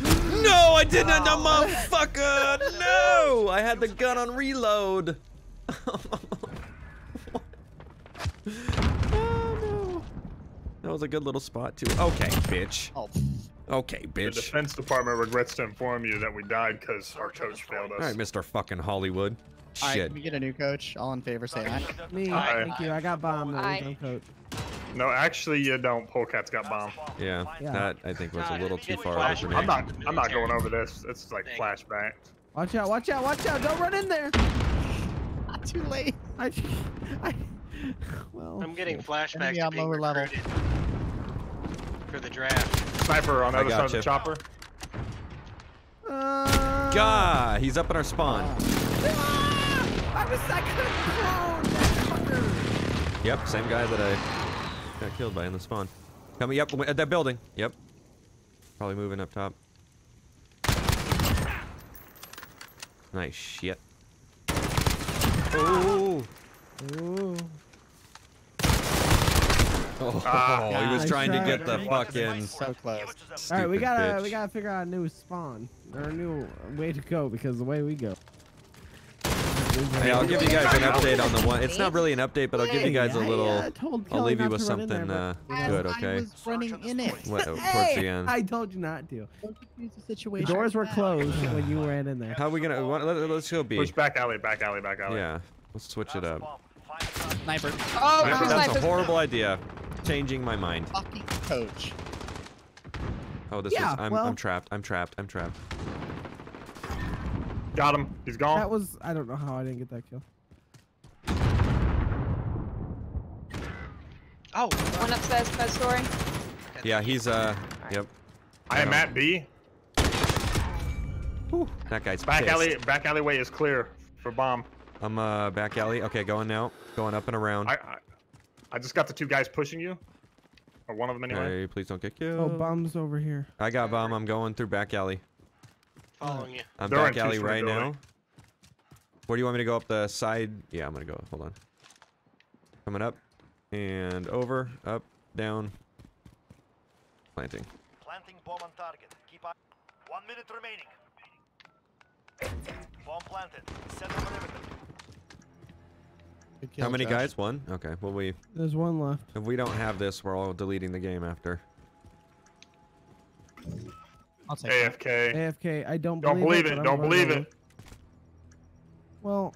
Speaker 1: No, I did not, no, motherfucker! No! I had the gun on reload. oh no. That was a good little spot too. Okay, bitch.
Speaker 3: Oh,
Speaker 1: Okay, bitch. The.
Speaker 6: Defense Department regrets to inform you that we died because our coach failed us.
Speaker 1: All right, Mr. Fucking Hollywood.
Speaker 3: all right.
Speaker 1: Shit.
Speaker 3: Can we get a new coach? All in favor, say aye.
Speaker 5: Me,
Speaker 6: Aye.
Speaker 5: thank you. I got bombed.
Speaker 2: Aye.
Speaker 5: I'm coach.
Speaker 6: No, actually, you don't. Polecat's got bomb.
Speaker 1: Yeah,
Speaker 5: Yeah.
Speaker 1: that I think was a little too far of a
Speaker 4: flashbacks.
Speaker 6: I'm not. I'm not going over this. It's like
Speaker 4: Thing.
Speaker 6: flashback.
Speaker 5: Watch out, watch out, watch out. Don't run in there.
Speaker 3: Not too late.
Speaker 5: I, I, well.
Speaker 4: I'm getting flashbacks
Speaker 3: Enemy
Speaker 4: to
Speaker 3: on
Speaker 4: being
Speaker 3: lower level.
Speaker 4: recruited for the draft.
Speaker 6: Sniper on the other side of the chopper.
Speaker 5: Uh,
Speaker 1: God, he's up in our spawn.
Speaker 5: Ah! I was I could have cloned that fucker.
Speaker 1: Yep, same guy that I got killed by in the spawn. Coming, yep, at that building. Yep. Probably moving up top. Nice shit. Oh,
Speaker 5: Ooh.
Speaker 1: oh,
Speaker 6: Ah,
Speaker 1: he was trying to get the fucking.
Speaker 3: So close.
Speaker 5: All right, we gotta
Speaker 1: bitch.
Speaker 5: we gotta figure out a new spawn or a new way to go because the way we go.
Speaker 1: Hey, I'll give you guys an update on the one. It's not really an update, but I'll give you guys a
Speaker 5: Hey, I,
Speaker 1: little.
Speaker 5: uh,
Speaker 1: I'll leave you with
Speaker 5: to run in
Speaker 1: something uh,
Speaker 3: As
Speaker 1: good,
Speaker 3: I
Speaker 1: okay?
Speaker 3: was running in it.
Speaker 1: What, towards the end.
Speaker 5: I told you not to.
Speaker 3: Don't confuse the
Speaker 5: The
Speaker 3: situation.
Speaker 5: doors were closed when you ran in there.
Speaker 1: How are we gonna? what- Let, us go B.
Speaker 6: Push back alley, back alley, back alley.
Speaker 1: Yeah, let's switch it up.
Speaker 3: Sniper.
Speaker 2: Oh,
Speaker 1: Sniper,
Speaker 2: two
Speaker 1: that's a horrible idea. Changing my mind.
Speaker 3: Fucking coach.
Speaker 1: Oh, this
Speaker 5: Yeah,
Speaker 1: is. I'm,
Speaker 5: well-
Speaker 1: I'm trapped. I'm trapped. I'm trapped.
Speaker 6: Got him. He's gone.
Speaker 5: That was I don't know how I didn't get that kill.
Speaker 4: Oh,
Speaker 2: One upstairs, third story.
Speaker 1: Yeah, he's uh. Yep.
Speaker 6: I am
Speaker 1: know.
Speaker 6: at B.
Speaker 1: That guy's
Speaker 6: Back
Speaker 1: pissed.
Speaker 6: alley, back alleyway is clear for bomb.
Speaker 1: I'm uh back alley. Okay, going now. Going up and around.
Speaker 6: I, I, I just got the two guys pushing you, or one of them anyway.
Speaker 1: Okay, please don't get killed.
Speaker 5: Oh, bombs over here.
Speaker 1: I got bomb. I'm going through back alley.
Speaker 4: Following you.
Speaker 1: I'm
Speaker 6: They're
Speaker 1: back alley right now. Where do you want me to go up the side? Yeah, I'm gonna go. Hold on. Coming up and over, up, down. Planting.
Speaker 7: Planting bomb on target. Keep eye. One minute remaining. Bomb planted. Set the perimeter.
Speaker 1: How many guys? One. Okay. Well, we
Speaker 5: There's one left.
Speaker 1: if we don't have this, we're all deleting the game after.
Speaker 3: I'll take that.
Speaker 6: AFK.
Speaker 5: AFK. I don't
Speaker 6: Don't
Speaker 5: believe
Speaker 6: believe
Speaker 5: it.
Speaker 6: it. Don't believe it.
Speaker 5: Well,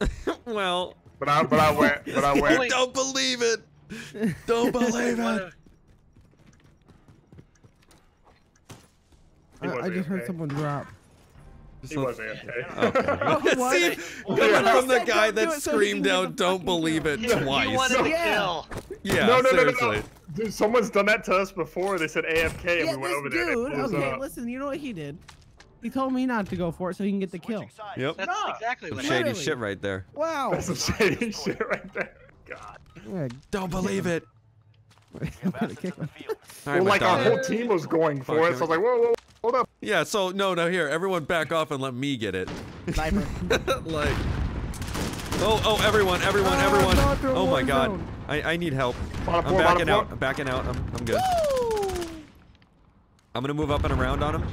Speaker 1: well,
Speaker 6: But I but I went but I went.
Speaker 4: Only-
Speaker 1: don't believe it. Don't believe it.
Speaker 5: I, I just heard someone drop.
Speaker 6: He was AFK.
Speaker 1: Okay.
Speaker 5: What?
Speaker 1: See,
Speaker 6: Yeah.
Speaker 1: coming from the guy
Speaker 5: don't do
Speaker 1: that
Speaker 5: so
Speaker 1: screamed out, "Don't believe it"
Speaker 4: You-
Speaker 1: twice.
Speaker 4: You wanted the
Speaker 5: Yeah.
Speaker 4: kill.
Speaker 1: Yeah,
Speaker 6: no, no, no, no,
Speaker 1: seriously.
Speaker 6: no. Dude, someone's done that to us before. They said AFK, and
Speaker 5: yeah,
Speaker 6: we went
Speaker 5: this
Speaker 6: over there. and
Speaker 5: dude.
Speaker 6: it blew us
Speaker 5: Okay,
Speaker 6: up.
Speaker 5: listen. You know what he did? He told me not to go for it so he can get the kill.
Speaker 1: Yep.
Speaker 4: That's
Speaker 6: Nah.
Speaker 4: exactly
Speaker 1: Some
Speaker 4: what
Speaker 1: shady.
Speaker 5: Literally.
Speaker 1: shit right there.
Speaker 5: Wow.
Speaker 6: That's some shady shit right there. God.
Speaker 5: Yeah,
Speaker 1: Don't believe it.
Speaker 7: We
Speaker 5: I'm gonna kick him.
Speaker 1: All right,
Speaker 6: well, like our whole team was going for it, so I was like, whoa, whoa, hold up.
Speaker 1: Yeah, so no, no, here, everyone back off and let me get it.
Speaker 3: Sniper.
Speaker 1: like, oh, oh, everyone, everyone,
Speaker 5: Ah,
Speaker 1: everyone. Oh my god. I, I need help. I'm backing out. I'm backing out. I'm, I'm good. I'm gonna move up and around on him.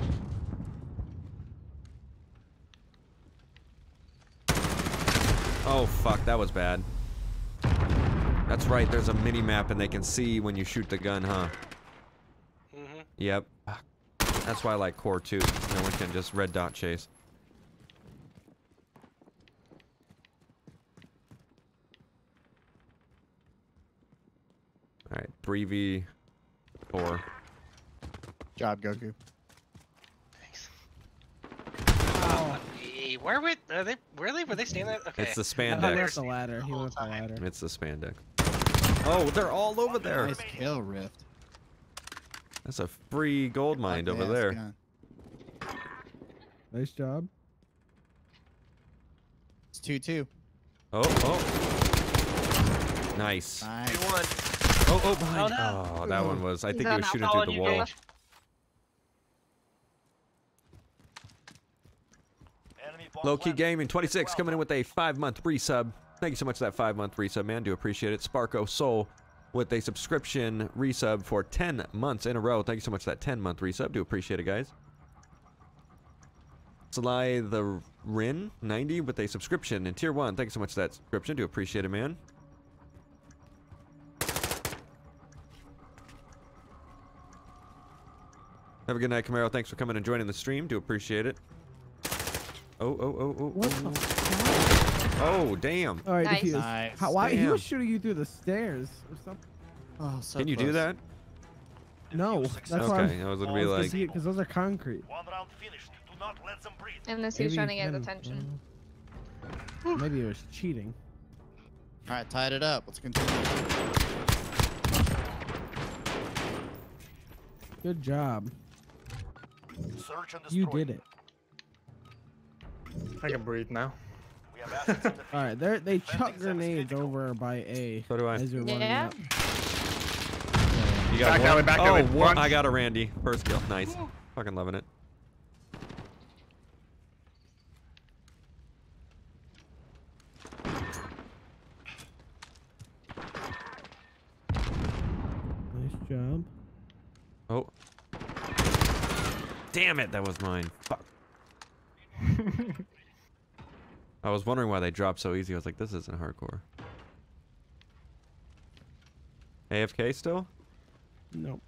Speaker 1: Oh fuck, that was bad. That's right. There's a mini map and they can see when you shoot the gun, huh?
Speaker 4: Mhm.
Speaker 1: Yep. Fuck. That's why I like core too. No one can just red dot chase. All right, three v four.
Speaker 3: Job, Goku.
Speaker 4: Thanks. Oh, hey, Where were are they? Really? Were they standing there? Okay.
Speaker 1: It's the
Speaker 5: He went
Speaker 1: spandex.
Speaker 5: up the ladder. He
Speaker 4: whole
Speaker 5: went up the ladder.
Speaker 1: It's the spandex. Oh, they're all over there.
Speaker 3: Nice kill, Rift.
Speaker 1: That's a free gold mine
Speaker 3: Fuck
Speaker 1: over there.
Speaker 3: gun.
Speaker 5: Nice job.
Speaker 3: It's 2 2.
Speaker 1: Oh, oh. Nice.
Speaker 3: Nice.
Speaker 4: You won.
Speaker 1: Oh, oh, behind.
Speaker 4: no.
Speaker 1: Oh, that one was. I think he
Speaker 2: He's
Speaker 1: was
Speaker 2: not
Speaker 1: shooting through the wall.
Speaker 4: Gage.
Speaker 1: Low key gaming 26 coming in with a five month resub. Thank you so much for that five month resub, man. Do appreciate it. Sparko Soul with a subscription resub for 10 months in a row. Thank you so much for that 10 month resub. Do appreciate it, guys. Sly the Rin 90 with a subscription in tier one. Thank you so much for that subscription. Do appreciate it, man. Have a good night, Camaro. Thanks for coming and joining the stream. Do appreciate it. Oh, oh, oh, oh. oh.
Speaker 5: What
Speaker 1: oh.
Speaker 5: the fuck?
Speaker 1: Oh, damn.
Speaker 5: All right,
Speaker 2: Nice.
Speaker 5: defuse.
Speaker 3: Nice.
Speaker 5: How, why he was shooting you through the stairs or something?
Speaker 3: Oh, so
Speaker 1: Can you do that?
Speaker 5: No, that's
Speaker 7: success.
Speaker 5: why.
Speaker 1: Okay, I was gonna be
Speaker 7: Balls
Speaker 1: like,
Speaker 7: disabled.
Speaker 5: because those are concrete.
Speaker 7: One round finished. Do not let them breathe.
Speaker 2: Unless he was trying to get his attention.
Speaker 5: uh, Maybe he was cheating.
Speaker 3: All right, tied it up. Let's continue.
Speaker 5: Good job.
Speaker 7: Search and
Speaker 5: You did it.
Speaker 6: I can breathe now.
Speaker 5: All right, they they chuck grenades over by A.
Speaker 1: So do I.
Speaker 5: As you're running
Speaker 2: Yeah.
Speaker 5: up.
Speaker 1: you got
Speaker 6: Back
Speaker 1: one?
Speaker 6: alley, back
Speaker 1: oh,
Speaker 6: alley,
Speaker 1: one.
Speaker 6: punch.
Speaker 1: I got a Randy. First kill. Nice. Fucking loving it.
Speaker 5: Nice job.
Speaker 1: Oh. Damn it, that was mine. Fuck. I was wondering why they dropped so easy. I was like, this isn't hardcore. AFK still?
Speaker 5: Nope.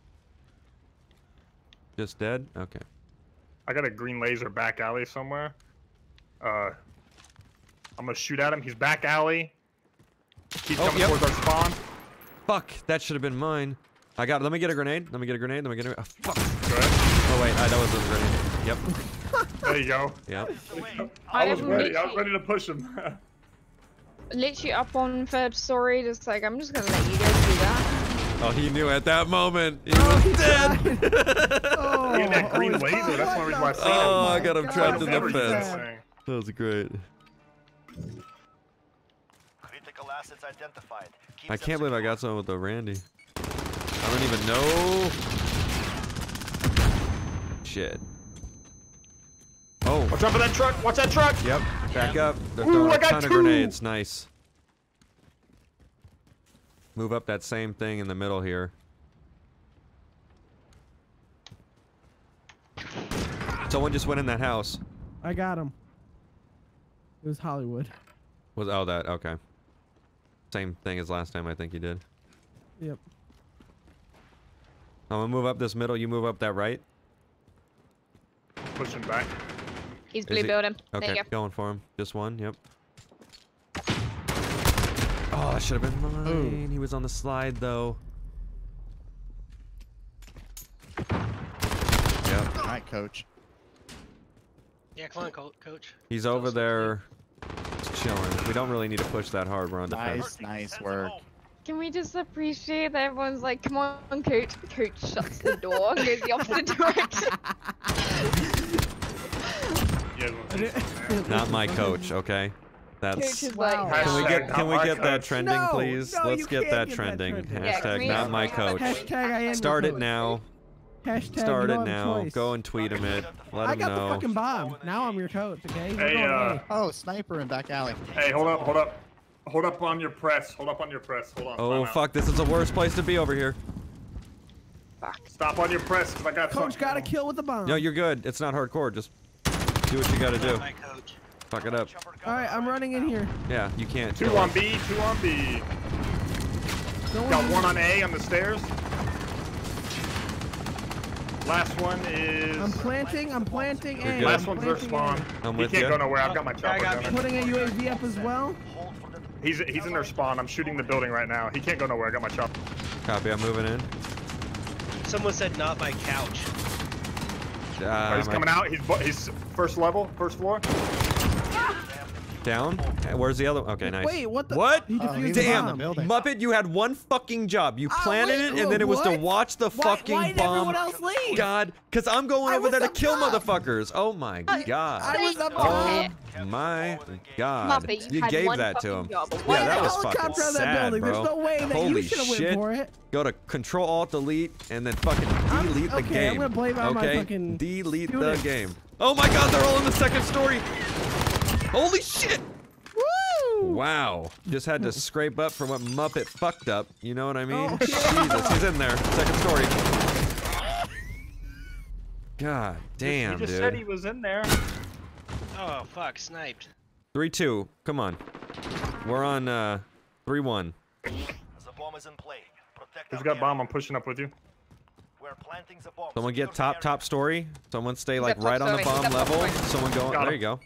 Speaker 1: Just dead? Okay.
Speaker 6: I got a green laser back alley somewhere. Uh, I'm gonna shoot at him. He's back alley. He's
Speaker 1: Oh,
Speaker 6: coming
Speaker 1: yep.
Speaker 6: towards our spawn.
Speaker 1: Fuck, that should have been mine. I got Let me get a grenade. Let me get a grenade. Let me get a. Oh, fuck.
Speaker 6: Good.
Speaker 1: Oh, wait. I, that was a grenade. Yep.
Speaker 6: There you go.
Speaker 1: Yep.
Speaker 6: I
Speaker 2: I
Speaker 6: was ready. I was ready to push him.
Speaker 2: Literally up on third story, just like I'm just gonna let you guys do that.
Speaker 1: Oh, he knew at that moment. He
Speaker 5: Oh,
Speaker 1: was
Speaker 5: he
Speaker 1: dead.
Speaker 5: Oh,
Speaker 6: he had that green
Speaker 5: oh,
Speaker 6: laser. That's one reason why I seen him.
Speaker 1: Oh, I got him
Speaker 5: God,
Speaker 1: trapped in the fence.
Speaker 6: that
Speaker 1: was great.
Speaker 7: Critical assets identified. Keep
Speaker 1: I can't believe I got someone with the Randy. I don't even know. Shit. Oh,
Speaker 6: Watch out for that truck. Watch that truck.
Speaker 1: yep. Back up. They're
Speaker 6: Ooh,
Speaker 1: throwing
Speaker 6: I
Speaker 1: a
Speaker 6: got
Speaker 1: ton of
Speaker 6: two.
Speaker 1: grenades. Nice. Move up that same thing in the middle here. Someone just went in that house.
Speaker 5: I got him. It was Hollywood.
Speaker 1: Was oh that okay. Same thing as last time I think you did.
Speaker 5: Yep.
Speaker 1: I'm gonna move up this middle. You move up that right.
Speaker 6: pushing back.
Speaker 2: He's blue
Speaker 1: he-
Speaker 2: building. There
Speaker 1: Okay,
Speaker 2: you go.
Speaker 1: going for him. Just one. Yep. Oh, that should have been mine. He was on the slide though. Yep.
Speaker 3: All right, coach.
Speaker 4: Yeah, come on, co- coach.
Speaker 1: He's
Speaker 4: Tell
Speaker 1: over
Speaker 4: us what to do.
Speaker 1: there, just chilling. We don't really need to push that hard. We're on defense.
Speaker 3: Nice, nice work.
Speaker 2: Can we just appreciate that everyone's like, come on, coach. Coach shuts the door and goes the opposite direction.
Speaker 1: Not my coach, okay? That's.
Speaker 2: is
Speaker 5: Wow.
Speaker 2: like,
Speaker 1: Can we get can we get
Speaker 6: my
Speaker 1: that trending,
Speaker 5: No,
Speaker 1: please?
Speaker 5: no,
Speaker 1: Let's get that
Speaker 5: get that
Speaker 1: trending.
Speaker 5: trending.
Speaker 2: Yeah,
Speaker 1: Hashtag not my coach.
Speaker 5: Hashtag I am
Speaker 1: Start it
Speaker 5: coach.
Speaker 1: now.
Speaker 5: Hashtag
Speaker 1: Start
Speaker 5: you
Speaker 1: it
Speaker 5: don't
Speaker 1: now.
Speaker 5: choice.
Speaker 1: Go and tweet him it. Let
Speaker 5: I
Speaker 1: him
Speaker 5: got the fucking bomb. Now I'm your coach, okay?
Speaker 6: Hey, uh,
Speaker 5: A.
Speaker 3: Oh, sniper in back alley.
Speaker 6: Hey, hold up, hold up. Hold up on your press. Hold up on your press. Hold on.
Speaker 1: Oh
Speaker 6: time out.
Speaker 1: fuck! This is the worst place to be over here. Fuck.
Speaker 6: Stop on your press, cause I got
Speaker 5: Coach
Speaker 6: some-
Speaker 5: got a kill with the bomb.
Speaker 1: No, you're good. It's not hardcore. Just do what you gotta do.
Speaker 4: My coach.
Speaker 1: Fuck it up.
Speaker 5: All right, I'm running in here.
Speaker 1: Yeah, you can't.
Speaker 6: Two on. B, two on B.
Speaker 5: No
Speaker 6: Got
Speaker 5: one-
Speaker 6: one on A on the stairs. Last one is.
Speaker 5: I'm planting. I'm planting
Speaker 1: You're
Speaker 5: A.
Speaker 6: Last
Speaker 5: I'm
Speaker 6: one's their spawn.
Speaker 5: A.
Speaker 1: I'm
Speaker 6: he can't
Speaker 1: ya.
Speaker 6: go nowhere. I've got my
Speaker 4: I
Speaker 6: chopper
Speaker 4: got
Speaker 6: gunner.
Speaker 5: Putting a UAV up as well.
Speaker 6: He's he's in their spawn. I'm shooting the building right now. He can't go nowhere. I got my chopper.
Speaker 1: Copy. I'm moving in.
Speaker 4: Someone said not my couch.
Speaker 1: Uh,
Speaker 6: Oh, he's coming out. He's bu- he's first level, first floor.
Speaker 1: Down. Uh, Where's the other? Okay, nice.
Speaker 5: Wait, what the?
Speaker 1: What?
Speaker 5: He defused
Speaker 3: he
Speaker 5: the
Speaker 3: was on the
Speaker 5: bomb.
Speaker 3: building.
Speaker 1: Muppet, you had one fucking job. You
Speaker 5: Ah,
Speaker 1: planted
Speaker 5: wait,
Speaker 1: it, and then it was to watch the
Speaker 5: Why-
Speaker 1: fucking
Speaker 5: why did
Speaker 1: bomb.
Speaker 5: everyone else leave?
Speaker 1: God, because I'm going
Speaker 5: I
Speaker 1: over
Speaker 5: was
Speaker 1: there to kill
Speaker 5: bomb.
Speaker 1: motherfuckers. Oh my god.
Speaker 5: I was up
Speaker 1: Oh
Speaker 2: Muppet.
Speaker 1: my god.
Speaker 2: Muppet, you
Speaker 1: You gave that to him.
Speaker 2: job.
Speaker 1: Yeah,
Speaker 5: Why
Speaker 1: that
Speaker 5: the
Speaker 1: was fucking
Speaker 5: helicopter that
Speaker 1: sad,
Speaker 5: building?
Speaker 1: bro.
Speaker 5: There's no way that
Speaker 1: Holy
Speaker 5: you should have went
Speaker 1: shit.
Speaker 5: for it.
Speaker 1: Go to Control Alt Delete and then fucking
Speaker 5: I'm-
Speaker 1: delete the
Speaker 5: okay,
Speaker 1: game.
Speaker 5: I'm gonna blame it on my
Speaker 1: okay?
Speaker 5: fucking
Speaker 1: delete
Speaker 5: students.
Speaker 1: the game. Oh my god, they're all in the second story. Holy shit.
Speaker 5: Woo!
Speaker 1: Wow. Just had to scrape up from what Muppet fucked up. You know what I mean?
Speaker 5: Oh,
Speaker 1: Jesus, he's in there. Second story. God damn, dude.
Speaker 6: he just
Speaker 1: dude.
Speaker 6: said he was in there.
Speaker 4: Oh fuck, sniped.
Speaker 1: 3 2. Come on. We're on uh 3 1.
Speaker 7: The bomb is in play. Protect
Speaker 6: Who's
Speaker 7: our
Speaker 6: got
Speaker 7: area.
Speaker 6: bomb? I'm pushing up with you.
Speaker 7: We're planting the bomb.
Speaker 1: Someone get top, top story. Someone stay like right on the bomb level. Someone go.
Speaker 6: Got
Speaker 1: There
Speaker 6: him.
Speaker 1: you go.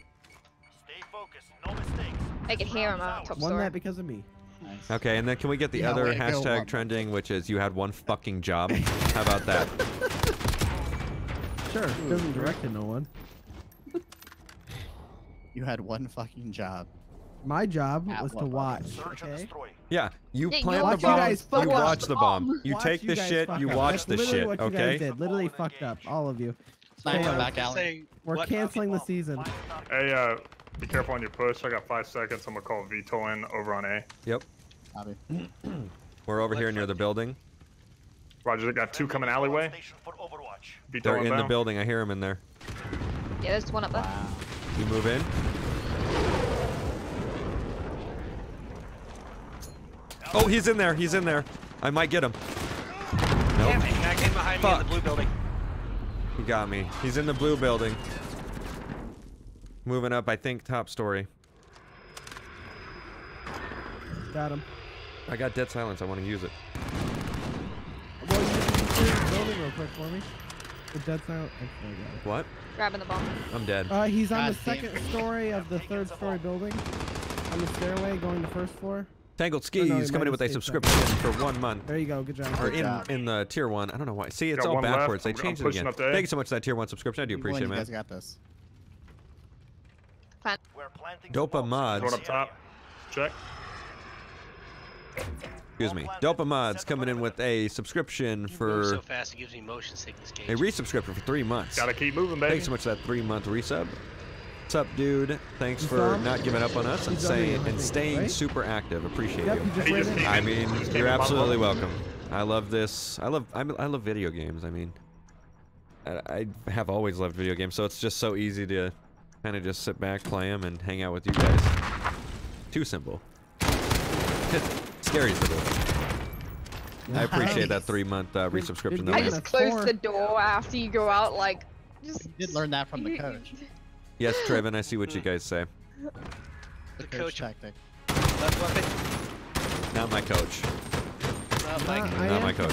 Speaker 2: I can hear him out top
Speaker 5: Won
Speaker 2: story.
Speaker 5: that because of me.
Speaker 3: Nice.
Speaker 1: Okay, and then can we get the
Speaker 3: Yeah,
Speaker 1: other
Speaker 3: way to go,
Speaker 1: hashtag trending, which is you had one fucking job? How about that?
Speaker 5: Sure, doesn't direct to no one.
Speaker 3: You had one fucking job.
Speaker 5: My job
Speaker 3: At
Speaker 5: was to watch. Okay.
Speaker 1: Yeah, you
Speaker 2: Yeah,
Speaker 1: plant
Speaker 5: watch
Speaker 1: the bomb,
Speaker 5: guys fuck
Speaker 1: you
Speaker 5: up.
Speaker 1: watch the bomb. You
Speaker 5: Watch
Speaker 1: take the shit, you
Speaker 5: up.
Speaker 1: watch
Speaker 5: That's
Speaker 1: the shit,
Speaker 5: what you
Speaker 1: okay?
Speaker 5: guys did. Literally fucked up, all of you.
Speaker 3: Sniper
Speaker 5: uh,
Speaker 3: back alley.
Speaker 5: We're
Speaker 4: what-
Speaker 5: canceling the season.
Speaker 6: Hey, uh, be careful on your push. I got five seconds. I'm gonna call Vito in over on A.
Speaker 1: Yep.
Speaker 3: Copy.
Speaker 1: We're over here near the building.
Speaker 6: Roger, they got two coming alleyway.
Speaker 7: Station for Overwatch.
Speaker 6: Vito
Speaker 1: They're in the building. I hear them in there.
Speaker 2: Yeah, there's one up there.
Speaker 3: Wow.
Speaker 1: You move in. Oh, he's in there. He's in there. I might get him.
Speaker 4: Damn it, guy came behind me in
Speaker 1: Fuck.
Speaker 4: the blue building.
Speaker 1: He got me. He's in the blue building. Moving up, I think, top story.
Speaker 5: Got him.
Speaker 1: I got dead silence. I want to use it.
Speaker 5: Well, you can clear the building real quick for me. The dead silent. Okay, I
Speaker 1: What?
Speaker 2: Grabbing the bomb.
Speaker 1: I'm dead.
Speaker 5: Uh, he's on the
Speaker 3: God damn.
Speaker 5: second story of the third story building. On the stairway going to first floor.
Speaker 1: Tangled
Speaker 5: no, he
Speaker 1: Skis coming in with a
Speaker 5: have stayed
Speaker 1: subscription for one month.
Speaker 5: There you go. Good job.
Speaker 1: Or in,
Speaker 3: job.
Speaker 1: in the tier one. I don't know why. See, it's
Speaker 6: Got
Speaker 1: all
Speaker 6: one left.
Speaker 1: backwards. They
Speaker 6: I'm- I'm
Speaker 1: changed it again.
Speaker 6: up to A.
Speaker 1: Thank you so much for that tier one subscription. I do appreciate it,
Speaker 3: You guys got this.
Speaker 7: We're planting
Speaker 1: Dopa mods.
Speaker 6: Going up top. Check.
Speaker 1: Excuse me. Dopa Mods coming in with a subscription for
Speaker 4: so fast it gives me motion sickness. Gage.
Speaker 1: a resubscription for three months.
Speaker 6: Gotta keep moving, baby.
Speaker 1: Thanks so much for that three month resub. What's up, dude? Thanks
Speaker 5: You
Speaker 1: for
Speaker 5: saw
Speaker 1: not giving up on us and
Speaker 5: He's under you,
Speaker 1: saying and staying
Speaker 5: right?
Speaker 1: super active. Appreciate
Speaker 5: Yep,
Speaker 1: you.
Speaker 5: he just
Speaker 6: He
Speaker 5: ran
Speaker 6: just
Speaker 5: in.
Speaker 6: came
Speaker 1: I mean,
Speaker 6: Just
Speaker 1: you're absolutely welcome. I love this. I love. I'm, I love video games. I mean, I, I have always loved video games, so it's just so easy to kind of just sit back, play them, and hang out with you guys. Too simple. Scary simple. I appreciate that three month uh,
Speaker 5: Good-
Speaker 1: resubscription. though,
Speaker 2: I just close the door after you go out, like, just.
Speaker 3: You did learn that from the coach.
Speaker 1: Yes, Trevin, I see what you guys say.
Speaker 3: The
Speaker 4: The
Speaker 3: coach,
Speaker 4: coach-
Speaker 3: tactic.
Speaker 4: Left weapon.
Speaker 1: Not my coach.
Speaker 4: Not like
Speaker 5: Uh,
Speaker 1: Not my coach.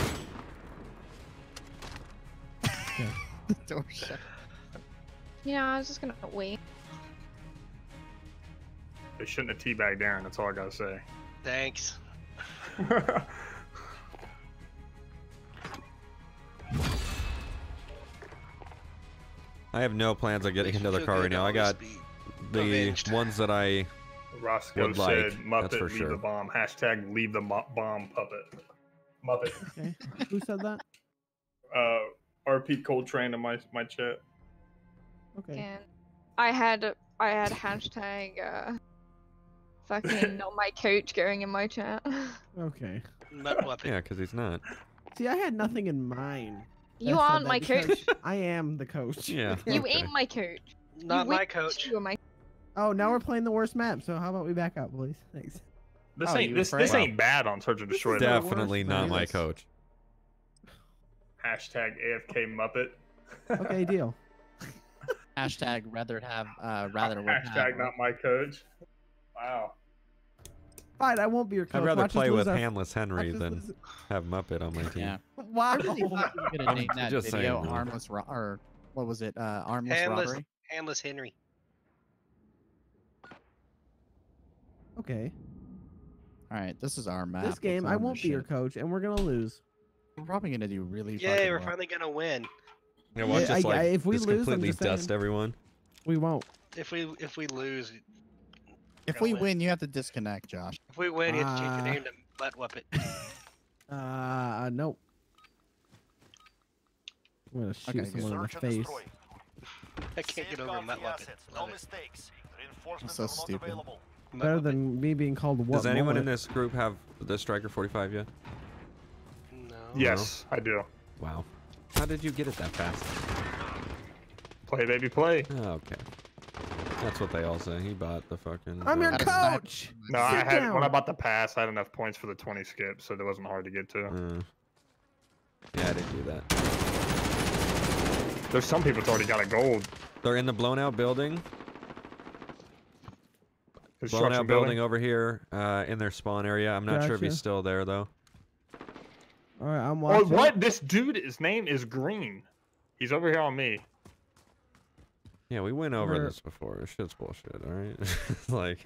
Speaker 3: the Door shut.
Speaker 2: Yeah, I was just gonna wait.
Speaker 6: They shouldn't have teabagged Aaron. That's all I gotta say.
Speaker 4: Thanks.
Speaker 1: I have no plans on getting
Speaker 4: Makes me
Speaker 1: into the car right now. I got the
Speaker 4: avenged.
Speaker 1: ones that I
Speaker 6: Roscoe
Speaker 1: Would like,
Speaker 6: said,
Speaker 1: that's
Speaker 6: "Muppet,
Speaker 1: for
Speaker 6: leave
Speaker 1: sure.
Speaker 6: the bomb." Hashtag leave the bomb puppet. Muppet.
Speaker 5: Okay. Who said that?
Speaker 6: Uh, RP Coltrane in my my chat.
Speaker 5: Okay.
Speaker 2: And I had I had hashtag uh fucking not my coach going in my chat.
Speaker 5: Okay.
Speaker 4: Nut weapon.
Speaker 1: yeah, because he's not.
Speaker 5: See, I had nothing in mind.
Speaker 2: You
Speaker 5: I
Speaker 2: aren't my coach.
Speaker 5: I am the coach.
Speaker 1: Yeah.
Speaker 2: You
Speaker 1: Okay.
Speaker 2: ain't my coach.
Speaker 4: Not
Speaker 2: you
Speaker 4: my coach.
Speaker 2: You were my
Speaker 5: Oh, now we're playing the worst map. So how about we back up, please? Thanks.
Speaker 6: This
Speaker 3: Oh,
Speaker 6: ain't this this ain't bad on Search and Destroy.
Speaker 5: is
Speaker 6: though.
Speaker 5: def-
Speaker 1: Definitely
Speaker 5: worst
Speaker 1: not my coach.
Speaker 6: Hashtag AFK Muppet.
Speaker 5: Okay, deal.
Speaker 3: Hashtag rather have uh rather would
Speaker 6: Hashtag
Speaker 3: have.
Speaker 6: not my coach. Wow.
Speaker 5: Fine, I won't be your coach.
Speaker 1: I'd rather
Speaker 5: Watch
Speaker 1: play with
Speaker 5: our-
Speaker 1: Hamless Henry
Speaker 5: watch
Speaker 1: than
Speaker 5: lose-
Speaker 1: have Muppet on my team.
Speaker 3: Yeah.
Speaker 5: Wow.
Speaker 3: I really thought you were gonna name that
Speaker 1: just
Speaker 3: video
Speaker 1: saying, though.
Speaker 3: harmless ro- or what was it? Uh, armless
Speaker 4: Handless,
Speaker 3: robbery.
Speaker 4: handless Henry.
Speaker 5: Okay.
Speaker 3: All right, this is our map.
Speaker 5: This game, I won't
Speaker 3: this
Speaker 5: be your coach, and we're gonna lose.
Speaker 3: We're probably gonna do really.
Speaker 4: Yay,
Speaker 3: fucking
Speaker 4: we're
Speaker 3: well.
Speaker 4: finally gonna win.
Speaker 1: Yeah, watch
Speaker 5: Yeah,
Speaker 1: us like
Speaker 5: I- if we
Speaker 1: just
Speaker 5: lose, I'm
Speaker 1: completely
Speaker 5: just
Speaker 1: dust
Speaker 5: saying.
Speaker 1: everyone.
Speaker 5: We won't.
Speaker 4: If we if we lose,
Speaker 3: If we
Speaker 4: win.
Speaker 3: win, you have to disconnect, Josh.
Speaker 4: if we win, you have to change
Speaker 5: Ah.
Speaker 4: your name to Butt Weapon.
Speaker 5: Uh, nope. I'm gonna shoot
Speaker 3: Okay,
Speaker 5: someone in the face.
Speaker 4: I can't get over
Speaker 7: Safeguard
Speaker 4: Butt
Speaker 7: the
Speaker 4: Weapon.
Speaker 7: No
Speaker 4: it.
Speaker 7: mistakes. Reinforcements
Speaker 3: so
Speaker 7: are not
Speaker 3: stupid.
Speaker 7: available.
Speaker 5: Better
Speaker 4: Weapon.
Speaker 5: than me being called what?
Speaker 1: Does anyone in this group have the Striker 45 yet?
Speaker 4: No.
Speaker 6: Yes, I do.
Speaker 1: Wow. How did you get it that fast?
Speaker 6: Play baby play.
Speaker 1: Oh, okay. That's what they all say. He bought the fucking.
Speaker 5: I'm your
Speaker 1: uh,
Speaker 3: Gotta
Speaker 5: coach.
Speaker 6: No, I
Speaker 5: Sit
Speaker 6: had when I bought the pass, I had enough points for the 20 skip, so it wasn't hard to get to.
Speaker 1: uh, yeah, I didn't do that.
Speaker 6: There's some people that's already got a gold.
Speaker 1: They're in the blown out building. Blown out building over here uh, in their spawn area. I'm not sure if he's still there though.
Speaker 5: All right, I'm
Speaker 6: Oh,
Speaker 5: watching.
Speaker 6: what? This dude, his name is Green. He's over here on me.
Speaker 1: Yeah, we went over
Speaker 5: Where-
Speaker 1: this before. This shit's bullshit, alright? like.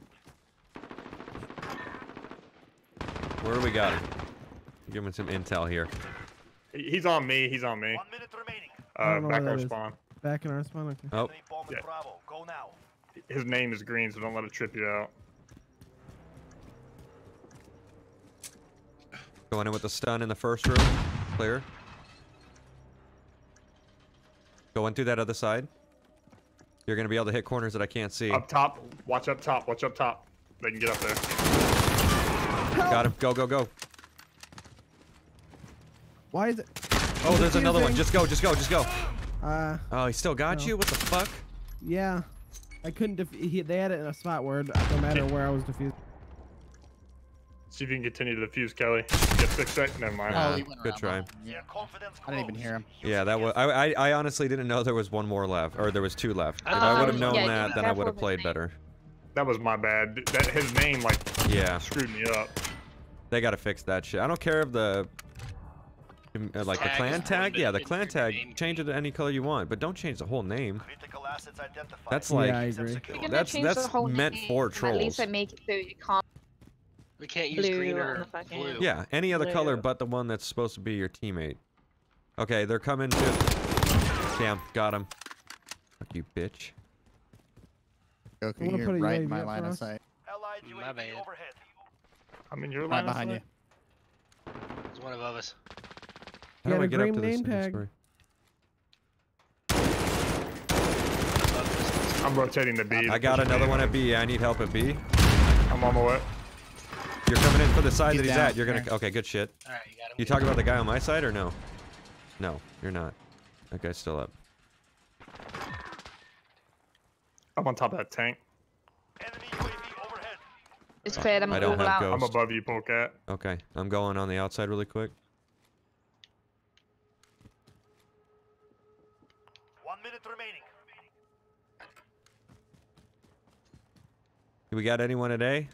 Speaker 1: Where do we got him? Give him some intel here.
Speaker 6: He's on me. He's on me.
Speaker 7: One minute remaining.
Speaker 6: Uh, back
Speaker 5: where
Speaker 6: our
Speaker 5: that is.
Speaker 6: spawn.
Speaker 5: Back in our spawn. Okay.
Speaker 1: Oh,
Speaker 7: Enemy bomb in
Speaker 6: Yeah.
Speaker 7: Go now.
Speaker 6: His name is Green, so don't let it trip you out.
Speaker 1: Going in with the stun in the first room. Clear. Going through that other side. You're gonna be able to hit corners that I can't see.
Speaker 6: Up top. Watch up top. Watch up top. They can get up there.
Speaker 1: Got him. Go, go, go.
Speaker 5: Why is it?
Speaker 1: Oh, there's another one. Just go, just go, just go.
Speaker 5: Uh,
Speaker 1: Oh, he still got
Speaker 5: No.
Speaker 1: you? What the fuck?
Speaker 5: yeah. I couldn't. Def- he, they had it in a spot where no matter where I was defused.
Speaker 6: See if you can continue to defuse Kelly. Get six seconds. Never mind.
Speaker 3: He
Speaker 1: good try.
Speaker 7: Yeah. confidence
Speaker 3: I didn't even hear him.
Speaker 1: Yeah, that was. I, I, I honestly didn't know there was one more left, or there was two left. If I
Speaker 4: Um,
Speaker 1: would have known
Speaker 2: yeah,
Speaker 1: that, then I would have played
Speaker 2: his
Speaker 1: better.
Speaker 6: That was my bad. That his name like
Speaker 1: Yeah,
Speaker 6: screwed me up.
Speaker 1: they gotta fix that shit. I don't care if the, uh, like the clan tag. Yeah, the clan tag. Change it to any color you want, but don't change the whole name.
Speaker 7: Critical assets.
Speaker 1: That's
Speaker 5: Yeah,
Speaker 1: like
Speaker 5: I agree.
Speaker 2: You're
Speaker 1: That's- that's
Speaker 2: the whole
Speaker 1: meant for
Speaker 2: trolls. At least I
Speaker 1: trolls.
Speaker 2: make it so you can't.
Speaker 4: We can't use
Speaker 2: Blue
Speaker 4: green or
Speaker 2: the
Speaker 4: blue.
Speaker 1: Yeah, any other color but the one that's supposed to be your teammate. Okay, they're coming to. Damn, got him. Fuck you, bitch.
Speaker 3: Goku,
Speaker 5: wanna
Speaker 3: you're
Speaker 5: put a
Speaker 3: right in my line of sight.
Speaker 4: My bad.
Speaker 6: I'm in your
Speaker 3: Right
Speaker 6: line. of
Speaker 3: behind you.
Speaker 6: sight.
Speaker 4: There's one above us.
Speaker 1: How do
Speaker 5: got
Speaker 1: I
Speaker 5: a
Speaker 1: get up
Speaker 5: green
Speaker 1: to this
Speaker 5: name tag.
Speaker 1: story?
Speaker 6: I'm rotating the B.
Speaker 1: I got another one at B. I need help at B.
Speaker 6: I'm on my way.
Speaker 1: You're coming in for the side
Speaker 3: He's
Speaker 1: that he's
Speaker 3: down
Speaker 1: at. You're gonna.
Speaker 3: there.
Speaker 1: Okay, good shit.
Speaker 4: All right, you got him.
Speaker 1: You talking about the guy on my side or no? No, you're not. That guy's still up.
Speaker 6: I'm on top of that tank.
Speaker 7: Enemy UAV overhead.
Speaker 2: It's clear them
Speaker 1: I don't
Speaker 2: all
Speaker 1: have
Speaker 2: out.
Speaker 1: ghost.
Speaker 6: I'm above you, Polecat.
Speaker 1: Okay, I'm going on the outside really quick.
Speaker 7: One minute remaining.
Speaker 1: We got anyone at A?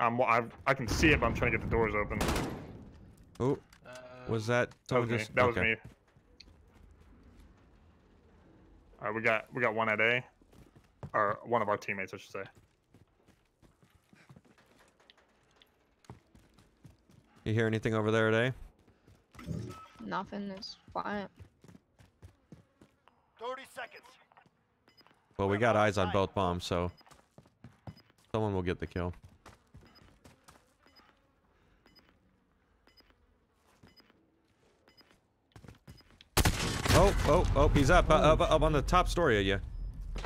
Speaker 6: I'm, I, I can see it, but I'm trying to get the doors open.
Speaker 1: Oh,
Speaker 4: Uh,
Speaker 1: was that?
Speaker 6: That was
Speaker 1: someone
Speaker 6: me.
Speaker 1: just-
Speaker 6: That was
Speaker 1: okay.
Speaker 6: me. All right, we got we got one at A, or one of our teammates, I should say.
Speaker 1: You hear anything over there today?
Speaker 2: Nothing is quiet.
Speaker 7: 30 seconds.
Speaker 1: Well, we got eyes on both bombs, so someone will get the kill. Oh, oh, oh, he's up, uh, up, up on the top story of you.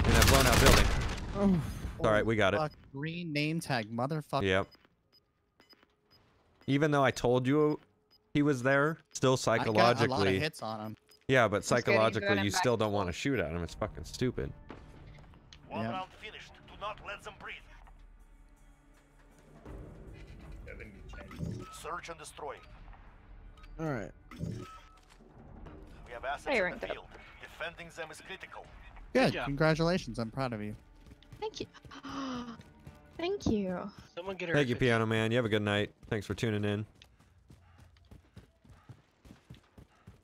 Speaker 1: In that blown out building.
Speaker 5: Oh,
Speaker 1: All right, we got it.
Speaker 3: Green name tag, motherfucker.
Speaker 1: Yep. Even though I told you he was there, still psychologically.
Speaker 3: I got a lot of
Speaker 1: psychologically.
Speaker 3: hits on him.
Speaker 1: Yeah, but
Speaker 2: That's good, you got
Speaker 1: psychologically, you still don't want to shoot at him. It's fucking stupid.
Speaker 7: One
Speaker 3: Yep.
Speaker 7: round finished. Do not let them breathe.
Speaker 6: Yeah, they need to change.
Speaker 7: Search and destroy.
Speaker 5: all right.
Speaker 7: We have assets
Speaker 2: Hey,
Speaker 7: in
Speaker 2: ranked
Speaker 7: the
Speaker 2: up.
Speaker 7: Defending them is critical.
Speaker 3: Good.
Speaker 4: job.
Speaker 3: Congratulations. I'm proud of you.
Speaker 2: Thank you. Thank you.
Speaker 4: Someone get her.
Speaker 1: Thank you,
Speaker 4: a 50.
Speaker 1: Piano Man. You have a good night. Thanks for tuning in.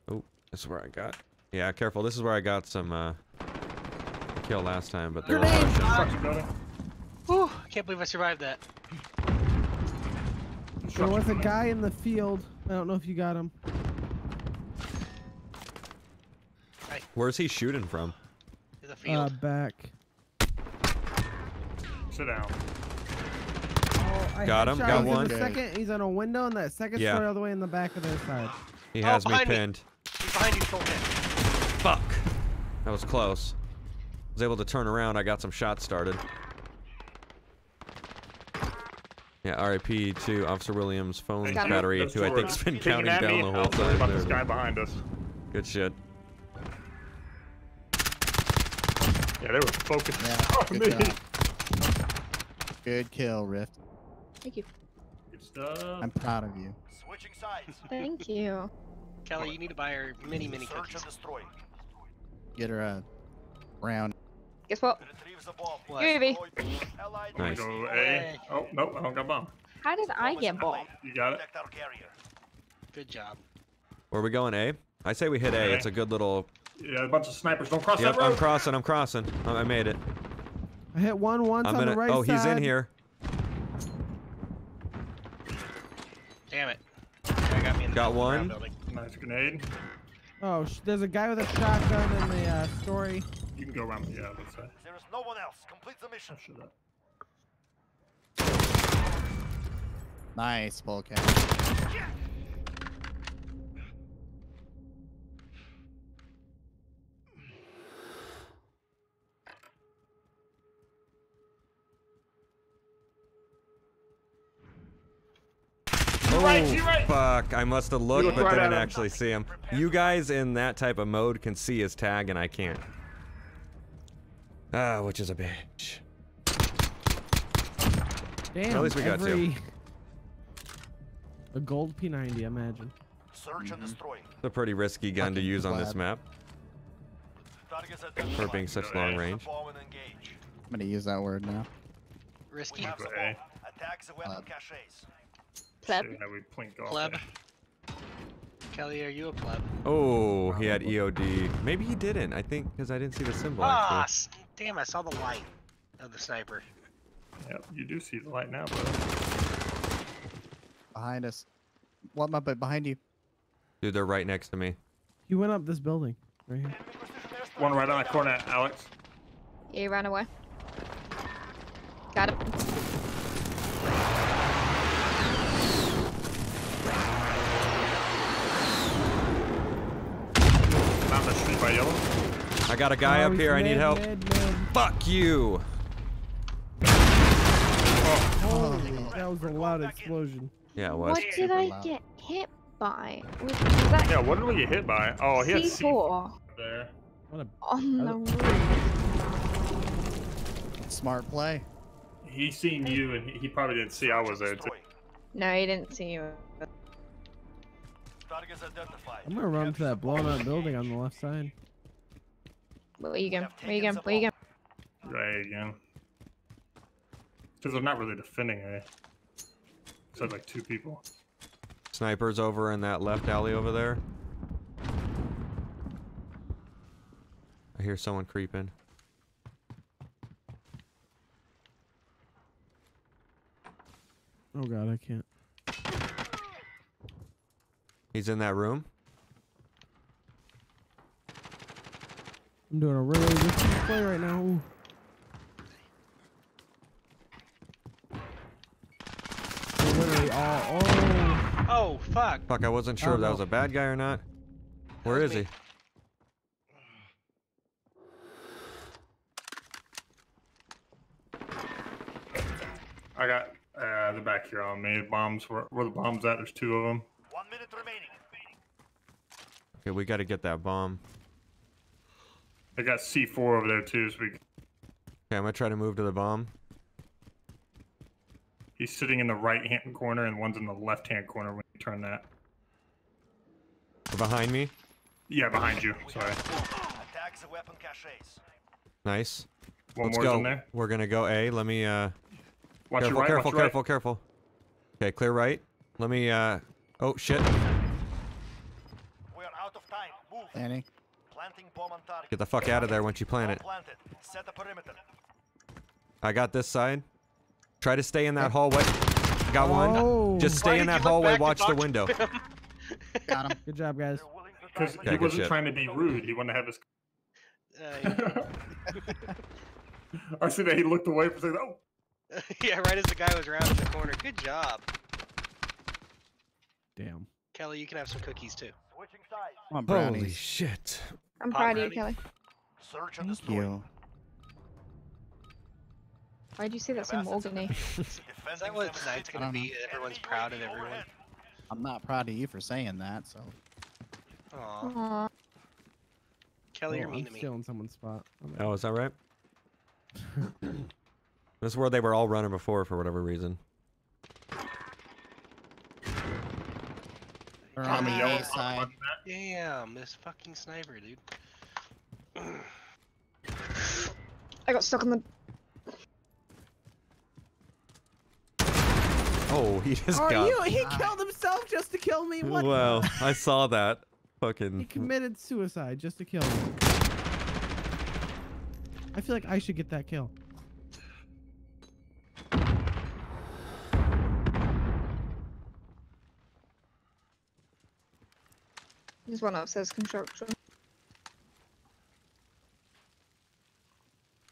Speaker 1: Oh, this is where I got. Yeah, careful. This is where I got some uh, kill last time, but they were
Speaker 5: Grenade!
Speaker 1: rushing.
Speaker 6: Structure.
Speaker 4: Whew, I can't believe I survived that.
Speaker 5: There was a guy in the field. I don't know if you got him.
Speaker 1: Where's he shooting from?
Speaker 4: To the
Speaker 5: Uh,
Speaker 4: field.
Speaker 5: back.
Speaker 6: Sit down.
Speaker 5: Oh, I
Speaker 1: Got him, got
Speaker 5: him
Speaker 1: one.
Speaker 5: The second, he's on a window, and that second
Speaker 1: Yeah.
Speaker 5: story all the way in the back of their side.
Speaker 1: He
Speaker 4: Oh,
Speaker 1: has me
Speaker 4: behind me.
Speaker 1: pinned.
Speaker 4: He's behind you, full hit.
Speaker 1: Fuck. That was close. Was able to turn around. I got some shots started. Yeah, RIP to Officer Williams' phone
Speaker 6: Thank
Speaker 2: Got
Speaker 6: you.
Speaker 2: him.
Speaker 1: battery,
Speaker 6: Those
Speaker 1: who I
Speaker 6: are
Speaker 1: think's been
Speaker 6: peeking
Speaker 1: counting down
Speaker 6: me.
Speaker 1: the whole time.
Speaker 6: about
Speaker 1: There
Speaker 6: this guy behind us.
Speaker 1: Good shit.
Speaker 6: Yeah, they were focused
Speaker 3: Yeah,
Speaker 6: on
Speaker 3: good
Speaker 6: me.
Speaker 3: job. Good kill, Rift.
Speaker 2: Thank you.
Speaker 6: Good stuff.
Speaker 3: I'm proud of you.
Speaker 7: Switching sides.
Speaker 2: Thank you.
Speaker 4: Kelly, you need to buy her mini, mini
Speaker 7: Search
Speaker 4: cookies.
Speaker 7: and destroy.
Speaker 3: Get her a round.
Speaker 2: Guess what?
Speaker 7: Retrieve the bomb.
Speaker 4: What?
Speaker 2: UAV.
Speaker 1: Nice.
Speaker 6: Go
Speaker 4: No
Speaker 6: A. Oh, nope, I don't got bomb.
Speaker 2: How did I get bombed?
Speaker 6: You got it?
Speaker 7: Protect our carrier.
Speaker 4: Good job.
Speaker 1: Where we going, A? I say we hit A. It's a good little.
Speaker 6: Yeah, a bunch of snipers. Don't cross
Speaker 1: Yep,
Speaker 6: that road.
Speaker 1: I'm crossing. I'm crossing. I I made it.
Speaker 5: I hit one once
Speaker 1: I'm
Speaker 5: on
Speaker 1: gonna.
Speaker 5: the right
Speaker 1: oh, he's
Speaker 5: side.
Speaker 1: in here.
Speaker 4: Damn it. I got me in the
Speaker 1: Got
Speaker 4: middle of the
Speaker 1: one.
Speaker 6: Nice grenade.
Speaker 5: Oh, sh- there's a guy with a shotgun in the uh, story.
Speaker 6: You can go around. Yeah, that's it.
Speaker 7: There is no one else. Complete the mission.
Speaker 6: Shut up.
Speaker 3: Nice, Polecat.
Speaker 1: Oh,
Speaker 6: right, you're right.
Speaker 1: fuck. I must have looked,
Speaker 6: looked
Speaker 1: but
Speaker 6: right
Speaker 1: didn't
Speaker 6: at him.
Speaker 1: actually see him. You guys in that type of mode can see his tag, and I can't. Ah, which is a bitch.
Speaker 5: Damn.
Speaker 1: At least we got two.
Speaker 5: A gold P90, imagine.
Speaker 7: Search and destroy.
Speaker 1: It's a pretty risky gun to
Speaker 3: Fucking
Speaker 1: use on this map for being such long range.
Speaker 7: Bomb and engage.
Speaker 3: I'm gonna use that word now.
Speaker 4: Risky.
Speaker 7: have the
Speaker 6: Go
Speaker 7: bomb.
Speaker 6: A.
Speaker 7: Attack the weapon
Speaker 3: Uh,
Speaker 7: caches.
Speaker 2: Pleb.
Speaker 6: Yeah, we plink off.
Speaker 4: Pleb.
Speaker 6: there.
Speaker 4: Kelly, are you a pleb?
Speaker 1: Oh, he had EOD. Maybe he didn't. I think because I didn't see the symbol.
Speaker 4: Ah,
Speaker 1: Actually.
Speaker 4: s- damn! I saw the light of the sniper.
Speaker 6: Yep, you do see the light now, bro.
Speaker 3: Behind us. What, my butt behind you?
Speaker 1: Dude, they're right next to me.
Speaker 5: He went up this building. Right here.
Speaker 7: Enemy precision airstrike.
Speaker 6: One right on the corner, Alex.
Speaker 2: He ran away. Got him.
Speaker 6: Not the street by yellow.
Speaker 1: I got a guy
Speaker 5: Oh,
Speaker 1: up
Speaker 5: he's
Speaker 1: here. I need help.
Speaker 5: mid, mid.
Speaker 1: Fuck you. Oh.
Speaker 5: Holy, oh. that was a loud explosion.
Speaker 1: Yeah, it was.
Speaker 2: What did I get hit by? Was, was that
Speaker 6: Yeah, what did we get hit by? Oh, he had C
Speaker 2: C4
Speaker 6: there.
Speaker 5: What a
Speaker 2: on the
Speaker 5: Oh.
Speaker 2: roof?
Speaker 3: Smart play.
Speaker 6: He seen you, and he, he probably didn't see I was there. Too.
Speaker 2: No, he didn't see you.
Speaker 7: Targets identified.
Speaker 5: I'm gonna run to that blown up building on the left side.
Speaker 2: Where you going? Where you going? Where you going?
Speaker 6: Right again. Because they're not really defending eh? A. Said like two people.
Speaker 1: Snipers over in that left alley over there. I I hear someone creeping.
Speaker 5: Oh god, I can't.
Speaker 1: He's in that room.
Speaker 5: I'm doing a really risky play right now. Ooh. They're literally all. Oh.
Speaker 4: Oh fuck!
Speaker 1: Fuck, I wasn't sure
Speaker 5: Oh,
Speaker 1: if that
Speaker 5: no.
Speaker 1: was a bad guy or not. Where is
Speaker 4: me.
Speaker 1: he?
Speaker 6: I got uh, the back here on me. Bombs. Where, where the bombs at? There's two of them.
Speaker 7: One minute remaining.
Speaker 1: Okay, we got to get that bomb.
Speaker 6: I got C4 over there too. So we,
Speaker 1: Okay, I'm gonna try to move to the bomb.
Speaker 6: he's sitting in the right hand corner, and one's in the left hand corner when you turn that.
Speaker 1: Behind me.
Speaker 6: Yeah, behind you. Sorry.
Speaker 7: Attack the weapon caches.
Speaker 1: Nice.
Speaker 6: One
Speaker 1: Let's
Speaker 6: more's
Speaker 1: go.
Speaker 6: in there.
Speaker 1: We're gonna go A. Let me uh.
Speaker 6: Watch
Speaker 1: careful,
Speaker 6: your right.
Speaker 1: careful,
Speaker 6: watch your right.
Speaker 1: careful, careful. Okay, clear right. Let me uh. Oh shit.
Speaker 7: We are out of time. Move.
Speaker 3: Danny.
Speaker 7: Planting bomb on target.
Speaker 1: Get the fuck out of there once you plant
Speaker 7: Bomb
Speaker 1: it.
Speaker 7: Set the perimeter.
Speaker 1: I got this side. Try to stay in that hallway. Got one.
Speaker 5: Oh.
Speaker 1: Just
Speaker 4: Why
Speaker 1: stay in that hallway. Watch the window.
Speaker 3: Got him.
Speaker 5: Good job, guys.
Speaker 7: They're willing to
Speaker 6: Because
Speaker 7: die.
Speaker 1: Yeah,
Speaker 6: he wasn't
Speaker 1: shit.
Speaker 6: trying to be rude. He wanted to have his.
Speaker 4: Uh,
Speaker 6: I see that he looked away for a second. Oh,
Speaker 4: yeah, right as the guy was around the corner. Good job,
Speaker 5: Damn.
Speaker 4: Kelly. You can have some cookies too.
Speaker 7: Switching sides.
Speaker 3: Come on,
Speaker 1: Holy shit.
Speaker 2: I'm
Speaker 4: Pop
Speaker 2: proud of you. Kelly.
Speaker 7: Search and
Speaker 3: Thank
Speaker 7: destroy.
Speaker 3: you.
Speaker 2: Why'd you say that so Morgany?
Speaker 4: Is that what tonight's gonna
Speaker 3: I don't
Speaker 4: be? Everyone's proud of everyone.
Speaker 3: I'm not proud of you for saying that, so.
Speaker 4: Aw,
Speaker 2: Aww.
Speaker 4: Kelly, you're
Speaker 5: Oh,
Speaker 4: mean
Speaker 5: I'm
Speaker 4: to me.
Speaker 5: stealing someone's spot.
Speaker 1: Oh, is that right? this is where they were all running before for whatever reason.
Speaker 3: They're on the
Speaker 6: yelling
Speaker 3: A
Speaker 6: at
Speaker 3: side.
Speaker 6: him.
Speaker 4: Damn, this fucking sniper, dude.
Speaker 2: I got stuck on the.
Speaker 1: Oh, he just
Speaker 5: Are
Speaker 1: got.
Speaker 5: you? He
Speaker 3: Ah.
Speaker 5: killed himself just to kill me. What?
Speaker 1: Well, I saw that. Fucking.
Speaker 5: He committed suicide just to kill me. I feel like I should get that kill.
Speaker 2: There's one upstairs construction.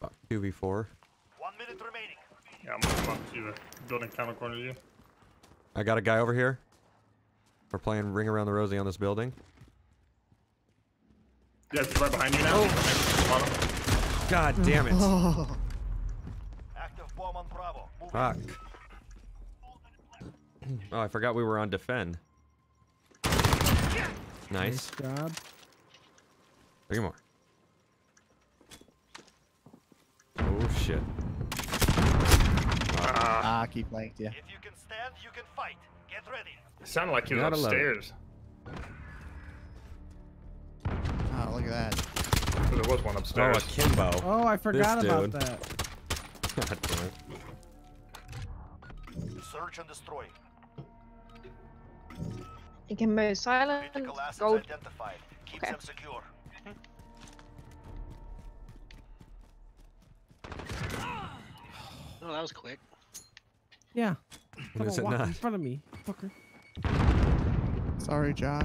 Speaker 1: Fuck, 2v4.
Speaker 7: One minute remaining.
Speaker 6: Yeah, I'm gonna come up to the building counter corner to you.
Speaker 1: I got a guy over here. We're playing Ring Around the Rosie on this building.
Speaker 6: Yeah, he's right behind you now.
Speaker 1: Oh. God damn it.
Speaker 3: Oh,
Speaker 7: Active bomb on Bravo.
Speaker 1: Fuck. Oh, I forgot we were on defend. Nice.
Speaker 5: job.
Speaker 1: Three more. Oh shit.
Speaker 6: Ah,
Speaker 3: ah, keep flanked, yeah.
Speaker 7: If you can stand, you can fight. Get ready.
Speaker 6: it sounded like he was
Speaker 1: Gotta
Speaker 6: upstairs.
Speaker 3: Oh, look at that.
Speaker 6: But there was one
Speaker 1: Oh,
Speaker 6: upstairs.
Speaker 1: akimbo.
Speaker 5: Oh, I forgot about
Speaker 1: dude.
Speaker 5: that.
Speaker 1: God damn it.
Speaker 7: Search and destroy.
Speaker 2: You can move silent.
Speaker 7: Critical assets
Speaker 2: Gold.
Speaker 7: identified. Keep
Speaker 2: Okay.
Speaker 7: them secure.
Speaker 4: Oh, that was quick.
Speaker 5: Yeah.
Speaker 1: When is it
Speaker 5: Someone walk in front of me, fucker.
Speaker 3: Sorry, Josh.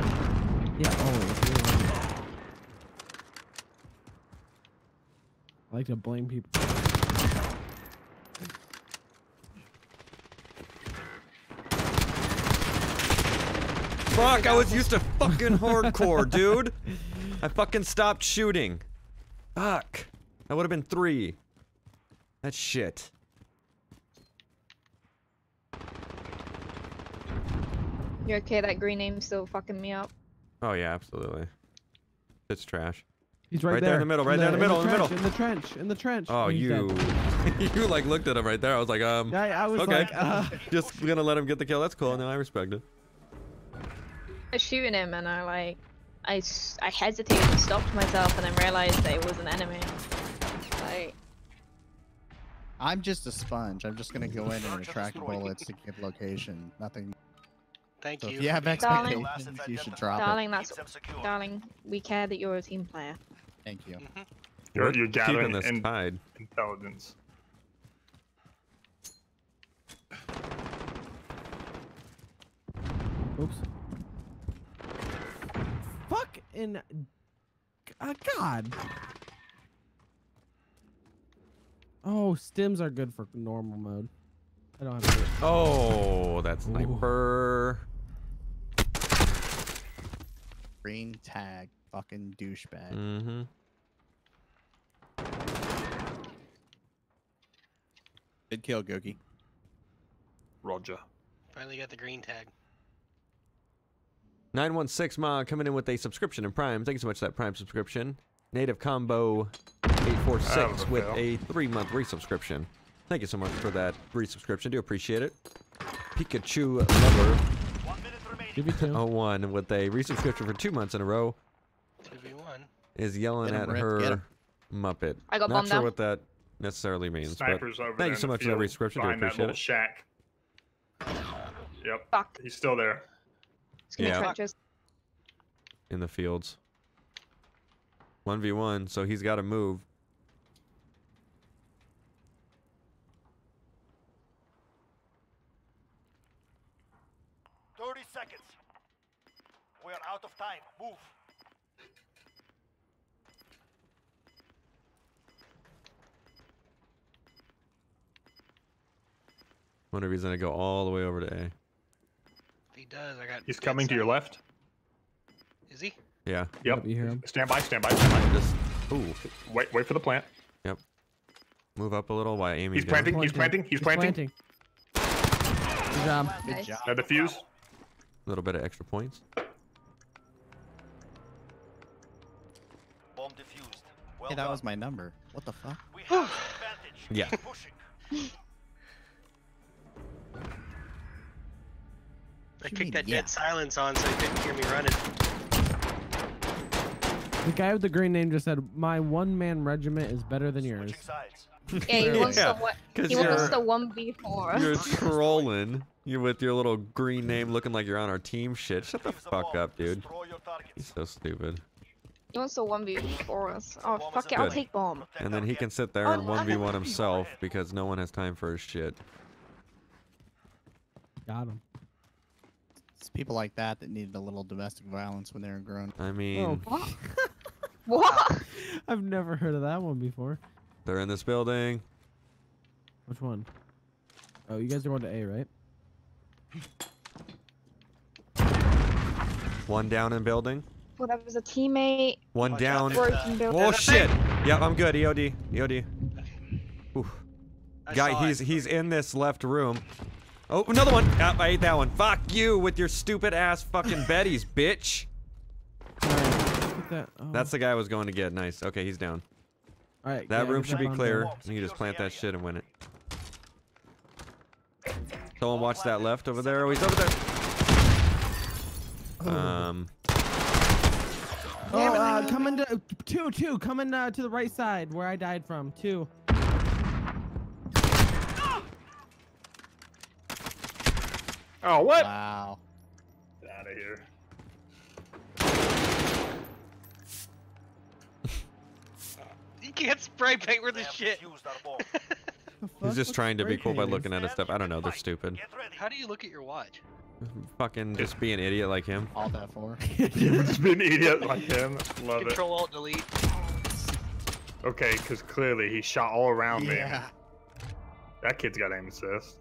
Speaker 5: Yeah, oh, always. you're. I like to blame people.
Speaker 1: Fuck, I was used to fucking hardcore, dude. I fucking stopped shooting. Fuck. That would have been three. That's shit.
Speaker 2: You okay? That green name's still fucking me up.
Speaker 1: Oh yeah, absolutely. It's trash.
Speaker 5: He's right,
Speaker 1: Right there in the middle, right there in the middle, in the
Speaker 5: trench,
Speaker 1: middle.
Speaker 5: In the trench, in the trench.
Speaker 1: Oh,
Speaker 5: he's
Speaker 1: you. you like looked at him right there. I was like, um,
Speaker 5: Yeah, I was
Speaker 1: okay.
Speaker 5: like, uh,
Speaker 1: just gonna let him get the kill. That's cool. No, I respect it.
Speaker 2: I was shooting him and I like, I, I hesitated, and stopped myself, and then realized that it was an enemy. Like,
Speaker 3: I'm just a sponge. I'm just gonna go in and
Speaker 7: and
Speaker 3: attract bullets to give location. Nothing.
Speaker 4: Thank
Speaker 3: So
Speaker 4: you.
Speaker 3: if you have
Speaker 2: Darling.
Speaker 3: expectations, you should drop it.
Speaker 2: darling, that's,
Speaker 7: Keep
Speaker 2: darling, we care that you're a team player.
Speaker 3: Thank you.
Speaker 4: Mhm.
Speaker 6: You're,
Speaker 1: We're
Speaker 6: you're
Speaker 1: keeping
Speaker 6: gathering
Speaker 1: this
Speaker 6: in-
Speaker 1: tied.
Speaker 6: intelligence.
Speaker 5: Oops. Fuck in. Uh, God. Oh, stims are good for normal mode. I don't have to. do it.
Speaker 1: Oh, that
Speaker 5: Ooh.
Speaker 1: sniper.
Speaker 3: Green tag. Fucking douchebag.
Speaker 1: Mm-hmm.
Speaker 3: Good kill, Goki.
Speaker 6: Roger.
Speaker 4: Finally got the green tag.
Speaker 1: 916 Ma coming in with a subscription in Prime. Thank you so much for that Prime subscription. Native Combo 846
Speaker 6: That
Speaker 1: with
Speaker 6: was a
Speaker 1: a three month resubscription. Thank you so much for that resubscription. Do appreciate it. Pikachu Lover
Speaker 7: One.
Speaker 5: Give me two.
Speaker 1: 01 with a resubscription for two months in a row
Speaker 4: 2v1.
Speaker 1: is yelling
Speaker 3: Get
Speaker 1: at
Speaker 3: 'em, Rick,
Speaker 1: her. Muppet.
Speaker 2: I got
Speaker 1: Not sure
Speaker 2: down.
Speaker 1: what that necessarily means,
Speaker 6: Snipers over
Speaker 1: but
Speaker 6: there
Speaker 1: thank you so much for that
Speaker 6: field
Speaker 1: resubscription. Do
Speaker 6: behind that
Speaker 1: appreciate
Speaker 6: little
Speaker 1: it.
Speaker 6: shack. Yep.
Speaker 2: Fuck.
Speaker 6: He's still there.
Speaker 2: It's gonna
Speaker 1: Yeah.
Speaker 2: trenches.
Speaker 1: in the fields. 1v1, so he's got to move.
Speaker 7: Thirty seconds. We are out of time. Move.
Speaker 1: Wonder if he's gonna go all the way over to A.
Speaker 4: If he does, I got.
Speaker 6: He's
Speaker 4: good
Speaker 6: coming to your left.
Speaker 4: Is he?
Speaker 1: Yeah,
Speaker 6: Yep.
Speaker 5: You hear him?
Speaker 6: Stand by, stand by, stand by.
Speaker 1: just ooh,
Speaker 6: Wait, wait for the plant. Yep.
Speaker 1: Move up a little while aiming
Speaker 6: He's
Speaker 1: down.
Speaker 6: planting, he's planting, he's planting.
Speaker 5: Good job.
Speaker 3: Good
Speaker 2: Nice.
Speaker 3: job.
Speaker 6: Now defuse.
Speaker 1: A little bit of extra points.
Speaker 7: Bomb defused. Well
Speaker 3: Hey, that
Speaker 7: done.
Speaker 3: was my number. What the fuck?
Speaker 7: We have advantage.
Speaker 1: Yeah.
Speaker 3: You
Speaker 4: kicked
Speaker 3: mean,
Speaker 4: that
Speaker 3: yeah?
Speaker 4: dead silence on so he couldn't hear me running.
Speaker 5: The guy with the green name just said, "My one-man regiment is better than yours."
Speaker 2: Yeah, he wants
Speaker 1: Yeah,
Speaker 2: the what?
Speaker 1: 'cause
Speaker 2: He wants
Speaker 1: you're-
Speaker 2: the one v four.
Speaker 1: You're trolling. You're with your little green name looking like you're on our team shit. Shut the fuck up, dude.
Speaker 7: Destroy your.
Speaker 1: He's so stupid.
Speaker 2: He wants the one v four us. Oh fuck it, I'll take bomb.
Speaker 1: And then he can sit there
Speaker 2: Oh,
Speaker 1: and 1v1 himself because no one has time for his shit.
Speaker 5: Got him.
Speaker 3: It's people like that that needed a little domestic violence when they were grown.
Speaker 1: I mean,
Speaker 5: Oh,
Speaker 2: What?
Speaker 5: I've never heard of that one before.
Speaker 1: they're in this building.
Speaker 5: Which one? Oh, you guys are going to A, right?
Speaker 1: One down in building.
Speaker 2: Well, that was a teammate.
Speaker 1: One
Speaker 7: Watch out,
Speaker 1: down.
Speaker 7: there's,
Speaker 2: Broken building.
Speaker 1: Oh shit! Yep, I'm good. EOD. EOD. Oof.
Speaker 4: I
Speaker 1: Guy,
Speaker 4: saw it.
Speaker 1: he's he's in this left room. Oh, another one. Ah, I ate that one. Fuck you with your stupid ass fucking Betty's, bitch.
Speaker 5: Alright, that. Oh.
Speaker 1: That's the guy I was going to get. Nice. Okay, he's down.
Speaker 5: Alright,
Speaker 1: That
Speaker 5: yeah,
Speaker 1: room should be clear. You can just plant that shit and win it. Someone watch that left over there. Oh, he's over there. Um,
Speaker 5: Oh, uh, coming to two, two, coming uh, to the right side where I died from. Two.
Speaker 6: Oh, what?
Speaker 3: Wow.
Speaker 6: Get out of here.
Speaker 4: You can't spray paint with this
Speaker 7: have
Speaker 4: shit.
Speaker 7: defused our bomb.
Speaker 5: The
Speaker 1: he's just trying to be cool by looking at his stuff. I don't know. They're stupid.
Speaker 4: How do you look at your watch?
Speaker 1: Fucking just be an idiot like him.
Speaker 3: All that for.
Speaker 6: Just been an idiot like him. Love it.
Speaker 4: Control Alt Delete.
Speaker 6: Okay, because clearly he shot all around me.
Speaker 3: Yeah.
Speaker 6: That kid's got aim assist.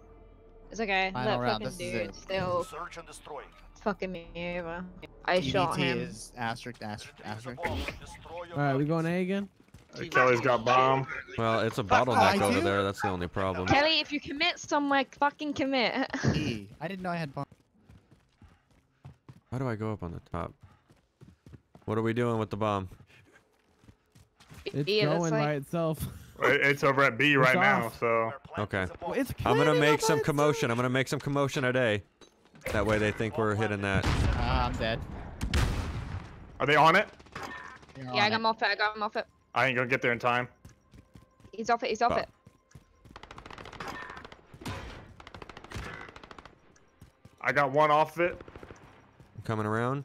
Speaker 2: It's okay.
Speaker 3: Final
Speaker 2: that
Speaker 3: round,
Speaker 2: fucking
Speaker 3: this
Speaker 2: dude
Speaker 3: it.
Speaker 2: still
Speaker 7: Search and destroy.
Speaker 2: fucking me over. I shot
Speaker 3: EDT
Speaker 2: him.
Speaker 3: is asterisk, asterisk, asterisk.
Speaker 7: bomb. Destroy your
Speaker 5: Alright, we going A again?
Speaker 6: Uh, Kelly's got bomb.
Speaker 1: Well, it's a
Speaker 3: I
Speaker 1: bottleneck over there. That's the only problem.
Speaker 2: Kelly, if you commit somewhere, fucking commit.
Speaker 3: E. I didn't know I had bomb.
Speaker 1: How do I go up on the top? What are we doing with the bomb?
Speaker 5: It's
Speaker 2: Yeah,
Speaker 5: going
Speaker 2: like-
Speaker 5: by itself.
Speaker 6: It- It's over at B right now, so.
Speaker 1: Okay.
Speaker 5: Well, it's
Speaker 1: I'm gonna make some commotion. I'm gonna make some commotion at A. That way they think we're hitting that.
Speaker 3: Ah, I'm dead.
Speaker 6: Are they on it?
Speaker 3: They're
Speaker 2: yeah,
Speaker 3: on
Speaker 2: I got him off it. I got him off it.
Speaker 6: I ain't gonna get there in time.
Speaker 2: He's off it. He's off
Speaker 1: Fuck.
Speaker 2: it.
Speaker 6: I got one off it.
Speaker 1: I'm coming around.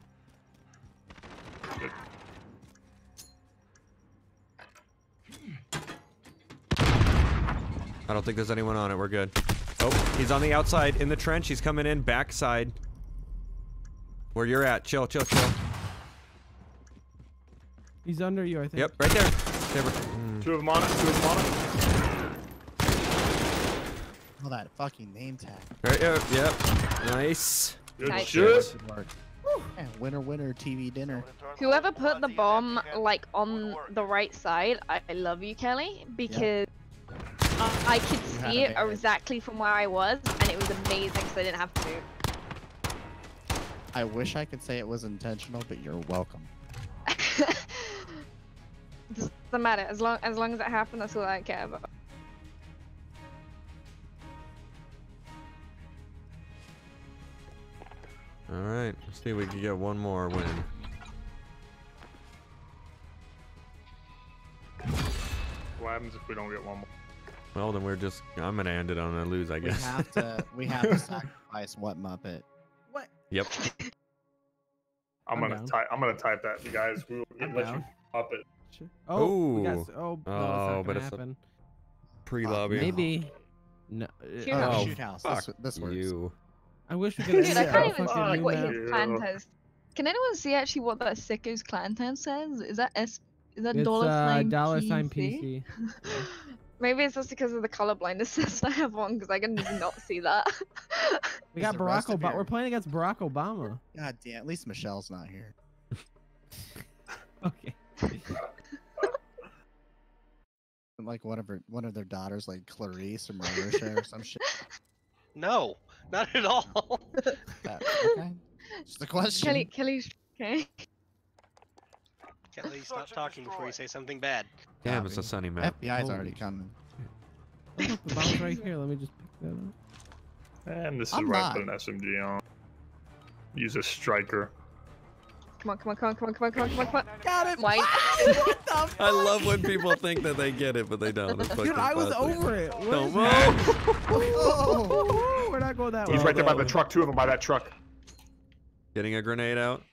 Speaker 1: I don't think there's anyone on it. We're good. Oh, he's on the outside in the trench. He's coming in backside. Where you're at. Chill, chill, chill.
Speaker 5: He's under you, I think.
Speaker 1: Yep, right there. There mm.
Speaker 6: Two of them on it. Two of them on it.
Speaker 3: Oh, that fucking name tag.
Speaker 1: Right, yep, yep. Nice.
Speaker 6: Good
Speaker 2: Nice.
Speaker 6: shit.
Speaker 3: Good. Yeah, winner, winner, TV dinner.
Speaker 2: Whoever put the bomb like on the right side, I, I love you, Kelly, because I, I could see it exactly from where I was, and it was amazing because I didn't have to move.
Speaker 3: I wish I could say it was intentional, but you're welcome.
Speaker 2: Doesn't matter as long as long as it happened. That's all I care about.
Speaker 1: All right. Let's see if we can get one more win.
Speaker 6: What happens if we don't get one more?
Speaker 1: Well, then we're just. I'm gonna end it on a lose, I guess.
Speaker 3: We
Speaker 1: guess.
Speaker 3: have to. We have to sacrifice what Muppet. What?
Speaker 1: Yep.
Speaker 6: I'm,
Speaker 5: I'm
Speaker 6: gonna type. I'm gonna type that, you guys. We will
Speaker 5: I'm
Speaker 6: get let you
Speaker 5: down.
Speaker 6: up it.
Speaker 5: Sure. Oh, we got,
Speaker 1: Ooh.
Speaker 5: oh, no,
Speaker 1: Oh,
Speaker 5: not
Speaker 1: but
Speaker 5: gonna
Speaker 1: it's a- Pre-lobby.
Speaker 5: Maybe. No.
Speaker 2: Shoot
Speaker 5: uh,
Speaker 2: house.
Speaker 1: Oh,
Speaker 3: shoot house.
Speaker 1: fuck
Speaker 3: This, this works.
Speaker 1: you.
Speaker 5: I wish we could.
Speaker 2: Dude, I can't even
Speaker 5: fucking
Speaker 2: see
Speaker 5: new
Speaker 2: what
Speaker 5: map.
Speaker 2: his clan
Speaker 6: Yeah.
Speaker 2: has. Can anyone see actually what that sicko's clan ten says? Is that S? Is that
Speaker 5: It's
Speaker 2: dollar
Speaker 5: uh,
Speaker 2: sign
Speaker 5: dollar
Speaker 2: PC?
Speaker 5: sign PC.
Speaker 2: Maybe it's just because of the color blindness I have on, because I can not see that.
Speaker 5: We got Barack Obama.
Speaker 3: your-
Speaker 5: We're playing against Barack Obama.
Speaker 3: God damn. At least Michelle's not here.
Speaker 5: Okay.
Speaker 3: Like one of her, one of their daughters, like Clarice or Marisha or some shit.
Speaker 4: No, not at all.
Speaker 3: That, okay. Just a question.
Speaker 2: Kelly, Kelly's okay.
Speaker 4: Kelly, stop talking before you say something bad.
Speaker 1: Damn, it's a sunny map.
Speaker 3: FBI's already coming.
Speaker 5: The bomb's right here. Let me just pick that up.
Speaker 6: And this is
Speaker 3: I'm
Speaker 6: where I put an SMG on. Use a striker.
Speaker 2: Come on, come on, come on, come on, come on, come on, come on, come on.
Speaker 3: Got it.
Speaker 2: Why?
Speaker 3: what the
Speaker 1: I love when people think that they get it, but they don't. It's
Speaker 5: Dude,
Speaker 1: fucking
Speaker 5: I was
Speaker 1: classic.
Speaker 5: over it. What
Speaker 1: Don't move.
Speaker 5: that? We're not going that way.
Speaker 6: He's right there by the truck. Two of them by that truck.
Speaker 1: Getting a grenade out.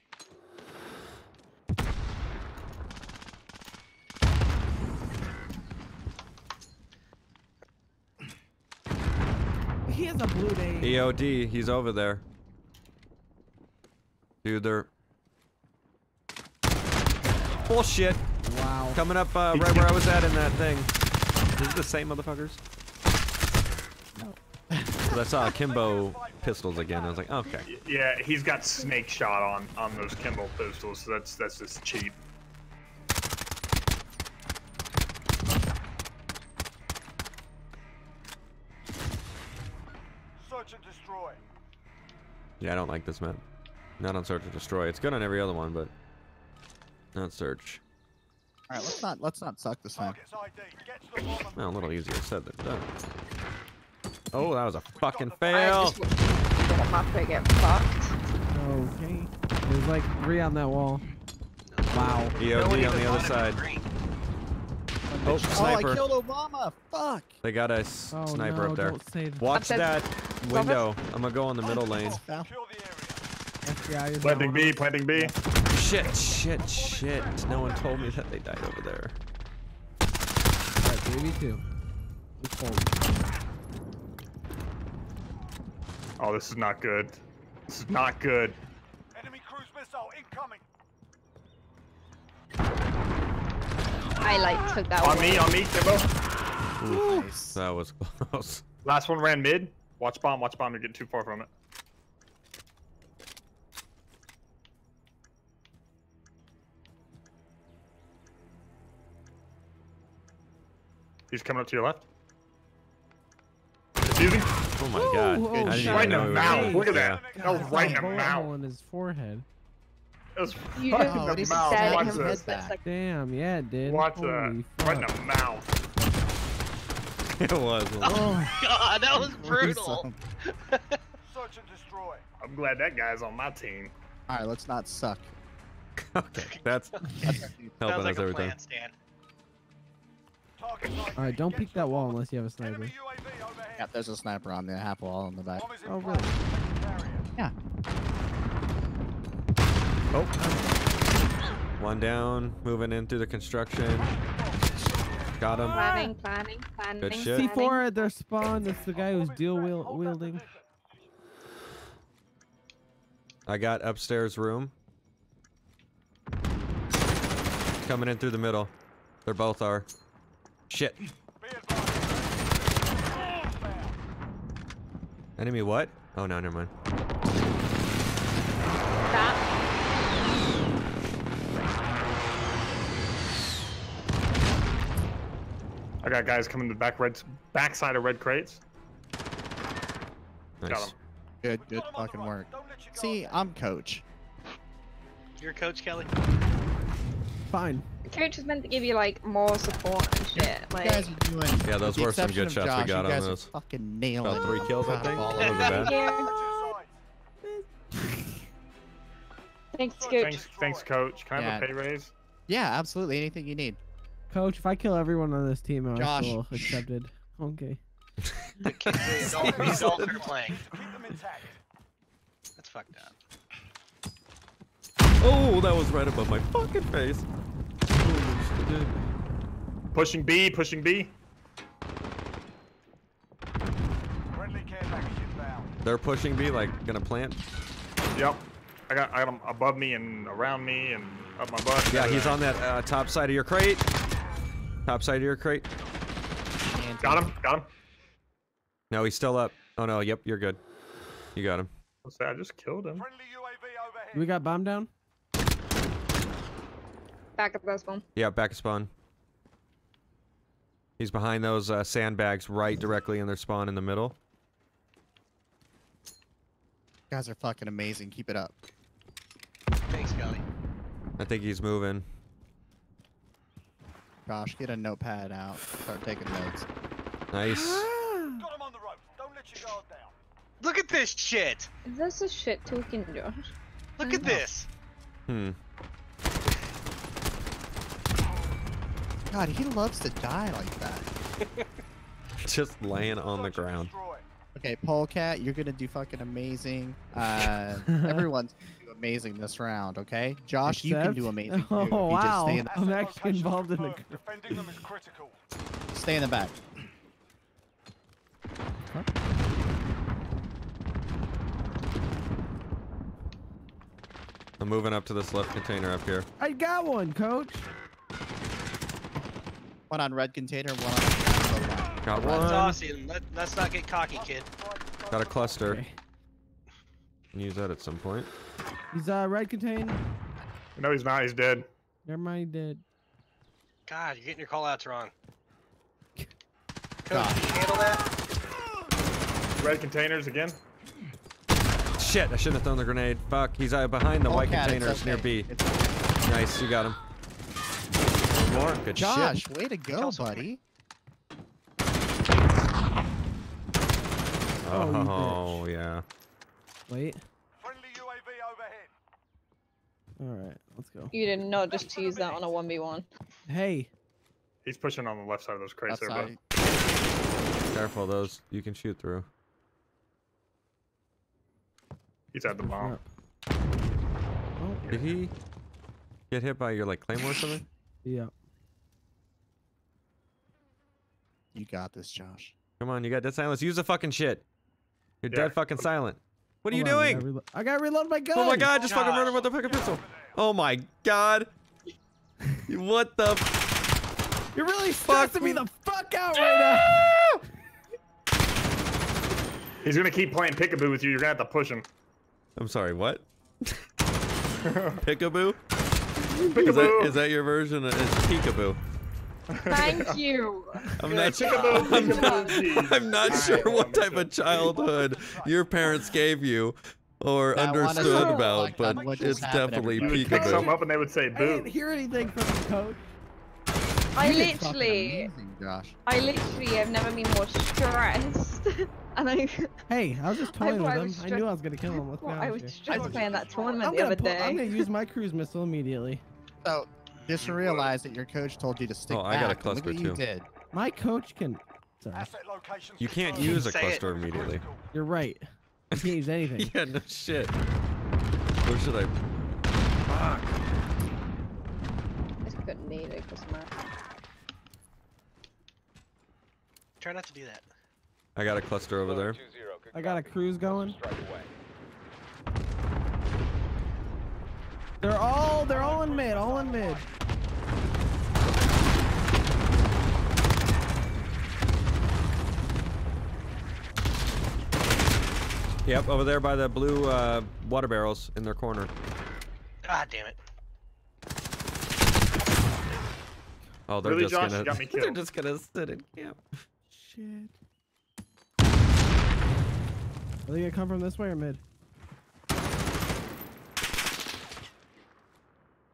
Speaker 5: He has a blue name.
Speaker 1: EOD, he's over there. Dude, they're. Bullshit.
Speaker 5: Wow.
Speaker 1: Coming up uh, right where I was at in that thing. Is it the same motherfuckers?
Speaker 3: No.
Speaker 1: 'Cause I saw Kimbo pistols again. I was like, okay.
Speaker 6: Yeah, he's got snake shot on on those Kimball pistols. So that's that's just cheap.
Speaker 1: Yeah, I don't like this map. Not on Search and Destroy. It's good on every other one, but not Search.
Speaker 3: All right, let's not let's not suck this time.
Speaker 7: Target's ID. Get to the bomb and
Speaker 1: Well, a little easier said than done. Oh, that was a fucking
Speaker 2: I
Speaker 1: fail.
Speaker 2: just want my to get fucked.
Speaker 5: Okay. There's like three on that wall. Wow.
Speaker 1: EOD on the other side. Oh,
Speaker 3: Oh, I
Speaker 1: sniper.
Speaker 3: killed Obama. Fuck.
Speaker 1: They got a
Speaker 5: Oh
Speaker 1: sniper
Speaker 5: no,
Speaker 1: up there.
Speaker 5: don't say that.
Speaker 1: Watch that window. I'm gonna go oh, on the middle lane.
Speaker 3: Foul.
Speaker 7: secure the area.
Speaker 5: FBI is
Speaker 6: Planting B,
Speaker 5: us.
Speaker 6: planting B.
Speaker 1: Shit, shit, shit. No one told me that they died over there.
Speaker 5: Alright, baby two.
Speaker 6: Oh, this is not good. This is not good.
Speaker 7: Enemy cruise missile incoming.
Speaker 2: I like took that
Speaker 6: On
Speaker 2: one.
Speaker 6: me, on me, Kimbo.
Speaker 1: Ooh,
Speaker 3: Nice.
Speaker 1: that was close.
Speaker 6: Last one ran mid. Watch bomb, watch bomb. You're getting too far from it. He's coming up to your left. Defusing.
Speaker 1: Oh my god.
Speaker 5: Ooh, oh,
Speaker 1: I
Speaker 5: oh,
Speaker 1: didn't
Speaker 5: shit.
Speaker 1: even
Speaker 6: Right in the mouth. Look at
Speaker 1: Yeah.
Speaker 6: that. That was right in the mouth.
Speaker 5: On his forehead.
Speaker 6: That
Speaker 2: You
Speaker 6: right
Speaker 3: Oh,
Speaker 6: the
Speaker 3: just
Speaker 6: mouth.
Speaker 2: stared
Speaker 6: Watch
Speaker 2: him for
Speaker 6: that.
Speaker 5: Damn, yeah, it did.
Speaker 6: Watch
Speaker 5: Holy
Speaker 6: that. Right in the mouth.
Speaker 1: It was.
Speaker 3: Oh,
Speaker 4: God, that was brutal.
Speaker 3: gruesome.
Speaker 7: Search and destroy.
Speaker 6: I'm glad that guy's on my team.
Speaker 3: All right, let's not suck.
Speaker 1: okay, that's
Speaker 3: That's
Speaker 1: helping
Speaker 4: Sounds
Speaker 1: us
Speaker 4: like a
Speaker 1: every
Speaker 4: plan,
Speaker 1: time.
Speaker 4: Stan.
Speaker 7: Target's ID.
Speaker 5: Alright, don't peek that wall unless you have a sniper.
Speaker 7: Enemy UAV overhead.
Speaker 3: yeah, there's a sniper on the half wall in the back.
Speaker 7: Bomb is in
Speaker 5: Oh, really?
Speaker 7: Area.
Speaker 1: Oh. One down, moving in through the construction. Got him.
Speaker 2: Planning, planning, planning.
Speaker 1: Good shit.
Speaker 5: C4 at their spawn. That's the guy who's dual wiel- wielding.
Speaker 1: I got upstairs room. Coming in through the middle. They're both are. Shit. Enemy what? Oh no, never mind.
Speaker 6: Got guys coming to the back red backside of red crates. Got
Speaker 1: Nice.
Speaker 6: 'em.
Speaker 3: Good, good fucking work. See, I'm coach.
Speaker 4: You're coach, Kelly.
Speaker 5: Fine.
Speaker 2: Coach was meant to give you like more support and shit.
Speaker 3: You
Speaker 2: Like,
Speaker 3: guys are doing.
Speaker 1: Yeah, those were some good
Speaker 3: of
Speaker 1: shots we got
Speaker 3: you
Speaker 1: on
Speaker 3: guys are
Speaker 1: those.
Speaker 3: Fucking nailing
Speaker 1: About
Speaker 3: it.
Speaker 1: three kills, I think.
Speaker 3: ball
Speaker 1: That
Speaker 3: over.
Speaker 1: wasn't
Speaker 2: thanks, Coach.
Speaker 6: Thanks, thanks, coach. Can I have a pay raise?
Speaker 3: Yeah, absolutely. Anything you need.
Speaker 5: Coach, if I kill everyone on this team, am I
Speaker 3: Josh.
Speaker 5: still accepted? Okay.
Speaker 4: The kids, the adult, are playing.
Speaker 7: Keep them intact.
Speaker 4: That's fucked up.
Speaker 1: Oh, that was right above my fucking face.
Speaker 6: Pushing B, pushing B.
Speaker 7: Friendly care package inbound.
Speaker 1: They're pushing B, like gonna plant.
Speaker 6: Yep. I got, I got him above me and around me and up my butt.
Speaker 1: Yeah, he's on that uh, top side of your crate. Top side of your crate.
Speaker 6: Got him, got him.
Speaker 1: No, he's still up. Oh no, yep, you're good. You got him.
Speaker 6: What's that? I just killed him.
Speaker 7: Friendly UAV overhead.
Speaker 5: We got bomb down.
Speaker 2: Back up those one.
Speaker 1: Yeah, back of spawn. He's behind those uh, sandbags right directly in their spawn in the middle.
Speaker 3: You guys are fucking amazing. Keep it up.
Speaker 4: Thanks, Kelly.
Speaker 1: I think he's moving.
Speaker 3: Josh, get a notepad out. Start taking notes.
Speaker 1: Nice.
Speaker 7: Got them on the rope. Don't let your guard down.
Speaker 4: Look at this shit.
Speaker 2: Is this a shit talking, Josh?
Speaker 4: Look at this.
Speaker 1: Hmm.
Speaker 3: God, he loves to die like that.
Speaker 1: Just laying on the ground.
Speaker 3: Okay, Polecat, you're gonna do fucking amazing. Uh, everyone's gonna do amazing this round. Okay, Josh, you can do amazing.
Speaker 5: Oh
Speaker 3: too. if you just
Speaker 5: wow!
Speaker 3: stay in,
Speaker 5: I'm actually involved in the.
Speaker 7: Defending them is critical.
Speaker 3: stay in the back.
Speaker 1: I'm moving up to this left container up here.
Speaker 5: I got one, coach.
Speaker 3: One on red container, one on.
Speaker 1: Got
Speaker 4: That's
Speaker 1: one.
Speaker 4: awesome. Let, let's not get cocky, kid.
Speaker 1: Got a cluster.
Speaker 5: Okay.
Speaker 1: Can use that at some point.
Speaker 5: He's uh red contain.
Speaker 6: No, he's not. He's dead.
Speaker 5: Never mind, he did.
Speaker 4: God, you're getting your call outs wrong. Coach,
Speaker 3: God.
Speaker 4: can you handle that?
Speaker 6: Red containers again.
Speaker 1: Shit, I shouldn't have thrown the grenade. Fuck, he's uh, behind the white
Speaker 3: Polecat, it's
Speaker 1: containers near. B.
Speaker 3: It's-
Speaker 1: Nice, you got him. One more. Good
Speaker 3: Josh,
Speaker 1: shit.
Speaker 3: way to go, buddy.
Speaker 5: Oh, you
Speaker 1: Oh, yeah.
Speaker 5: Wait.
Speaker 7: Friendly UAV overhead.
Speaker 5: All right, let's go.
Speaker 2: You did not just choose that on a 1v1.
Speaker 5: Hey,
Speaker 6: He's pushing on the left side of those crates there,
Speaker 3: Outside.
Speaker 6: bud.
Speaker 1: Careful, those you can shoot through.
Speaker 6: He's at the bomb.
Speaker 5: up. Oh,
Speaker 1: Did he get hit by your like claymore or something?
Speaker 5: yeah.
Speaker 3: You got this, Josh.
Speaker 1: Come on, you got dead silence. Use the fucking shit. You're
Speaker 6: Yeah.
Speaker 1: dead fucking silent. What are you
Speaker 5: on,
Speaker 1: doing?
Speaker 5: gotta I gotta reload my gun.
Speaker 1: Oh my god, just fucking
Speaker 4: Josh.
Speaker 1: murdered with the fucking pistol. Oh my god. what the f-
Speaker 5: You're really
Speaker 1: Fuck
Speaker 5: stressing me
Speaker 1: me.
Speaker 5: the fuck out right now.
Speaker 6: He's gonna keep playing peekaboo with you. You're gonna have to push him.
Speaker 1: I'm sorry, what? Peekaboo? Is
Speaker 6: Peekaboo.
Speaker 1: that, is that your version? of- It's peekaboo.
Speaker 2: Thank you.
Speaker 1: I'm not sure. I'm not. I'm not
Speaker 6: Alright,
Speaker 1: sure what type of childhood your parents gave you or
Speaker 3: That one is
Speaker 1: understood about,
Speaker 3: reflect
Speaker 1: but
Speaker 3: on
Speaker 1: it's
Speaker 3: just happened
Speaker 1: definitely
Speaker 6: You would pick
Speaker 1: peekaboo.
Speaker 6: up and they would say
Speaker 5: I
Speaker 6: boo.
Speaker 5: didn't hear anything from the coach.
Speaker 2: I
Speaker 3: You
Speaker 2: literally,
Speaker 3: amazing, Josh.
Speaker 2: I literally have never been more stressed. and I,
Speaker 5: Hey, I was just toying with
Speaker 2: I
Speaker 5: him. I knew I was gonna kill him. Let's be
Speaker 2: well, I was
Speaker 5: here.
Speaker 2: stressed playing that tournament
Speaker 5: I'm
Speaker 2: the
Speaker 5: gonna,
Speaker 2: other
Speaker 5: pull, I'm gonna use my cruise missile immediately.
Speaker 3: So just mm. realize that your coach told you to stick
Speaker 1: Oh, I got a
Speaker 3: back. and Look
Speaker 1: cluster
Speaker 3: what you
Speaker 1: too.
Speaker 3: did.
Speaker 5: My coach can. Sorry,
Speaker 7: Asset locations
Speaker 1: You can't
Speaker 7: confirmed.
Speaker 1: use a
Speaker 4: Say it.
Speaker 1: cluster immediately.
Speaker 5: You're right. I can't use anything.
Speaker 1: yeah, no shit. Where should I? Fuck.
Speaker 2: I just couldn't need it because.
Speaker 4: Try not to do that.
Speaker 1: I got a cluster over there.
Speaker 5: I got a cruise going. They're all they're all in mid, all in mid.
Speaker 1: Yep, over there by the blue uh, water barrels in their corner.
Speaker 4: Ah, damn it.
Speaker 1: Oh, they're
Speaker 6: Really,
Speaker 1: just
Speaker 6: Josh?
Speaker 1: gonna
Speaker 6: got me
Speaker 1: They're just gonna sit in camp.
Speaker 5: Shit. Are they gonna come from this way or mid?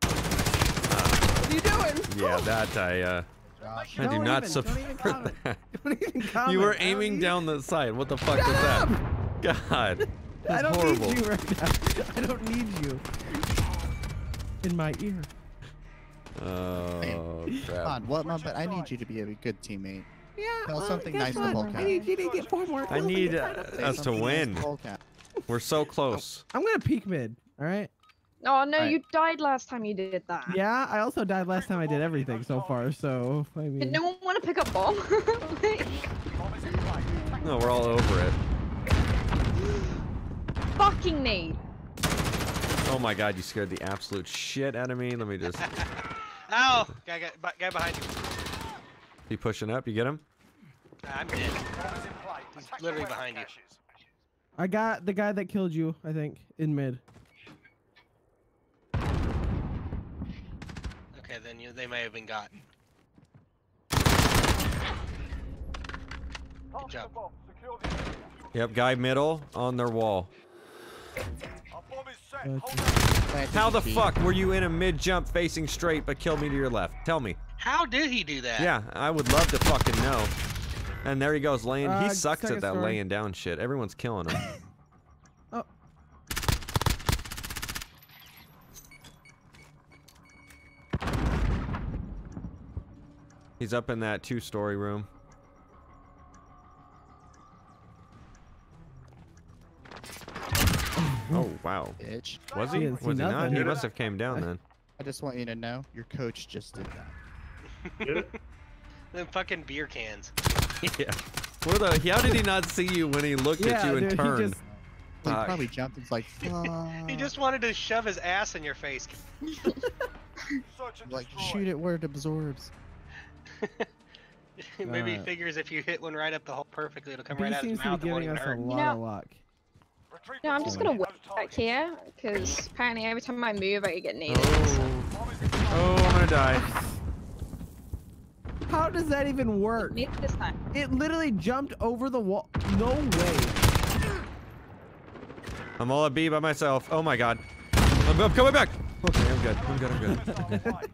Speaker 5: What are you doing?
Speaker 1: Yeah, that I. Uh,
Speaker 3: Josh,
Speaker 1: I do
Speaker 5: Don't
Speaker 1: not
Speaker 5: even- don't
Speaker 1: support
Speaker 5: even
Speaker 1: that.
Speaker 5: Don't even.
Speaker 1: You were aiming down the side. What the fuck was that? God,
Speaker 5: I
Speaker 1: that's
Speaker 5: don't
Speaker 1: horrible.
Speaker 5: need you right now. I don't need you. In my ear.
Speaker 1: Oh
Speaker 3: Come
Speaker 1: crap!
Speaker 3: on, what, Muppet? I need you to be a good teammate.
Speaker 5: Yeah.
Speaker 3: Tell
Speaker 5: well,
Speaker 3: something
Speaker 5: guess
Speaker 3: nice to
Speaker 5: what?
Speaker 3: Polecat.
Speaker 5: I need you to get four more.
Speaker 1: I need uh,
Speaker 5: right up there.
Speaker 1: us to
Speaker 3: Something nice
Speaker 1: win. We're so close.
Speaker 5: I'm gonna peek mid. All right.
Speaker 2: Oh no,
Speaker 3: Alright.
Speaker 2: you died last time you did that.
Speaker 5: Yeah. I also died last time I did everything so far. So I mean.
Speaker 2: Did no one want to pick up bomb? Like,
Speaker 1: No, we're all over it.
Speaker 2: Fucking need.
Speaker 1: Oh my God, you scared the absolute shit out of me. Let me just
Speaker 4: Ow! Guy, guy, guy behind you.
Speaker 1: be pushing up. You get him?
Speaker 4: I'm dead. He's literally behind you.
Speaker 5: I got the guy that killed you. I think in mid.
Speaker 4: Okay, then you, they may have been got. Good job.
Speaker 1: Yep, guy middle on their wall.
Speaker 3: Planted
Speaker 1: How the fuck were you in a mid jump facing straight but killed me to your left? Tell me.
Speaker 4: How did he do that?
Speaker 1: Yeah, I would love to fucking know. And there he goes laying.
Speaker 5: Uh,
Speaker 1: he sucks at that
Speaker 5: story.
Speaker 1: laying down shit. Everyone's killing him.
Speaker 5: Oh.
Speaker 1: He's up in that two-story room. Oh wow.
Speaker 3: Bitch.
Speaker 1: Was
Speaker 5: He
Speaker 1: he?
Speaker 5: didn't see
Speaker 1: Was he not? He must have came down then.
Speaker 3: I just want you to know, your coach just did that.
Speaker 6: Get it?
Speaker 4: Them fucking beer cans.
Speaker 1: yeah. Where the? How did he not see you when he looked at
Speaker 5: yeah,
Speaker 1: you and
Speaker 5: dude,
Speaker 1: turned?
Speaker 5: he just
Speaker 3: Well,
Speaker 1: Fuck.
Speaker 3: he probably jumped and was like,
Speaker 4: He just wanted to shove his ass in your face.
Speaker 3: like shoot it where it absorbs.
Speaker 4: Maybe he
Speaker 5: Uh,
Speaker 4: figures if you hit one right up the hole perfectly, it'll come
Speaker 5: B
Speaker 4: right out of
Speaker 5: seems
Speaker 4: his mouth.
Speaker 5: be
Speaker 4: It won't
Speaker 5: giving
Speaker 4: even
Speaker 5: us a
Speaker 4: hurt.
Speaker 5: lot
Speaker 2: know-
Speaker 5: of luck.
Speaker 2: No, I'm just gonna wait back here because apparently every time I move, I get needed.
Speaker 1: Oh. Oh, I'm gonna die.
Speaker 5: How does that even work?
Speaker 2: Need this time.
Speaker 5: It literally jumped over the wall. No way.
Speaker 1: I'm all at B by myself. Oh my god. I'm, I'm coming back. Okay, I'm good. I'm good. I'm good.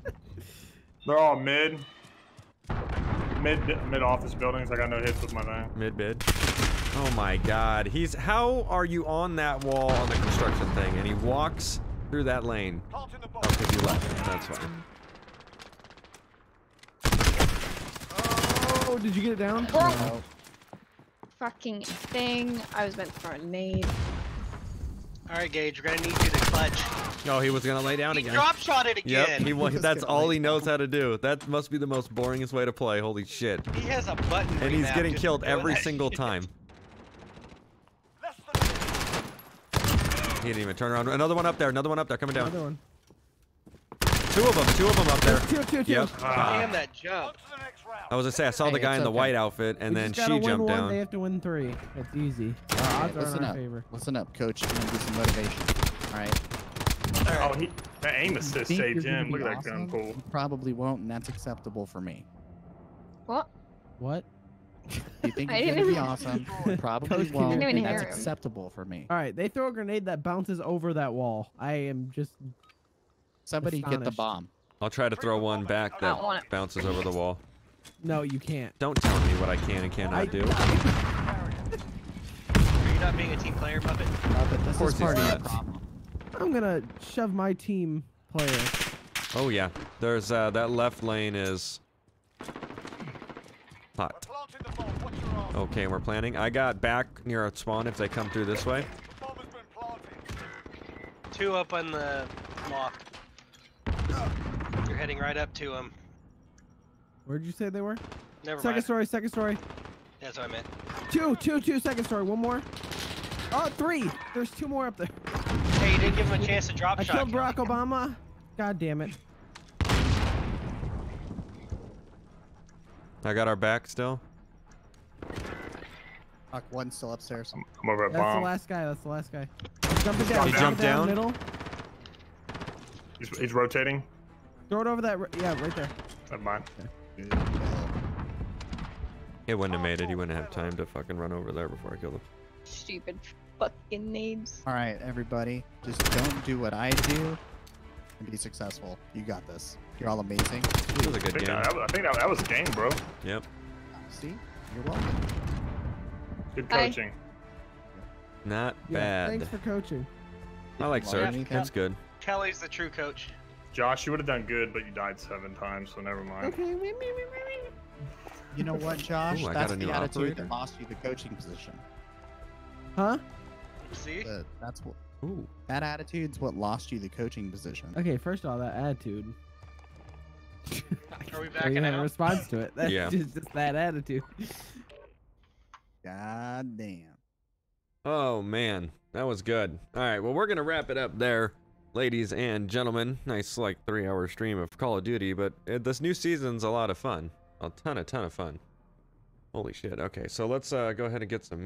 Speaker 6: They're all mid. Mid mid office buildings. I got no hits with my thing.
Speaker 1: Mid bid. Oh my god. He's how are you on that wall on the construction thing and he walks through that lane? Oh, because you left. That's fine.
Speaker 5: Oh, did you get it down?
Speaker 2: Oh. Fucking thing. I was meant to throw a nade.
Speaker 4: All right, Gage, we're gonna need you to clutch.
Speaker 1: Oh, he was gonna lay down
Speaker 4: He
Speaker 1: again.
Speaker 4: drop shot it again.
Speaker 1: Yep, he that's all he knows how to do. That must be the most boringest way to play. Holy shit.
Speaker 4: He has a button.
Speaker 1: And he's
Speaker 4: remap
Speaker 1: getting killed every single time. He didn't even turn around. Another one up there. Another one up there. Coming down.
Speaker 5: Another one.
Speaker 1: Two of them. Two of them up there.
Speaker 5: Two, two, two.
Speaker 1: Yep.
Speaker 4: Damn that jump.
Speaker 1: I was gonna say I saw the guy
Speaker 3: it's
Speaker 1: in the
Speaker 3: okay.
Speaker 1: white outfit, and
Speaker 5: We
Speaker 1: then she jumped
Speaker 5: one,
Speaker 1: down.
Speaker 5: They have to win three. It's easy. Our odds are in
Speaker 3: Listen up.
Speaker 5: favor.
Speaker 3: Listen up, coach. I'm gonna do some motivation. All right.
Speaker 6: Oh, he that aim assist
Speaker 3: Think
Speaker 6: saved him. Look
Speaker 3: be
Speaker 6: at that gun
Speaker 3: awesome?
Speaker 6: pull.
Speaker 3: Probably won't, and that's acceptable for me.
Speaker 2: What?
Speaker 5: What?
Speaker 3: You think
Speaker 2: I
Speaker 3: you're
Speaker 2: didn't
Speaker 3: gonna be
Speaker 2: even-
Speaker 3: awesome? Probably
Speaker 5: Coach, can
Speaker 3: won't,
Speaker 2: I didn't
Speaker 3: and that's
Speaker 2: hear him.
Speaker 3: acceptable for me.
Speaker 5: All right, they throw a grenade that bounces over that wall. I am just.
Speaker 3: Somebody get the
Speaker 5: astonished.
Speaker 3: bomb.
Speaker 1: I'll try to throw one back
Speaker 2: I
Speaker 1: that
Speaker 2: don't want it.
Speaker 1: bounces over the wall.
Speaker 5: No, you can't.
Speaker 1: Don't tell me what I can and cannot
Speaker 5: I-
Speaker 1: do.
Speaker 4: Are you not being a team player, puppet?
Speaker 3: Uh, but this
Speaker 1: course
Speaker 3: is
Speaker 1: he's
Speaker 3: part of
Speaker 1: not.
Speaker 3: the problem.
Speaker 5: I'm gonna shove my team player.
Speaker 1: Oh yeah, there's uh, that left lane is hot. Okay, we're planning. I got back near our spawn if they come through this way.
Speaker 4: Two up on the loft. You're heading right up to them.
Speaker 5: Where'd you say they were?
Speaker 4: Never
Speaker 5: second
Speaker 4: mind.
Speaker 5: story. Second story.
Speaker 4: That's what I meant.
Speaker 5: Two, two, two second story. One more. Oh, three. There's two more up there.
Speaker 4: Hey, you didn't give him a chance to drop
Speaker 5: I
Speaker 4: shot.
Speaker 5: killed Barack Obama. God damn it.
Speaker 1: I got our back still.
Speaker 3: Fuck, one's still upstairs.
Speaker 6: I'm, I'm over at
Speaker 5: That's the last guy. That's the last guy. Jumping down.
Speaker 6: He
Speaker 5: jumping
Speaker 1: jumped down?
Speaker 5: Middle.
Speaker 6: He's, he's rotating.
Speaker 5: Throw it over that. Yeah, right there.
Speaker 6: Never mind.
Speaker 3: Good kill.
Speaker 1: It wouldn't have made it. He wouldn't have time to fucking run over there before I killed him.
Speaker 2: Stupid fucking names.
Speaker 3: All right, everybody, just don't do what I do and be successful. You got this. You're all amazing.
Speaker 1: It was a
Speaker 6: I
Speaker 1: good
Speaker 6: think,
Speaker 1: game.
Speaker 6: that, that I think that, that was a game, bro.
Speaker 1: Yep.
Speaker 3: See, you're welcome.
Speaker 6: Good
Speaker 2: Hi.
Speaker 6: coaching.
Speaker 1: Not
Speaker 5: Yeah,
Speaker 1: bad.
Speaker 5: Thanks for coaching.
Speaker 1: I like
Speaker 3: Serge.
Speaker 1: Surge.
Speaker 3: anything.
Speaker 1: It's good.
Speaker 4: Kelly's the true coach.
Speaker 6: Josh, you would have done good, but you died seven times, so never mind.
Speaker 5: Okay.
Speaker 3: You know what, Josh?
Speaker 1: Ooh,
Speaker 3: That's the attitude
Speaker 1: operator.
Speaker 3: that lost you the coaching position.
Speaker 5: Huh?
Speaker 4: See?
Speaker 3: That- that's what.
Speaker 1: Ooh.
Speaker 3: That attitude's what lost you the coaching position.
Speaker 5: Okay. First of all, that attitude.
Speaker 4: Are we
Speaker 5: So
Speaker 4: backing
Speaker 5: you have a response to it. That's
Speaker 1: Yeah.
Speaker 5: just, just that attitude.
Speaker 3: God damn.
Speaker 1: Oh man, that was good. All right, well we're gonna wrap it up there, ladies and gentlemen. Nice like three-hour stream of Call of Duty, but uh, this new season's a lot of fun. A ton, a ton of fun. Holy shit. Okay, so let's uh, go ahead and get some